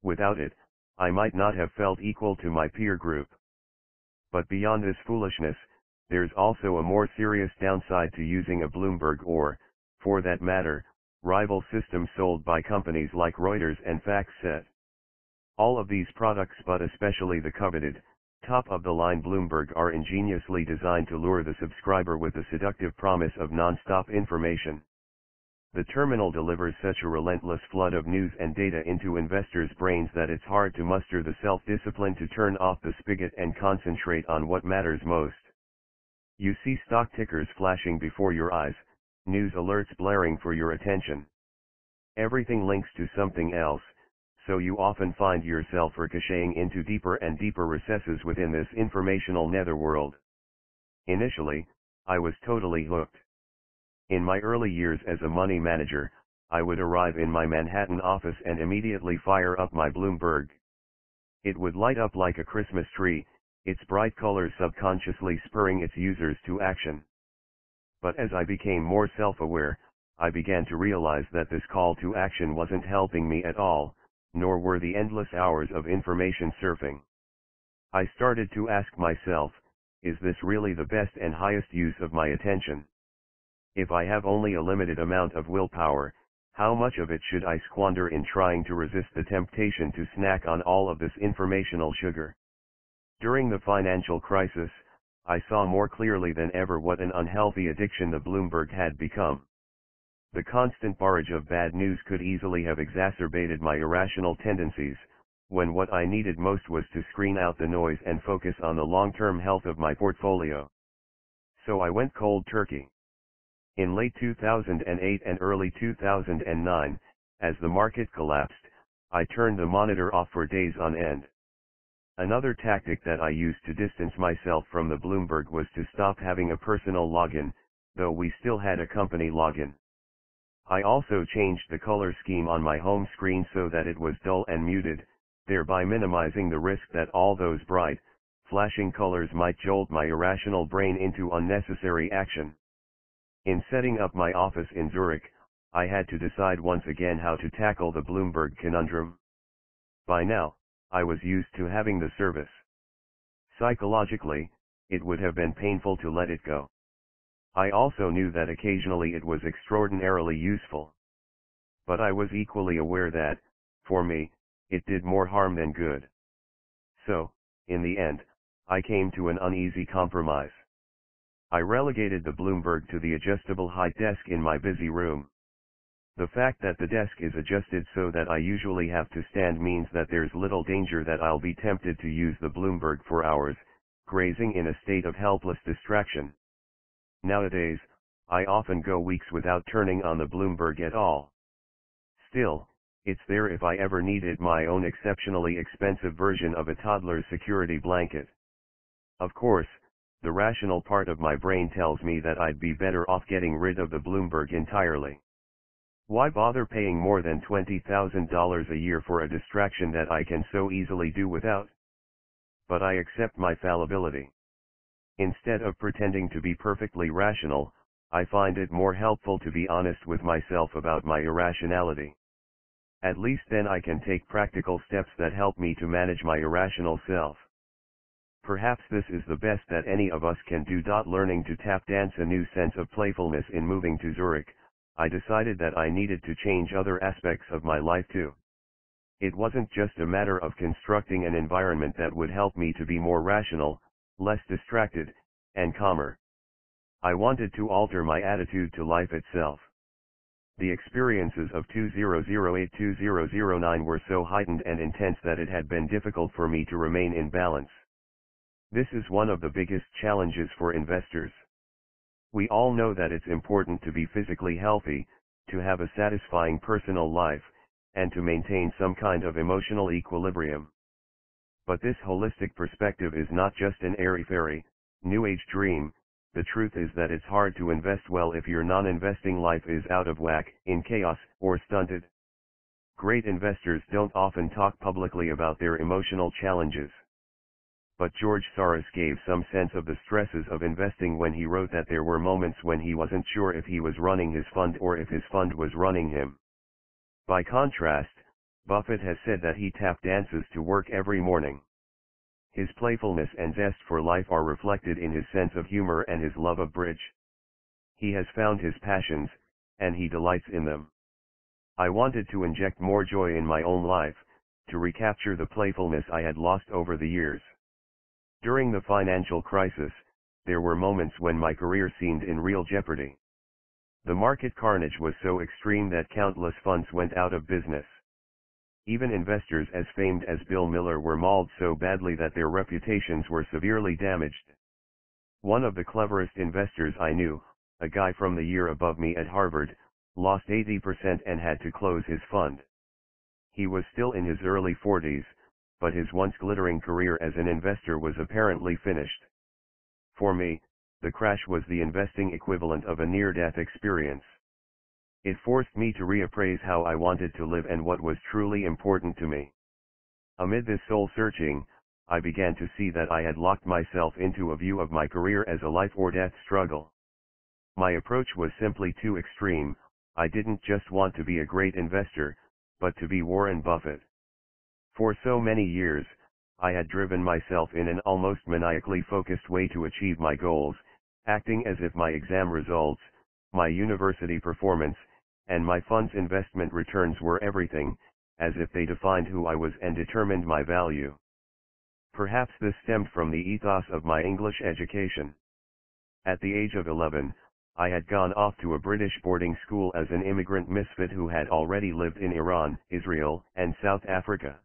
Without it, I might not have felt equal to my peer group. But beyond this foolishness, there's also a more serious downside to using a Bloomberg or, for that matter, rival system sold by companies like Reuters and FactSet. All of these products but especially the coveted, Top-of-the-line Bloomberg are ingeniously designed to lure the subscriber with the seductive promise of non-stop information. The terminal delivers such a relentless flood of news and data into investors' brains that it's hard to muster the self-discipline to turn off the spigot and concentrate on what matters most. You see stock tickers flashing before your eyes, news alerts blaring for your attention. Everything links to something else, so you often find yourself ricocheting into deeper and deeper recesses within this informational netherworld. Initially, I was totally hooked. In my early years as a money manager, I would arrive in my Manhattan office and immediately fire up my Bloomberg. It would light up like a Christmas tree, its bright colors subconsciously spurring its users to action. But as I became more self-aware, I began to realize that this call to action wasn't helping me at all, nor were the endless hours of information surfing. I started to ask myself, is this really the best and highest use of my attention? If I have only a limited amount of willpower, how much of it should I squander in trying to resist the temptation to snack on all of this informational sugar? During the financial crisis, I saw more clearly than ever what an unhealthy addiction the Bloomberg had become. The constant barrage of bad news could easily have exacerbated my irrational tendencies, when what I needed most was to screen out the noise and focus on the long-term health of my portfolio. So I went cold turkey. In late 2008 and early 2009, as the market collapsed, I turned the monitor off for days on end. Another tactic that I used to distance myself from the Bloomberg was to stop having a personal login, though we still had a company login. I also changed the color scheme on my home screen so that it was dull and muted, thereby minimizing the risk that all those bright, flashing colors might jolt my irrational brain into unnecessary action. In setting up my office in Zurich, I had to decide once again how to tackle the Bloomberg conundrum. By now, I was used to having the service. Psychologically, it would have been painful to let it go. I also knew that occasionally it was extraordinarily useful. But I was equally aware that, for me, it did more harm than good. So, in the end, I came to an uneasy compromise. I relegated the Bloomberg to the adjustable height desk in my busy room. The fact that the desk is adjusted so that I usually have to stand means that there's little danger that I'll be tempted to use the Bloomberg for hours, grazing in a state of helpless distraction. Nowadays, I often go weeks without turning on the Bloomberg at all. Still, it's there if I ever needed my own exceptionally expensive version of a toddler's security blanket. Of course, the rational part of my brain tells me that I'd be better off getting rid of the Bloomberg entirely. Why bother paying more than $20,000 a year for a distraction that I can so easily do without? But I accept my fallibility. Instead of pretending to be perfectly rational, I find it more helpful to be honest with myself about my irrationality. At least then I can take practical steps that help me to manage my irrational self. Perhaps this is the best that any of us can do. Learning to tap dance a new sense of playfulness in moving to Zurich, I decided that I needed to change other aspects of my life too. It wasn't just a matter of constructing an environment that would help me to be more rational, less distracted, and calmer. I wanted to alter my attitude to life itself. The experiences of 2008-2009 were so heightened and intense that it had been difficult for me to remain in balance. This is one of the biggest challenges for investors. We all know that it's important to be physically healthy, to have a satisfying personal life, and to maintain some kind of emotional equilibrium. But this holistic perspective is not just an airy-fairy, new age dream, the truth is that it's hard to invest well if your non-investing life is out of whack, in chaos, or stunted. Great investors don't often talk publicly about their emotional challenges but George Soros gave some sense of the stresses of investing when he wrote that there were moments when he wasn't sure if he was running his fund or if his fund was running him. By contrast, Buffett has said that he tap dances to work every morning. His playfulness and zest for life are reflected in his sense of humor and his love of bridge. He has found his passions, and he delights in them. I wanted to inject more joy in my own life, to recapture the playfulness I had lost over the years. During the financial crisis, there were moments when my career seemed in real jeopardy. The market carnage was so extreme that countless funds went out of business. Even investors as famed as Bill Miller were mauled so badly that their reputations were severely damaged. One of the cleverest investors I knew, a guy from the year above me at Harvard, lost 80% and had to close his fund. He was still in his early 40s, but his once glittering career as an investor was apparently finished. For me, the crash was the investing equivalent of a near-death experience. It forced me to reappraise how I wanted to live and what was truly important to me. Amid this soul-searching, I began to see that I had locked myself into a view of my career as a life-or-death struggle. My approach was simply too extreme, I didn't just want to be a great investor, but to be Warren Buffett. For so many years, I had driven myself in an almost maniacally focused way to achieve my goals, acting as if my exam results, my university performance, and my fund's investment returns were everything, as if they defined who I was and determined my value. Perhaps this stemmed from the ethos of my English education. At the age of 11, I had gone off to a British boarding school as an immigrant misfit who had already lived in Iran, Israel, and South Africa.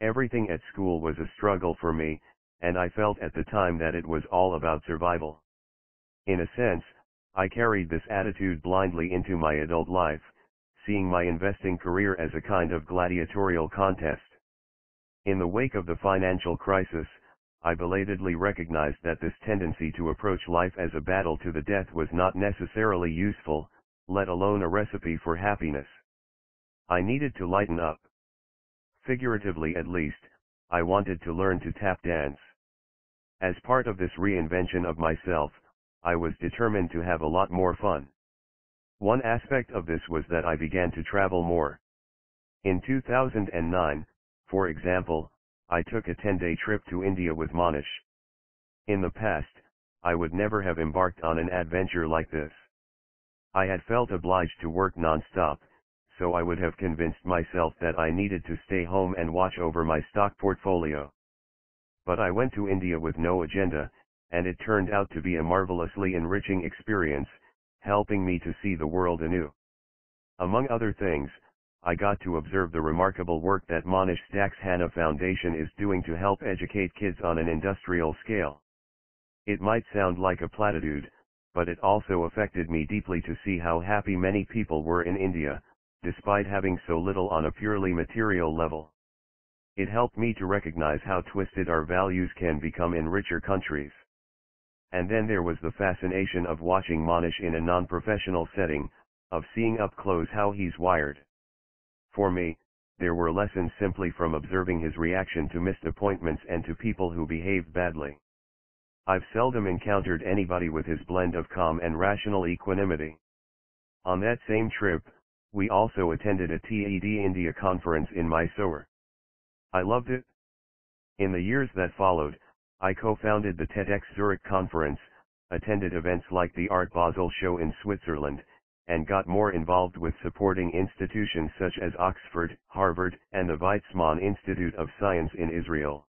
Everything at school was a struggle for me, and I felt at the time that it was all about survival. In a sense, I carried this attitude blindly into my adult life, seeing my investing career as a kind of gladiatorial contest. In the wake of the financial crisis, I belatedly recognized that this tendency to approach life as a battle to the death was not necessarily useful, let alone a recipe for happiness. I needed to lighten up figuratively at least, I wanted to learn to tap dance. As part of this reinvention of myself, I was determined to have a lot more fun. One aspect of this was that I began to travel more. In 2009, for example, I took a 10-day trip to India with Mohnish. In the past, I would never have embarked on an adventure like this. I had felt obliged to work non-stop, so I would have convinced myself that I needed to stay home and watch over my stock portfolio. But I went to India with no agenda, and it turned out to be a marvelously enriching experience, helping me to see the world anew. Among other things, I got to observe the remarkable work that Mohnish's Dakshana Foundation is doing to help educate kids on an industrial scale. It might sound like a platitude, but it also affected me deeply to see how happy many people were in India, despite having so little on a purely material level. It helped me to recognize how twisted our values can become in richer countries. And then there was the fascination of watching Mohnish in a non-professional setting, of seeing up close how he's wired. For me, there were lessons simply from observing his reaction to missed appointments and to people who behaved badly. I've seldom encountered anybody with his blend of calm and rational equanimity. On that same trip, we also attended a TED India conference in Mysore. I loved it. In the years that followed, I co-founded the TEDx Zurich conference, attended events like the Art Basel show in Switzerland, and got more involved with supporting institutions such as Oxford, Harvard, and the Weizmann Institute of Science in Israel.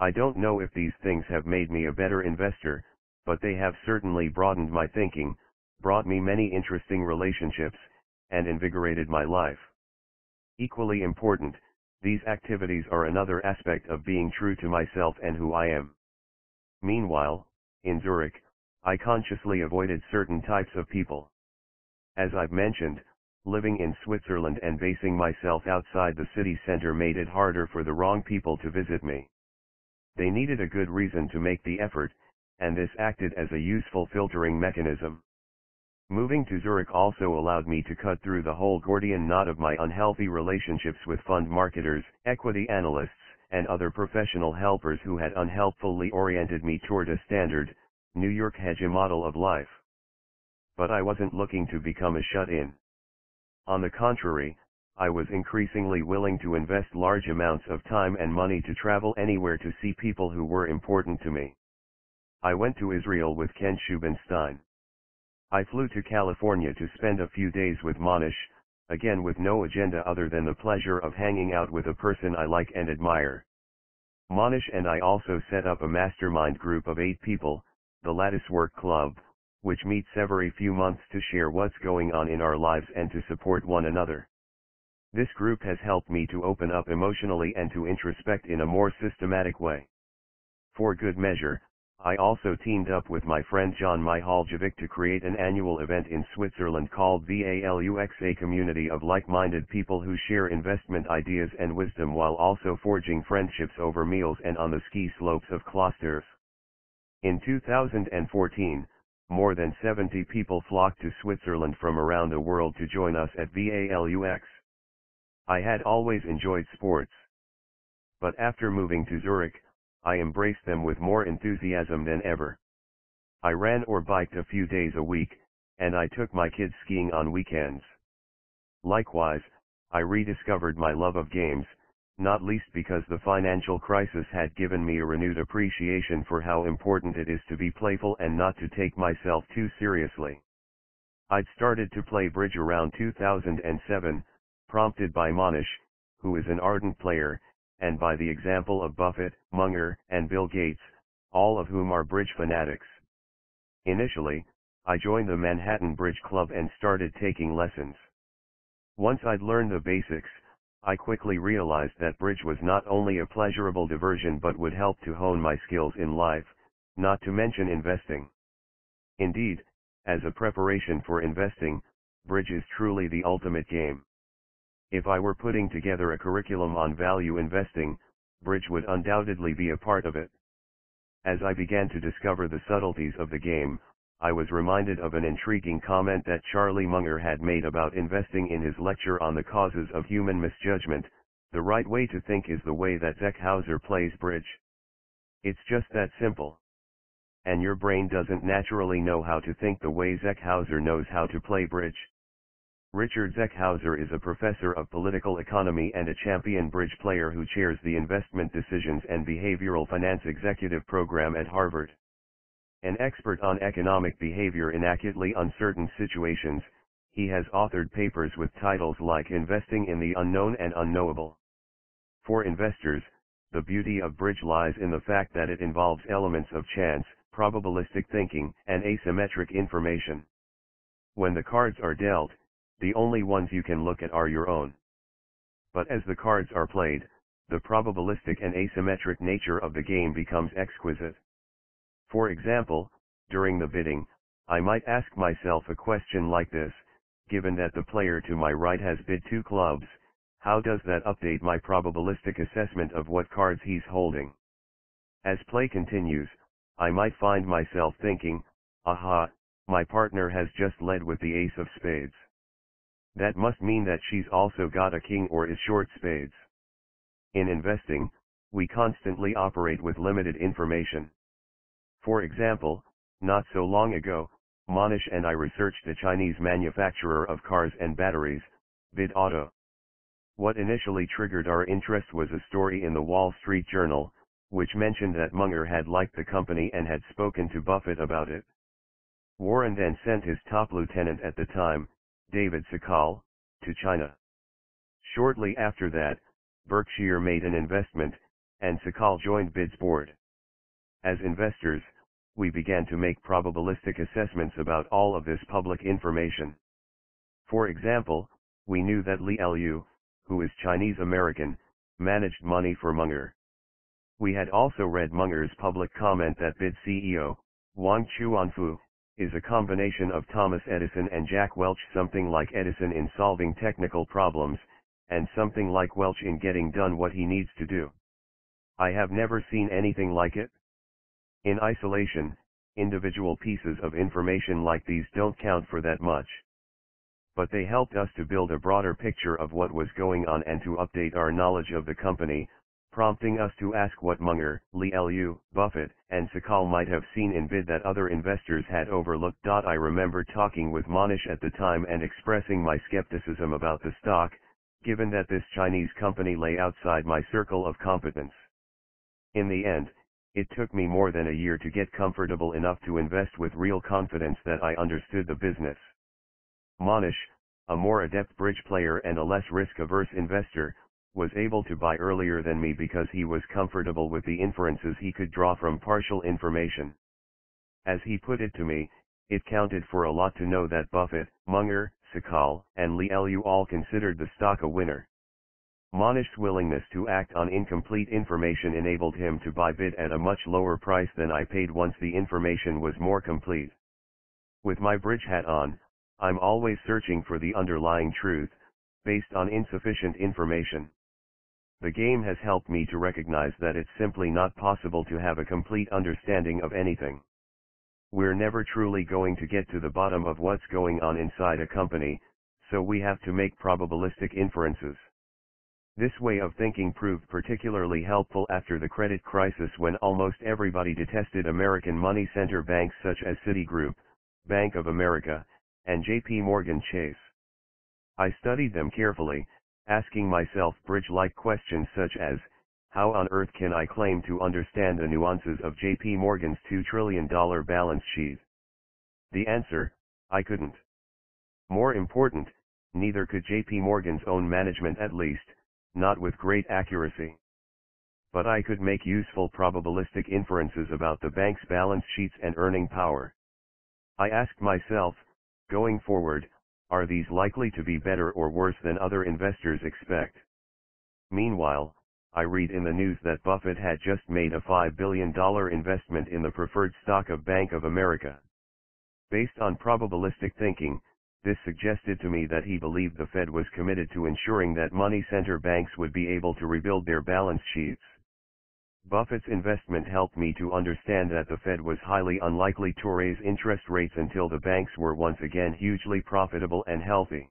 I don't know if these things have made me a better investor, but they have certainly broadened my thinking, brought me many interesting relationships, and invigorated my life. Equally important, these activities are another aspect of being true to myself and who I am. Meanwhile, in Zurich, I consciously avoided certain types of people. As I've mentioned, living in Switzerland and basing myself outside the city center made it harder for the wrong people to visit me. They needed a good reason to make the effort, and this acted as a useful filtering mechanism. Moving to Zurich also allowed me to cut through the whole Gordian knot of my unhealthy relationships with fund marketers, equity analysts, and other professional helpers who had unhelpfully oriented me toward a standard, New York hedge model of life. But I wasn't looking to become a shut-in. On the contrary, I was increasingly willing to invest large amounts of time and money to travel anywhere to see people who were important to me. I went to Israel with Ken Shubin Stein. I flew to California to spend a few days with Mohnish, again with no agenda other than the pleasure of hanging out with a person I like and admire. Mohnish and I also set up a mastermind group of eight people, the Lattice Work Club, which meets every few months to share what's going on in our lives and to support one another. This group has helped me to open up emotionally and to introspect in a more systematic way. For good measure, I also teamed up with my friend John Mihaljevic to create an annual event in Switzerland called VALUEx a community of like-minded people who share investment ideas and wisdom while also forging friendships over meals and on the ski slopes of Klosters. In 2014, more than 70 people flocked to Switzerland from around the world to join us at VALUEx. I had always enjoyed sports. But after moving to Zurich, I embraced them with more enthusiasm than ever. I ran or biked a few days a week, and I took my kids skiing on weekends. Likewise, I rediscovered my love of games, not least because the financial crisis had given me a renewed appreciation for how important it is to be playful and not to take myself too seriously. I'd started to play bridge around 2007, prompted by Mohnish, who is an ardent player, and by the example of Buffett, Munger, and Bill Gates, all of whom are bridge fanatics. Initially, I joined the Manhattan Bridge Club and started taking lessons. Once I'd learned the basics, I quickly realized that bridge was not only a pleasurable diversion but would help to hone my skills in life, not to mention investing. Indeed, as a preparation for investing, bridge is truly the ultimate game. If I were putting together a curriculum on value investing, bridge would undoubtedly be a part of it. As I began to discover the subtleties of the game, I was reminded of an intriguing comment that Charlie Munger had made about investing in his lecture on the causes of human misjudgment, the right way to think is the way that Zeckhauser plays bridge. It's just that simple. And your brain doesn't naturally know how to think the way Zeckhauser knows how to play bridge. Richard Zeckhauser is a professor of political economy and a champion bridge player who chairs the Investment Decisions and Behavioral Finance Executive Program at Harvard. An expert on economic behavior in acutely uncertain situations, he has authored papers with titles like Investing in the Unknown and Unknowable. For investors, the beauty of bridge lies in the fact that it involves elements of chance, probabilistic thinking, and asymmetric information. When the cards are dealt, the only ones you can look at are your own. But as the cards are played, the probabilistic and asymmetric nature of the game becomes exquisite. For example, during the bidding, I might ask myself a question like this, given that the player to my right has bid two clubs, how does that update my probabilistic assessment of what cards he's holding? As play continues, I might find myself thinking, aha, my partner has just led with the ace of spades. That must mean that she's also got a king or is short spades. In investing, we constantly operate with limited information. For example, not so long ago, Mohnish and I researched a Chinese manufacturer of cars and batteries, BYD Auto. What initially triggered our interest was a story in the Wall Street Journal, which mentioned that Munger had liked the company and had spoken to Buffett about it. Warren then sent his top lieutenant at the time, David Sokol, to China. Shortly after that, Berkshire made an investment, and Sokol joined BYD's board. As investors, we began to make probabilistic assessments about all of this public information. For example, we knew that Li Lu, who is Chinese American, managed money for Munger. We had also read Munger's public comment that BYD CEO, Wang Chuanfu, is a combination of Thomas Edison and Jack Welch something like Edison in solving technical problems, and something like Welch in getting done what he needs to do. I have never seen anything like it. In isolation, individual pieces of information like these don't count for that much. But they helped us to build a broader picture of what was going on and to update our knowledge of the company, prompting us to ask what Munger, Li Lu, Buffett, and Sokol might have seen in BYD that other investors had overlooked. I remember talking with Mohnish at the time and expressing my skepticism about the stock, given that this Chinese company lay outside my circle of competence. In the end, it took me more than a year to get comfortable enough to invest with real confidence that I understood the business. Mohnish, a more adept bridge player and a less risk-averse investor, was able to buy earlier than me because he was comfortable with the inferences he could draw from partial information. As he put it to me, it counted for a lot to know that Buffett, Munger, Sokol, and Li Lu all considered the stock a winner. Mohnish's willingness to act on incomplete information enabled him to buy BYD at a much lower price than I paid once the information was more complete. With my bridge hat on, I'm always searching for the underlying truth, based on insufficient information. The game has helped me to recognize that it's simply not possible to have a complete understanding of anything. We're never truly going to get to the bottom of what's going on inside a company, so we have to make probabilistic inferences. This way of thinking proved particularly helpful after the credit crisis when almost everybody detested American money center banks such as Citigroup, Bank of America, and JP Morgan Chase. I studied them carefully, asking myself bridge-like questions such as, how on earth can I claim to understand the nuances of JP Morgan's $2 trillion balance sheet? The answer, I couldn't. More important, neither could JP Morgan's own management at least, not with great accuracy. But I could make useful probabilistic inferences about the bank's balance sheets and earning power. I asked myself, going forward, are these likely to be better or worse than other investors expect? Meanwhile, I read in the news that Buffett had just made a $5 billion investment in the preferred stock of Bank of America. Based on probabilistic thinking, this suggested to me that he believed the Fed was committed to ensuring that money center banks would be able to rebuild their balance sheets. Buffett's investment helped me to understand that the Fed was highly unlikely to raise interest rates until the banks were once again hugely profitable and healthy.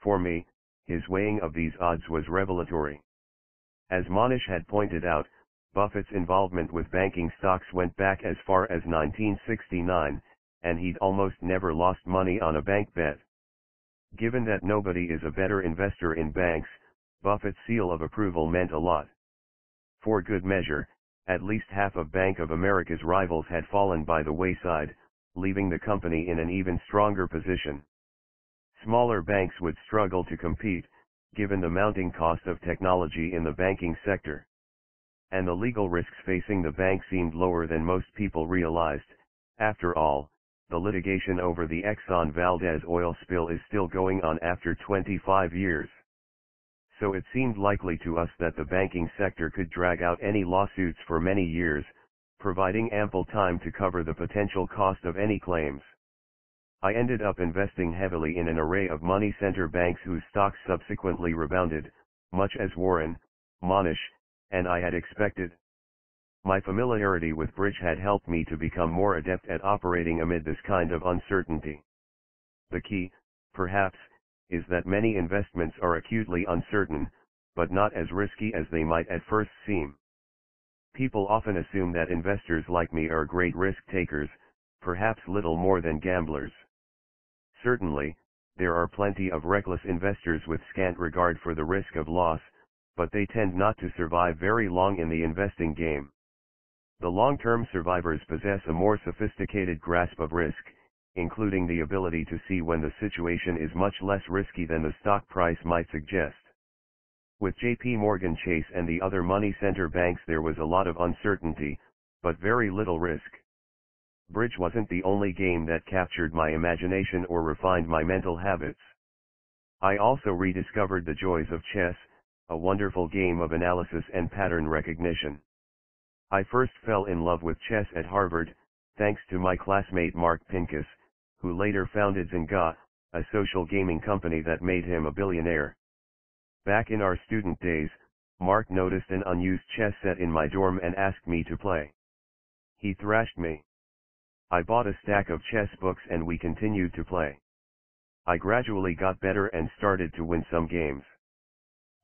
For me, his weighing of these odds was revelatory. As Mohnish had pointed out, Buffett's involvement with banking stocks went back as far as 1969, and he'd almost never lost money on a bank bet. Given that nobody is a better investor in banks, Buffett's seal of approval meant a lot. For good measure, at least half of Bank of America's rivals had fallen by the wayside, leaving the company in an even stronger position. Smaller banks would struggle to compete, given the mounting cost of technology in the banking sector. And the legal risks facing the bank seemed lower than most people realized. After all, the litigation over the Exxon Valdez oil spill is still going on after 25 years. So it seemed likely to us that the banking sector could drag out any lawsuits for many years, providing ample time to cover the potential cost of any claims. I ended up investing heavily in an array of money center banks whose stocks subsequently rebounded, much as Warren, Mohnish, and I had expected. My familiarity with Bridge had helped me to become more adept at operating amid this kind of uncertainty. The key, perhaps, is that many investments are acutely uncertain, but not as risky as they might at first seem. People often assume that investors like me are great risk takers, perhaps little more than gamblers. Certainly, there are plenty of reckless investors with scant regard for the risk of loss, but they tend not to survive very long in the investing game. The long-term survivors possess a more sophisticated grasp of risk, including the ability to see when the situation is much less risky than the stock price might suggest. With JP Morgan Chase and the other money center banks there was a lot of uncertainty, but very little risk. Bridge wasn't the only game that captured my imagination or refined my mental habits. I also rediscovered the joys of chess, a wonderful game of analysis and pattern recognition. I first fell in love with chess at Harvard, thanks to my classmate Mark Pincus, who later founded Zynga, a social gaming company that made him a billionaire. Back in our student days, Mark noticed an unused chess set in my dorm and asked me to play. He thrashed me. I bought a stack of chess books and we continued to play. I gradually got better and started to win some games.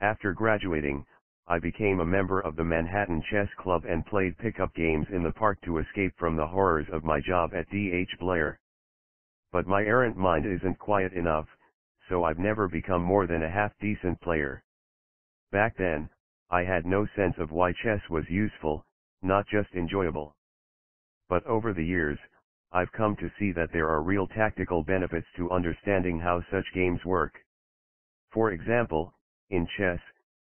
After graduating, I became a member of the Manhattan Chess Club and played pickup games in the park to escape from the horrors of my job at D.H. Blair. But my errant mind isn't quiet enough, so I've never become more than a half-decent player. Back then, I had no sense of why chess was useful, not just enjoyable. But over the years, I've come to see that there are real tactical benefits to understanding how such games work. For example, in chess,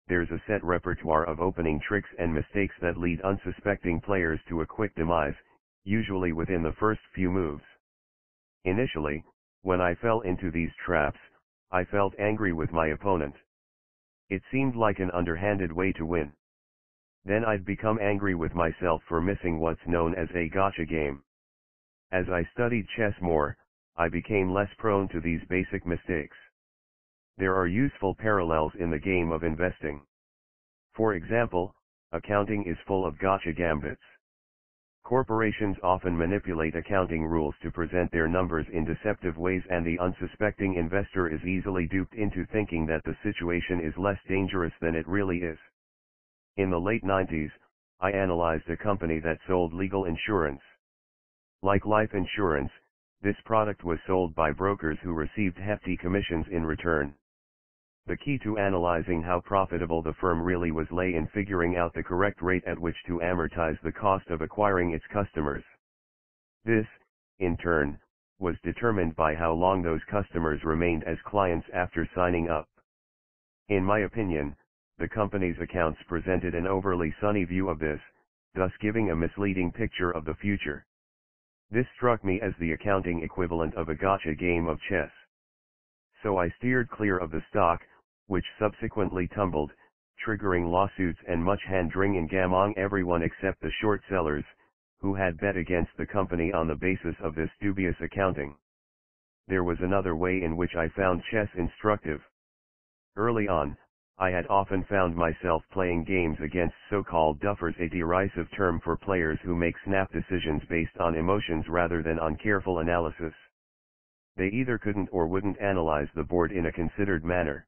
there's a set repertoire of opening tricks and mistakes that lead unsuspecting players to a quick demise, usually within the first few moves. Initially, when I fell into these traps, I felt angry with my opponent. It seemed like an underhanded way to win. Then I'd become angry with myself for missing what's known as a gotcha game. As I studied chess more, I became less prone to these basic mistakes. There are useful parallels in the game of investing. For example, accounting is full of gotcha gambits. Corporations often manipulate accounting rules to present their numbers in deceptive ways and the unsuspecting investor is easily duped into thinking that the situation is less dangerous than it really is. In the late 90s, I analyzed a company that sold legal insurance. Like life insurance, this product was sold by brokers who received hefty commissions in return. The key to analyzing how profitable the firm really was lay in figuring out the correct rate at which to amortize the cost of acquiring its customers. This, in turn, was determined by how long those customers remained as clients after signing up. In my opinion, the company's accounts presented an overly sunny view of this, thus giving a misleading picture of the future. This struck me as the accounting equivalent of a gotcha game of chess. So I steered clear of the stock, which subsequently tumbled, triggering lawsuits and much hand-wringing among everyone except the short sellers, who had bet against the company on the basis of this dubious accounting. There was another way in which I found chess instructive. Early on, I had often found myself playing games against so-called duffers a derisive term for players who make snap decisions based on emotions rather than on careful analysis. They either couldn't or wouldn't analyze the board in a considered manner.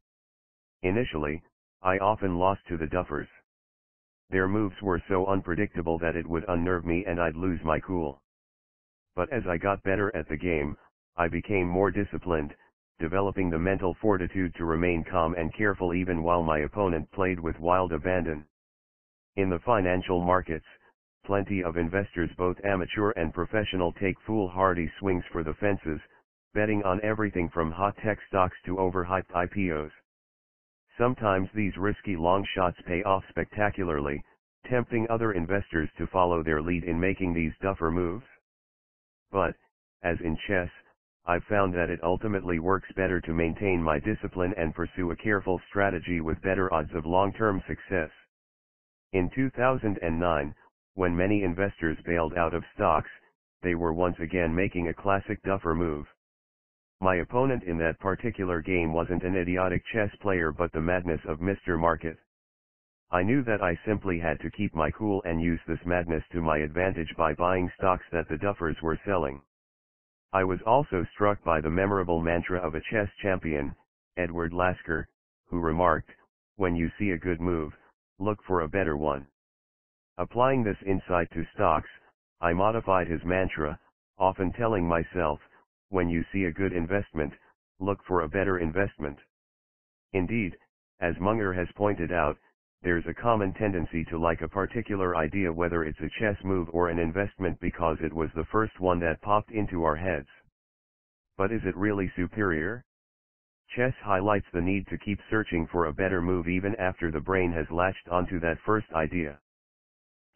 Initially, I often lost to the duffers. Their moves were so unpredictable that it would unnerve me and I'd lose my cool. But as I got better at the game, I became more disciplined, developing the mental fortitude to remain calm and careful even while my opponent played with wild abandon. In the financial markets, plenty of investors both amateur and professional take foolhardy swings for the fences, betting on everything from hot tech stocks to overhyped IPOs. Sometimes these risky long shots pay off spectacularly, tempting other investors to follow their lead in making these duffer moves. But, as in chess, I've found that it ultimately works better to maintain my discipline and pursue a careful strategy with better odds of long-term success. In 2009, when many investors bailed out of stocks, they were once again making a classic duffer move. My opponent in that particular game wasn't an idiotic chess player but the madness of Mr. Market. I knew that I simply had to keep my cool and use this madness to my advantage by buying stocks that the duffers were selling. I was also struck by the memorable mantra of a chess champion, Edward Lasker, who remarked, when you see a good move, look for a better one. Applying this insight to stocks, I modified his mantra, often telling myself, when you see a good investment, look for a better investment. Indeed, as Munger has pointed out, there's a common tendency to like a particular idea whether it's a chess move or an investment because it was the first one that popped into our heads. But is it really superior? Chess highlights the need to keep searching for a better move even after the brain has latched onto that first idea.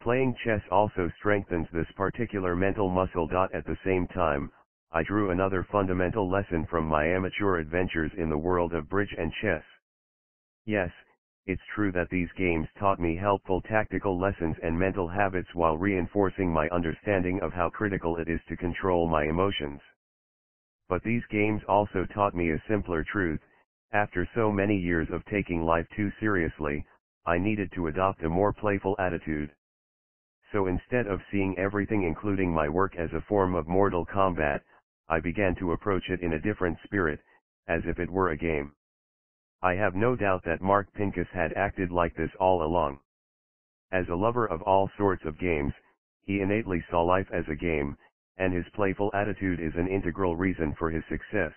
Playing chess also strengthens this particular mental muscle. At the same time, I drew another fundamental lesson from my amateur adventures in the world of bridge and chess. Yes, it's true that these games taught me helpful tactical lessons and mental habits while reinforcing my understanding of how critical it is to control my emotions. But these games also taught me a simpler truth, after so many years of taking life too seriously, I needed to adopt a more playful attitude. So instead of seeing everything including my work as a form of mortal combat, I began to approach it in a different spirit, as if it were a game. I have no doubt that Mark Pincus had acted like this all along. As a lover of all sorts of games, he innately saw life as a game, and his playful attitude is an integral reason for his success.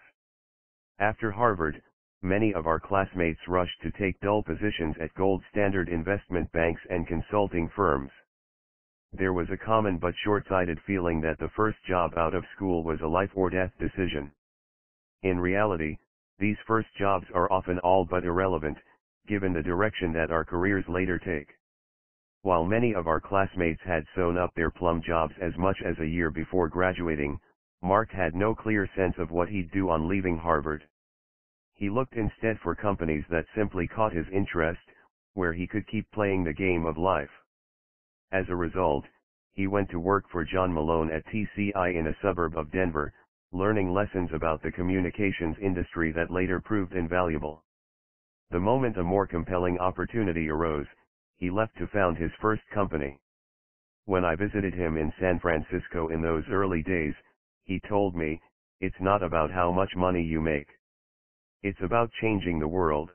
After Harvard, many of our classmates rushed to take dull positions at gold standard investment banks and consulting firms. There was a common but short-sighted feeling that the first job out of school was a life or death decision. In reality, these first jobs are often all but irrelevant, given the direction that our careers later take. While many of our classmates had sewn up their plum jobs as much as a year before graduating, Mark had no clear sense of what he'd do on leaving Harvard. He looked instead for companies that simply caught his interest, where he could keep playing the game of life. As a result, he went to work for John Malone at TCI in a suburb of Denver, learning lessons about the communications industry that later proved invaluable. The moment a more compelling opportunity arose, he left to found his first company. When I visited him in San Francisco in those early days, he told me, it's not about how much money you make. It's about changing the world.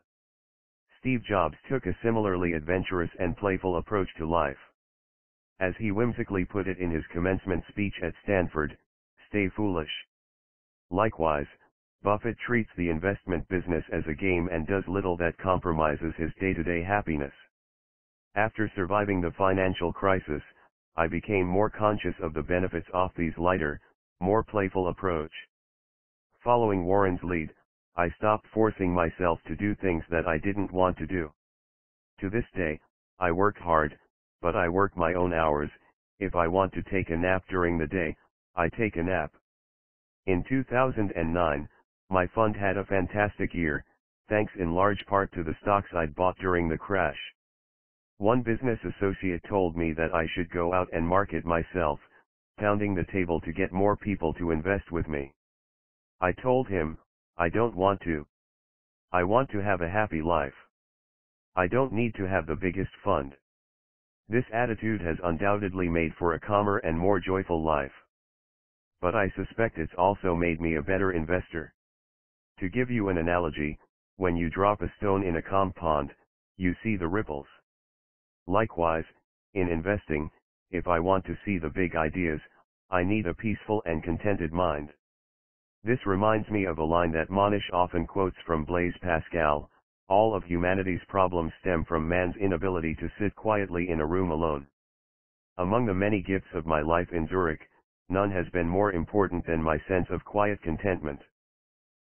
Steve Jobs took a similarly adventurous and playful approach to life. As he whimsically put it in his commencement speech at Stanford, stay foolish. Likewise, Buffett treats the investment business as a game and does little that compromises his day-to-day happiness. After surviving the financial crisis, I became more conscious of the benefits of these lighter, more playful approach. Following Warren's lead, I stopped forcing myself to do things that I didn't want to do. To this day, I work hard, but I work my own hours, if I want to take a nap during the day, I take a nap. In 2009, my fund had a fantastic year, thanks in large part to the stocks I'd bought during the crash. One business associate told me that I should go out and market myself, pounding the table to get more people to invest with me. I told him, I don't want to. I want to have a happy life. I don't need to have the biggest fund. This attitude has undoubtedly made for a calmer and more joyful life. But I suspect it's also made me a better investor. To give you an analogy, when you drop a stone in a calm pond, you see the ripples. Likewise, in investing, if I want to see the big ideas, I need a peaceful and contented mind. This reminds me of a line that Mohnish often quotes from Blaise Pascal, all of humanity's problems stem from man's inability to sit quietly in a room alone. Among the many gifts of my life in Zurich, none has been more important than my sense of quiet contentment.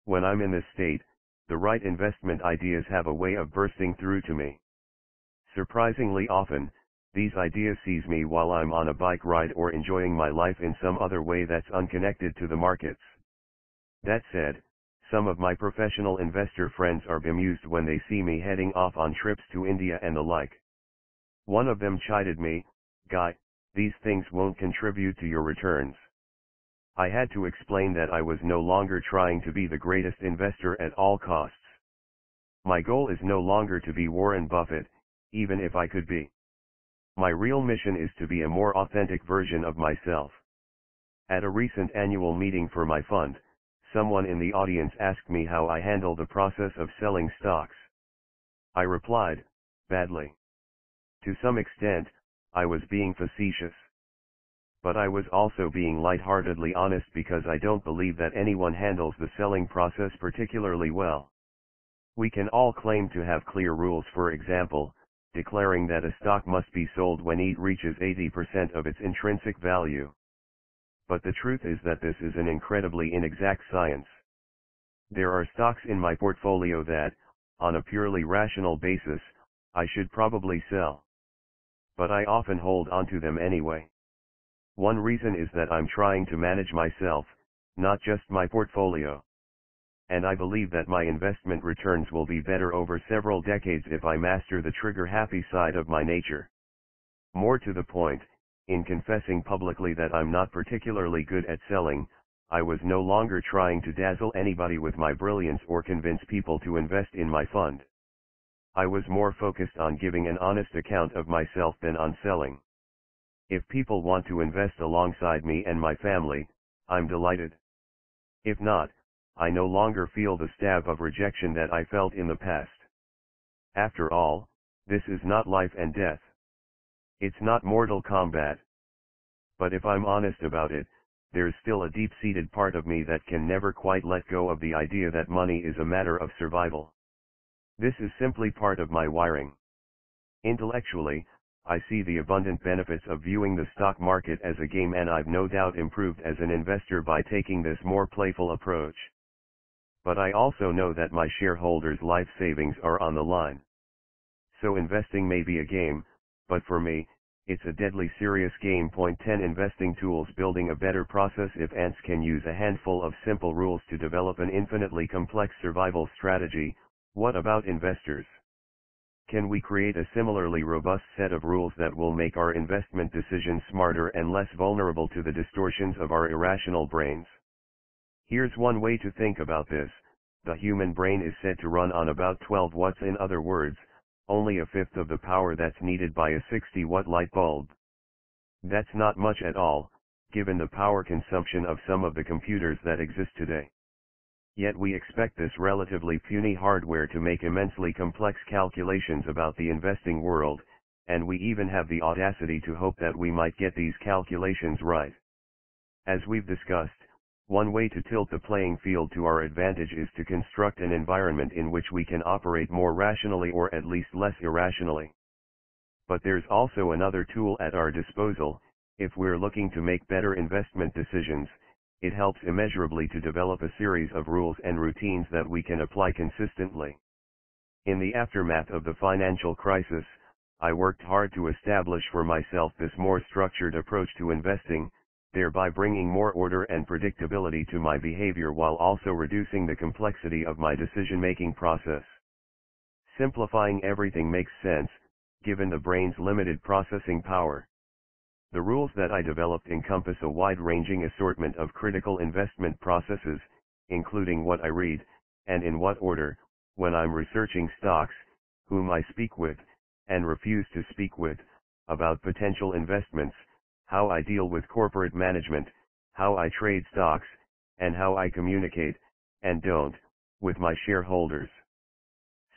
When I'm in this state, the right investment ideas have a way of bursting through to me. Surprisingly often, these ideas seize me while I'm on a bike ride or enjoying my life in some other way that's unconnected to the markets. That said, some of my professional investor friends are bemused when they see me heading off on trips to India and the like. One of them chided me, Guy, these things won't contribute to your returns. I had to explain that I was no longer trying to be the greatest investor at all costs. My goal is no longer to be Warren Buffett, even if I could be. My real mission is to be a more authentic version of myself. At a recent annual meeting for my fund, someone in the audience asked me how I handle the process of selling stocks. I replied, badly. To some extent, I was being facetious. But I was also being lightheartedly honest because I don't believe that anyone handles the selling process particularly well. We can all claim to have clear rules for example, declaring that a stock must be sold when it reaches 80% of its intrinsic value but the truth is that this is an incredibly inexact science. There are stocks in my portfolio that, on a purely rational basis, I should probably sell. But I often hold onto them anyway. One reason is that I'm trying to manage myself, not just my portfolio. And I believe that my investment returns will be better over several decades if I master the trigger happy side of my nature. More to the point, in confessing publicly that I'm not particularly good at selling, I was no longer trying to dazzle anybody with my brilliance or convince people to invest in my fund. I was more focused on giving an honest account of myself than on selling. If people want to invest alongside me and my family, I'm delighted. If not, I no longer feel the stab of rejection that I felt in the past. After all, this is not life and death. It's not Mortal Kombat. But if I'm honest about it, there's still a deep-seated part of me that can never quite let go of the idea that money is a matter of survival. This is simply part of my wiring. Intellectually, I see the abundant benefits of viewing the stock market as a game and I've no doubt improved as an investor by taking this more playful approach. But I also know that my shareholders' life savings are on the line. So investing may be a game, but for me, it's a deadly serious game. Point 10 Investing tools Building a better process If ants can use a handful of simple rules to develop an infinitely complex survival strategy, what about investors? Can we create a similarly robust set of rules that will make our investment decisions smarter and less vulnerable to the distortions of our irrational brains? Here's one way to think about this. The human brain is said to run on about 12 watts in other words, only a fifth of the power that's needed by a 60 watt light bulb. That's not much at all, given the power consumption of some of the computers that exist today. Yet we expect this relatively puny hardware to make immensely complex calculations about the investing world, and we even have the audacity to hope that we might get these calculations right. As we've discussed, one way to tilt the playing field to our advantage is to construct an environment in which we can operate more rationally or at least less irrationally. But there's also another tool at our disposal, if we're looking to make better investment decisions, it helps immeasurably to develop a series of rules and routines that we can apply consistently. In the aftermath of the financial crisis, I worked hard to establish for myself this more structured approach to investing, thereby bringing more order and predictability to my behavior while also reducing the complexity of my decision-making process. Simplifying everything makes sense, given the brain's limited processing power. The rules that I developed encompass a wide-ranging assortment of critical investment processes, including what I read, and in what order, when I'm researching stocks, whom I speak with, and refuse to speak with, about potential investments, how I deal with corporate management, how I trade stocks, and how I communicate, and don't, with my shareholders.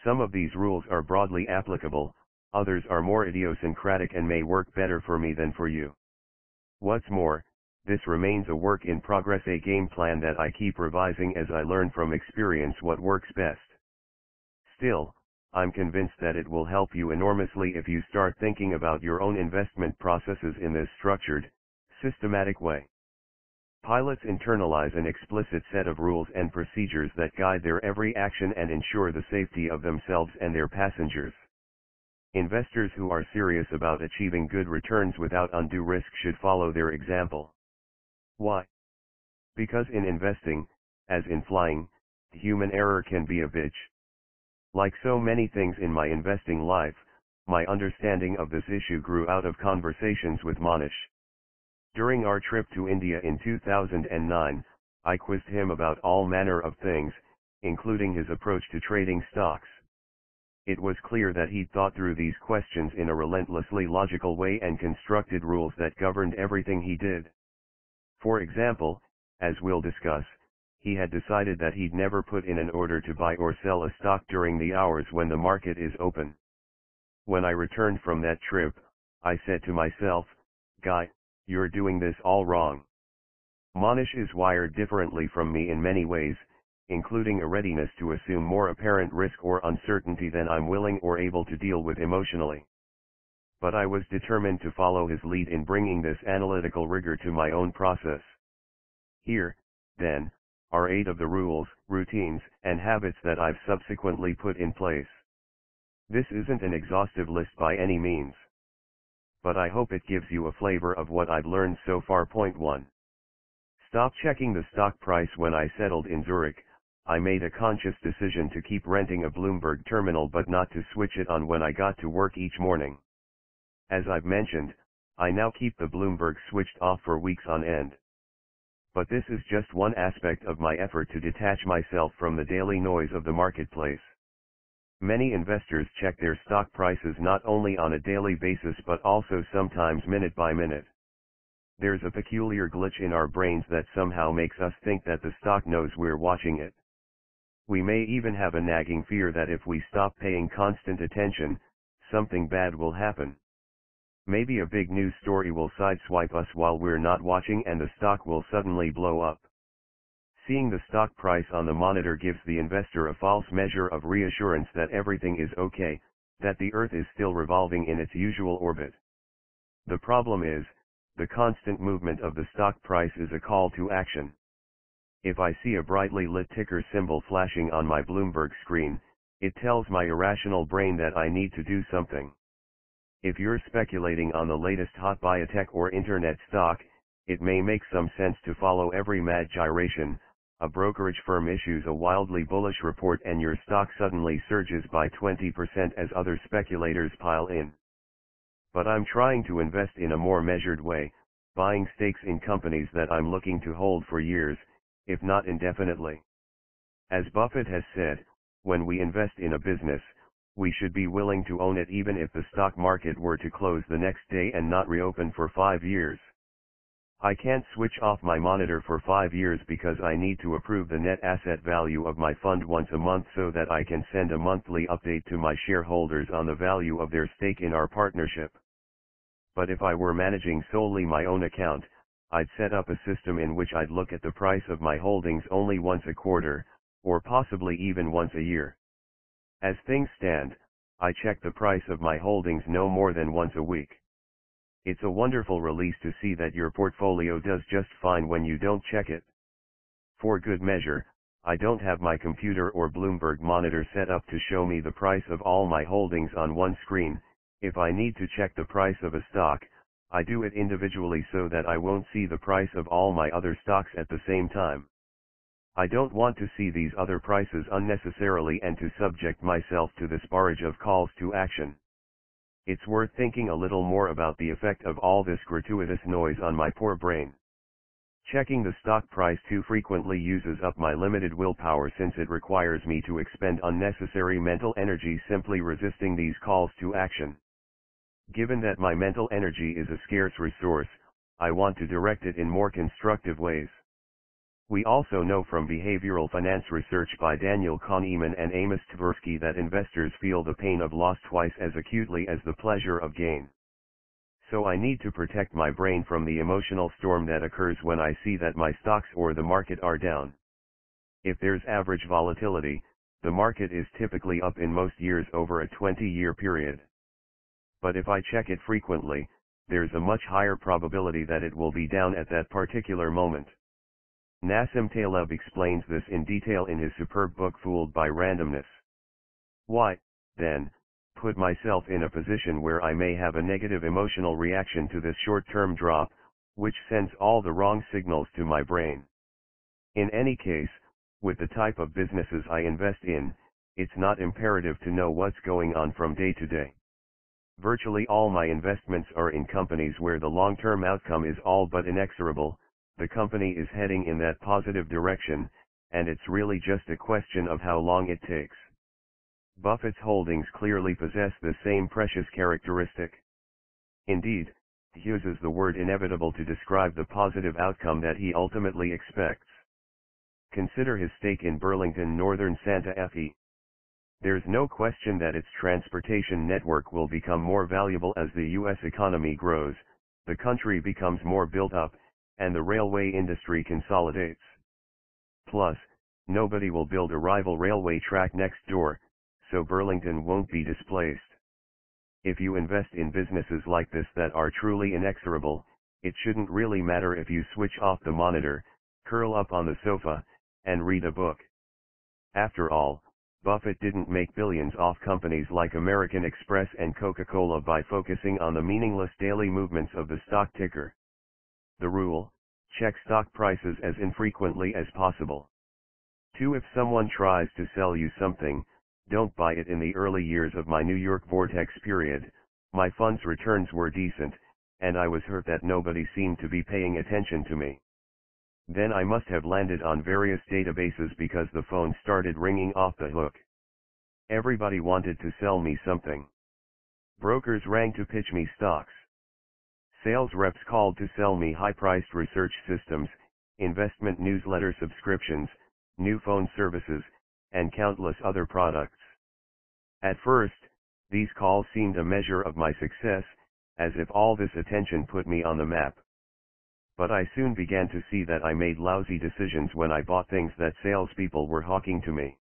Some of these rules are broadly applicable, others are more idiosyncratic and may work better for me than for you. What's more, this remains a work in progress a game plan that I keep revising as I learn from experience what works best. Still, I'm convinced that it will help you enormously if you start thinking about your own investment processes in this structured, systematic way. Pilots internalize an explicit set of rules and procedures that guide their every action and ensure the safety of themselves and their passengers. Investors who are serious about achieving good returns without undue risk should follow their example. Why? Because in investing, as in flying, human error can be a bitch. Like so many things in my investing life, my understanding of this issue grew out of conversations with Mohnish. During our trip to India in 2009, I quizzed him about all manner of things, including his approach to trading stocks. It was clear that he'd thought through these questions in a relentlessly logical way and constructed rules that governed everything he did. For example, as we'll discuss, he had decided that he'd never put in an order to buy or sell a stock during the hours when the market is open. When I returned from that trip, I said to myself, Guy, you're doing this all wrong. Mohnish is wired differently from me in many ways, including a readiness to assume more apparent risk or uncertainty than I'm willing or able to deal with emotionally. But I was determined to follow his lead in bringing this analytical rigor to my own process. Here, then, are eight of the rules, routines, and habits that I've subsequently put in place. This isn't an exhaustive list by any means. But I hope it gives you a flavor of what I've learned so far. Point 1. Stop checking the stock price when I settled in Zurich, I made a conscious decision to keep renting a Bloomberg terminal but not to switch it on when I got to work each morning. As I've mentioned, I now keep the Bloomberg switched off for weeks on end. But this is just one aspect of my effort to detach myself from the daily noise of the marketplace. Many investors check their stock prices not only on a daily basis but also sometimes minute by minute. There's a peculiar glitch in our brains that somehow makes us think that the stock knows we're watching it. We may even have a nagging fear that if we stop paying constant attention, something bad will happen. Maybe a big news story will sideswipe us while we're not watching and the stock will suddenly blow up. Seeing the stock price on the monitor gives the investor a false measure of reassurance that everything is okay, that the earth is still revolving in its usual orbit. The problem is, the constant movement of the stock price is a call to action. If I see a brightly lit ticker symbol flashing on my Bloomberg screen, It tells my irrational brain that I need to do something. If you're speculating on the latest hot biotech or internet stock, it may make some sense to follow every mad gyration, a brokerage firm issues a wildly bullish report and your stock suddenly surges by 20% as other speculators pile in. But I'm trying to invest in a more measured way, buying stakes in companies that I'm looking to hold for years, if not indefinitely. As Buffett has said, when we invest in a business, we should be willing to own it even if the stock market were to close the next day and not reopen for five years. I can't switch off my monitor for five years because I need to approve the net asset value of my fund once a month so that I can send a monthly update to my shareholders on the value of their stake in our partnership. But if I were managing solely my own account, I'd set up a system in which I'd look at the price of my holdings only once a quarter, or possibly even once a year. As things stand, I check the price of my holdings no more than once a week. It's a wonderful release to see that your portfolio does just fine when you don't check it. For good measure, I don't have my computer or Bloomberg monitor set up to show me the price of all my holdings on one screen, if I need to check the price of a stock, I do it individually so that I won't see the price of all my other stocks at the same time. I don't want to see these other prices unnecessarily and to subject myself to this barrage of calls to action. It's worth thinking a little more about the effect of all this gratuitous noise on my poor brain. Checking the stock price too frequently uses up my limited willpower since it requires me to expend unnecessary mental energy simply resisting these calls to action. Given that my mental energy is a scarce resource, I want to direct it in more constructive ways. We also know from behavioral finance research by Daniel Kahneman and Amos Tversky that investors feel the pain of loss twice as acutely as the pleasure of gain. So I need to protect my brain from the emotional storm that occurs when I see that my stocks or the market are down. If there's average volatility, the market is typically up in most years over a 20-year period. But if I check it frequently, there's a much higher probability that it will be down at that particular moment. Nassim Taleb explains this in detail in his superb book Fooled by Randomness. Why, then, put myself in a position where I may have a negative emotional reaction to this short-term drop, which sends all the wrong signals to my brain. In any case, with the type of businesses I invest in, it's not imperative to know what's going on from day to day. Virtually all my investments are in companies where the long-term outcome is all but inexorable, the company is heading in that positive direction, and it's really just a question of how long it takes. Buffett's holdings clearly possess the same precious characteristic. Indeed, he uses the word inevitable to describe the positive outcome that he ultimately expects. Consider his stake in Burlington Northern Santa Fe. There's no question that its transportation network will become more valuable as the U.S. economy grows, the country becomes more built up, and the railway industry consolidates. Plus, nobody will build a rival railway track next door, so Burlington won't be displaced. If you invest in businesses like this that are truly inexorable, it shouldn't really matter if you switch off the monitor, curl up on the sofa, and read a book. After all, Buffett didn't make billions off companies like American Express and Coca-Cola by focusing on the meaningless daily movements of the stock ticker. The rule, check stock prices as infrequently as possible. 2. If someone tries to sell you something, don't buy it in the early years of my New York Vortex period, my fund's returns were decent, and I was hurt that nobody seemed to be paying attention to me. Then I must have landed on various databases because the phone started ringing off the hook. Everybody wanted to sell me something. Brokers rang to pitch me stocks. Sales reps called to sell me high-priced research systems, investment newsletter subscriptions, new phone services, and countless other products. At first, these calls seemed a measure of my success, as if all this attention put me on the map. But I soon began to see that I made lousy decisions when I bought things that salespeople were hawking to me.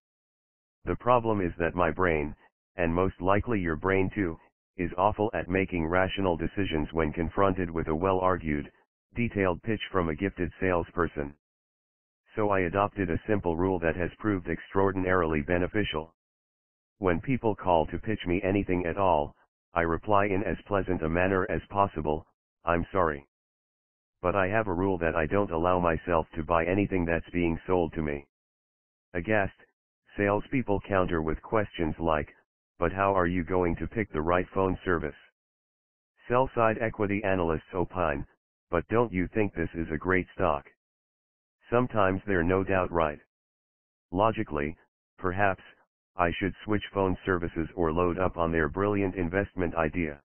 The problem is that my brain, and most likely your brain too, is awful at making rational decisions when confronted with a well-argued, detailed pitch from a gifted salesperson. So I adopted a simple rule that has proved extraordinarily beneficial. When people call to pitch me anything at all, I reply in as pleasant a manner as possible, I'm sorry. But I have a rule that I don't allow myself to buy anything that's being sold to me. Aghast, salespeople counter with questions like, but how are you going to pick the right phone service? Sell-side equity analysts opine, but don't you think this is a great stock? Sometimes they're no doubt right. Logically, perhaps, I should switch phone services or load up on their brilliant investment idea.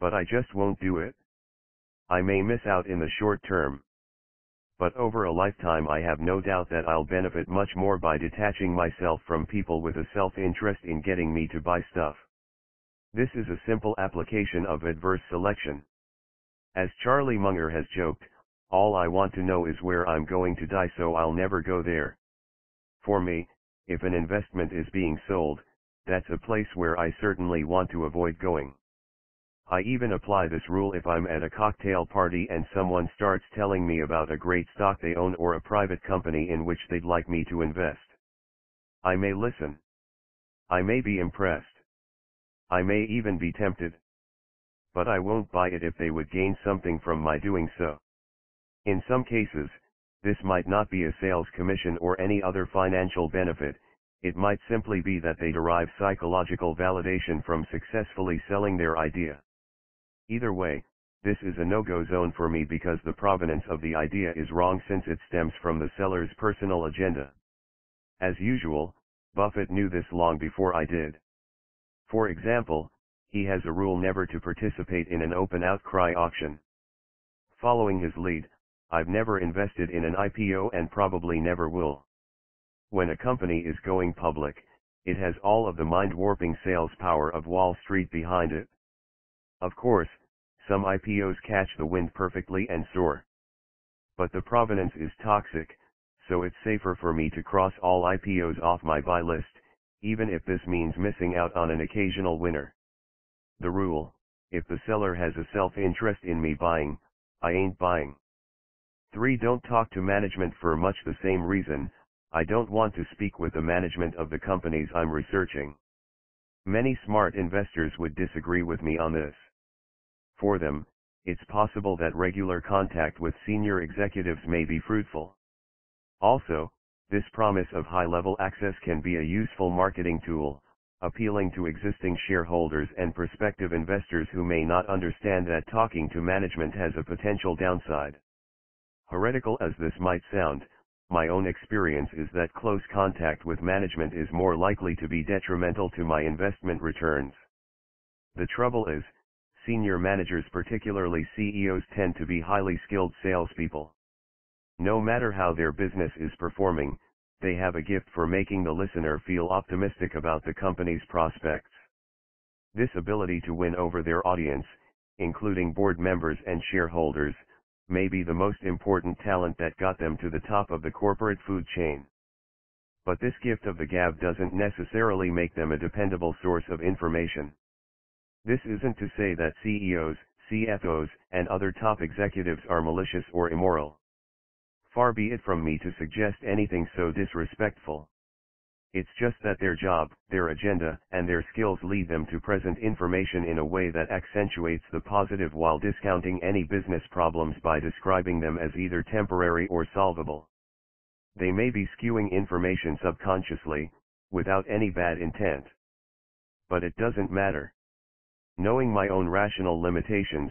But I just won't do it. I may miss out in the short term. But over a lifetime I have no doubt that I'll benefit much more by detaching myself from people with a self-interest in getting me to buy stuff. This is a simple application of adverse selection. As Charlie Munger has joked, all I want to know is where I'm going to die so I'll never go there. For me, if an investment is being sold, that's a place where I certainly want to avoid going. I even apply this rule if I'm at a cocktail party and someone starts telling me about a great stock they own or a private company in which they'd like me to invest. I may listen. I may be impressed. I may even be tempted. But I won't buy it if they would gain something from my doing so. In some cases, this might not be a sales commission or any other financial benefit, it might simply be that they derive psychological validation from successfully selling their idea. Either way, this is a no-go zone for me because the provenance of the idea is wrong since it stems from the seller's personal agenda. As usual, Buffett knew this long before I did. For example, he has a rule never to participate in an open outcry auction. Following his lead, I've never invested in an IPO and probably never will. When a company is going public, it has all of the mind-warping sales power of Wall Street behind it. Of course, some IPOs catch the wind perfectly and soar. But the provenance is toxic, so it's safer for me to cross all IPOs off my buy list, even if this means missing out on an occasional winner. The rule, if the seller has a self-interest in me buying, I ain't buying. 3. Don't talk to management for much the same reason, I don't want to speak with the management of the companies I'm researching. Many smart investors would disagree with me on this. For them, it's possible that regular contact with senior executives may be fruitful. Also, this promise of high-level access can be a useful marketing tool, appealing to existing shareholders and prospective investors who may not understand that talking to management has a potential downside. Heretical as this might sound, my own experience is that close contact with management is more likely to be detrimental to my investment returns. The trouble is, senior managers particularly CEOs tend to be highly skilled salespeople. No matter how their business is performing, they have a gift for making the listener feel optimistic about the company's prospects. This ability to win over their audience, including board members and shareholders, may be the most important talent that got them to the top of the corporate food chain. But this gift of the gab doesn't necessarily make them a dependable source of information. This isn't to say that CEOs, CFOs, and other top executives are malicious or immoral. Far be it from me to suggest anything so disrespectful. It's just that their job, their agenda, and their skills lead them to present information in a way that accentuates the positive while discounting any business problems by describing them as either temporary or solvable. They may be skewing information subconsciously, without any bad intent. But it doesn't matter. Knowing my own rational limitations,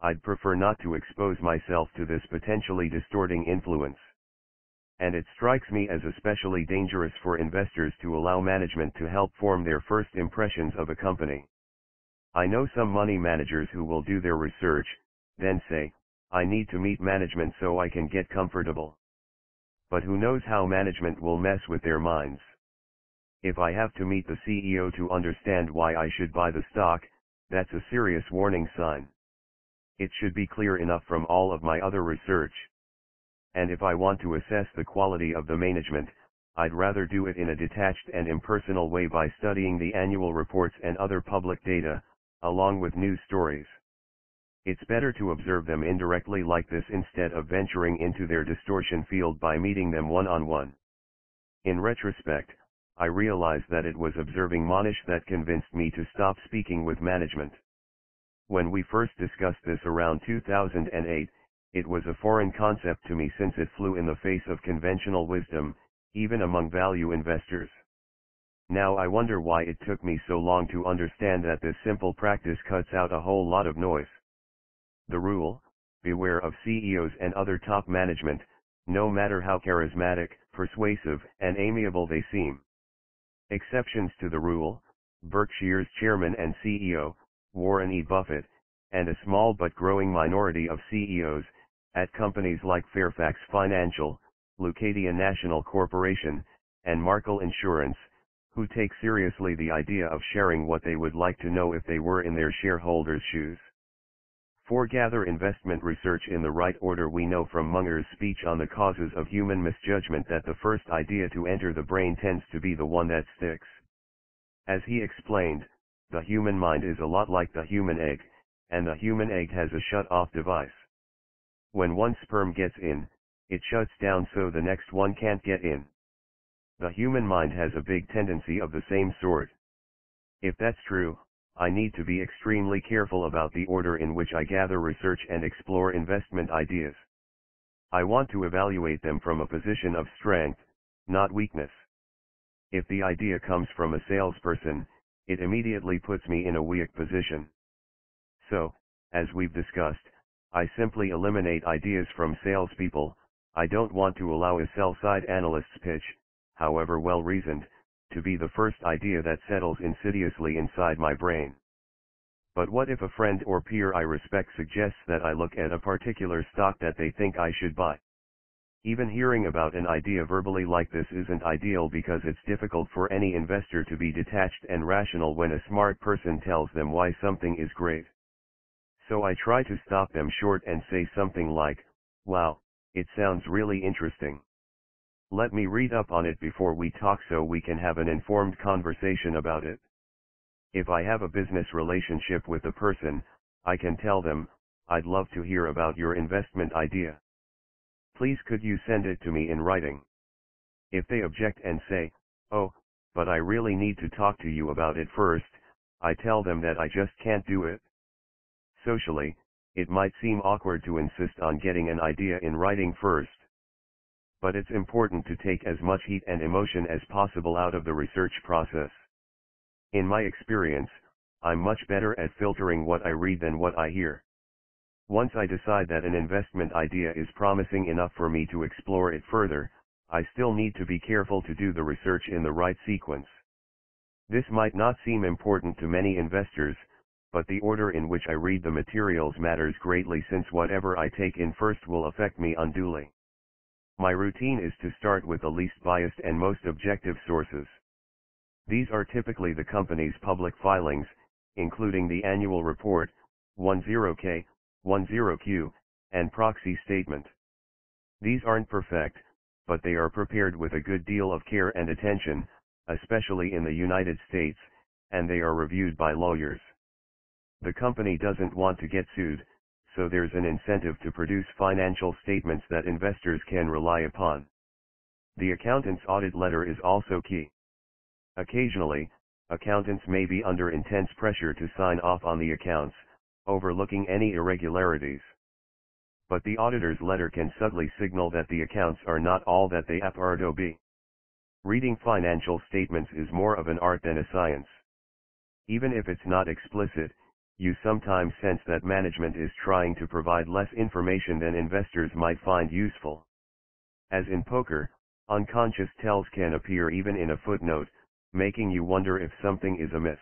I'd prefer not to expose myself to this potentially distorting influence. And it strikes me as especially dangerous for investors to allow management to help form their first impressions of a company. I know some money managers who will do their research, then say, I need to meet management so I can get comfortable. But who knows how management will mess with their minds. If I have to meet the CEO to understand why I should buy the stock, that's a serious warning sign. It should be clear enough from all of my other research. And if I want to assess the quality of the management, I'd rather do it in a detached and impersonal way by studying the annual reports and other public data, along with news stories. It's better to observe them indirectly like this instead of venturing into their distortion field by meeting them one-on-one. In retrospect, I realized that it was observing Mohnish that convinced me to stop speaking with management. When we first discussed this around 2008, it was a foreign concept to me since it flew in the face of conventional wisdom, even among value investors. Now I wonder why it took me so long to understand that this simple practice cuts out a whole lot of noise. The rule, beware of CEOs and other top management, no matter how charismatic, persuasive, and amiable they seem. Exceptions to the rule, Berkshire's chairman and CEO, Warren E. Buffett, and a small but growing minority of CEOs, at companies like Fairfax Financial, Leucadia National Corporation, and Markel Insurance, who take seriously the idea of sharing what they would like to know if they were in their shareholders' shoes. For gather investment research in the right order we know from Munger's speech on the causes of human misjudgment that the first idea to enter the brain tends to be the one that sticks. As he explained, the human mind is a lot like the human egg, and the human egg has a shut-off device. When one sperm gets in, it shuts down so the next one can't get in. The human mind has a big tendency of the same sort. If that's true, I need to be extremely careful about the order in which I gather research and explore investment ideas. I want to evaluate them from a position of strength, not weakness. If the idea comes from a salesperson, it immediately puts me in a weak position. So, as we've discussed, I simply eliminate ideas from salespeople, I don't want to allow a sell-side analyst's pitch, however well reasoned, to be the first idea that settles insidiously inside my brain. But what if a friend or peer I respect suggests that I look at a particular stock that they think I should buy? Even hearing about an idea verbally like this isn't ideal because it's difficult for any investor to be detached and rational when a smart person tells them why something is great. So I try to stop them short and say something like, wow, it sounds really interesting. Let me read up on it before we talk so we can have an informed conversation about it. If I have a business relationship with a person, I can tell them, I'd love to hear about your investment idea. Please could you send it to me in writing? If they object and say, oh, but I really need to talk to you about it first, I tell them that I just can't do it. Socially, it might seem awkward to insist on getting an idea in writing first. But it's important to take as much heat and emotion as possible out of the research process. In my experience, I'm much better at filtering what I read than what I hear. Once I decide that an investment idea is promising enough for me to explore it further, I still need to be careful to do the research in the right sequence. This might not seem important to many investors, but the order in which I read the materials matters greatly since whatever I take in first will affect me unduly. My routine is to start with the least biased and most objective sources. These are typically the company's public filings, including the annual report, 10K, 10Q, and proxy statement. These aren't perfect, but they are prepared with a good deal of care and attention, especially in the United States, and they are reviewed by lawyers. The company doesn't want to get sued, so there's an incentive to produce financial statements that investors can rely upon. The accountant's audit letter is also key. Occasionally, accountants may be under intense pressure to sign off on the accounts, overlooking any irregularities. But the auditor's letter can subtly signal that the accounts are not all that they appear to be. Reading financial statements is more of an art than a science. Even if it's not explicit, you sometimes sense that management is trying to provide less information than investors might find useful. As in poker, unconscious tells can appear even in a footnote, making you wonder if something is amiss.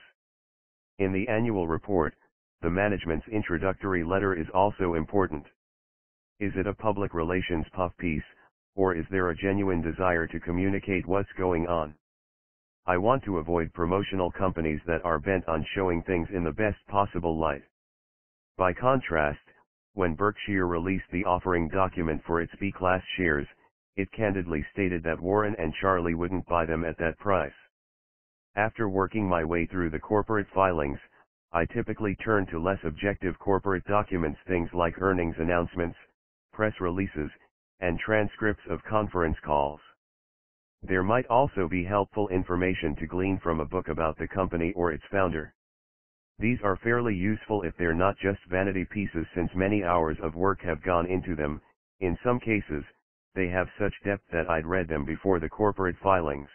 In the annual report, the management's introductory letter is also important. Is it a public relations puff piece, or is there a genuine desire to communicate what's going on? I want to avoid promotional companies that are bent on showing things in the best possible light. By contrast, when Berkshire released the offering document for its B-class shares, it candidly stated that Warren and Charlie wouldn't buy them at that price. After working my way through the corporate filings, I typically turn to less objective corporate documents things like earnings announcements, press releases, and transcripts of conference calls. There might also be helpful information to glean from a book about the company or its founder. These are fairly useful if they're not just vanity pieces since many hours of work have gone into them, in some cases, they have such depth that I'd read them before the corporate filings.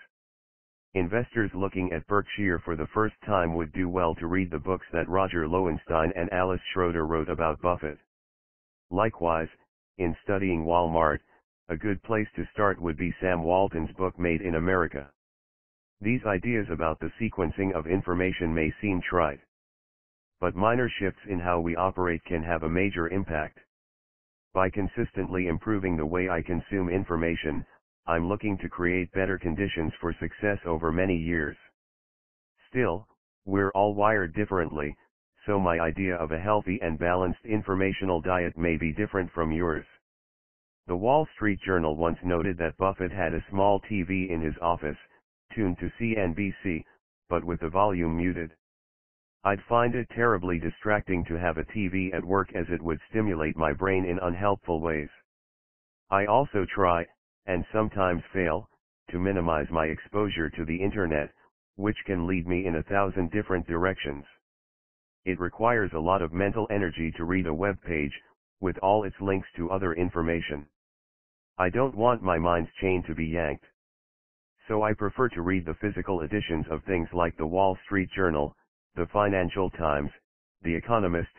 Investors looking at Berkshire for the first time would do well to read the books that Roger Lowenstein and Alice Schroeder wrote about Buffett. Likewise, in studying Walmart, a good place to start would be Sam Walton's book Made in America. These ideas about the sequencing of information may seem trite. But minor shifts in how we operate can have a major impact. By consistently improving the way I consume information, I'm looking to create better conditions for success over many years. Still, we're all wired differently, so my idea of a healthy and balanced informational diet may be different from yours. The Wall Street Journal once noted that Buffett had a small TV in his office, tuned to CNBC, but with the volume muted. I'd find it terribly distracting to have a TV at work as it would stimulate my brain in unhelpful ways. I also try, and sometimes fail, to minimize my exposure to the internet, which can lead me in a thousand different directions. It requires a lot of mental energy to read a web page, with all its links to other information. I don't want my mind's chain to be yanked. So I prefer to read the physical editions of things like the Wall Street Journal, the Financial Times, The Economist,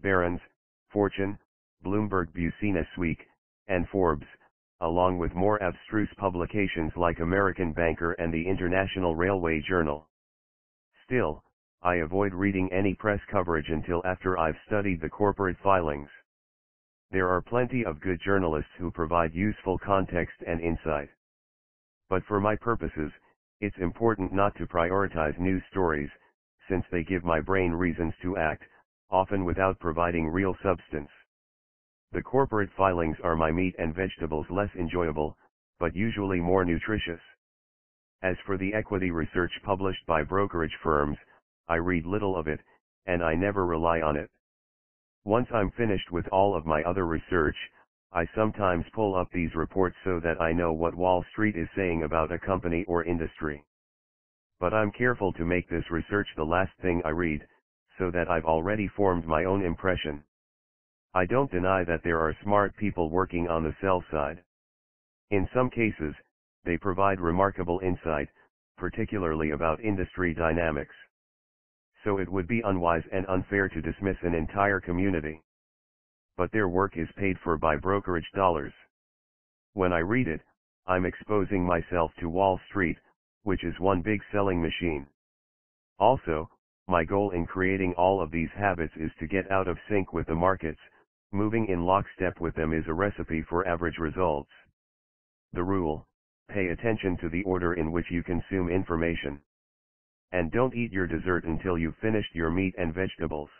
Barron's, Fortune, Bloomberg Business Week, and Forbes, along with more abstruse publications like American Banker and the International Railway Journal. Still, I avoid reading any press coverage until after I've studied the corporate filings. There are plenty of good journalists who provide useful context and insight. But for my purposes, it's important not to prioritize news stories, since they give my brain reasons to act, often without providing real substance. The corporate filings are my meat and vegetables less enjoyable, but usually more nutritious. As for the equity research published by brokerage firms, I read little of it, and I never rely on it. Once I'm finished with all of my other research, I sometimes pull up these reports so that I know what Wall Street is saying about a company or industry. But I'm careful to make this research the last thing I read, so that I've already formed my own impression. I don't deny that there are smart people working on the sell side. In some cases, they provide remarkable insight, particularly about industry dynamics so it would be unwise and unfair to dismiss an entire community. But their work is paid for by brokerage dollars. When I read it, I'm exposing myself to Wall Street, which is one big selling machine. Also, my goal in creating all of these habits is to get out of sync with the markets, moving in lockstep with them is a recipe for average results. The rule, pay attention to the order in which you consume information. And don't eat your dessert until you've finished your meat and vegetables.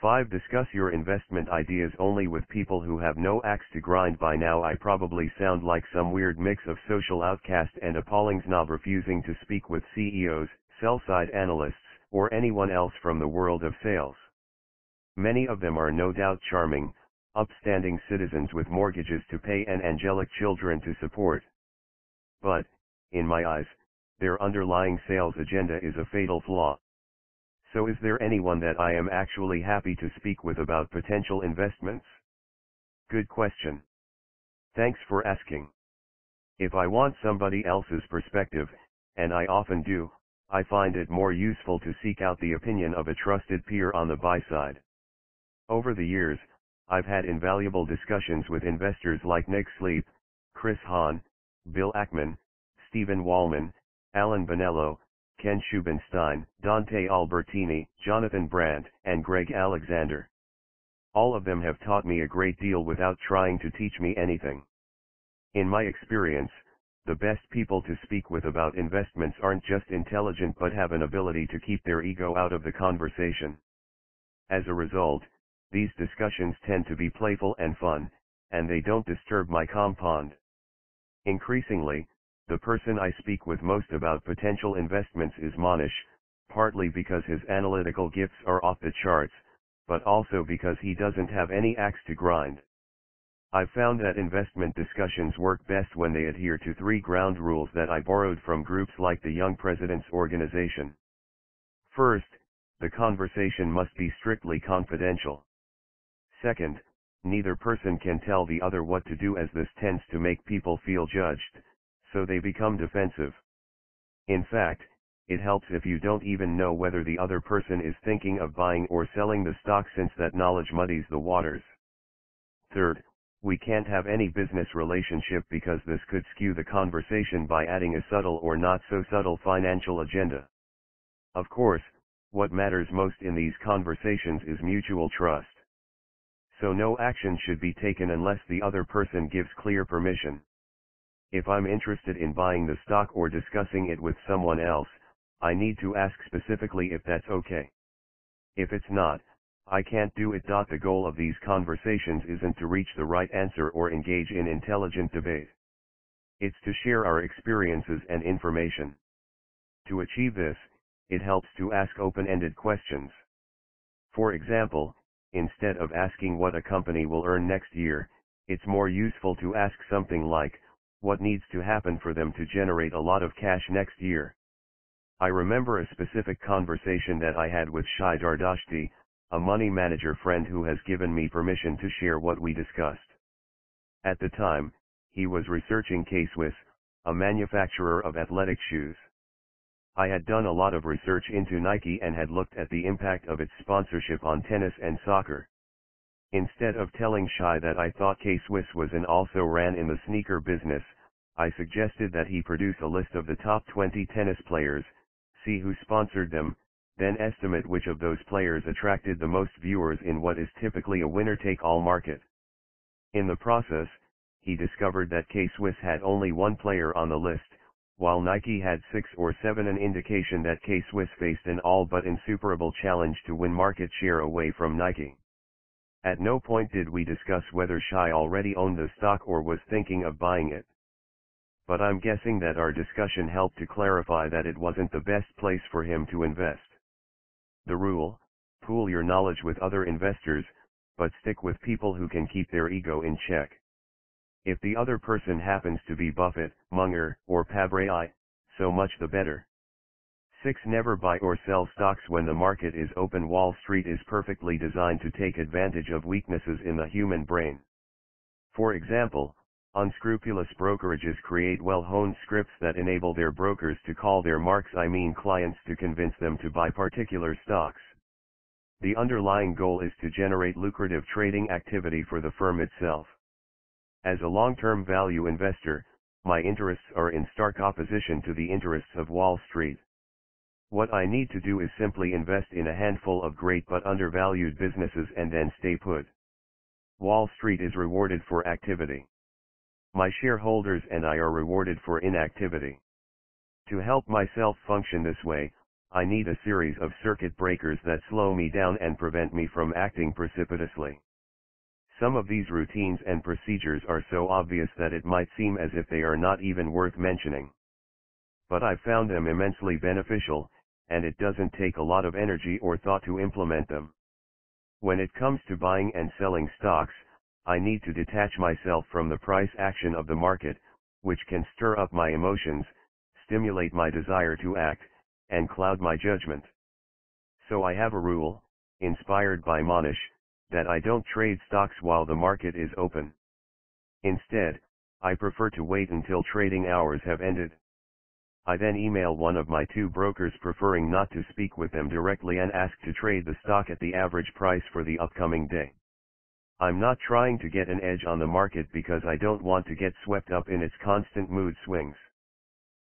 5. Discuss your investment ideas only with people who have no axe to grind by now I probably sound like some weird mix of social outcast and appalling snob refusing to speak with CEOs, sell-side analysts, or anyone else from the world of sales. Many of them are no doubt charming, upstanding citizens with mortgages to pay and angelic children to support. But, in my eyes, their underlying sales agenda is a fatal flaw. So is there anyone that I am actually happy to speak with about potential investments? Good question. Thanks for asking. If I want somebody else's perspective, and I often do, I find it more useful to seek out the opinion of a trusted peer on the buy side. Over the years, I've had invaluable discussions with investors like Nick Sleep, Chris Hohn, Bill Ackman, Stephen Wallman, Allen Benello, Ken Shubin Stein, Dante Albertini, Jonathan Brandt, and Greg Alexander. All of them have taught me a great deal without trying to teach me anything. In my experience, the best people to speak with about investments aren't just intelligent but have an ability to keep their ego out of the conversation. As a result, these discussions tend to be playful and fun, and they don't disturb my compound. Increasingly, the person I speak with most about potential investments is Mohnish, partly because his analytical gifts are off the charts, but also because he doesn't have any axe to grind. I've found that investment discussions work best when they adhere to three ground rules that I borrowed from groups like the Young Presidents Organization. First, the conversation must be strictly confidential. Second, neither person can tell the other what to do as this tends to make people feel judged, so they become defensive. In fact, it helps if you don't even know whether the other person is thinking of buying or selling the stock since that knowledge muddies the waters. Third, we can't have any business relationship because this could skew the conversation by adding a subtle or not so subtle financial agenda. Of course, what matters most in these conversations is mutual trust. So no action should be taken unless the other person gives clear permission. If I'm interested in buying the stock or discussing it with someone else, I need to ask specifically if that's okay. If it's not, I can't do it. The goal of these conversations isn't to reach the right answer or engage in intelligent debate. It's to share our experiences and information. To achieve this, it helps to ask open-ended questions. For example, instead of asking what a company will earn next year, it's more useful to ask something like, what needs to happen for them to generate a lot of cash next year? I remember a specific conversation that I had with Shai Dardashti, a money manager friend who has given me permission to share what we discussed. At the time, he was researching K-Swiss, a manufacturer of athletic shoes. I had done a lot of research into Nike and had looked at the impact of its sponsorship on tennis and soccer. Instead of telling Shai that I thought K-Swiss was and also ran in the sneaker business, I suggested that he produce a list of the top 20 tennis players, see who sponsored them, then estimate which of those players attracted the most viewers in what is typically a winner-take-all market. In the process, he discovered that K-Swiss had only one player on the list, while Nike had six or seven an indication that K-Swiss faced an all but insuperable challenge to win market share away from Nike. At no point did we discuss whether Shai already owned the stock or was thinking of buying it. But I'm guessing that our discussion helped to clarify that it wasn't the best place for him to invest. The rule, pool your knowledge with other investors, but stick with people who can keep their ego in check. If the other person happens to be Buffett, Munger, or Pabrai, so much the better. 6. Never buy or sell stocks when the market is open. Wall Street is perfectly designed to take advantage of weaknesses in the human brain. For example, unscrupulous brokerages create well-honed scripts that enable their brokers to call their marks I mean clients to convince them to buy particular stocks. The underlying goal is to generate lucrative trading activity for the firm itself. As a long-term value investor, my interests are in stark opposition to the interests of Wall Street. What I need to do is simply invest in a handful of great but undervalued businesses and then stay put. Wall Street is rewarded for activity. My shareholders and I are rewarded for inactivity. To help myself function this way, I need a series of circuit breakers that slow me down and prevent me from acting precipitously. Some of these routines and procedures are so obvious that it might seem as if they are not even worth mentioning. But I've found them immensely beneficial, and it doesn't take a lot of energy or thought to implement them. When it comes to buying and selling stocks, I need to detach myself from the price action of the market, which can stir up my emotions, stimulate my desire to act, and cloud my judgment. So I have a rule, inspired by Mohnish, that I don't trade stocks while the market is open. Instead, I prefer to wait until trading hours have ended. I then email one of my two brokers preferring not to speak with them directly and ask to trade the stock at the average price for the upcoming day. I'm not trying to get an edge on the market because I don't want to get swept up in its constant mood swings.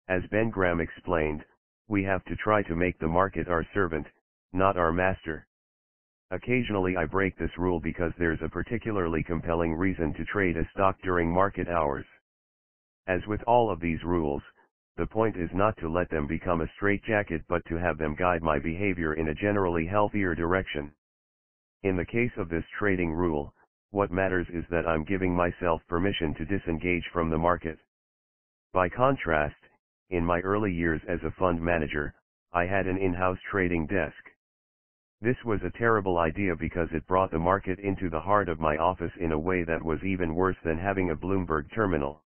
As Ben Graham explained, we have to try to make the market our servant, not our master. Occasionally I break this rule because there's a particularly compelling reason to trade a stock during market hours. As with all of these rules, the point is not to let them become a straitjacket but to have them guide my behavior in a generally healthier direction. In the case of this trading rule, what matters is that I'm giving myself permission to disengage from the market. By contrast, in my early years as a fund manager, I had an in-house trading desk. This was a terrible idea because it brought the market into the heart of my office in a way that was even worse than having a Bloomberg terminal.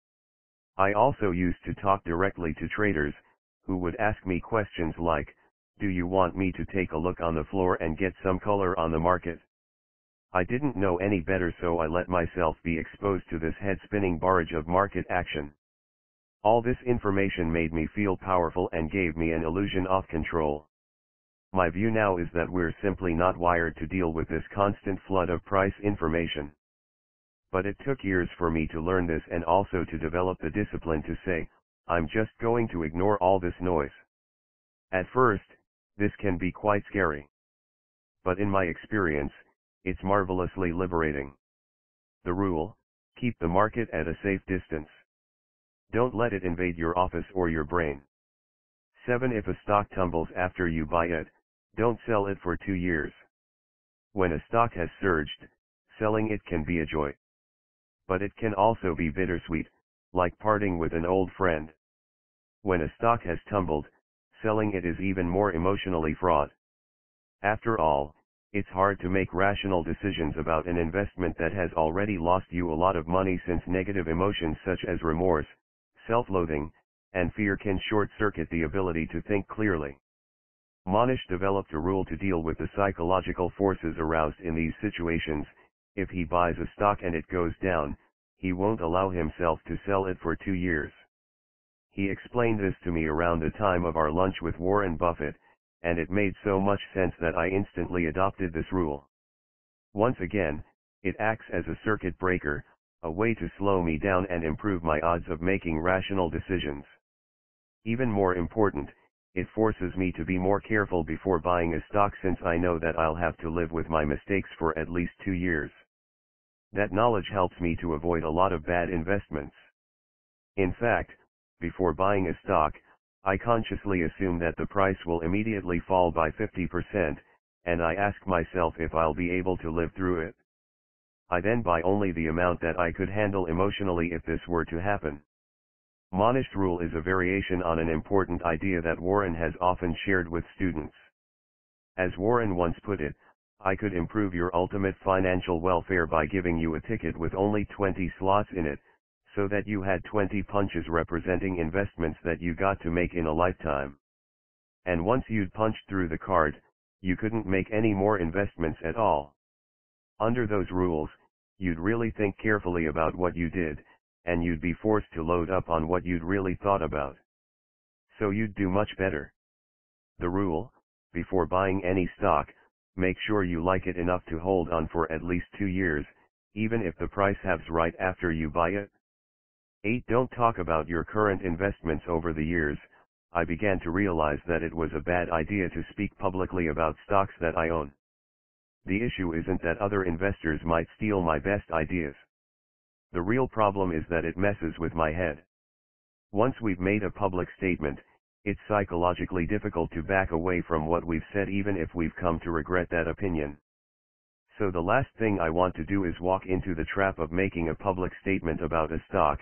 I also used to talk directly to traders, who would ask me questions like, do you want me to take a look on the floor and get some color on the market? I didn't know any better so I let myself be exposed to this head-spinning barrage of market action. All this information made me feel powerful and gave me an illusion of control. My view now is that we're simply not wired to deal with this constant flood of price information. But it took years for me to learn this and also to develop the discipline to say, I'm just going to ignore all this noise. At first, this can be quite scary. But in my experience, it's marvelously liberating. The rule, keep the market at a safe distance. Don't let it invade your office or your brain. 7. If a stock tumbles after you buy it, don't sell it for two years. When a stock has surged, selling it can be a joy. But it can also be bittersweet, like parting with an old friend. When a stock has tumbled, selling it is even more emotionally fraught. After all, it's hard to make rational decisions about an investment that has already lost you a lot of money since negative emotions such as remorse, self-loathing, and fear can short-circuit the ability to think clearly. Mohnish developed a rule to deal with the psychological forces aroused in these situations, if he buys a stock and it goes down, he won't allow himself to sell it for two years. He explained this to me around the time of our lunch with Warren Buffett, and it made so much sense that I instantly adopted this rule. Once again, it acts as a circuit breaker, a way to slow me down and improve my odds of making rational decisions. Even more important, it forces me to be more careful before buying a stock since I know that I'll have to live with my mistakes for at least two years. That knowledge helps me to avoid a lot of bad investments. In fact, before buying a stock, I consciously assume that the price will immediately fall by 50%, and I ask myself if I'll be able to live through it. I then buy only the amount that I could handle emotionally if this were to happen. Mohnish rule is a variation on an important idea that Warren has often shared with students. As Warren once put it, I could improve your ultimate financial welfare by giving you a ticket with only 20 slots in it, so that you had 20 punches representing investments that you got to make in a lifetime. And once you'd punched through the card, you couldn't make any more investments at all. Under those rules, you'd really think carefully about what you did, and you'd be forced to load up on what you'd really thought about. So you'd do much better. The rule, before buying any stock, make sure you like it enough to hold on for at least two years, even if the price halves right after you buy it. 8. Don't talk about your current investments over the years. I began to realize that it was a bad idea to speak publicly about stocks that I own. The issue isn't that other investors might steal my best ideas. The real problem is that it messes with my head. Once we've made a public statement, it's psychologically difficult to back away from what we've said even if we've come to regret that opinion. So the last thing I want to do is walk into the trap of making a public statement about a stock,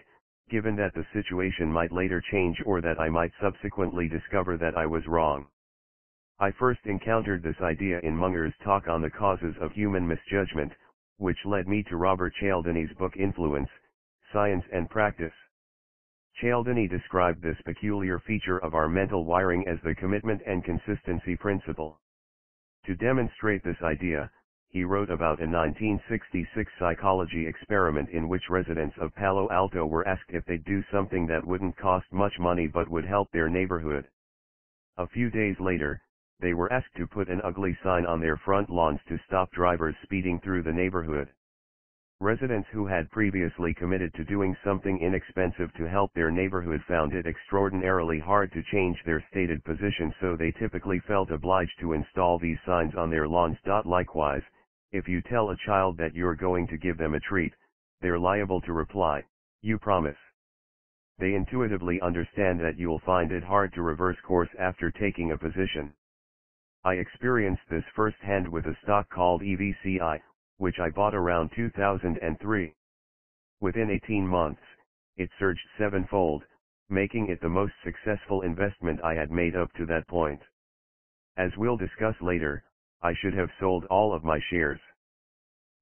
given that the situation might later change or that I might subsequently discover that I was wrong. I first encountered this idea in Munger's talk on the causes of human misjudgment, which led me to Robert Cialdini's book Influence, Science and Practice. Cialdini described this peculiar feature of our mental wiring as the commitment and consistency principle. To demonstrate this idea, he wrote about a 1966 psychology experiment in which residents of Palo Alto were asked if they'd do something that wouldn't cost much money but would help their neighborhood. A few days later, they were asked to put an ugly sign on their front lawns to stop drivers speeding through the neighborhood. Residents who had previously committed to doing something inexpensive to help their neighborhood found it extraordinarily hard to change their stated position so they typically felt obliged to install these signs on their lawns. Likewise, if you tell a child that you're going to give them a treat, they're liable to reply, you promise. They intuitively understand that you'll find it hard to reverse course after taking a position. I experienced this firsthand with a stock called EVCI, which I bought around 2003. Within 18 months, it surged sevenfold, making it the most successful investment I had made up to that point. As we'll discuss later, I should have sold all of my shares.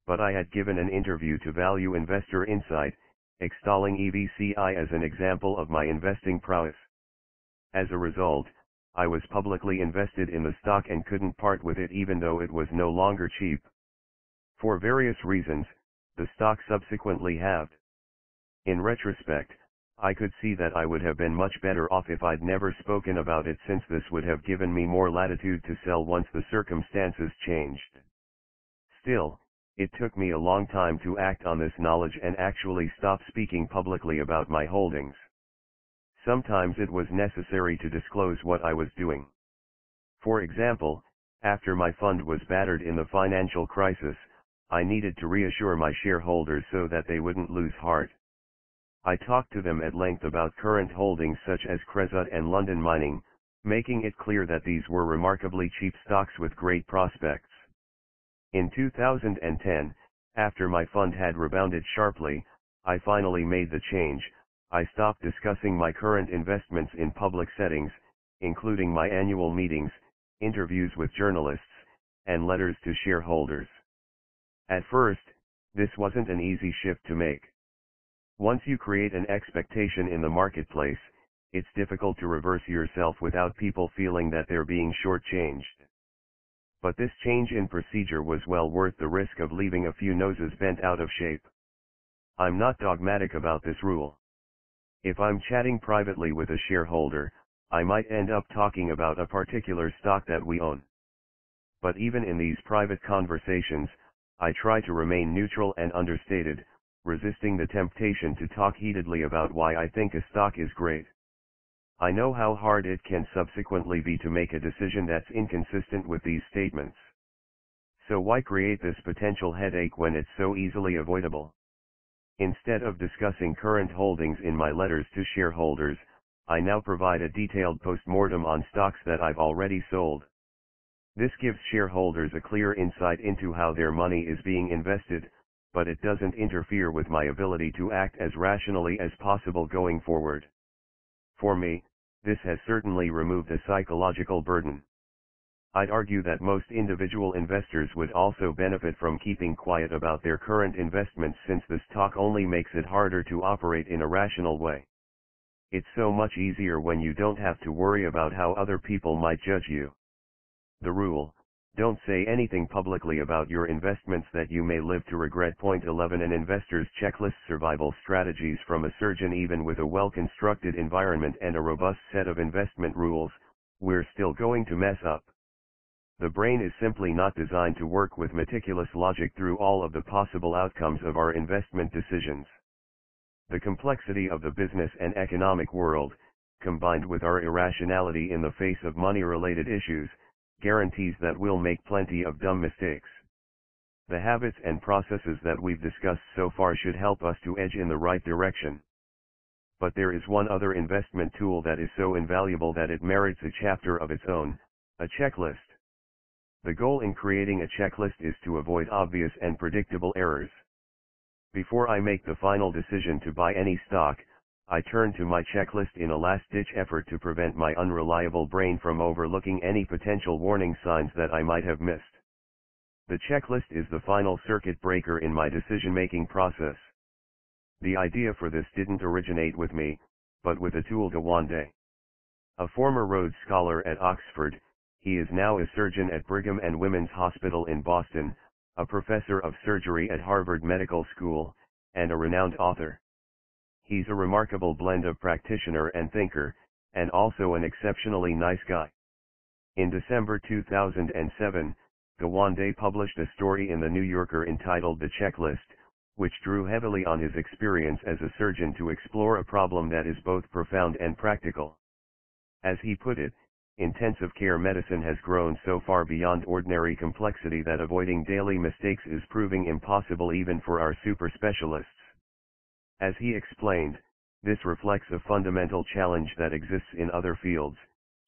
But I had given an interview to Value Investor Insight, extolling EVCI as an example of my investing prowess. As a result, I was publicly invested in the stock and couldn't part with it even though it was no longer cheap. For various reasons, the stock subsequently halved. In retrospect, I could see that I would have been much better off if I'd never spoken about it since this would have given me more latitude to sell once the circumstances changed. Still, it took me a long time to act on this knowledge and actually stop speaking publicly about my holdings. Sometimes it was necessary to disclose what I was doing. For example, after my fund was battered in the financial crisis, I needed to reassure my shareholders so that they wouldn't lose heart. I talked to them at length about current holdings such as Cresud and London Mining, making it clear that these were remarkably cheap stocks with great prospects. In 2010, after my fund had rebounded sharply, I finally made the change, I stopped discussing my current investments in public settings, including my annual meetings, interviews with journalists, and letters to shareholders. At first, this wasn't an easy shift to make. Once you create an expectation in the marketplace, it's difficult to reverse yourself without people feeling that they're being shortchanged. But this change in procedure was well worth the risk of leaving a few noses bent out of shape. I'm not dogmatic about this rule. If I'm chatting privately with a shareholder, I might end up talking about a particular stock that we own. But even in these private conversations, I try to remain neutral and understated, resisting the temptation to talk heatedly about why I think a stock is great. I know how hard it can subsequently be to make a decision that's inconsistent with these statements. So why create this potential headache when it's so easily avoidable? Instead of discussing current holdings in my letters to shareholders, I now provide a detailed postmortem on stocks that I've already sold. This gives shareholders a clear insight into how their money is being invested, but it doesn't interfere with my ability to act as rationally as possible going forward. For me, this has certainly removed a psychological burden. I'd argue that most individual investors would also benefit from keeping quiet about their current investments since this talk only makes it harder to operate in a rational way. It's so much easier when you don't have to worry about how other people might judge you. The rule, don't say anything publicly about your investments that you may live to regret. Point 11 An investor's checklist survival strategies from a surgeon even with a well-constructed environment and a robust set of investment rules, we're still going to mess up. The brain is simply not designed to work with meticulous logic through all of the possible outcomes of our investment decisions. The complexity of the business and economic world, combined with our irrationality in the face of money-related issues, guarantees that we'll make plenty of dumb mistakes. The habits and processes that we've discussed so far should help us to edge in the right direction. But there is one other investment tool that is so invaluable that it merits a chapter of its own, a checklist. The goal in creating a checklist is to avoid obvious and predictable errors. Before I make the final decision to buy any stock, I turn to my checklist in a last-ditch effort to prevent my unreliable brain from overlooking any potential warning signs that I might have missed. The checklist is the final circuit breaker in my decision-making process. The idea for this didn't originate with me, but with Atul Gawande. A former Rhodes Scholar at Oxford, he is now a surgeon at Brigham and Women's Hospital in Boston, a professor of surgery at Harvard Medical School, and a renowned author. He's a remarkable blend of practitioner and thinker, and also an exceptionally nice guy. In December 2007, Gawande published a story in The New Yorker entitled The Checklist, which drew heavily on his experience as a surgeon to explore a problem that is both profound and practical. As he put it, intensive care medicine has grown so far beyond ordinary complexity that avoiding daily mistakes is proving impossible even for our super specialists. As he explained, this reflects a fundamental challenge that exists in other fields,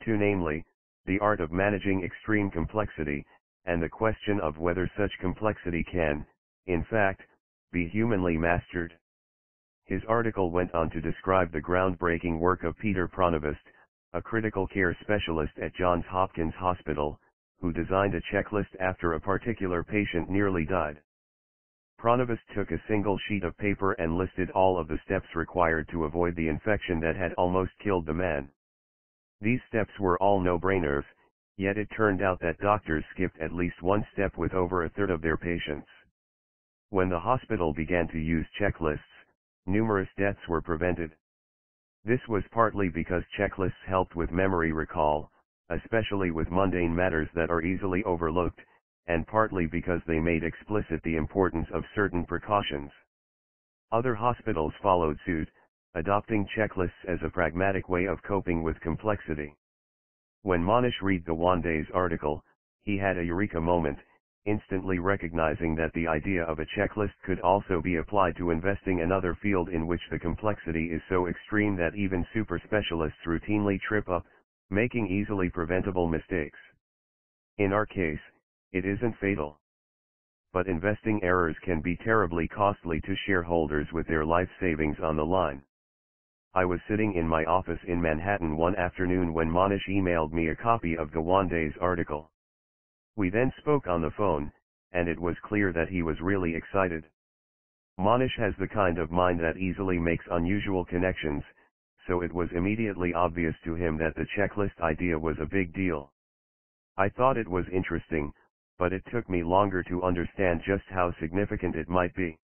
to namely, the art of managing extreme complexity, and the question of whether such complexity can, in fact, be humanly mastered. His article went on to describe the groundbreaking work of Peter Pronovost, a critical care specialist at Johns Hopkins Hospital, who designed a checklist after a particular patient nearly died. Pronovost took a single sheet of paper and listed all of the steps required to avoid the infection that had almost killed the man. These steps were all no-brainers, yet it turned out that doctors skipped at least one step with over a third of their patients. When the hospital began to use checklists, numerous deaths were prevented. This was partly because checklists helped with memory recall, especially with mundane matters that are easily overlooked, and partly because they made explicit the importance of certain precautions. Other hospitals followed suit, adopting checklists as a pragmatic way of coping with complexity. When Mohnish read Gawande's article, he had a eureka moment, instantly recognizing that the idea of a checklist could also be applied to investing another field in which the complexity is so extreme that even super specialists routinely trip up, making easily preventable mistakes. In our case, it isn't fatal. But investing errors can be terribly costly to shareholders with their life savings on the line. I was sitting in my office in Manhattan one afternoon when Mohnish emailed me a copy of Gawande's article. We then spoke on the phone, and it was clear that he was really excited. Mohnish has the kind of mind that easily makes unusual connections, so it was immediately obvious to him that the checklist idea was a big deal. I thought it was interesting, but it took me longer to understand just how significant it might be.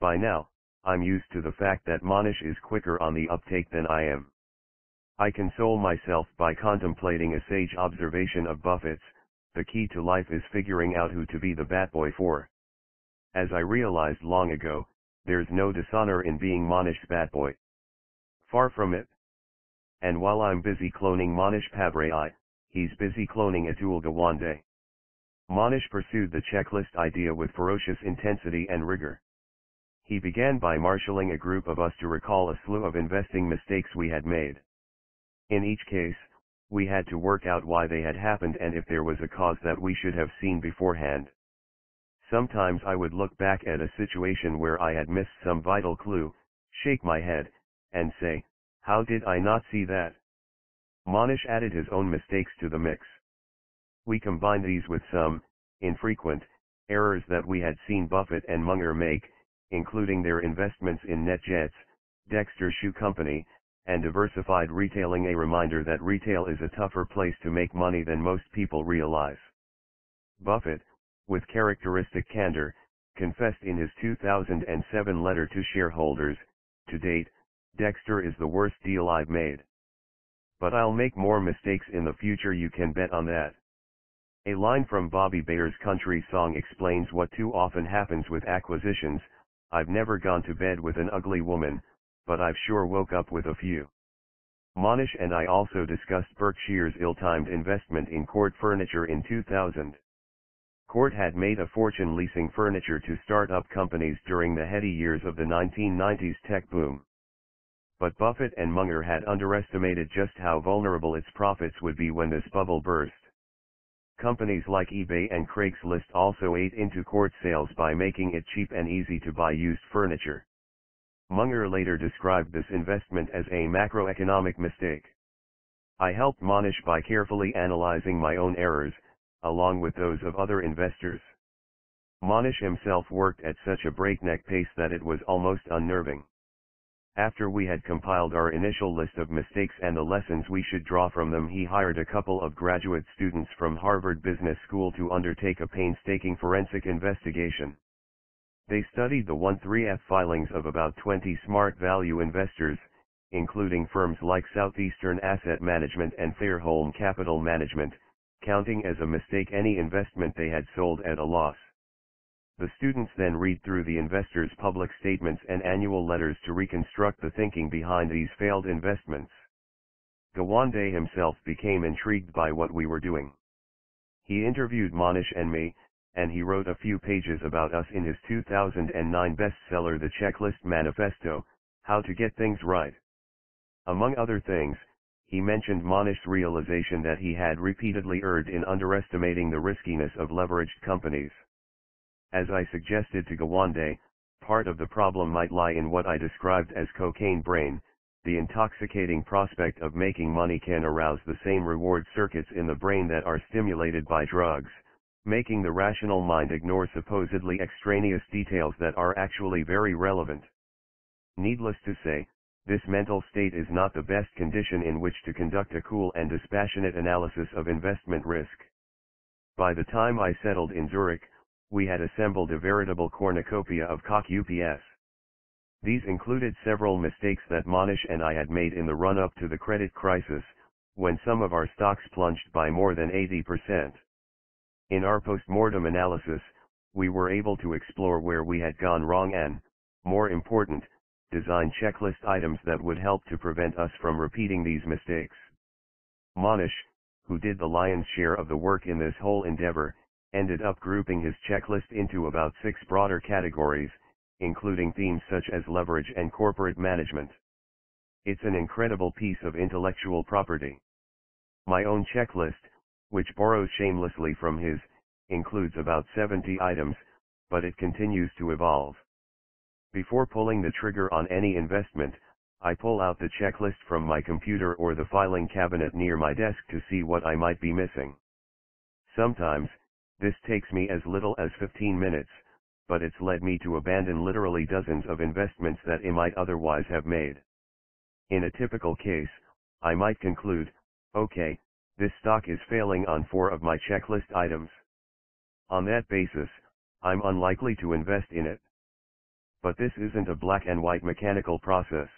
By now, I'm used to the fact that Mohnish is quicker on the uptake than I am. I console myself by contemplating a sage observation of Buffett's, the key to life is figuring out who to be the bat boy for. As I realized long ago, there's no dishonor in being Mohnish's bat boy. Far from it. And while I'm busy cloning Mohnish Pabrai, he's busy cloning Atul Gawande. Mohnish pursued the checklist idea with ferocious intensity and rigor. He began by marshalling a group of us to recall a slew of investing mistakes we had made. In each case, we had to work out why they had happened and if there was a cause that we should have seen beforehand. Sometimes I would look back at a situation where I had missed some vital clue, shake my head, and say, how did I not see that? Mohnish added his own mistakes to the mix. We combine these with some, infrequent, errors that we had seen Buffett and Munger make, including their investments in NetJets, Dexter Shoe Company, and diversified retailing a reminder that retail is a tougher place to make money than most people realize. Buffett, with characteristic candor, confessed in his 2007 letter to shareholders, to date, Dexter is the worst deal I've made. But I'll make more mistakes in the future you can bet on that. A line from Bobby Bare's country song explains what too often happens with acquisitions, I've never gone to bed with an ugly woman, but I've sure woke up with a few. Mohnish and I also discussed Berkshire's ill-timed investment in CORT Furniture in 2000. CORT had made a fortune leasing furniture to start-up companies during the heady years of the 1990s tech boom. But Buffett and Munger had underestimated just how vulnerable its profits would be when this bubble burst. Companies like eBay and Craigslist also ate into CORT sales by making it cheap and easy to buy used furniture. Munger later described this investment as a macroeconomic mistake. I helped Mohnish by carefully analyzing my own errors, along with those of other investors. Mohnish himself worked at such a breakneck pace that it was almost unnerving. After we had compiled our initial list of mistakes and the lessons we should draw from them he hired a couple of graduate students from Harvard Business School to undertake a painstaking forensic investigation. They studied the 13F filings of about 20 smart value investors, including firms like Southeastern Asset Management and Fairholme Capital Management, counting as a mistake any investment they had sold at a loss. The students then read through the investors' public statements and annual letters to reconstruct the thinking behind these failed investments. Gawande himself became intrigued by what we were doing. He interviewed Mohnish and me, and he wrote a few pages about us in his 2009 bestseller The Checklist Manifesto, How to Get Things Right. Among other things, he mentioned Mohnish's realization that he had repeatedly erred in underestimating the riskiness of leveraged companies. As I suggested to Gawande, part of the problem might lie in what I described as cocaine brain, the intoxicating prospect of making money can arouse the same reward circuits in the brain that are stimulated by drugs, making the rational mind ignore supposedly extraneous details that are actually very relevant. Needless to say, this mental state is not the best condition in which to conduct a cool and dispassionate analysis of investment risk. By the time I settled in Zurich, we had assembled a veritable cornucopia of cock UPS. These included several mistakes that Mohnish and I had made in the run-up to the credit crisis, when some of our stocks plunged by more than 80%. In our post-mortem analysis, we were able to explore where we had gone wrong and, more important, design checklist items that would help to prevent us from repeating these mistakes. Mohnish, who did the lion's share of the work in this whole endeavor, ended up grouping his checklist into about six broader categories, including themes such as leverage and corporate management. It's an incredible piece of intellectual property. My own checklist, which borrows shamelessly from his, includes about 70 items, but it continues to evolve. Before pulling the trigger on any investment, I pull out the checklist from my computer or the filing cabinet near my desk to see what I might be missing. Sometimes, this takes me as little as 15 minutes, but it's led me to abandon literally dozens of investments that I might otherwise have made. In a typical case, I might conclude, okay, this stock is failing on four of my checklist items. On that basis, I'm unlikely to invest in it. But this isn't a black and white mechanical process.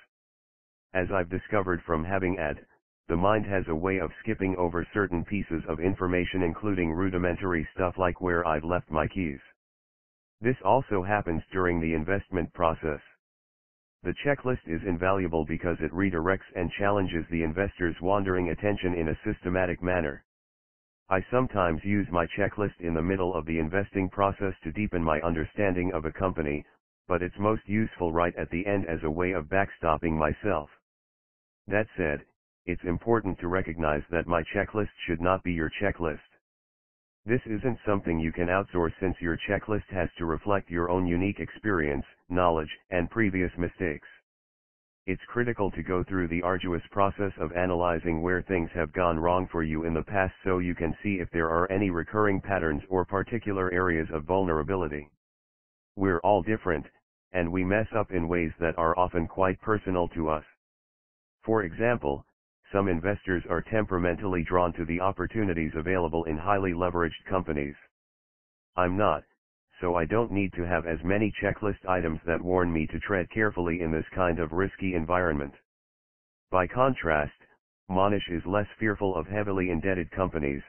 As I've discovered from having ad, the mind has a way of skipping over certain pieces of information including rudimentary stuff like where I've left my keys. This also happens during the investment process. The checklist is invaluable because it redirects and challenges the investor's wandering attention in a systematic manner. I sometimes use my checklist in the middle of the investing process to deepen my understanding of a company, but it's most useful right at the end as a way of backstopping myself. That said, it's important to recognize that my checklist should not be your checklist. This isn't something you can outsource since your checklist has to reflect your own unique experience, knowledge, and previous mistakes. It's critical to go through the arduous process of analyzing where things have gone wrong for you in the past so you can see if there are any recurring patterns or particular areas of vulnerability. We're all different, and we mess up in ways that are often quite personal to us. For example, some investors are temperamentally drawn to the opportunities available in highly leveraged companies. I'm not, so I don't need to have as many checklist items that warn me to tread carefully in this kind of risky environment. By contrast, Mohnish is less fearful of heavily indebted companies,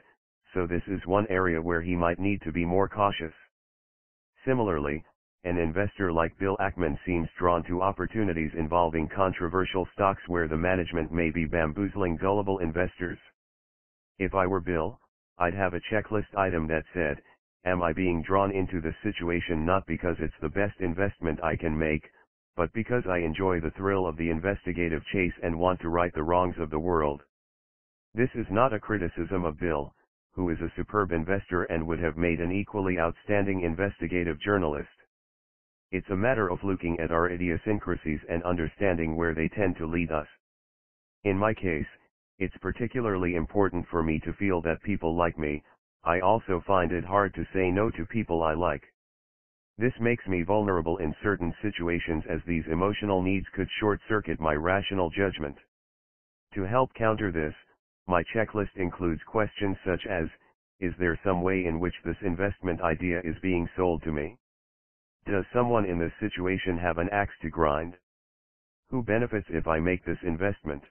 so this is one area where he might need to be more cautious. Similarly, an investor like Bill Ackman seems drawn to opportunities involving controversial stocks where the management may be bamboozling gullible investors. If I were Bill, I'd have a checklist item that said, am I being drawn into this situation not because it's the best investment I can make, but because I enjoy the thrill of the investigative chase and want to right the wrongs of the world. This is not a criticism of Bill, who is a superb investor and would have made an equally outstanding investigative journalist. It's a matter of looking at our idiosyncrasies and understanding where they tend to lead us. In my case, it's particularly important for me to feel that people like me, I also find it hard to say no to people I like. This makes me vulnerable in certain situations as these emotional needs could short-circuit my rational judgment. To help counter this, my checklist includes questions such as, is there some way in which this investment idea is being sold to me? Does someone in this situation have an axe to grind? Who benefits if I make this investment?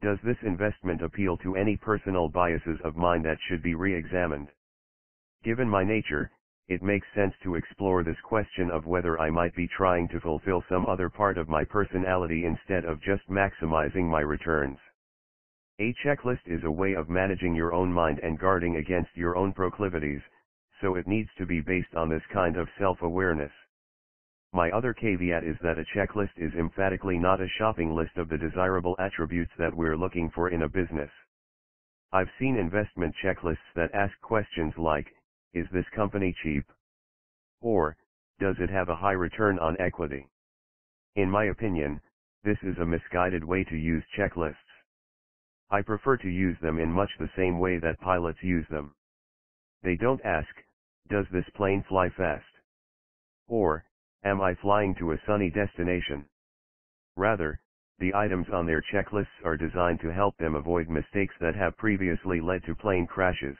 Does this investment appeal to any personal biases of mine that should be re-examined? Given my nature, it makes sense to explore this question of whether I might be trying to fulfill some other part of my personality instead of just maximizing my returns. A checklist is a way of managing your own mind and guarding against your own proclivities, so it needs to be based on this kind of self-awareness. My other caveat is that a checklist is emphatically not a shopping list of the desirable attributes that we're looking for in a business. I've seen investment checklists that ask questions like, is this company cheap? Or, does it have a high return on equity? In my opinion, this is a misguided way to use checklists. I prefer to use them in much the same way that pilots use them. They don't ask, does this plane fly fast? Or, am I flying to a sunny destination? Rather, the items on their checklists are designed to help them avoid mistakes that have previously led to plane crashes.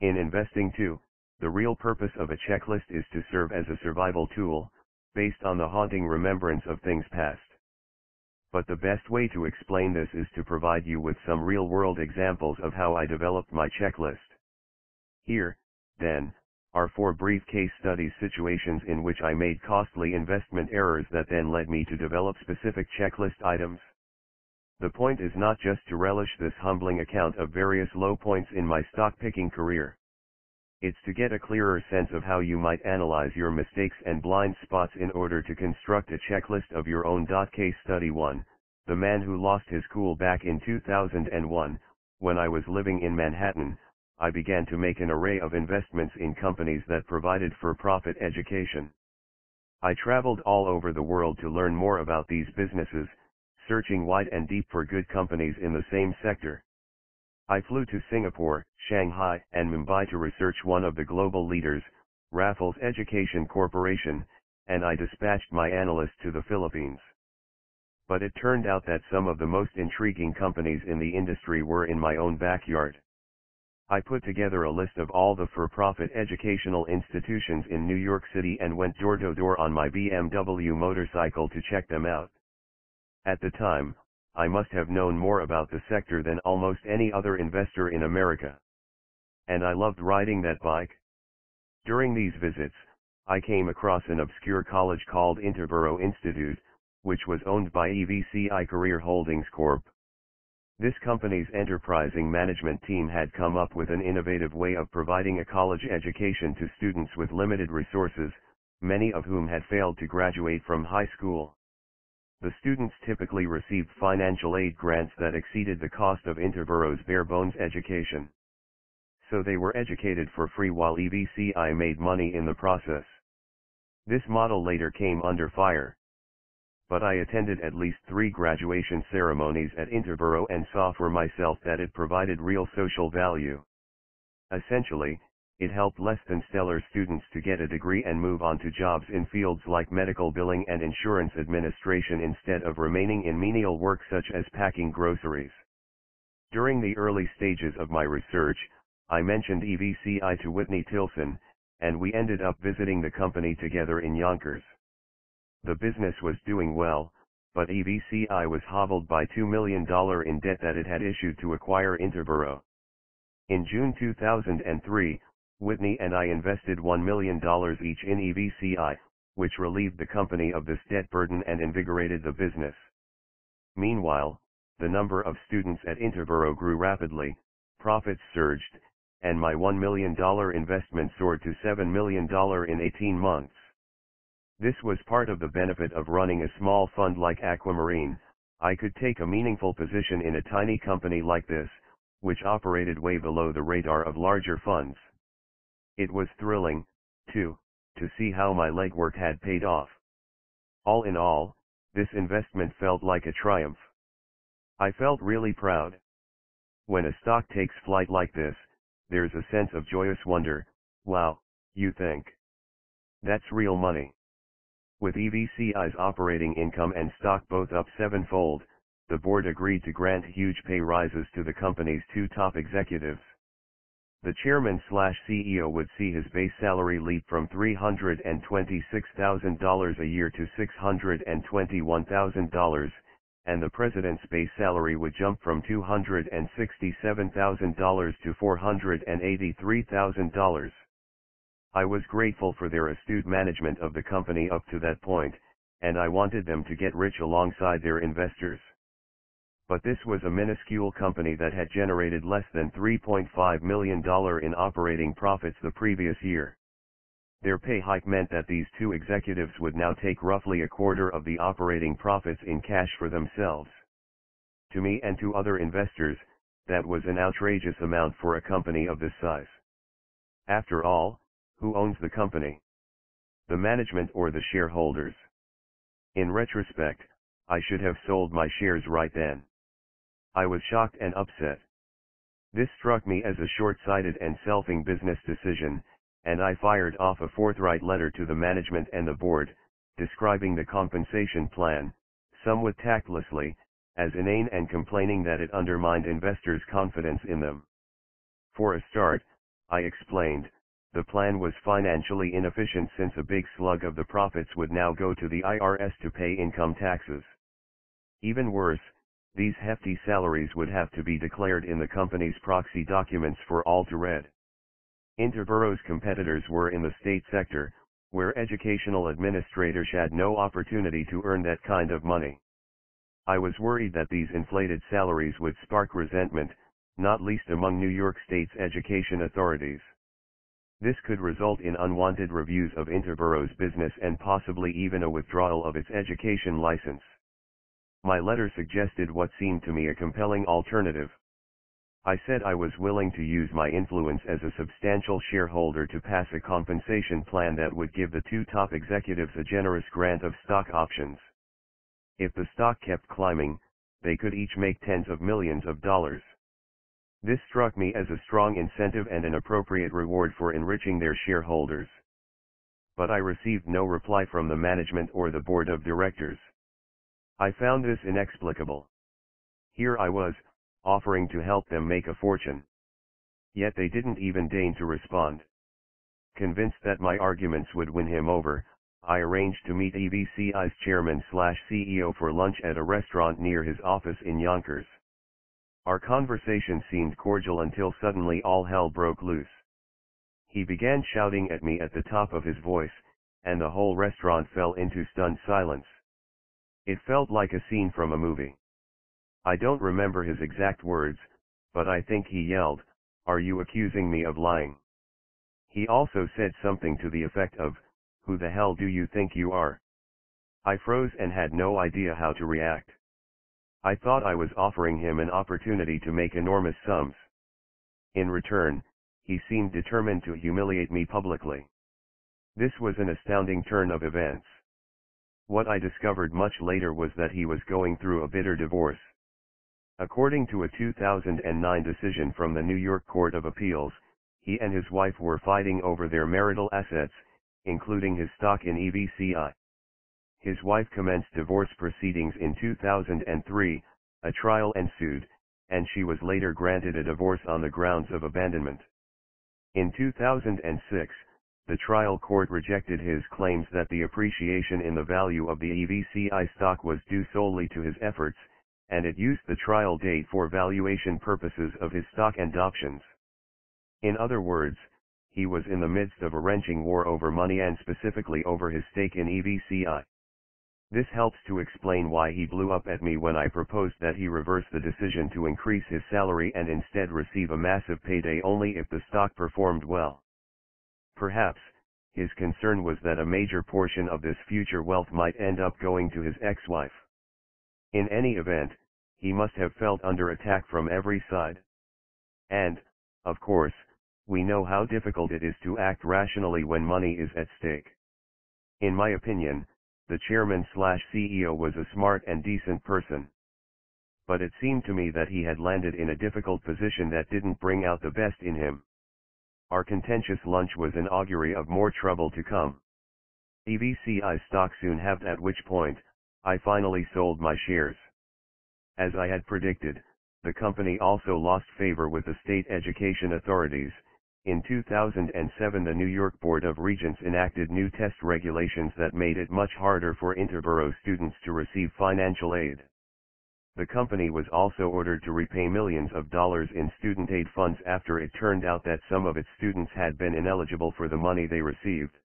In investing too, the real purpose of a checklist is to serve as a survival tool, based on the haunting remembrance of things past. But the best way to explain this is to provide you with some real-world examples of how I developed my checklist. Here, then, are four brief case studies situations in which I made costly investment errors that then led me to develop specific checklist items. The point is not just to relish this humbling account of various low points in my stock picking career. It's to get a clearer sense of how you might analyze your mistakes and blind spots in order to construct a checklist of your own. Dot case study 1 The man who lost his cool back in 2001, when I was living in Manhattan, I began to make an array of investments in companies that provided for profit education. I traveled all over the world to learn more about these businesses, searching wide and deep for good companies in the same sector. I flew to Singapore, Shanghai, and Mumbai to research one of the global leaders, Raffles Education Corporation, and I dispatched my analyst to the Philippines. But it turned out that some of the most intriguing companies in the industry were in my own backyard. I put together a list of all the for-profit educational institutions in New York City and went door-to-door on my BMW motorcycle to check them out. At the time, I must have known more about the sector than almost any other investor in America. And I loved riding that bike. During these visits, I came across an obscure college called Interboro Institute, which was owned by EVCI Career Holdings Corp. This company's enterprising management team had come up with an innovative way of providing a college education to students with limited resources, many of whom had failed to graduate from high school. The students typically received financial aid grants that exceeded the cost of Interboro's bare-bones education. So they were educated for free while EVCI made money in the process. This model later came under fire. But I attended at least three graduation ceremonies at Interboro and saw for myself that it provided real social value. Essentially, it helped less than stellar students to get a degree and move on to jobs in fields like medical billing and insurance administration instead of remaining in menial work such as packing groceries. During the early stages of my research, I mentioned EVCI to Whitney Tilson, and we ended up visiting the company together in Yonkers. The business was doing well, but EVCI was hobbled by $2 million in debt that it had issued to acquire Interboro. In June 2003, Whitney and I invested $1 million each in EVCI, which relieved the company of this debt burden and invigorated the business. Meanwhile, the number of students at Interboro grew rapidly, profits surged, and my $1 million investment soared to $7 million in 18 months. This was part of the benefit of running a small fund like Aquamarine, I could take a meaningful position in a tiny company like this, which operated way below the radar of larger funds. It was thrilling, too, to see how my legwork had paid off. All in all, this investment felt like a triumph. I felt really proud. When a stock takes flight like this, there's a sense of joyous wonder, wow, you think. That's real money. With EVCI's operating income and stock both up sevenfold, the board agreed to grant huge pay rises to the company's two top executives. The chairman slash CEO would see his base salary leap from $326,000 a year to $621,000, and the president's base salary would jump from $267,000 to $483,000. I was grateful for their astute management of the company up to that point, and I wanted them to get rich alongside their investors but this was a minuscule company that had generated less than $3.5 million in operating profits the previous year. Their pay hike meant that these two executives would now take roughly a quarter of the operating profits in cash for themselves. To me and to other investors, that was an outrageous amount for a company of this size. After all, who owns the company? The management or the shareholders? In retrospect, I should have sold my shares right then. I was shocked and upset. This struck me as a short-sighted and selfing business decision, and I fired off a forthright letter to the management and the board, describing the compensation plan, somewhat tactlessly, as inane and complaining that it undermined investors' confidence in them. For a start, I explained, the plan was financially inefficient since a big slug of the profits would now go to the IRS to pay income taxes. Even worse, these hefty salaries would have to be declared in the company's proxy documents for all to read. Interboro's competitors were in the state sector, where educational administrators had no opportunity to earn that kind of money. I was worried that these inflated salaries would spark resentment, not least among New York State's education authorities. This could result in unwanted reviews of Interboro's business and possibly even a withdrawal of its education license. My letter suggested what seemed to me a compelling alternative. I said I was willing to use my influence as a substantial shareholder to pass a compensation plan that would give the two top executives a generous grant of stock options. If the stock kept climbing, they could each make tens of millions of dollars. This struck me as a strong incentive and an appropriate reward for enriching their shareholders. But I received no reply from the management or the board of directors. I found this inexplicable. Here I was, offering to help them make a fortune. Yet they didn't even deign to respond. Convinced that my arguments would win him over, I arranged to meet EVCI's chairman slash CEO for lunch at a restaurant near his office in Yonkers. Our conversation seemed cordial until suddenly all hell broke loose. He began shouting at me at the top of his voice, and the whole restaurant fell into stunned silence. It felt like a scene from a movie. I don't remember his exact words, but I think he yelled, Are you accusing me of lying? He also said something to the effect of, Who the hell do you think you are? I froze and had no idea how to react. I thought I was offering him an opportunity to make enormous sums. In return, he seemed determined to humiliate me publicly. This was an astounding turn of events. What I discovered much later was that he was going through a bitter divorce. According to a 2009 decision from the New York Court of Appeals, he and his wife were fighting over their marital assets, including his stock in EVCI. His wife commenced divorce proceedings in 2003, a trial ensued, and she was later granted a divorce on the grounds of abandonment. In 2006, the trial court rejected his claims that the appreciation in the value of the EVCI stock was due solely to his efforts, and it used the trial date for valuation purposes of his stock and options. In other words, he was in the midst of a wrenching war over money and specifically over his stake in EVCI. This helps to explain why he blew up at me when I proposed that he reverse the decision to increase his salary and instead receive a massive payday only if the stock performed well. Perhaps, his concern was that a major portion of this future wealth might end up going to his ex-wife. In any event, he must have felt under attack from every side. And, of course, we know how difficult it is to act rationally when money is at stake. In my opinion, the chairman slash CEO was a smart and decent person. But it seemed to me that he had landed in a difficult position that didn't bring out the best in him. Our contentious lunch was an augury of more trouble to come. EVCI stock soon halved at which point, I finally sold my shares. As I had predicted, the company also lost favor with the state education authorities. In 2007 the New York Board of Regents enacted new test regulations that made it much harder for Interboro students to receive financial aid. The company was also ordered to repay millions of dollars in student aid funds after it turned out that some of its students had been ineligible for the money they received.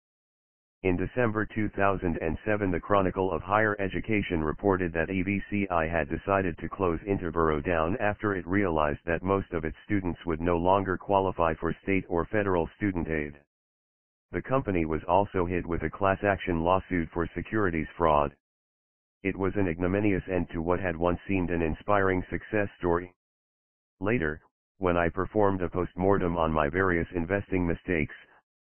In December 2007 the Chronicle of Higher Education reported that EVCI had decided to close Interboro down after it realized that most of its students would no longer qualify for state or federal student aid. The company was also hit with a class action lawsuit for securities fraud. It was an ignominious end to what had once seemed an inspiring success story. Later, when I performed a post-mortem on my various investing mistakes,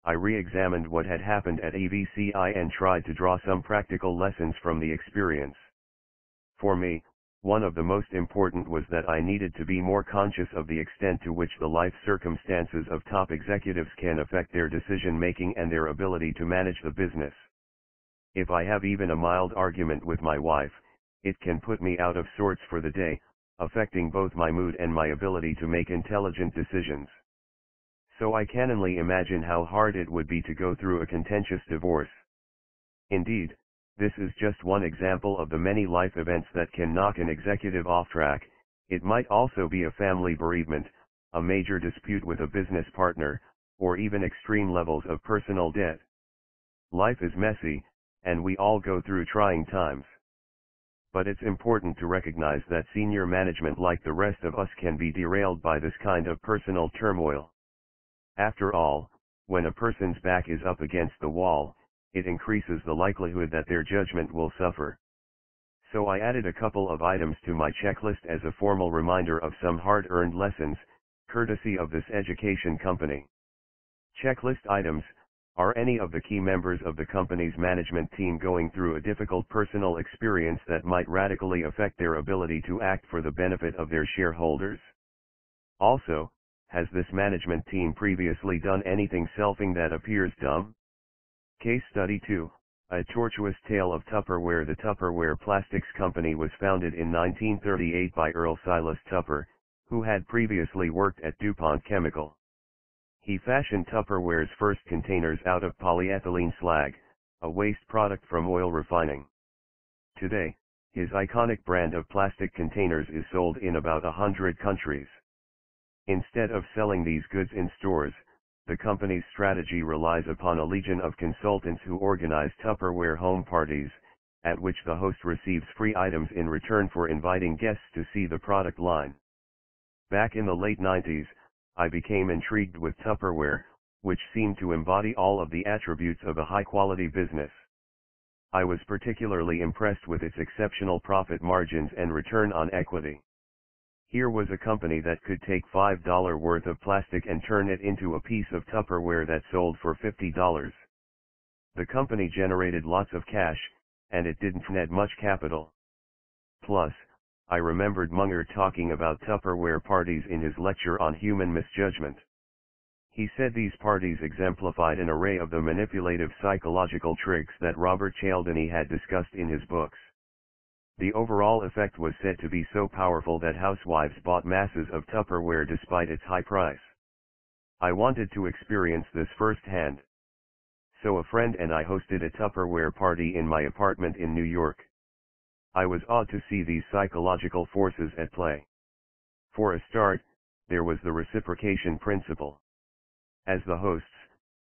I re-examined what had happened at EVCI and tried to draw some practical lessons from the experience. For me, one of the most important was that I needed to be more conscious of the extent to which the life circumstances of top executives can affect their decision making and their ability to manage the business. If I have even a mild argument with my wife, it can put me out of sorts for the day, affecting both my mood and my ability to make intelligent decisions. So I can only imagine how hard it would be to go through a contentious divorce. Indeed, this is just one example of the many life events that can knock an executive off track, it might also be a family bereavement, a major dispute with a business partner, or even extreme levels of personal debt. Life is messy, and we all go through trying times. But it's important to recognize that senior management like the rest of us can be derailed by this kind of personal turmoil. After all, when a person's back is up against the wall, it increases the likelihood that their judgment will suffer. So I added a couple of items to my checklist as a formal reminder of some hard-earned lessons, courtesy of this education company. Checklist items, are any of the key members of the company's management team going through a difficult personal experience that might radically affect their ability to act for the benefit of their shareholders? Also, has this management team previously done anything selfing that appears dumb? Case Study 2 A Tortuous Tale of Tupperware The Tupperware Plastics Company was founded in 1938 by Earl Silas Tupper, who had previously worked at DuPont Chemical. He fashioned Tupperware's first containers out of polyethylene slag, a waste product from oil refining. Today, his iconic brand of plastic containers is sold in about a hundred countries. Instead of selling these goods in stores, the company's strategy relies upon a legion of consultants who organize Tupperware home parties, at which the host receives free items in return for inviting guests to see the product line. Back in the late 90s, I became intrigued with Tupperware, which seemed to embody all of the attributes of a high-quality business. I was particularly impressed with its exceptional profit margins and return on equity. Here was a company that could take $5 worth of plastic and turn it into a piece of Tupperware that sold for $50. The company generated lots of cash, and it didn't net much capital. Plus, I remembered Munger talking about Tupperware parties in his lecture on human misjudgment. He said these parties exemplified an array of the manipulative psychological tricks that Robert Cialdini had discussed in his books. The overall effect was said to be so powerful that housewives bought masses of Tupperware despite its high price. I wanted to experience this firsthand. So a friend and I hosted a Tupperware party in my apartment in New York. I was awed to see these psychological forces at play. For a start, there was the reciprocation principle. As the hosts,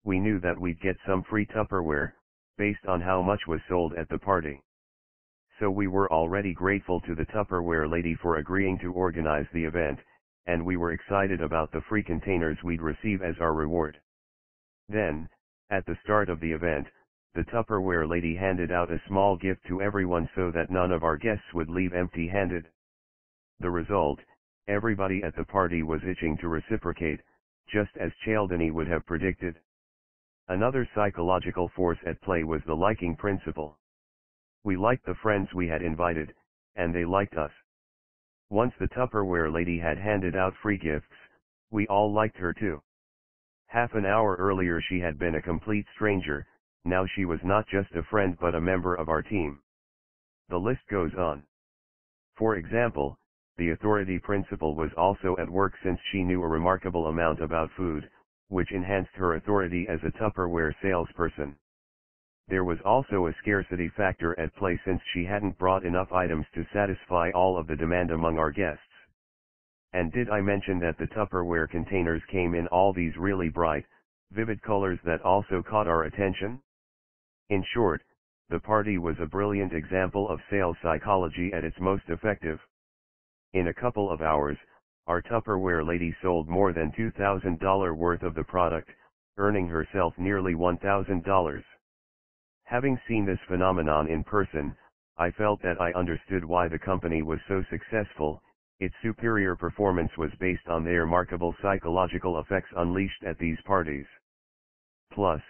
we knew that we'd get some free Tupperware, based on how much was sold at the party so we were already grateful to the Tupperware lady for agreeing to organize the event, and we were excited about the free containers we'd receive as our reward. Then, at the start of the event, the Tupperware lady handed out a small gift to everyone so that none of our guests would leave empty-handed. The result, everybody at the party was itching to reciprocate, just as Cialdini would have predicted. Another psychological force at play was the liking principle. We liked the friends we had invited, and they liked us. Once the Tupperware lady had handed out free gifts, we all liked her too. Half an hour earlier she had been a complete stranger, now she was not just a friend but a member of our team. The list goes on. For example, the authority principle was also at work since she knew a remarkable amount about food, which enhanced her authority as a Tupperware salesperson. There was also a scarcity factor at play since she hadn't brought enough items to satisfy all of the demand among our guests. And did I mention that the Tupperware containers came in all these really bright, vivid colors that also caught our attention? In short, the party was a brilliant example of sales psychology at its most effective. In a couple of hours, our Tupperware lady sold more than $2,000 worth of the product, earning herself nearly $1,000. Having seen this phenomenon in person, I felt that I understood why the company was so successful, its superior performance was based on their remarkable psychological effects unleashed at these parties. Plus,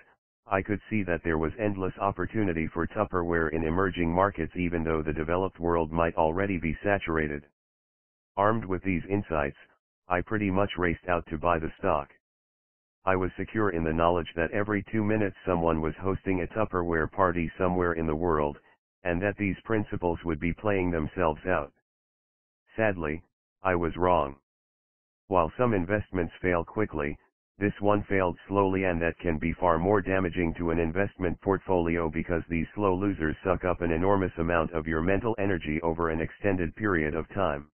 I could see that there was endless opportunity for Tupperware in emerging markets even though the developed world might already be saturated. Armed with these insights, I pretty much raced out to buy the stock. I was secure in the knowledge that every two minutes someone was hosting a Tupperware party somewhere in the world, and that these principles would be playing themselves out. Sadly, I was wrong. While some investments fail quickly, this one failed slowly and that can be far more damaging to an investment portfolio because these slow losers suck up an enormous amount of your mental energy over an extended period of time.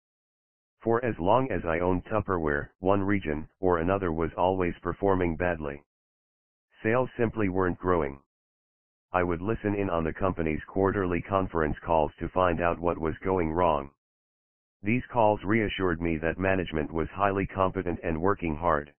For as long as I owned Tupperware, one region or another was always performing badly. Sales simply weren't growing. I would listen in on the company's quarterly conference calls to find out what was going wrong. These calls reassured me that management was highly competent and working hard.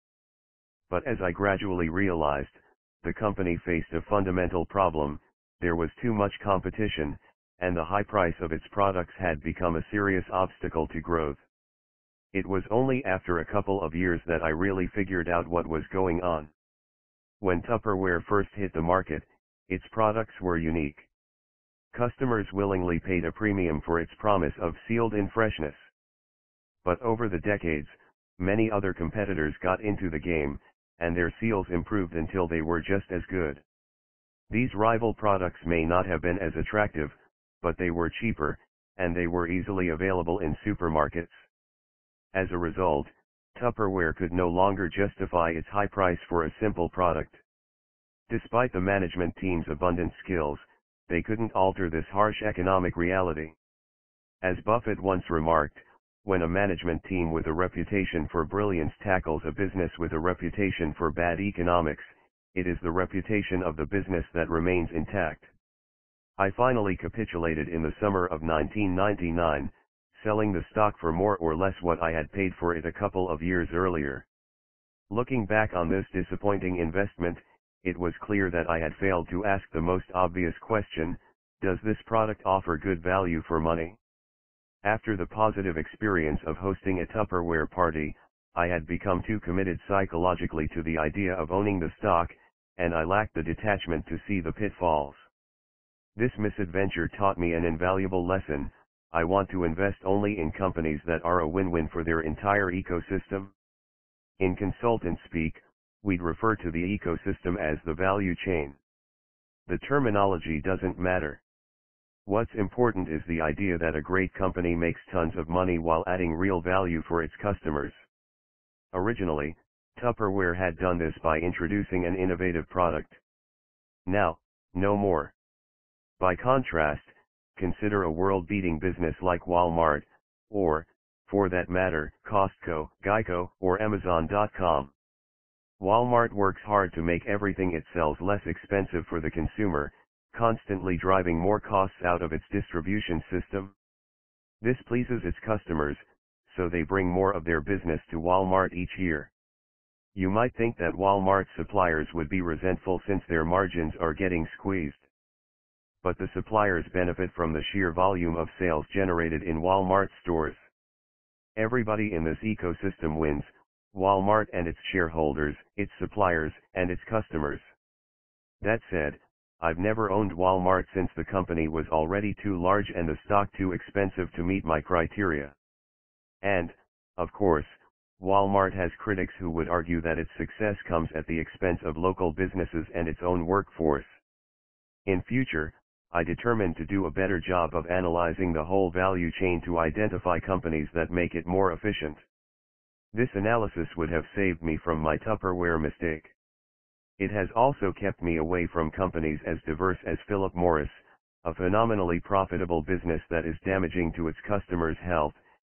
But as I gradually realized, the company faced a fundamental problem, there was too much competition, and the high price of its products had become a serious obstacle to growth. It was only after a couple of years that I really figured out what was going on. When Tupperware first hit the market, its products were unique. Customers willingly paid a premium for its promise of sealed-in freshness. But over the decades, many other competitors got into the game, and their seals improved until they were just as good. These rival products may not have been as attractive, but they were cheaper, and they were easily available in supermarkets. As a result, Tupperware could no longer justify its high price for a simple product. Despite the management team's abundant skills, they couldn't alter this harsh economic reality. As Buffett once remarked, when a management team with a reputation for brilliance tackles a business with a reputation for bad economics, it is the reputation of the business that remains intact. I finally capitulated in the summer of 1999, selling the stock for more or less what I had paid for it a couple of years earlier. Looking back on this disappointing investment, it was clear that I had failed to ask the most obvious question, does this product offer good value for money? After the positive experience of hosting a Tupperware party, I had become too committed psychologically to the idea of owning the stock, and I lacked the detachment to see the pitfalls. This misadventure taught me an invaluable lesson, I want to invest only in companies that are a win-win for their entire ecosystem. In consultant speak, we'd refer to the ecosystem as the value chain. The terminology doesn't matter. What's important is the idea that a great company makes tons of money while adding real value for its customers. Originally, Tupperware had done this by introducing an innovative product. Now, no more. By contrast, consider a world-beating business like Walmart, or, for that matter, Costco, Geico, or Amazon.com. Walmart works hard to make everything it sells less expensive for the consumer, constantly driving more costs out of its distribution system. This pleases its customers, so they bring more of their business to Walmart each year. You might think that Walmart's suppliers would be resentful since their margins are getting squeezed but the suppliers benefit from the sheer volume of sales generated in Walmart stores. Everybody in this ecosystem wins, Walmart and its shareholders, its suppliers, and its customers. That said, I've never owned Walmart since the company was already too large and the stock too expensive to meet my criteria. And, of course, Walmart has critics who would argue that its success comes at the expense of local businesses and its own workforce. In future, I determined to do a better job of analyzing the whole value chain to identify companies that make it more efficient. This analysis would have saved me from my Tupperware mistake. It has also kept me away from companies as diverse as Philip Morris, a phenomenally profitable business that is damaging to its customers' health,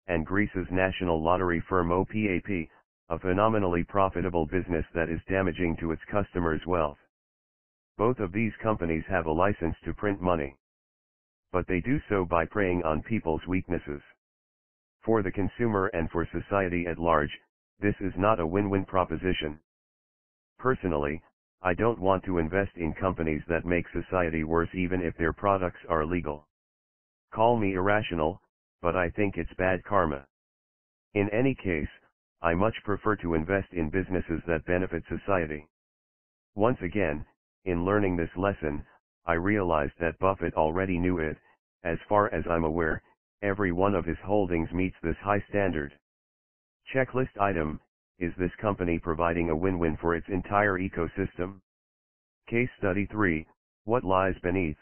and Greece's national lottery firm OPAP, a phenomenally profitable business that is damaging to its customers' wealth. Both of these companies have a license to print money. But they do so by preying on people's weaknesses. For the consumer and for society at large, this is not a win-win proposition. Personally, I don't want to invest in companies that make society worse even if their products are legal. Call me irrational, but I think it's bad karma. In any case, I much prefer to invest in businesses that benefit society. Once again, In learning this lesson, I realized that Buffett already knew it, as far as I'm aware, every one of his holdings meets this high standard. Checklist item, is this company providing a win-win for its entire ecosystem? Case study 3, what lies beneath?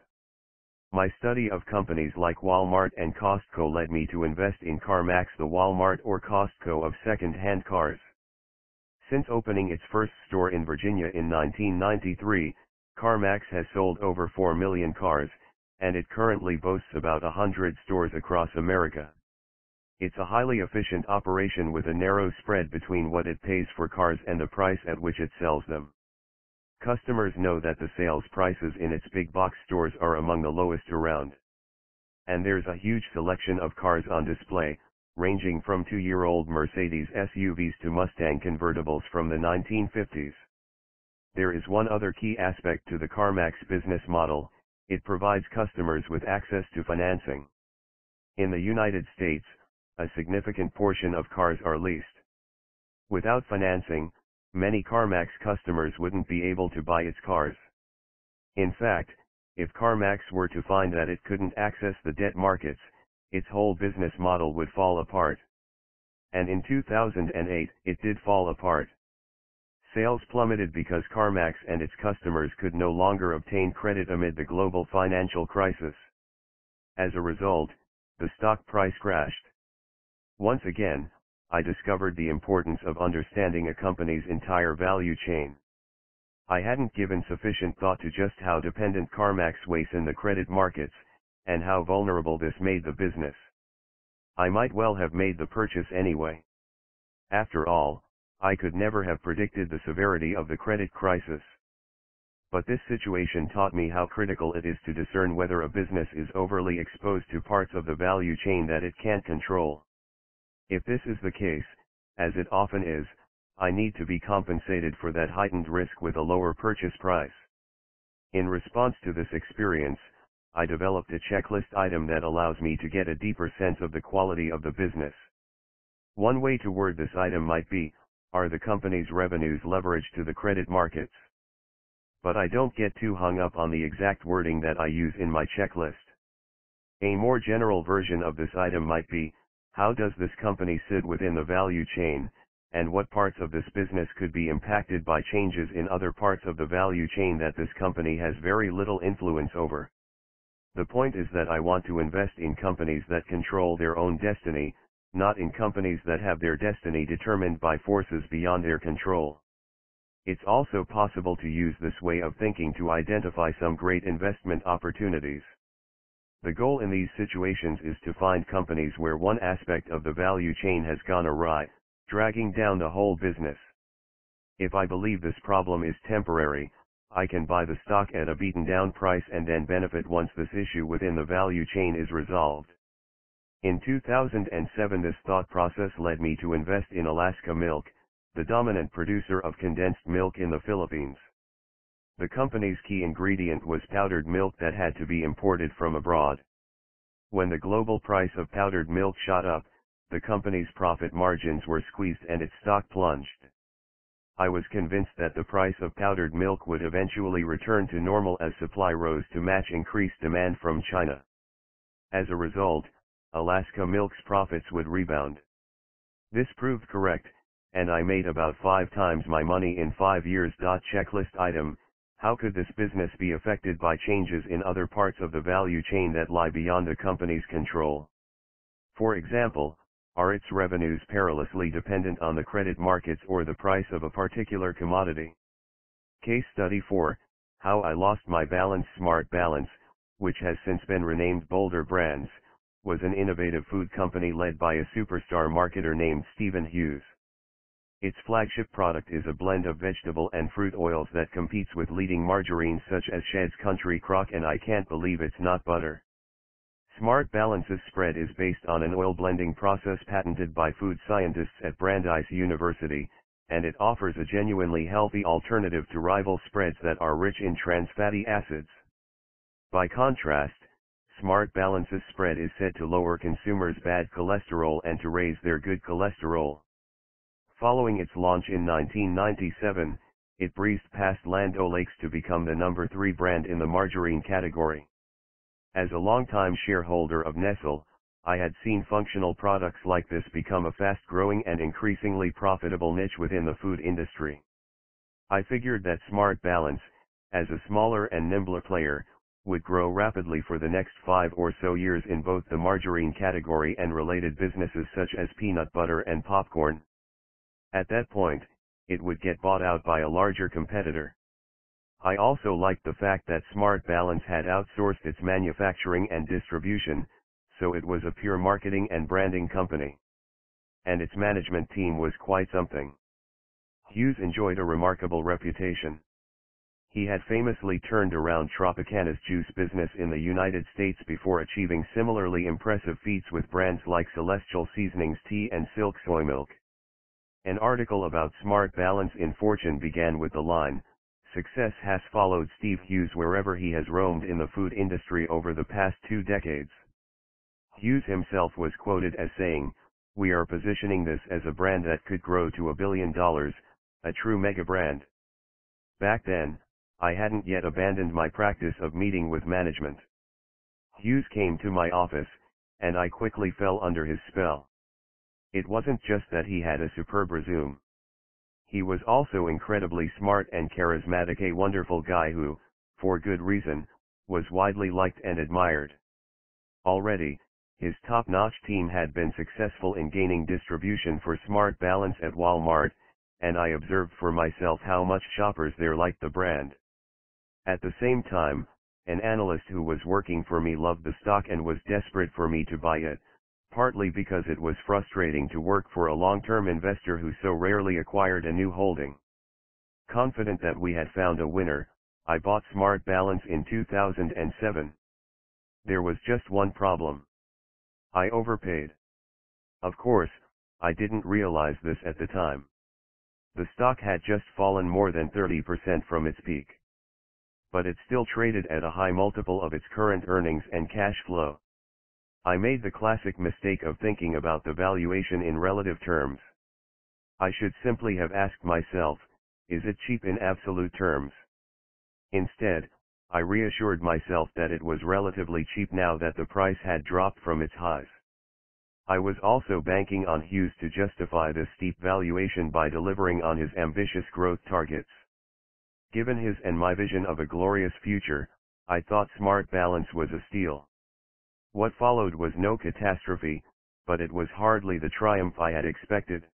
My study of companies like Walmart and Costco led me to invest in CarMax the Walmart or Costco of second-hand cars. Since opening its first store in Virginia in 1993, CarMax has sold over 4 million cars, and it currently boasts about 100 stores across America. It's a highly efficient operation with a narrow spread between what it pays for cars and the price at which it sells them. Customers know that the sales prices in its big box stores are among the lowest around. And there's a huge selection of cars on display, ranging from two-year-old Mercedes SUVs to Mustang convertibles from the 1950s. There is one other key aspect to the CarMax business model, it provides customers with access to financing. In the United States, a significant portion of cars are leased. Without financing, many CarMax customers wouldn't be able to buy its cars. In fact, if CarMax were to find that it couldn't access the debt markets, its whole business model would fall apart. And in 2008, it did fall apart. Sales plummeted because CarMax and its customers could no longer obtain credit amid the global financial crisis. As a result, the stock price crashed. Once again, I discovered the importance of understanding a company's entire value chain. I hadn't given sufficient thought to just how dependent CarMax was in the credit markets, and how vulnerable this made the business. I might well have made the purchase anyway. After all, I could never have predicted the severity of the credit crisis. But this situation taught me how critical it is to discern whether a business is overly exposed to parts of the value chain that it can't control. If this is the case, as it often is, I need to be compensated for that heightened risk with a lower purchase price. In response to this experience, I developed a checklist item that allows me to get a deeper sense of the quality of the business. One way to word this item might be, are the company's revenues leveraged to the credit markets? But I don't get too hung up on the exact wording that I use in my checklist. A more general version of this item might be, how does this company sit within the value chain, and what parts of this business could be impacted by changes in other parts of the value chain that this company has very little influence over? The point is that I want to invest in companies that control their own destiny, not in companies that have their destiny determined by forces beyond their control. It's also possible to use this way of thinking to identify some great investment opportunities. The goal in these situations is to find companies where one aspect of the value chain has gone awry, dragging down the whole business. If I believe this problem is temporary, I can buy the stock at a beaten down price and then benefit once this issue within the value chain is resolved. In 2007 this thought process led me to invest in Alaska Milk, the dominant producer of condensed milk in the Philippines. The company's key ingredient was powdered milk that had to be imported from abroad. When the global price of powdered milk shot up, the company's profit margins were squeezed and its stock plunged. I was convinced that the price of powdered milk would eventually return to normal as supply rose to match increased demand from China. As a result, Alaska Milk's profits would rebound. This proved correct, and I made about five times my money in five years. Checklist item how could this business be affected by changes in other parts of the value chain that lie beyond the company's control? For example, are its revenues perilously dependent on the credit markets or the price of a particular commodity? Case Study 4, How I Lost My Balance Smart Balance, which has since been renamed Boulder Brands, was an innovative food company led by a superstar marketer named Stephen Hughes. Its flagship product is a blend of vegetable and fruit oils that competes with leading margarines such as Shedd's Country Crock and I can't believe it's not butter. Smart Balance's spread is based on an oil blending process patented by food scientists at Brandeis University, and it offers a genuinely healthy alternative to rival spreads that are rich in trans fatty acids. By contrast, Smart Balance's spread is said to lower consumers' bad cholesterol and to raise their good cholesterol. Following its launch in 1997, it breezed past Land O'Lakes to become the number 3 brand in the margarine category. As a longtime shareholder of Nestle, I had seen functional products like this become a fast-growing and increasingly profitable niche within the food industry. I figured that Smart Balance, as a smaller and nimbler player, would grow rapidly for the next five or so years in both the margarine category and related businesses such as peanut butter and popcorn. At that point, it would get bought out by a larger competitor. I also liked the fact that Smart Balance had outsourced its manufacturing and distribution, so it was a pure marketing and branding company. And its management team was quite something. Hughes enjoyed a remarkable reputation. He had famously turned around Tropicana's juice business in the United States before achieving similarly impressive feats with brands like Celestial Seasonings Tea and Silk Soy Milk. An article about Smart Balance in Fortune began with the line, Success has followed Steve Hughes wherever he has roamed in the food industry over the past two decades. Hughes himself was quoted as saying, We are positioning this as a brand that could grow to a billion dollars, a true mega brand. Back then, I hadn't yet abandoned my practice of meeting with management. Hughes came to my office, and I quickly fell under his spell. It wasn't just that he had a superb resume. He was also incredibly smart and charismatic a wonderful guy who, for good reason, was widely liked and admired. Already, his top-notch team had been successful in gaining distribution for Smart Balance at Walmart, and I observed for myself how much shoppers there liked the brand. At the same time, an analyst who was working for me loved the stock and was desperate for me to buy it, partly because it was frustrating to work for a long-term investor who so rarely acquired a new holding. Confident that we had found a winner, I bought Smart Balance in 2007. There was just one problem. I overpaid. Of course, I didn't realize this at the time. The stock had just fallen more than 30% from its peak. But it still traded at a high multiple of its current earnings and cash flow. I made the classic mistake of thinking about the valuation in relative terms. I should simply have asked myself, is it cheap in absolute terms? Instead, I reassured myself that it was relatively cheap now that the price had dropped from its highs. I was also banking on Hughes to justify this steep valuation by delivering on his ambitious growth targets. Given his and my vision of a glorious future, I thought Smart Balance was a steal. What followed was no catastrophe, but it was hardly the triumph I had expected.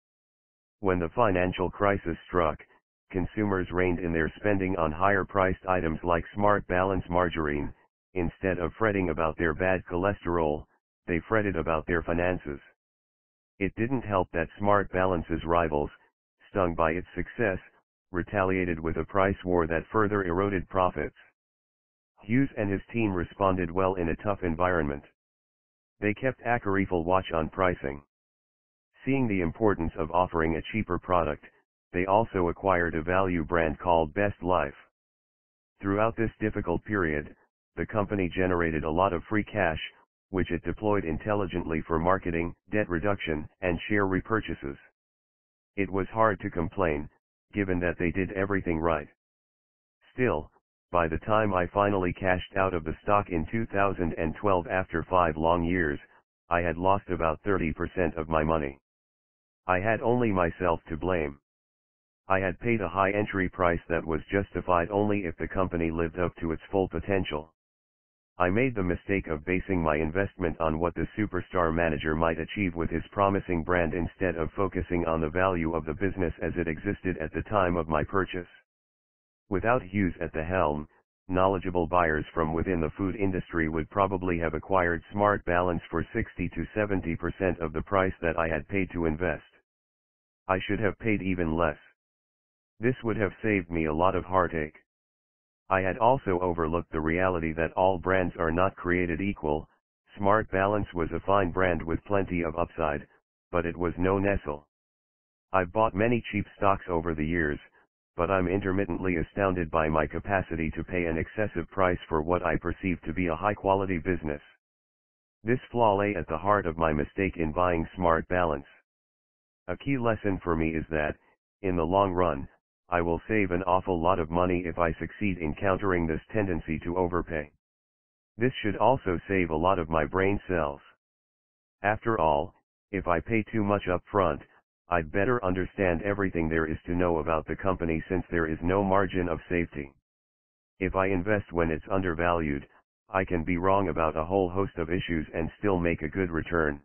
When the financial crisis struck, consumers reined in their spending on higher priced items like Smart Balance margarine, instead of fretting about their bad cholesterol, they fretted about their finances. It didn't help that Smart Balance's rivals, stung by its success, retaliated with a price war that further eroded profits. Hughes and his team responded well in a tough environment. They kept a careful watch on pricing. Seeing the importance of offering a cheaper product, they also acquired a value brand called Best Life. Throughout this difficult period, the company generated a lot of free cash, which it deployed intelligently for marketing, debt reduction, and share repurchases. It was hard to complain, given that they did everything right. Still, by the time I finally cashed out of the stock in 2012 after five long years, I had lost about 30% of my money. I had only myself to blame. I had paid a high entry price that was justified only if the company lived up to its full potential. I made the mistake of basing my investment on what the superstar manager might achieve with his promising brand instead of focusing on the value of the business as it existed at the time of my purchase. Without Hughes at the helm, knowledgeable buyers from within the food industry would probably have acquired Smart Balance for 60 to 70% of the price that I had paid to invest. I should have paid even less. This would have saved me a lot of heartache. I had also overlooked the reality that all brands are not created equal, Smart Balance was a fine brand with plenty of upside, but it was no Nestle. I've bought many cheap stocks over the years, but I'm intermittently astounded by my capacity to pay an excessive price for what I perceive to be a high-quality business. This flaw lay at the heart of my mistake in buying Smart Balance. A key lesson for me is that, in the long run, I will save an awful lot of money if I succeed in countering this tendency to overpay. This should also save a lot of my brain cells. After all, if I pay too much up front, I'd better understand everything there is to know about the company since there is no margin of safety. If I invest when it's undervalued, I can be wrong about a whole host of issues and still make a good return.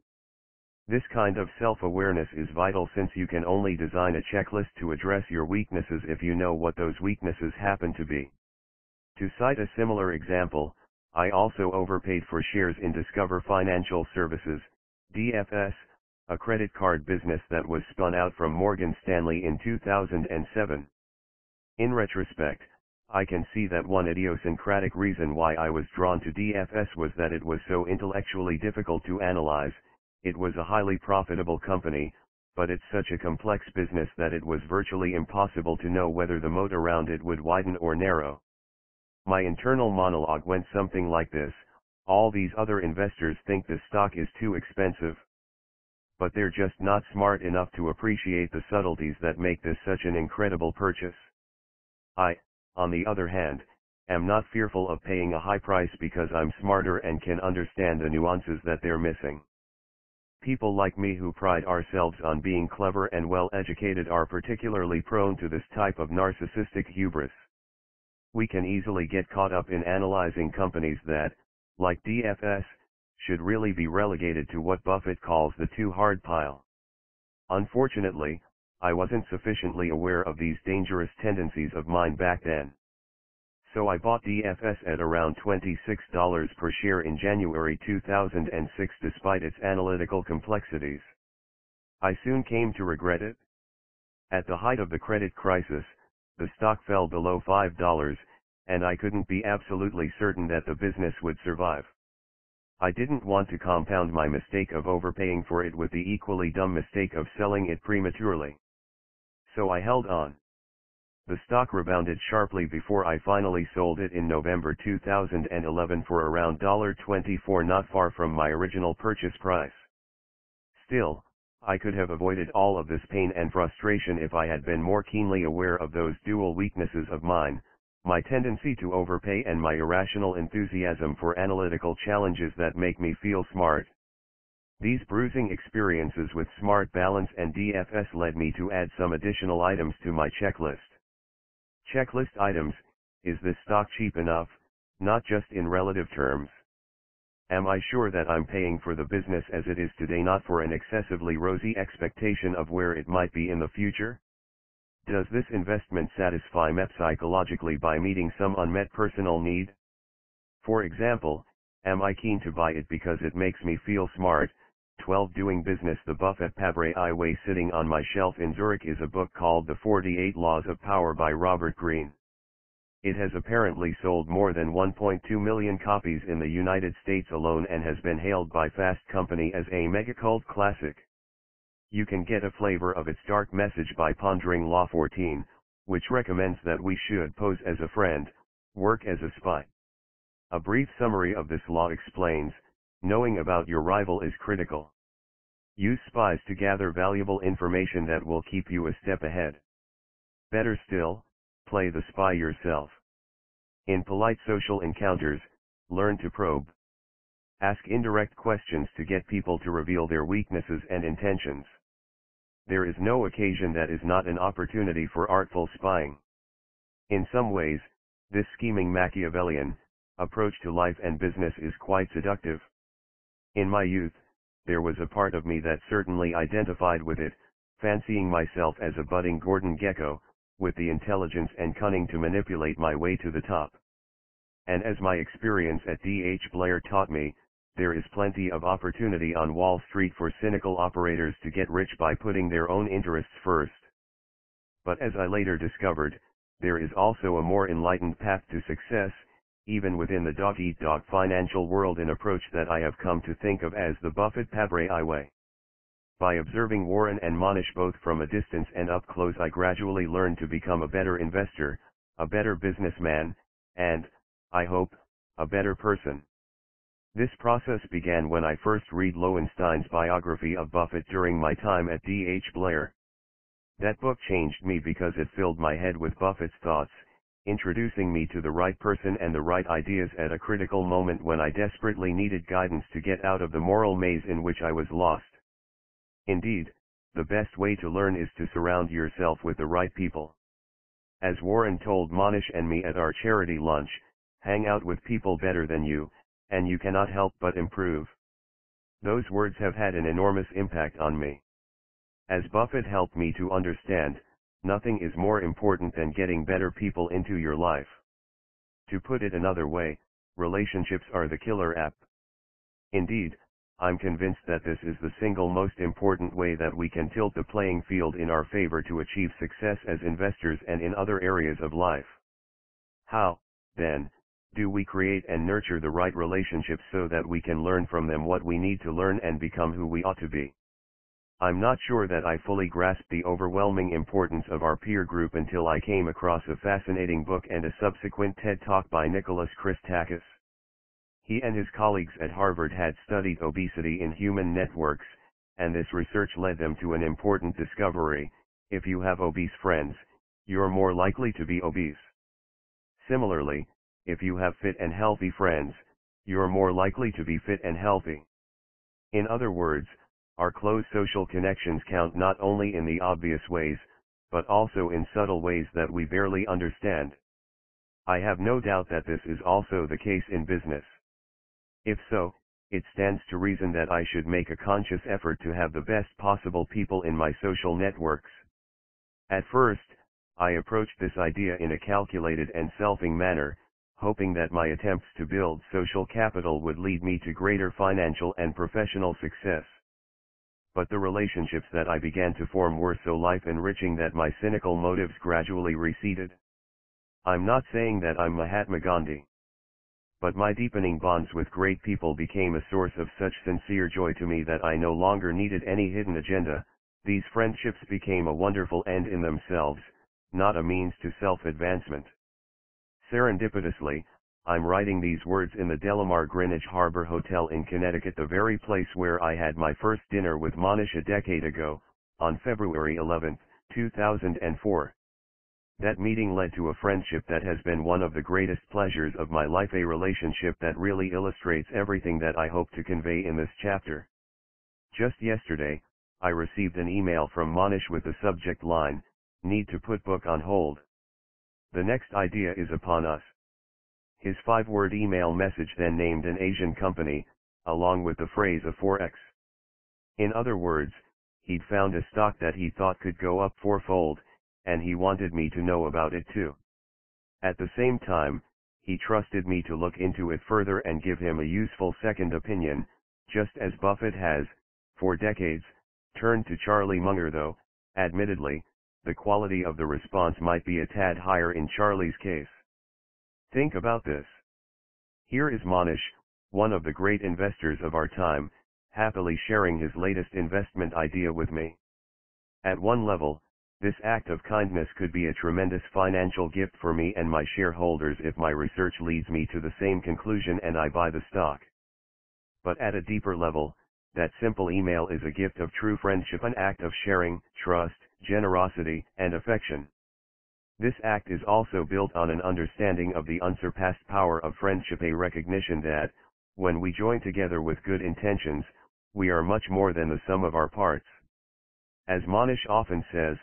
This kind of self-awareness is vital since you can only design a checklist to address your weaknesses if you know what those weaknesses happen to be. To cite a similar example, I also overpaid for shares in Discover Financial Services, DFS, a credit card business that was spun out from Morgan Stanley in 2007. In retrospect, I can see that one idiosyncratic reason why I was drawn to DFS was that it was so intellectually difficult to analyze, it was a highly profitable company, but it's such a complex business that it was virtually impossible to know whether the moat around it would widen or narrow. My internal monologue went something like this, all these other investors think this stock is too expensive but they're just not smart enough to appreciate the subtleties that make this such an incredible purchase. I, on the other hand, am not fearful of paying a high price because I'm smarter and can understand the nuances that they're missing. People like me who pride ourselves on being clever and well educated are particularly prone to this type of narcissistic hubris. We can easily get caught up in analyzing companies that, like DFS, should really be relegated to what Buffett calls the too hard pile. Unfortunately, I wasn't sufficiently aware of these dangerous tendencies of mine back then. So I bought DFS at around $26 per share in January 2006 despite its analytical complexities. I soon came to regret it. At the height of the credit crisis, the stock fell below $5, and I couldn't be absolutely certain that the business would survive. I didn't want to compound my mistake of overpaying for it with the equally dumb mistake of selling it prematurely. So I held on. The stock rebounded sharply before I finally sold it in November 2011 for around 24 not far from my original purchase price. Still, I could have avoided all of this pain and frustration if I had been more keenly aware of those dual weaknesses of mine, my tendency to overpay and my irrational enthusiasm for analytical challenges that make me feel smart. These bruising experiences with Smart Balance and DFS led me to add some additional items to my checklist. Checklist items, is this stock cheap enough, not just in relative terms? Am I sure that I'm paying for the business as it is today not for an excessively rosy expectation of where it might be in the future? Does this investment satisfy me psychologically by meeting some unmet personal need? For example, am I keen to buy it because it makes me feel smart? 12 Doing Business The Buffett Pabrai Way sitting on my shelf in Zurich is a book called The 48 Laws of Power by Robert Greene. It has apparently sold more than 1.2 million copies in the United States alone and has been hailed by Fast Company as a mega-cult classic. You can get a flavor of its dark message by pondering Law 14, which recommends that we should pose as a friend, work as a spy. A brief summary of this law explains, knowing about your rival is critical. Use spies to gather valuable information that will keep you a step ahead. Better still, play the spy yourself. In polite social encounters, learn to probe. Ask indirect questions to get people to reveal their weaknesses and intentions. There is no occasion that is not an opportunity for artful spying. In some ways, this scheming Machiavellian approach to life and business is quite seductive. In my youth, there was a part of me that certainly identified with it, fancying myself as a budding Gordon Gekko, with the intelligence and cunning to manipulate my way to the top. And as my experience at D.H. Blair taught me, there is plenty of opportunity on Wall Street for cynical operators to get rich by putting their own interests first. But as I later discovered, there is also a more enlightened path to success, even within the dog-eat-dog financial world an approach that I have come to think of as the Buffett Pabrai way. By observing Warren and Mohnish both from a distance and up close I gradually learned to become a better investor, a better businessman, and, I hope, a better person. This process began when I first read Lowenstein's biography of Buffett during my time at D.H. Blair. That book changed me because it filled my head with Buffett's thoughts, introducing me to the right person and the right ideas at a critical moment when I desperately needed guidance to get out of the moral maze in which I was lost. Indeed, the best way to learn is to surround yourself with the right people. As Warren told Mohnish and me at our charity lunch, hang out with people better than you, and you cannot help but improve. Those words have had an enormous impact on me. As Buffett helped me to understand, nothing is more important than getting better people into your life. To put it another way, relationships are the killer app. Indeed, I'm convinced that this is the single most important way that we can tilt the playing field in our favor to achieve success as investors and in other areas of life. How, then, do we create and nurture the right relationships so that we can learn from them what we need to learn and become who we ought to be? I'm not sure that I fully grasped the overwhelming importance of our peer group until I came across a fascinating book and a subsequent TED Talk by Nicholas Christakis. He and his colleagues at Harvard had studied obesity in human networks, and this research led them to an important discovery, if you have obese friends, you're more likely to be obese. Similarly, if you have fit and healthy friends, you're more likely to be fit and healthy. In other words, our close social connections count not only in the obvious ways, but also in subtle ways that we barely understand. I have no doubt that this is also the case in business. If so, it stands to reason that I should make a conscious effort to have the best possible people in my social networks. At first, I approached this idea in a calculated and selfing manner, hoping that my attempts to build social capital would lead me to greater financial and professional success. But the relationships that I began to form were so life enriching that my cynical motives gradually receded. I'm not saying that I'm Mahatma Gandhi but my deepening bonds with great people became a source of such sincere joy to me that I no longer needed any hidden agenda, these friendships became a wonderful end in themselves, not a means to self-advancement. Serendipitously, I'm writing these words in the Delamar Greenwich Harbor Hotel in Connecticut the very place where I had my first dinner with Mohnish a decade ago, on February 11, 2004. That meeting led to a friendship that has been one of the greatest pleasures of my life a relationship that really illustrates everything that I hope to convey in this chapter. Just yesterday, I received an email from Mohnish with the subject line, need to put book on hold. The next idea is upon us. His five-word email message then named an Asian company, along with the phrase a forex. In other words, he'd found a stock that he thought could go up fourfold, and he wanted me to know about it too. At the same time, he trusted me to look into it further and give him a useful second opinion, just as Buffett has, for decades, turned to Charlie Munger though, admittedly, the quality of the response might be a tad higher in Charlie's case. Think about this. Here is Mohnish, one of the great investors of our time, happily sharing his latest investment idea with me. At one level, this act of kindness could be a tremendous financial gift for me and my shareholders if my research leads me to the same conclusion and I buy the stock. But at a deeper level, that simple email is a gift of true friendship an act of sharing, trust, generosity, and affection. This act is also built on an understanding of the unsurpassed power of friendship a recognition that, when we join together with good intentions, we are much more than the sum of our parts. As Mohnish often says,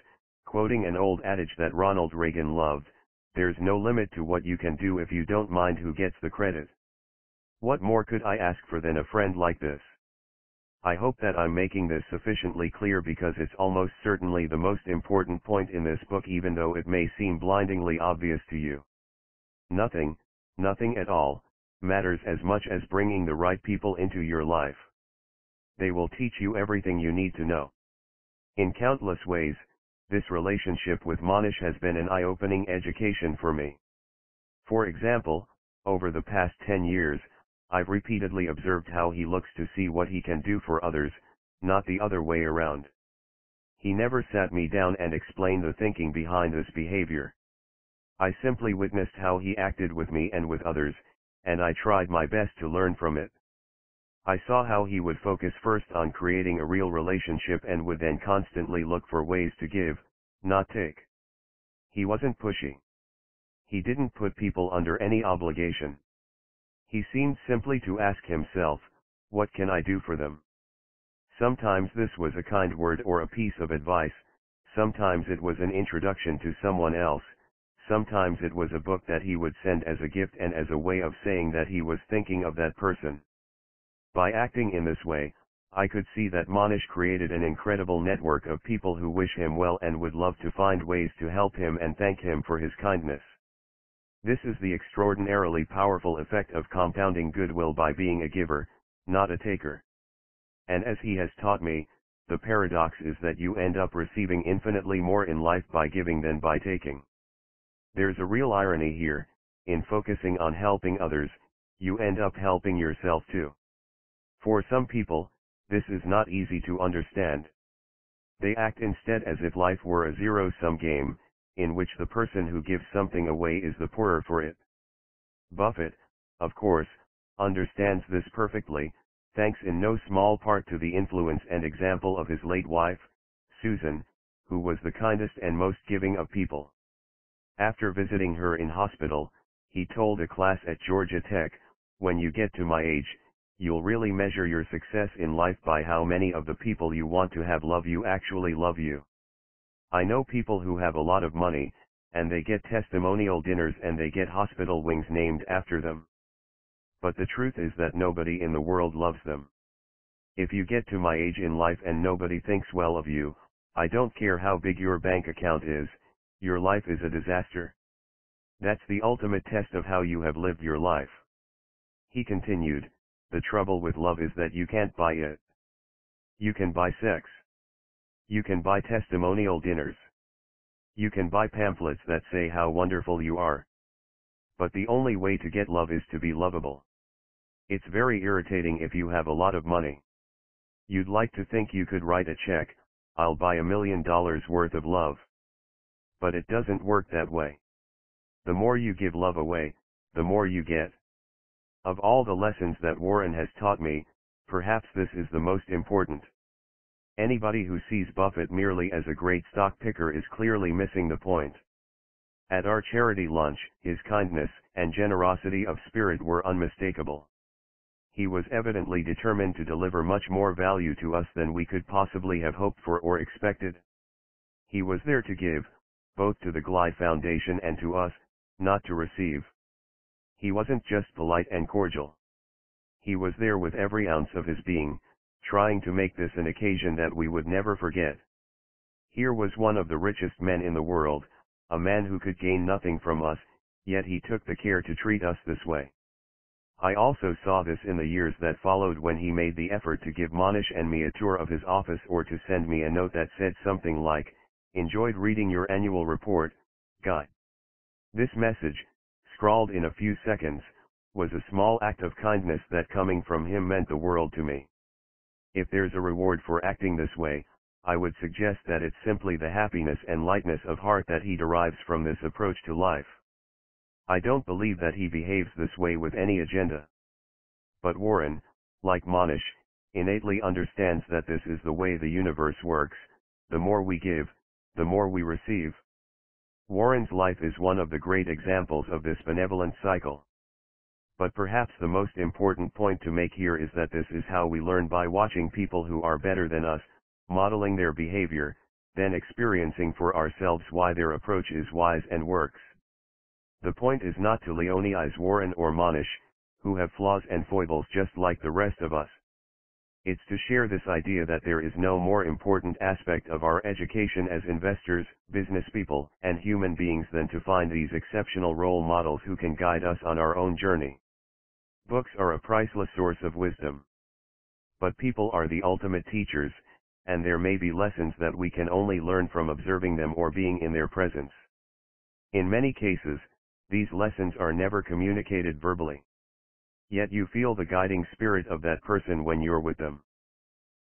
Quoting an old adage that Ronald Reagan loved, there's no limit to what you can do if you don't mind who gets the credit. What more could I ask for than a friend like this? I hope that I'm making this sufficiently clear because it's almost certainly the most important point in this book even though it may seem blindingly obvious to you. Nothing, nothing at all, matters as much as bringing the right people into your life. They will teach you everything you need to know. In countless ways, this relationship with Mohnish has been an eye-opening education for me. For example, over the past 10 years, I've repeatedly observed how he looks to see what he can do for others, not the other way around. He never sat me down and explained the thinking behind this behavior. I simply witnessed how he acted with me and with others, and I tried my best to learn from it. I saw how he would focus first on creating a real relationship and would then constantly look for ways to give, not take. He wasn't pushy. He didn't put people under any obligation. He seemed simply to ask himself, what can I do for them? Sometimes this was a kind word or a piece of advice, sometimes it was an introduction to someone else, sometimes it was a book that he would send as a gift and as a way of saying that he was thinking of that person. By acting in this way, I could see that Mohnish created an incredible network of people who wish him well and would love to find ways to help him and thank him for his kindness. This is the extraordinarily powerful effect of compounding goodwill by being a giver, not a taker. And as he has taught me, the paradox is that you end up receiving infinitely more in life by giving than by taking. There's a real irony here, in focusing on helping others, you end up helping yourself too. For some people, this is not easy to understand. They act instead as if life were a zero-sum game, in which the person who gives something away is the poorer for it. Buffett, of course, understands this perfectly, thanks in no small part to the influence and example of his late wife, Susan, who was the kindest and most giving of people. After visiting her in hospital, he told a class at Georgia Tech, when you get to my age, you'll really measure your success in life by how many of the people you want to have love you actually love you. I know people who have a lot of money, and they get testimonial dinners and they get hospital wings named after them. But the truth is that nobody in the world loves them. If you get to my age in life and nobody thinks well of you, I don't care how big your bank account is, your life is a disaster. That's the ultimate test of how you have lived your life. He continued, the trouble with love is that you can't buy it. You can buy sex. You can buy testimonial dinners. You can buy pamphlets that say how wonderful you are. But the only way to get love is to be lovable. It's very irritating if you have a lot of money. You'd like to think you could write a check, I'll buy a million dollars worth of love. But it doesn't work that way. The more you give love away, the more you get. Of all the lessons that Warren has taught me, perhaps this is the most important. Anybody who sees Buffett merely as a great stock picker is clearly missing the point. At our charity lunch, his kindness and generosity of spirit were unmistakable. He was evidently determined to deliver much more value to us than we could possibly have hoped for or expected. He was there to give, both to the Glide Foundation and to us, not to receive. He wasn't just polite and cordial. He was there with every ounce of his being, trying to make this an occasion that we would never forget. Here was one of the richest men in the world, a man who could gain nothing from us, yet he took the care to treat us this way. I also saw this in the years that followed when he made the effort to give Mohnish and me a tour of his office or to send me a note that said something like, enjoyed reading your annual report, Guy. This message, scrawled in a few seconds, was a small act of kindness that coming from him meant the world to me. If there's a reward for acting this way, I would suggest that it's simply the happiness and lightness of heart that he derives from this approach to life. I don't believe that he behaves this way with any agenda. But Warren, like Mohnish, innately understands that this is the way the universe works, the more we give, the more we receive. Warren's life is one of the great examples of this benevolent cycle. But perhaps the most important point to make here is that this is how we learn by watching people who are better than us, modeling their behavior, then experiencing for ourselves why their approach is wise and works. The point is not to Leonize Warren or Mohnish, who have flaws and foibles just like the rest of us. It's to share this idea that there is no more important aspect of our education as investors, business people, and human beings than to find these exceptional role models who can guide us on our own journey. Books are a priceless source of wisdom. But people are the ultimate teachers, and there may be lessons that we can only learn from observing them or being in their presence. In many cases, these lessons are never communicated verbally. Yet you feel the guiding spirit of that person when you're with them.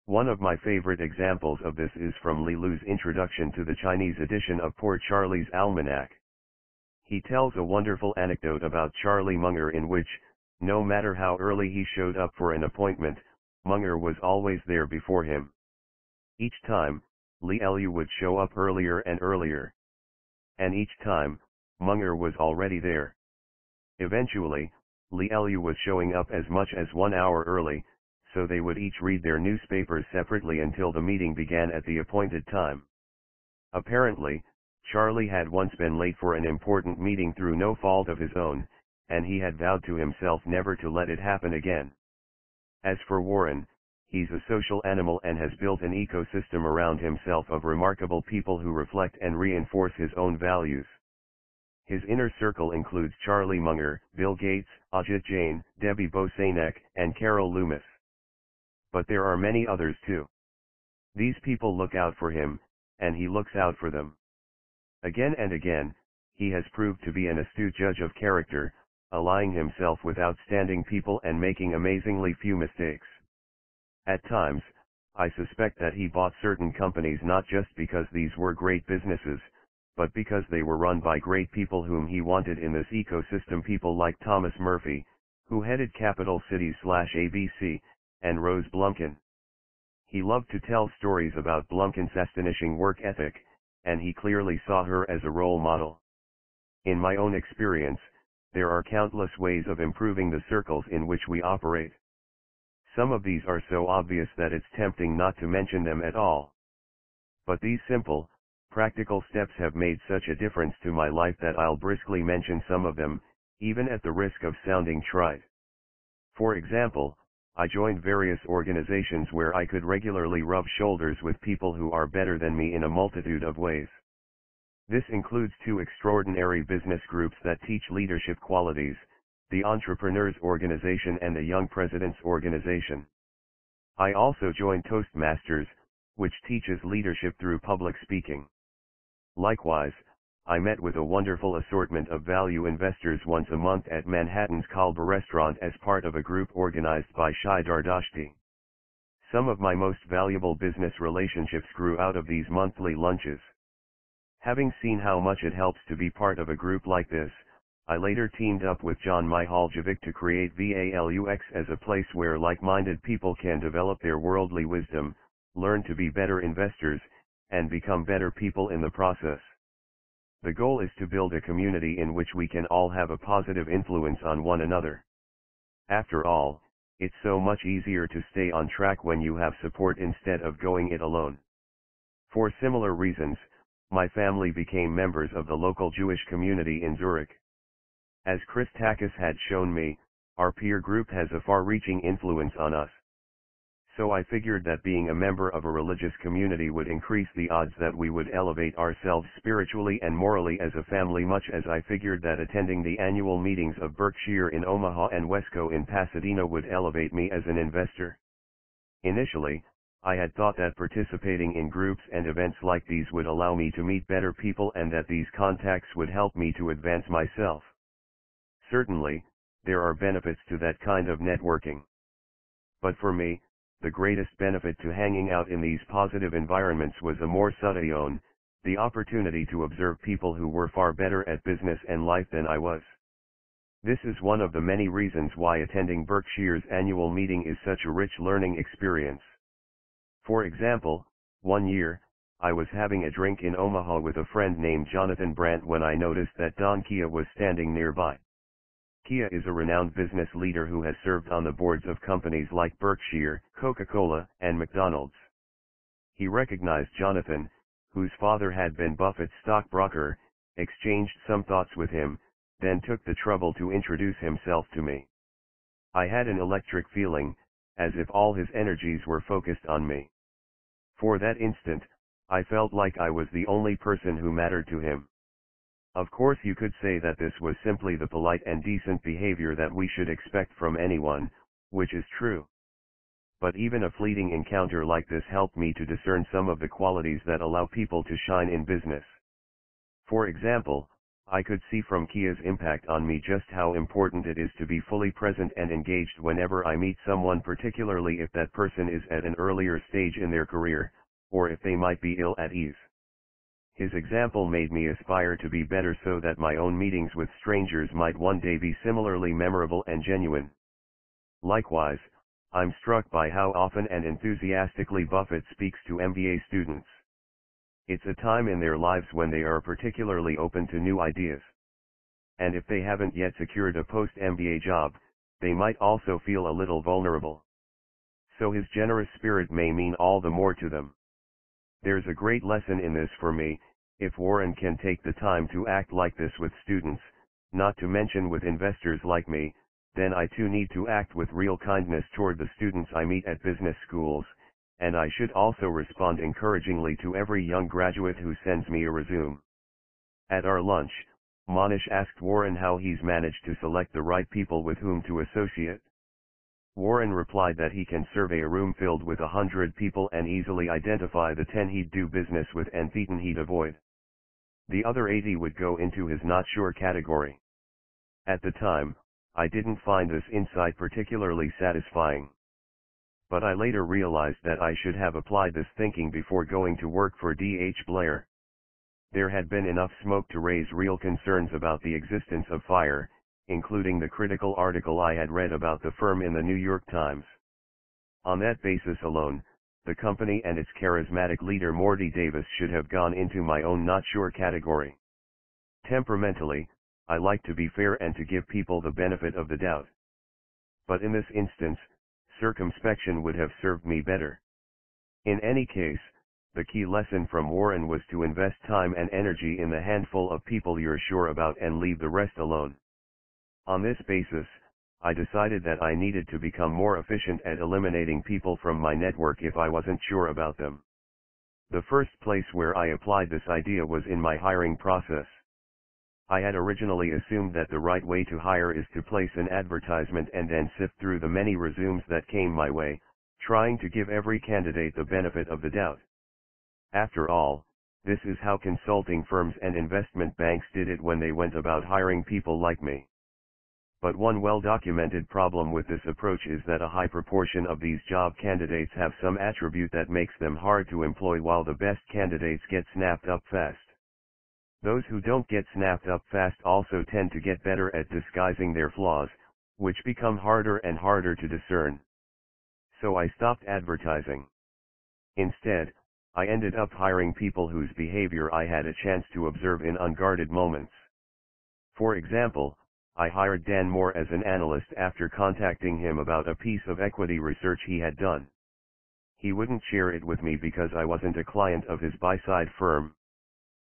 One of my favorite examples of this is from Li Lu's introduction to the Chinese edition of Poor Charlie's Almanac. He tells a wonderful anecdote about Charlie Munger in which, no matter how early he showed up for an appointment, Munger was always there before him. Each time, Li Lu would show up earlier and earlier. And each time, Munger was already there. Eventually, Li Lu was showing up as much as one hour early, so they would each read their newspapers separately until the meeting began at the appointed time. Apparently, Charlie had once been late for an important meeting through no fault of his own, and he had vowed to himself never to let it happen again. As for Warren, he's a social animal and has built an ecosystem around himself of remarkable people who reflect and reinforce his own values. His inner circle includes Charlie Munger, Bill Gates, Ajit Jain, Debbie Bosanek, and Carol Loomis. But there are many others too. These people look out for him, and he looks out for them. Again and again, he has proved to be an astute judge of character, allying himself with outstanding people and making amazingly few mistakes. At times, I suspect that he bought certain companies not just because these were great businesses, but because they were run by great people whom he wanted in this ecosystem people like Thomas Murphy, who headed Capital Cities slash ABC, and Rose Blumkin. He loved to tell stories about Blumkin's astonishing work ethic, and he clearly saw her as a role model. In my own experience, there are countless ways of improving the circles in which we operate. Some of these are so obvious that it's tempting not to mention them at all. But these simple, practical steps have made such a difference to my life that I'll briskly mention some of them, even at the risk of sounding trite. For example, I joined various organizations where I could regularly rub shoulders with people who are better than me in a multitude of ways. This includes two extraordinary business groups that teach leadership qualities, the Entrepreneurs Organization and the Young Presidents Organization. I also joined Toastmasters, which teaches leadership through public speaking. Likewise, I met with a wonderful assortment of value investors once a month at Manhattan's Kalba restaurant as part of a group organized by Shai Dardashti. Some of my most valuable business relationships grew out of these monthly lunches. Having seen how much it helps to be part of a group like this, I later teamed up with John Mihaljevic to create VALUEx as a place where like-minded people can develop their worldly wisdom, learn to be better investors, and become better people in the process. The goal is to build a community in which we can all have a positive influence on one another. After all, it's so much easier to stay on track when you have support instead of going it alone. For similar reasons, my family became members of the local Jewish community in Zurich. As Chris Takis had shown me, our peer group has a far-reaching influence on us so I figured that being a member of a religious community would increase the odds that we would elevate ourselves spiritually and morally as a family much as I figured that attending the annual meetings of Berkshire in Omaha and Wesco in Pasadena would elevate me as an investor. Initially, I had thought that participating in groups and events like these would allow me to meet better people and that these contacts would help me to advance myself. Certainly, there are benefits to that kind of networking. But for me, the greatest benefit to hanging out in these positive environments was a amor sadayon, the opportunity to observe people who were far better at business and life than I was. This is one of the many reasons why attending Berkshire's annual meeting is such a rich learning experience. For example, one year, I was having a drink in Omaha with a friend named Jonathan Brandt when I noticed that Don Keough was standing nearby. Keough is a renowned business leader who has served on the boards of companies like Berkshire, Coca-Cola, and McDonald's. He recognized Jonathan, whose father had been Buffett's stockbroker, exchanged some thoughts with him, then took the trouble to introduce himself to me. I had an electric feeling, as if all his energies were focused on me. For that instant, I felt like I was the only person who mattered to him. Of course you could say that this was simply the polite and decent behavior that we should expect from anyone, which is true. But even a fleeting encounter like this helped me to discern some of the qualities that allow people to shine in business. For example, I could see from Keough's impact on me just how important it is to be fully present and engaged whenever I meet someone particularly if that person is at an earlier stage in their career, or if they might be ill at ease. His example made me aspire to be better so that my own meetings with strangers might one day be similarly memorable and genuine. Likewise, I'm struck by how often and enthusiastically Buffett speaks to MBA students. It's a time in their lives when they are particularly open to new ideas. And if they haven't yet secured a post-MBA job, they might also feel a little vulnerable. So his generous spirit may mean all the more to them. There's a great lesson in this for me, if Warren can take the time to act like this with students, not to mention with investors like me, then I too need to act with real kindness toward the students I meet at business schools, and I should also respond encouragingly to every young graduate who sends me a resume. At our lunch, Mohnish asked Warren how he's managed to select the right people with whom to associate. Warren replied that he can survey a room filled with a hundred people and easily identify the ten he'd do business with and Thetan he'd avoid. The other 80 would go into his not sure category. At the time, I didn't find this insight particularly satisfying. But I later realized that I should have applied this thinking before going to work for D.H. Blair. There had been enough smoke to raise real concerns about the existence of fire, including the critical article I had read about the firm in the New York Times. On that basis alone, the company and its charismatic leader Morty Davis should have gone into my own not sure category. Temperamentally, I like to be fair and to give people the benefit of the doubt. But in this instance, circumspection would have served me better. In any case, the key lesson from Warren was to invest time and energy in the handful of people you're sure about and leave the rest alone. On this basis, I decided that I needed to become more efficient at eliminating people from my network if I wasn't sure about them. The first place where I applied this idea was in my hiring process. I had originally assumed that the right way to hire is to place an advertisement and then sift through the many resumes that came my way, trying to give every candidate the benefit of the doubt. After all, this is how consulting firms and investment banks did it when they went about hiring people like me. But one well-documented problem with this approach is that a high proportion of these job candidates have some attribute that makes them hard to employ while the best candidates get snapped up fast. Those who don't get snapped up fast also tend to get better at disguising their flaws, which become harder and harder to discern. So I stopped advertising. Instead, I ended up hiring people whose behavior I had a chance to observe in unguarded moments. For example, I hired Dan Moore as an analyst after contacting him about a piece of equity research he had done. He wouldn't share it with me because I wasn't a client of his buy-side firm.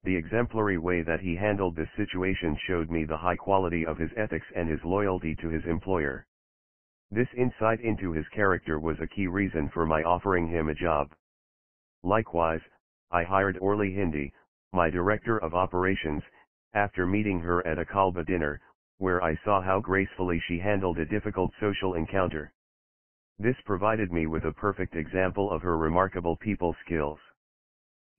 The exemplary way that he handled this situation showed me the high quality of his ethics and his loyalty to his employer. This insight into his character was a key reason for my offering him a job. Likewise, I hired Orly Hindi, my director of operations, after meeting her at a Kalba dinner, where I saw how gracefully she handled a difficult social encounter. This provided me with a perfect example of her remarkable people skills.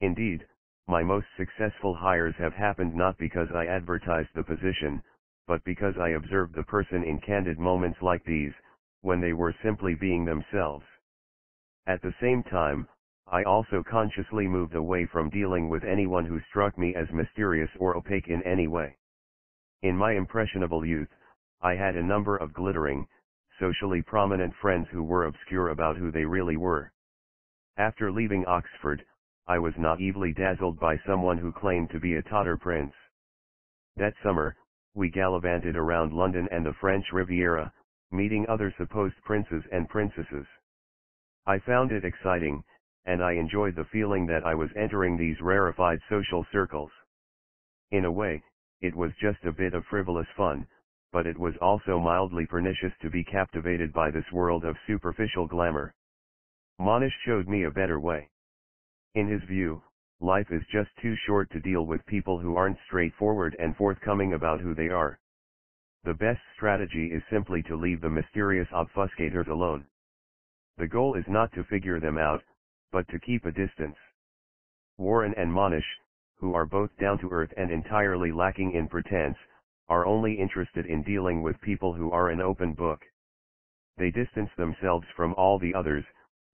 Indeed, my most successful hires have happened not because I advertised the position, but because I observed the person in candid moments like these, when they were simply being themselves. At the same time, I also consciously moved away from dealing with anyone who struck me as mysterious or opaque in any way. In my impressionable youth, I had a number of glittering, socially prominent friends who were obscure about who they really were. After leaving Oxford, I was naively dazzled by someone who claimed to be a Tatar prince. That summer, we gallivanted around London and the French Riviera, meeting other supposed princes and princesses. I found it exciting, and I enjoyed the feeling that I was entering these rarefied social circles. In a way, it was just a bit of frivolous fun, but it was also mildly pernicious to be captivated by this world of superficial glamour. Mohnish showed me a better way. In his view, life is just too short to deal with people who aren't straightforward and forthcoming about who they are. The best strategy is simply to leave the mysterious obfuscators alone. The goal is not to figure them out, but to keep a distance. Warren and Mohnish, who are both down to earth and entirely lacking in pretense, are only interested in dealing with people who are an open book. They distance themselves from all the others,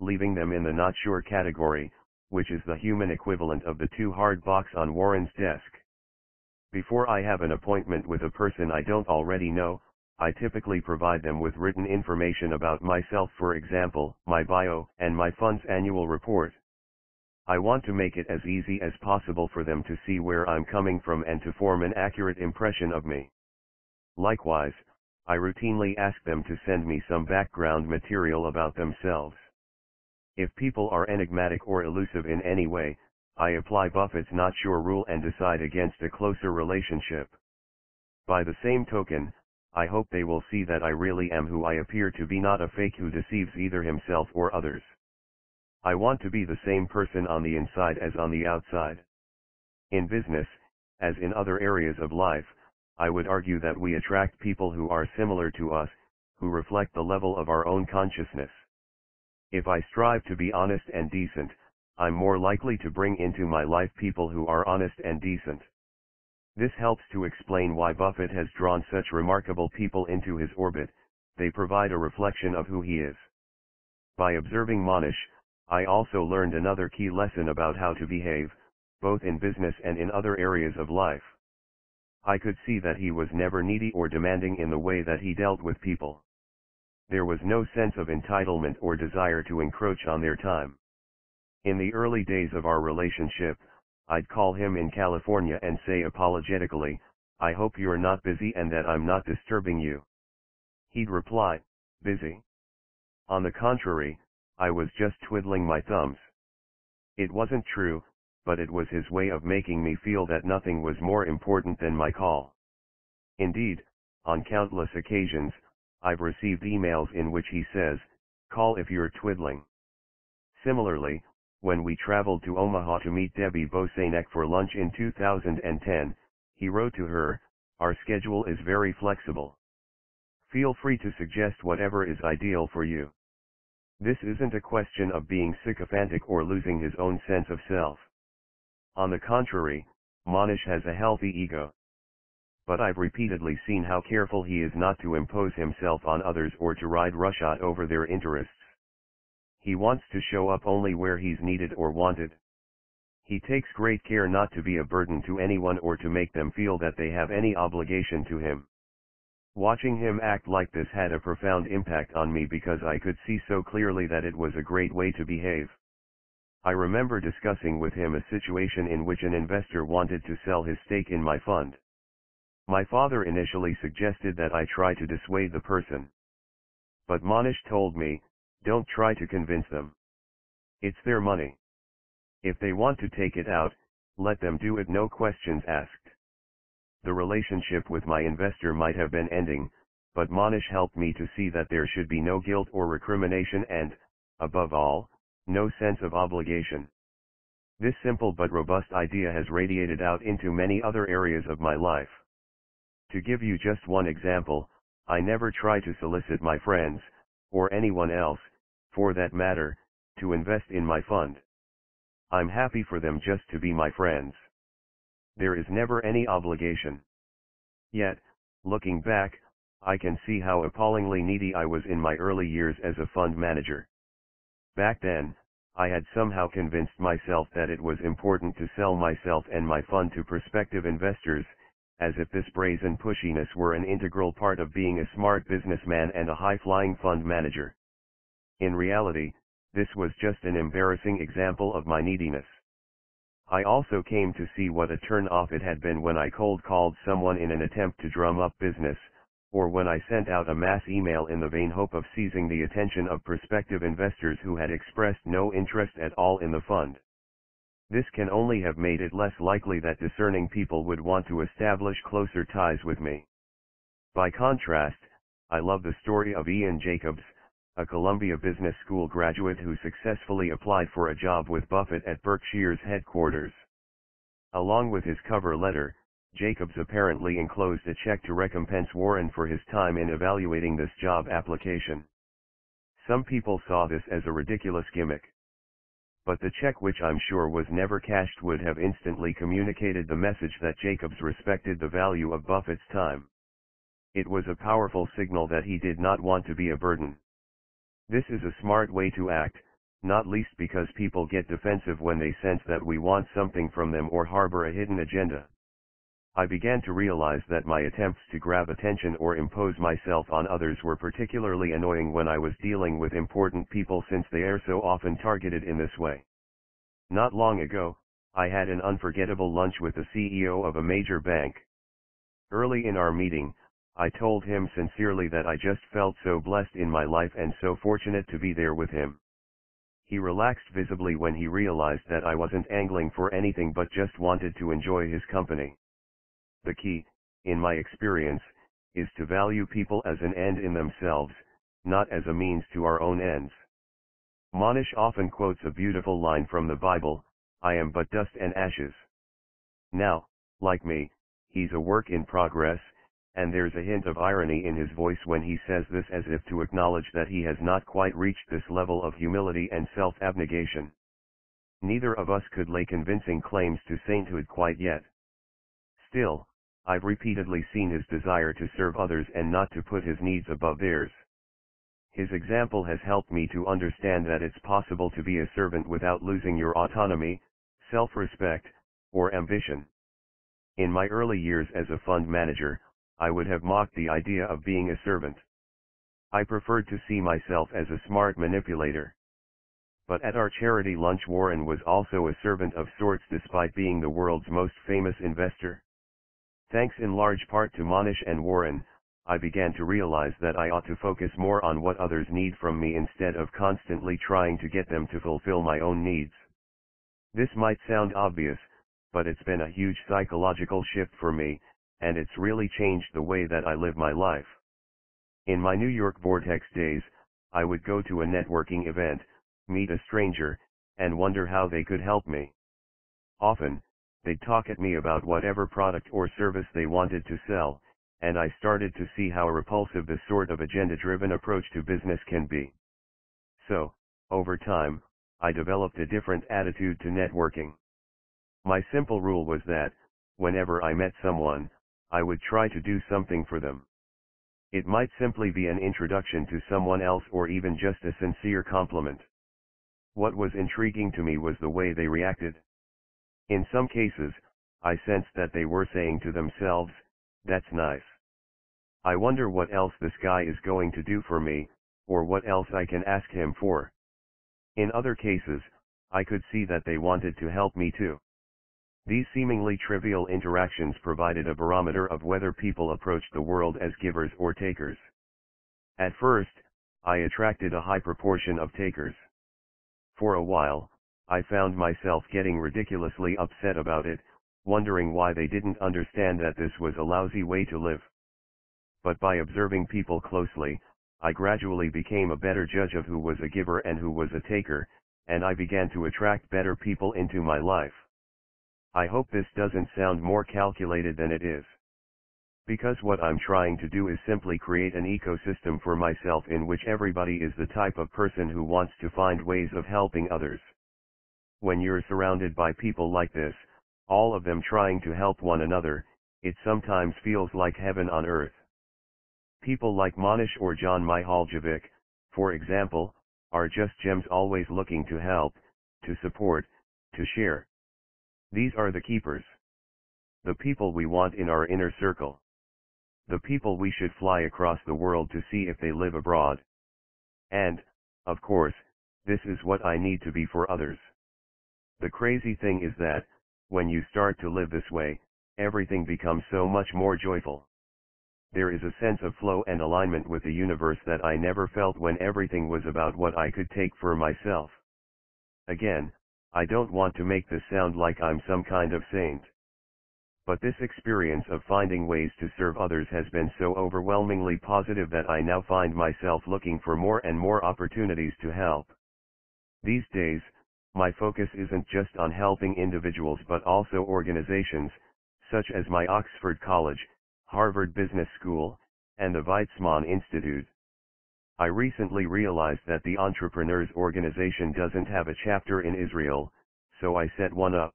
leaving them in the not sure category, which is the human equivalent of the too hard box on Warren's desk. Before I have an appointment with a person I don't already know, I typically provide them with written information about myself for example, my bio, and my fund's annual report. I want to make it as easy as possible for them to see where I'm coming from and to form an accurate impression of me. Likewise, I routinely ask them to send me some background material about themselves. If people are enigmatic or elusive in any way, I apply Buffett's not sure rule and decide against a closer relationship. By the same token, I hope they will see that I really am who I appear to be not a fake who deceives either himself or others. I want to be the same person on the inside as on the outside. In business, as in other areas of life, I would argue that we attract people who are similar to us, who reflect the level of our own consciousness. If I strive to be honest and decent, I'm more likely to bring into my life people who are honest and decent. This helps to explain why Buffett has drawn such remarkable people into his orbit, they provide a reflection of who he is. By observing Mohnish, I also learned another key lesson about how to behave, both in business and in other areas of life. I could see that he was never needy or demanding in the way that he dealt with people. There was no sense of entitlement or desire to encroach on their time. In the early days of our relationship, I'd call him in California and say apologetically, I hope you're not busy and that I'm not disturbing you. He'd reply, busy. On the contrary, I was just twiddling my thumbs. It wasn't true, but it was his way of making me feel that nothing was more important than my call. Indeed, on countless occasions, I've received emails in which he says, call if you're twiddling. Similarly, when we traveled to Omaha to meet Debbie Bosanek for lunch in 2010, he wrote to her, our schedule is very flexible. Feel free to suggest whatever is ideal for you. This isn't a question of being sycophantic or losing his own sense of self. On the contrary, Mohnish has a healthy ego. But I've repeatedly seen how careful he is not to impose himself on others or to ride roughshod over their interests. He wants to show up only where he's needed or wanted. He takes great care not to be a burden to anyone or to make them feel that they have any obligation to him. Watching him act like this had a profound impact on me because I could see so clearly that it was a great way to behave. I remember discussing with him a situation in which an investor wanted to sell his stake in my fund. My father initially suggested that I try to dissuade the person. But Mohnish told me, don't try to convince them. It's their money. If they want to take it out, let them do it no questions asked. The relationship with my investor might have been ending, but Mohnish helped me to see that there should be no guilt or recrimination and, above all, no sense of obligation. This simple but robust idea has radiated out into many other areas of my life. To give you just one example, I never try to solicit my friends, or anyone else, for that matter, to invest in my fund. I'm happy for them just to be my friends. There is never any obligation. Yet, looking back, I can see how appallingly needy I was in my early years as a fund manager. Back then, I had somehow convinced myself that it was important to sell myself and my fund to prospective investors, as if this brazen pushiness were an integral part of being a smart businessman and a high-flying fund manager. In reality, this was just an embarrassing example of my neediness. I also came to see what a turn-off it had been when I cold-called someone in an attempt to drum up business, or when I sent out a mass email in the vain hope of seizing the attention of prospective investors who had expressed no interest at all in the fund. This can only have made it less likely that discerning people would want to establish closer ties with me. By contrast, I love the story of Ian Jacobs, a Columbia Business School graduate who successfully applied for a job with Buffett at Berkshire's headquarters. Along with his cover letter, Jacobs apparently enclosed a check to recompense Warren for his time in evaluating this job application. Some people saw this as a ridiculous gimmick. But the check which I'm sure was never cashed would have instantly communicated the message that Jacobs respected the value of Buffett's time. It was a powerful signal that he did not want to be a burden. This is a smart way to act, not least because people get defensive when they sense that we want something from them or harbor a hidden agenda. I began to realize that my attempts to grab attention or impose myself on others were particularly annoying when I was dealing with important people since they are so often targeted in this way. Not long ago, I had an unforgettable lunch with the CEO of a major bank. Early in our meeting, I told him sincerely that I just felt so blessed in my life and so fortunate to be there with him. He relaxed visibly when he realized that I wasn't angling for anything but just wanted to enjoy his company. The key, in my experience, is to value people as an end in themselves, not as a means to our own ends. Mohnish often quotes a beautiful line from the Bible, I am but dust and ashes. Now, like me, he's a work in progress, and there's a hint of irony in his voice when he says this as if to acknowledge that he has not quite reached this level of humility and self-abnegation. Neither of us could lay convincing claims to sainthood quite yet. Still, I've repeatedly seen his desire to serve others and not to put his needs above theirs. His example has helped me to understand that it's possible to be a servant without losing your autonomy, self-respect, or ambition. In my early years as a fund manager, I would have mocked the idea of being a servant. I preferred to see myself as a smart manipulator. But at our charity lunch Warren was also a servant of sorts despite being the world's most famous investor. Thanks in large part to Mohnish and Warren, I began to realize that I ought to focus more on what others need from me instead of constantly trying to get them to fulfill my own needs. This might sound obvious, but it's been a huge psychological shift for me, and it's really changed the way that I live my life. In my New York Vortex days, I would go to a networking event, meet a stranger, and wonder how they could help me. Often, they'd talk at me about whatever product or service they wanted to sell, and I started to see how repulsive this sort of agenda-driven approach to business can be. So, over time, I developed a different attitude to networking. My simple rule was that, whenever I met someone, I would try to do something for them. It might simply be an introduction to someone else or even just a sincere compliment. What was intriguing to me was the way they reacted. In some cases, I sensed that they were saying to themselves, that's nice. I wonder what else this guy is going to do for me, or what else I can ask him for. In other cases, I could see that they wanted to help me too. These seemingly trivial interactions provided a barometer of whether people approached the world as givers or takers. At first, I attracted a high proportion of takers. For a while, I found myself getting ridiculously upset about it, wondering why they didn't understand that this was a lousy way to live. But by observing people closely, I gradually became a better judge of who was a giver and who was a taker, and I began to attract better people into my life. I hope this doesn't sound more calculated than it is. Because what I'm trying to do is simply create an ecosystem for myself in which everybody is the type of person who wants to find ways of helping others. When you're surrounded by people like this, all of them trying to help one another, it sometimes feels like heaven on earth. People like Mohnish or John Mihaljevic, for example, are just gems always looking to help, to support, to share. These are the keepers. The people we want in our inner circle. The people we should fly across the world to see if they live abroad. And, of course, this is what I need to be for others. The crazy thing is that, when you start to live this way, everything becomes so much more joyful. There is a sense of flow and alignment with the universe that I never felt when everything was about what I could take for myself. Again, I don't want to make this sound like I'm some kind of saint. But this experience of finding ways to serve others has been so overwhelmingly positive that I now find myself looking for more and more opportunities to help. These days, my focus isn't just on helping individuals but also organizations, such as my Oxford College, Harvard Business School, and the Weizmann Institute. I recently realized that the Entrepreneurs Organization doesn't have a chapter in Israel, so I set one up.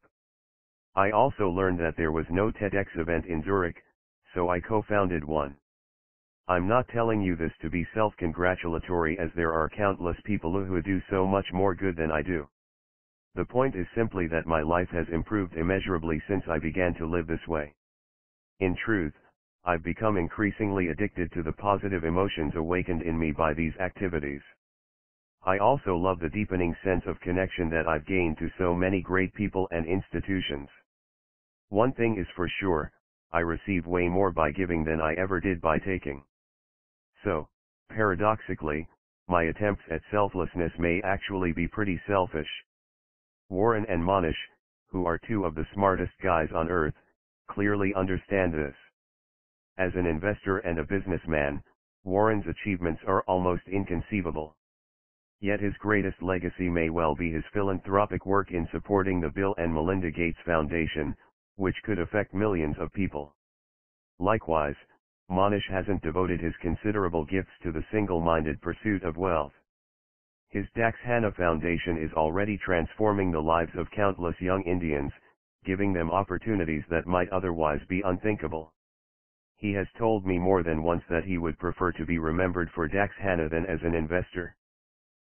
I also learned that there was no TEDx event in Zurich, so I co-founded one. I'm not telling you this to be self-congratulatory as there are countless people who do so much more good than I do. The point is simply that my life has improved immeasurably since I began to live this way. In truth, I've become increasingly addicted to the positive emotions awakened in me by these activities. I also love the deepening sense of connection that I've gained to so many great people and institutions. One thing is for sure, I receive way more by giving than I ever did by taking. So, paradoxically, my attempts at selflessness may actually be pretty selfish. Warren and Mohnish, who are two of the smartest guys on earth, clearly understand this. As an investor and a businessman, Warren's achievements are almost inconceivable. Yet his greatest legacy may well be his philanthropic work in supporting the Bill and Melinda Gates Foundation, which could affect millions of people. Likewise, Mohnish hasn't devoted his considerable gifts to the single-minded pursuit of wealth. His Dakshana Foundation is already transforming the lives of countless young Indians, giving them opportunities that might otherwise be unthinkable. He has told me more than once that he would prefer to be remembered for Dakshana than as an investor.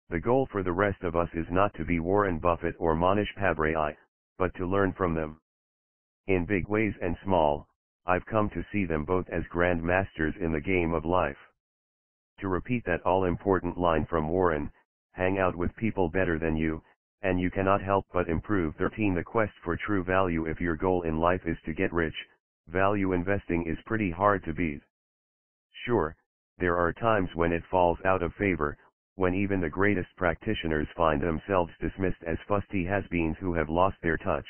The goal for the rest of us is not to be Warren Buffett or Mohnish Pabrai, but to learn from them. In big ways and small, I've come to see them both as grand masters in the game of life. To repeat that all-important line from Warren, hang out with people better than you, and you cannot help but improve. 13 The quest for true value If your goal in life is to get rich, value investing is pretty hard to beat. Sure, there are times when it falls out of favor, when even the greatest practitioners find themselves dismissed as fusty has-beens who have lost their touch.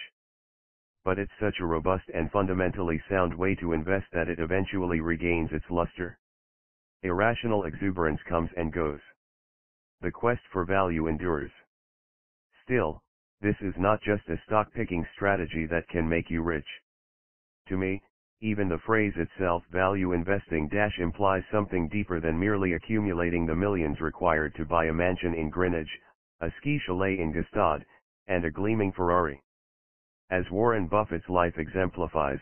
But it's such a robust and fundamentally sound way to invest that it eventually regains its luster. Irrational exuberance comes and goes. The quest for value endures. Still, this is not just a stock-picking strategy that can make you rich. To me, even the phrase itself value investing dash implies something deeper than merely accumulating the millions required to buy a mansion in Greenwich, a ski chalet in Gstaad, and a gleaming Ferrari. As Warren Buffett's life exemplifies,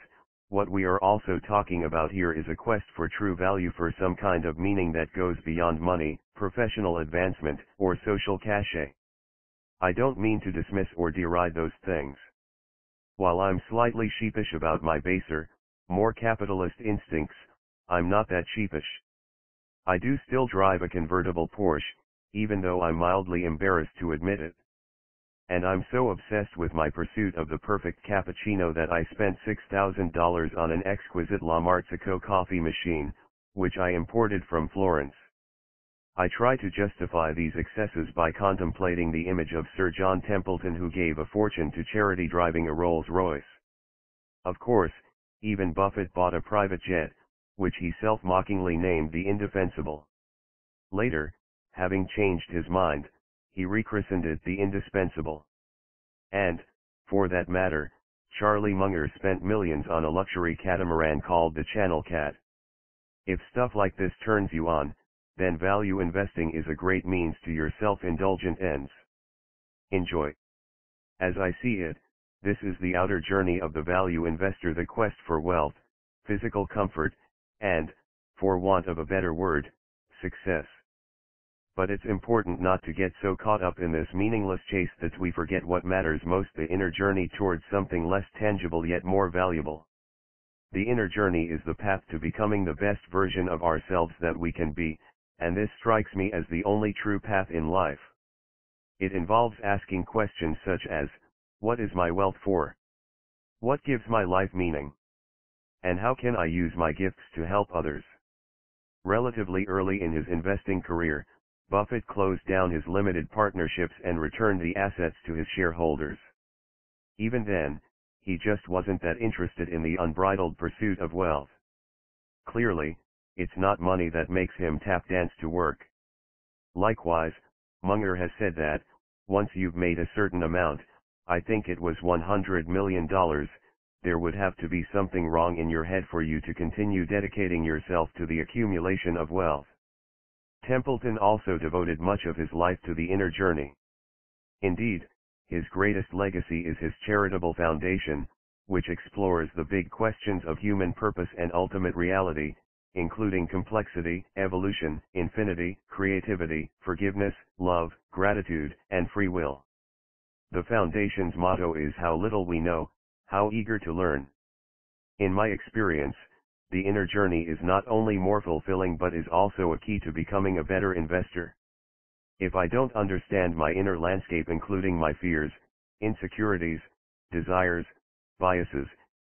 what we are also talking about here is a quest for true value for some kind of meaning that goes beyond money, professional advancement, or social cachet. I don't mean to dismiss or deride those things. While I'm slightly sheepish about my baser, more capitalist instincts, I'm not that sheepish. I do still drive a convertible Porsche, even though I'm mildly embarrassed to admit it. And I'm so obsessed with my pursuit of the perfect cappuccino that I spent $6,000 on an exquisite La Marzocco coffee machine, which I imported from Florence. I try to justify these excesses by contemplating the image of Sir John Templeton who gave a fortune to charity driving a Rolls-Royce. Of course, even Buffett bought a private jet, which he self-mockingly named the Indefensible. Later, having changed his mind, he rechristened it the Indispensable. And, for that matter, Charlie Munger spent millions on a luxury catamaran called the Channel Cat. If stuff like this turns you on, then value investing is a great means to your self-indulgent ends. Enjoy. As I see it, this is the outer journey of the value investor the quest for wealth, physical comfort, and, for want of a better word, success. But it's important not to get so caught up in this meaningless chase that we forget what matters most the inner journey towards something less tangible yet more valuable. The inner journey is the path to becoming the best version of ourselves that we can be, and this strikes me as the only true path in life. It involves asking questions such as, what is my wealth for? What gives my life meaning? And how can I use my gifts to help others? Relatively early in his investing career, Buffett closed down his limited partnerships and returned the assets to his shareholders. Even then, he just wasn't that interested in the unbridled pursuit of wealth. Clearly, it's not money that makes him tap dance to work. Likewise, Munger has said that, once you've made a certain amount, I think it was $100 million, there would have to be something wrong in your head for you to continue dedicating yourself to the accumulation of wealth. Templeton also devoted much of his life to the inner journey. Indeed, his greatest legacy is his charitable foundation, which explores the big questions of human purpose and ultimate reality, including complexity, evolution, infinity, creativity, forgiveness, love, gratitude, and free will. The Foundation's motto is how little we know, how eager to learn. In my experience, the inner journey is not only more fulfilling but is also a key to becoming a better investor. If I don't understand my inner landscape including my fears, insecurities, desires, biases,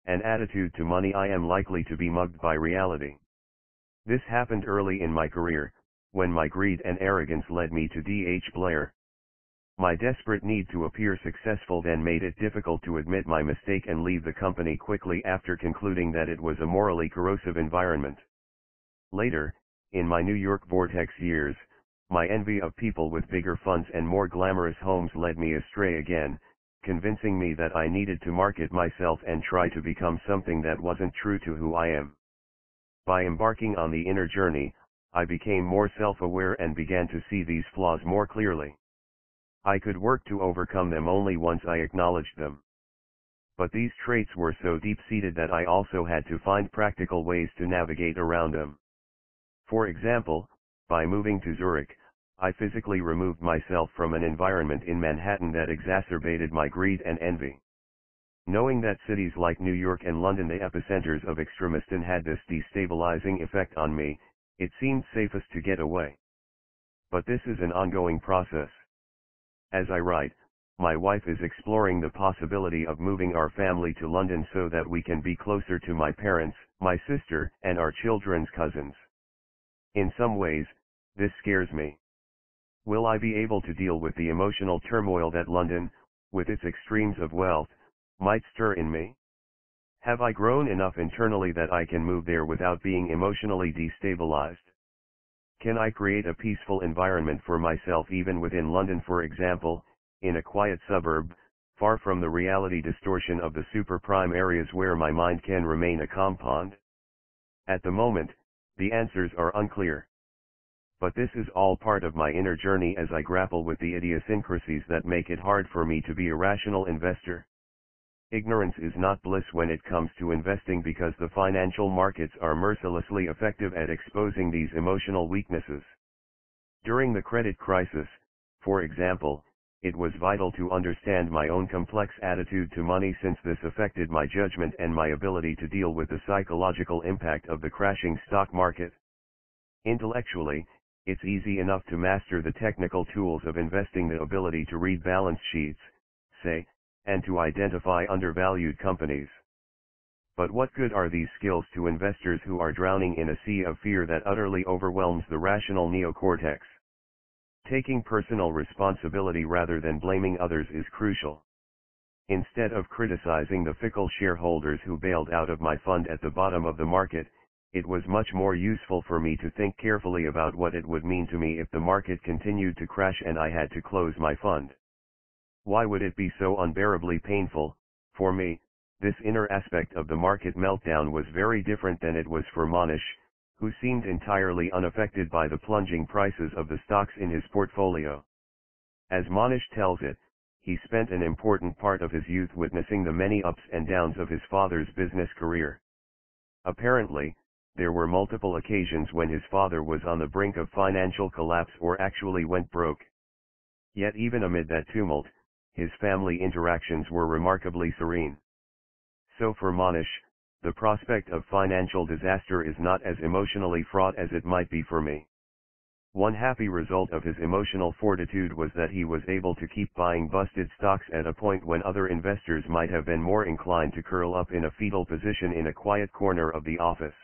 and attitude to money I am likely to be mugged by reality. This happened early in my career, when my greed and arrogance led me to D.H. Blair. My desperate need to appear successful then made it difficult to admit my mistake and leave the company quickly after concluding that it was a morally corrosive environment. Later, in my New York Vortex years, my envy of people with bigger funds and more glamorous homes led me astray again, convincing me that I needed to market myself and try to become something that wasn't true to who I am. By embarking on the inner journey, I became more self-aware and began to see these flaws more clearly. I could work to overcome them only once I acknowledged them. But these traits were so deep-seated that I also had to find practical ways to navigate around them. For example, by moving to Zurich, I physically removed myself from an environment in Manhattan that exacerbated my greed and envy. Knowing that cities like New York and London the epicenters of Extremistan had this destabilizing effect on me, it seemed safest to get away. But this is an ongoing process. As I write, my wife is exploring the possibility of moving our family to London so that we can be closer to my parents, my sister, and our children's cousins. In some ways, this scares me. Will I be able to deal with the emotional turmoil that London, with its extremes of wealth, might stir in me? Have I grown enough internally that I can move there without being emotionally destabilized? Can I create a peaceful environment for myself even within London for example, in a quiet suburb, far from the reality distortion of the super prime areas where my mind can remain a compound? At the moment, the answers are unclear. But this is all part of my inner journey as I grapple with the idiosyncrasies that make it hard for me to be a rational investor. Ignorance is not bliss when it comes to investing because the financial markets are mercilessly effective at exposing these emotional weaknesses. During the credit crisis, for example, it was vital to understand my own complex attitude to money since this affected my judgment and my ability to deal with the psychological impact of the crashing stock market. Intellectually, it's easy enough to master the technical tools of investing the ability to read balance sheets, say, and to identify undervalued companies. But what good are these skills to investors who are drowning in a sea of fear that utterly overwhelms the rational neocortex? Taking personal responsibility rather than blaming others is crucial. Instead of criticizing the fickle shareholders who bailed out of my fund at the bottom of the market, it was much more useful for me to think carefully about what it would mean to me if the market continued to crash and I had to close my fund. Why would it be so unbearably painful? For me, this inner aspect of the market meltdown was very different than it was for Mohnish, who seemed entirely unaffected by the plunging prices of the stocks in his portfolio. As Mohnish tells it, he spent an important part of his youth witnessing the many ups and downs of his father's business career. Apparently, there were multiple occasions when his father was on the brink of financial collapse or actually went broke. Yet even amid that tumult, his family interactions were remarkably serene. So for Mohnish, the prospect of financial disaster is not as emotionally fraught as it might be for me. One happy result of his emotional fortitude was that he was able to keep buying busted stocks at a point when other investors might have been more inclined to curl up in a fetal position in a quiet corner of the office.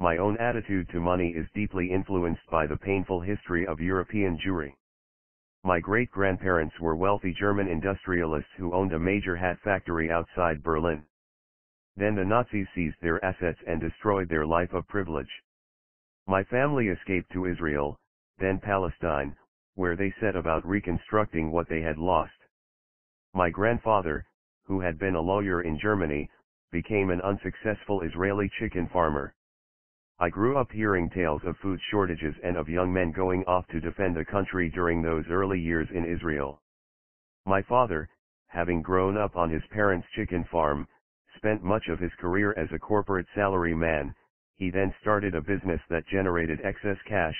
My own attitude to money is deeply influenced by the painful history of European Jewry. My great-grandparents were wealthy German industrialists who owned a major hat factory outside Berlin. Then the Nazis seized their assets and destroyed their life of privilege. My family escaped to Israel, then Palestine, where they set about reconstructing what they had lost. My grandfather, who had been a lawyer in Germany, became an unsuccessful Israeli chicken farmer. I grew up hearing tales of food shortages and of young men going off to defend the country during those early years in Israel. My father, having grown up on his parents' chicken farm, spent much of his career as a corporate salary man, he then started a business that generated excess cash,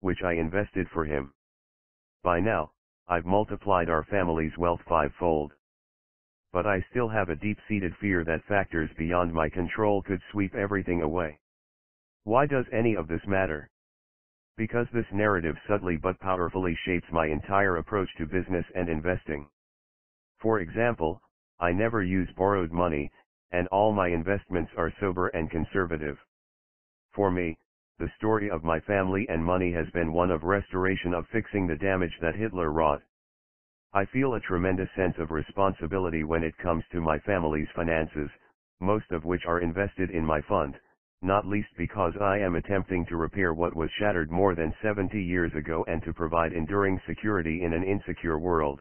which I invested for him. By now, I've multiplied our family's wealth fivefold. But I still have a deep-seated fear that factors beyond my control could sweep everything away. Why does any of this matter? Because this narrative subtly but powerfully shapes my entire approach to business and investing. For example, I never use borrowed money, and all my investments are sober and conservative. For me, the story of my family and money has been one of restoration of fixing the damage that Hitler wrought. I feel a tremendous sense of responsibility when it comes to my family's finances, most of which are invested in my fund, not least because I am attempting to repair what was shattered more than 70 years ago and to provide enduring security in an insecure world.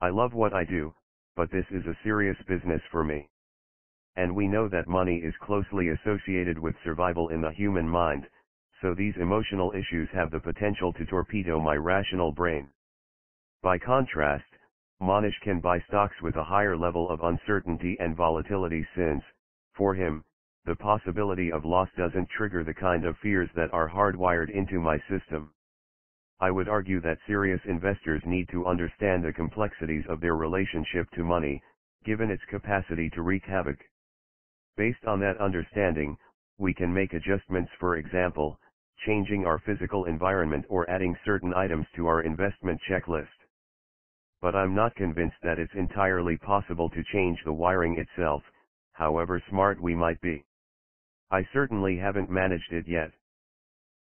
I love what I do, but this is a serious business for me. And we know that money is closely associated with survival in the human mind, so these emotional issues have the potential to torpedo my rational brain. By contrast, Mohnish can buy stocks with a higher level of uncertainty and volatility since, for him, the possibility of loss doesn't trigger the kind of fears that are hardwired into my system. I would argue that serious investors need to understand the complexities of their relationship to money, given its capacity to wreak havoc. Based on that understanding, we can make adjustments for example, changing our physical environment or adding certain items to our investment checklist but I'm not convinced that it's entirely possible to change the wiring itself, however smart we might be. I certainly haven't managed it yet.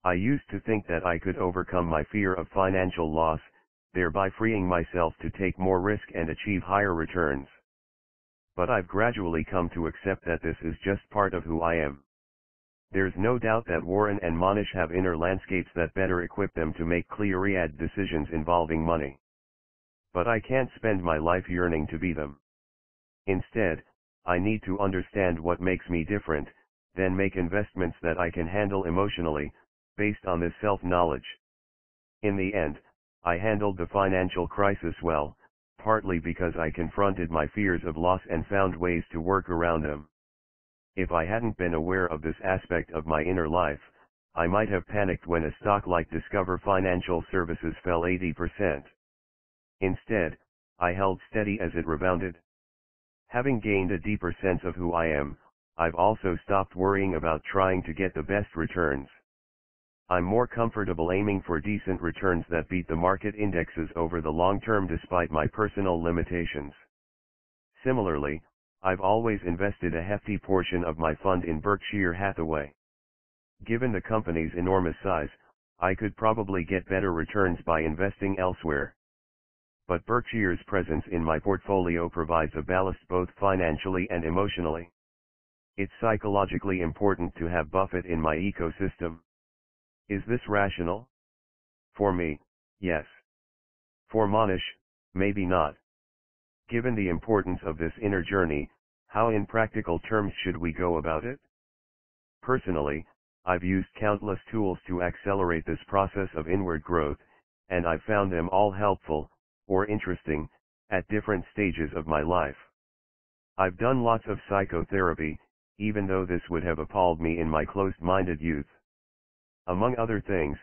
I used to think that I could overcome my fear of financial loss, thereby freeing myself to take more risk and achieve higher returns. But I've gradually come to accept that this is just part of who I am. There's no doubt that Warren and Mohnish have inner landscapes that better equip them to make clear-eyed decisions involving money but I can't spend my life yearning to be them. Instead, I need to understand what makes me different, then make investments that I can handle emotionally, based on this self-knowledge. In the end, I handled the financial crisis well, partly because I confronted my fears of loss and found ways to work around them. If I hadn't been aware of this aspect of my inner life, I might have panicked when a stock like Discover Financial Services fell 80%. Instead, I held steady as it rebounded. Having gained a deeper sense of who I am, I've also stopped worrying about trying to get the best returns. I'm more comfortable aiming for decent returns that beat the market indexes over the long term despite my personal limitations. Similarly, I've always invested a hefty portion of my fund in Berkshire Hathaway. Given the company's enormous size, I could probably get better returns by investing elsewhere but Berkshire's presence in my portfolio provides a ballast both financially and emotionally. It's psychologically important to have Buffett in my ecosystem. Is this rational? For me, yes. For Mohnish, maybe not. Given the importance of this inner journey, how in practical terms should we go about it? Personally, I've used countless tools to accelerate this process of inward growth, and I've found them all helpful, or interesting, at different stages of my life. I've done lots of psychotherapy, even though this would have appalled me in my closed-minded youth. Among other things,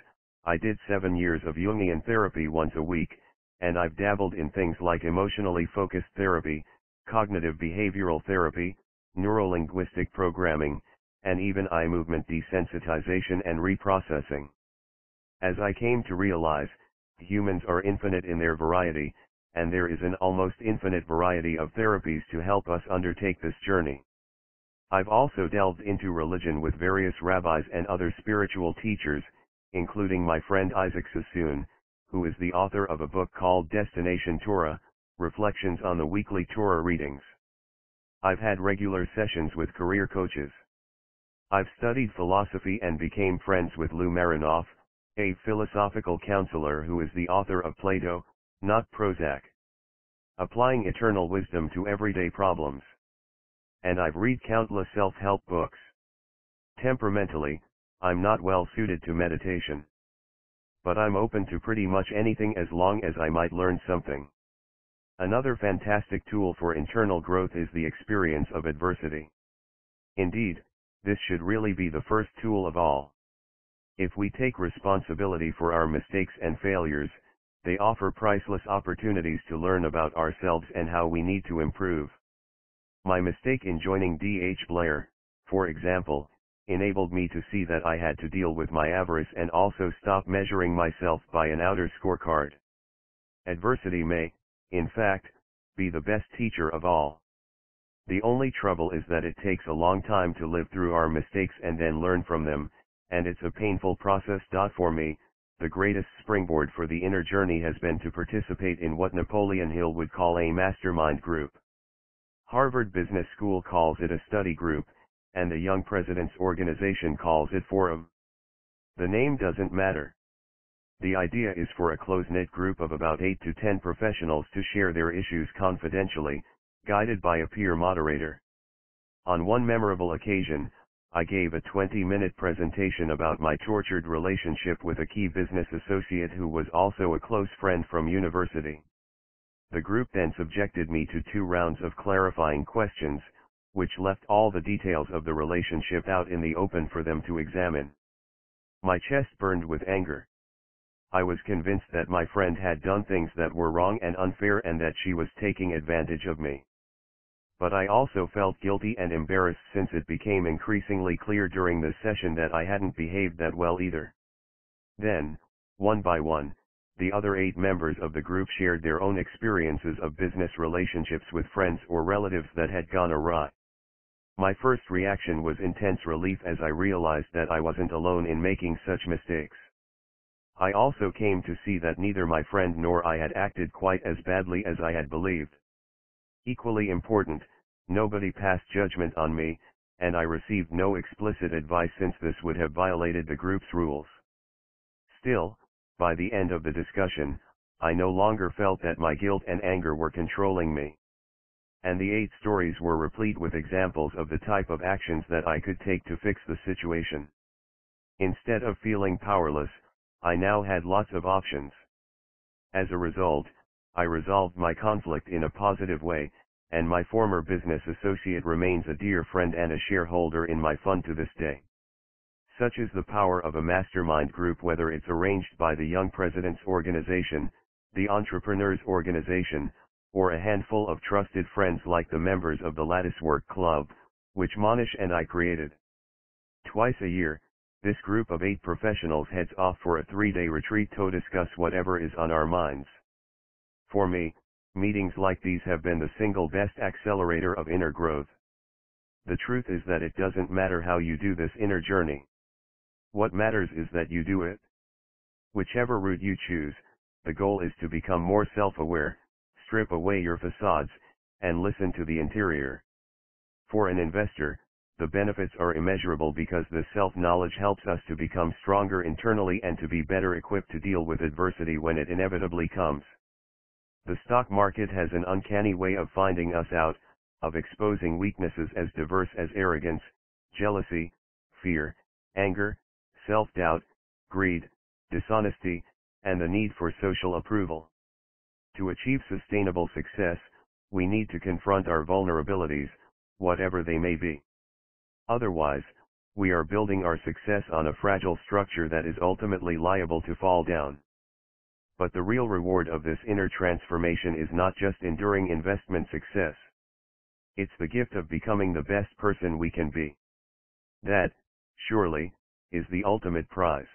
I did seven years of Jungian therapy once a week, and I've dabbled in things like emotionally focused therapy, cognitive behavioral therapy, neurolinguistic programming, and even eye movement desensitization and reprocessing. As I came to realize, humans are infinite in their variety, and there is an almost infinite variety of therapies to help us undertake this journey. I've also delved into religion with various rabbis and other spiritual teachers, including my friend Isaac Sassoon, who is the author of a book called Destination Torah, Reflections on the Weekly Torah Readings. I've had regular sessions with career coaches. I've studied philosophy and became friends with Lou Marinoff, a philosophical counselor who is the author of Plato, not Prozac. Applying eternal wisdom to everyday problems. And I've read countless self-help books. Temperamentally, I'm not well suited to meditation. But I'm open to pretty much anything as long as I might learn something. Another fantastic tool for internal growth is the experience of adversity. Indeed, this should really be the first tool of all. If we take responsibility for our mistakes and failures, they offer priceless opportunities to learn about ourselves and how we need to improve. My mistake in joining D.H. Blair, for example, enabled me to see that I had to deal with my avarice and also stop measuring myself by an outer scorecard. Adversity may, in fact, be the best teacher of all. The only trouble is that it takes a long time to live through our mistakes and then learn from them, and it's a painful process. For me, the greatest springboard for the inner journey has been to participate in what Napoleon Hill would call a mastermind group. Harvard Business School calls it a study group, and the Young President's Organization calls it Forum. The name doesn't matter. The idea is for a close-knit group of about 8 to 10 professionals to share their issues confidentially, guided by a peer moderator. On one memorable occasion, I gave a 20-minute presentation about my tortured relationship with a key business associate who was also a close friend from university. The group then subjected me to two rounds of clarifying questions, which left all the details of the relationship out in the open for them to examine. My chest burned with anger. I was convinced that my friend had done things that were wrong and unfair and that she was taking advantage of me but I also felt guilty and embarrassed since it became increasingly clear during the session that I hadn't behaved that well either. Then, one by one, the other eight members of the group shared their own experiences of business relationships with friends or relatives that had gone awry. My first reaction was intense relief as I realized that I wasn't alone in making such mistakes. I also came to see that neither my friend nor I had acted quite as badly as I had believed. Equally important, nobody passed judgment on me, and I received no explicit advice since this would have violated the group's rules. Still, by the end of the discussion, I no longer felt that my guilt and anger were controlling me. And the eight stories were replete with examples of the type of actions that I could take to fix the situation. Instead of feeling powerless, I now had lots of options. As a result, I resolved my conflict in a positive way, and my former business associate remains a dear friend and a shareholder in my fund to this day. Such is the power of a mastermind group whether it's arranged by the Young Presidents Organization, the Entrepreneurs Organization, or a handful of trusted friends like the members of the Lattice Work Club, which Mohnish and I created. Twice a year, this group of eight professionals heads off for a three-day retreat to discuss whatever is on our minds. For me, meetings like these have been the single best accelerator of inner growth. The truth is that it doesn't matter how you do this inner journey. What matters is that you do it. Whichever route you choose, the goal is to become more self-aware, strip away your facades, and listen to the interior. For an investor, the benefits are immeasurable because the self-knowledge helps us to become stronger internally and to be better equipped to deal with adversity when it inevitably comes. The stock market has an uncanny way of finding us out, of exposing weaknesses as diverse as arrogance, jealousy, fear, anger, self-doubt, greed, dishonesty, and the need for social approval. To achieve sustainable success, we need to confront our vulnerabilities, whatever they may be. Otherwise, we are building our success on a fragile structure that is ultimately liable to fall down. But the real reward of this inner transformation is not just enduring investment success. It's the gift of becoming the best person we can be. That, surely, is the ultimate prize.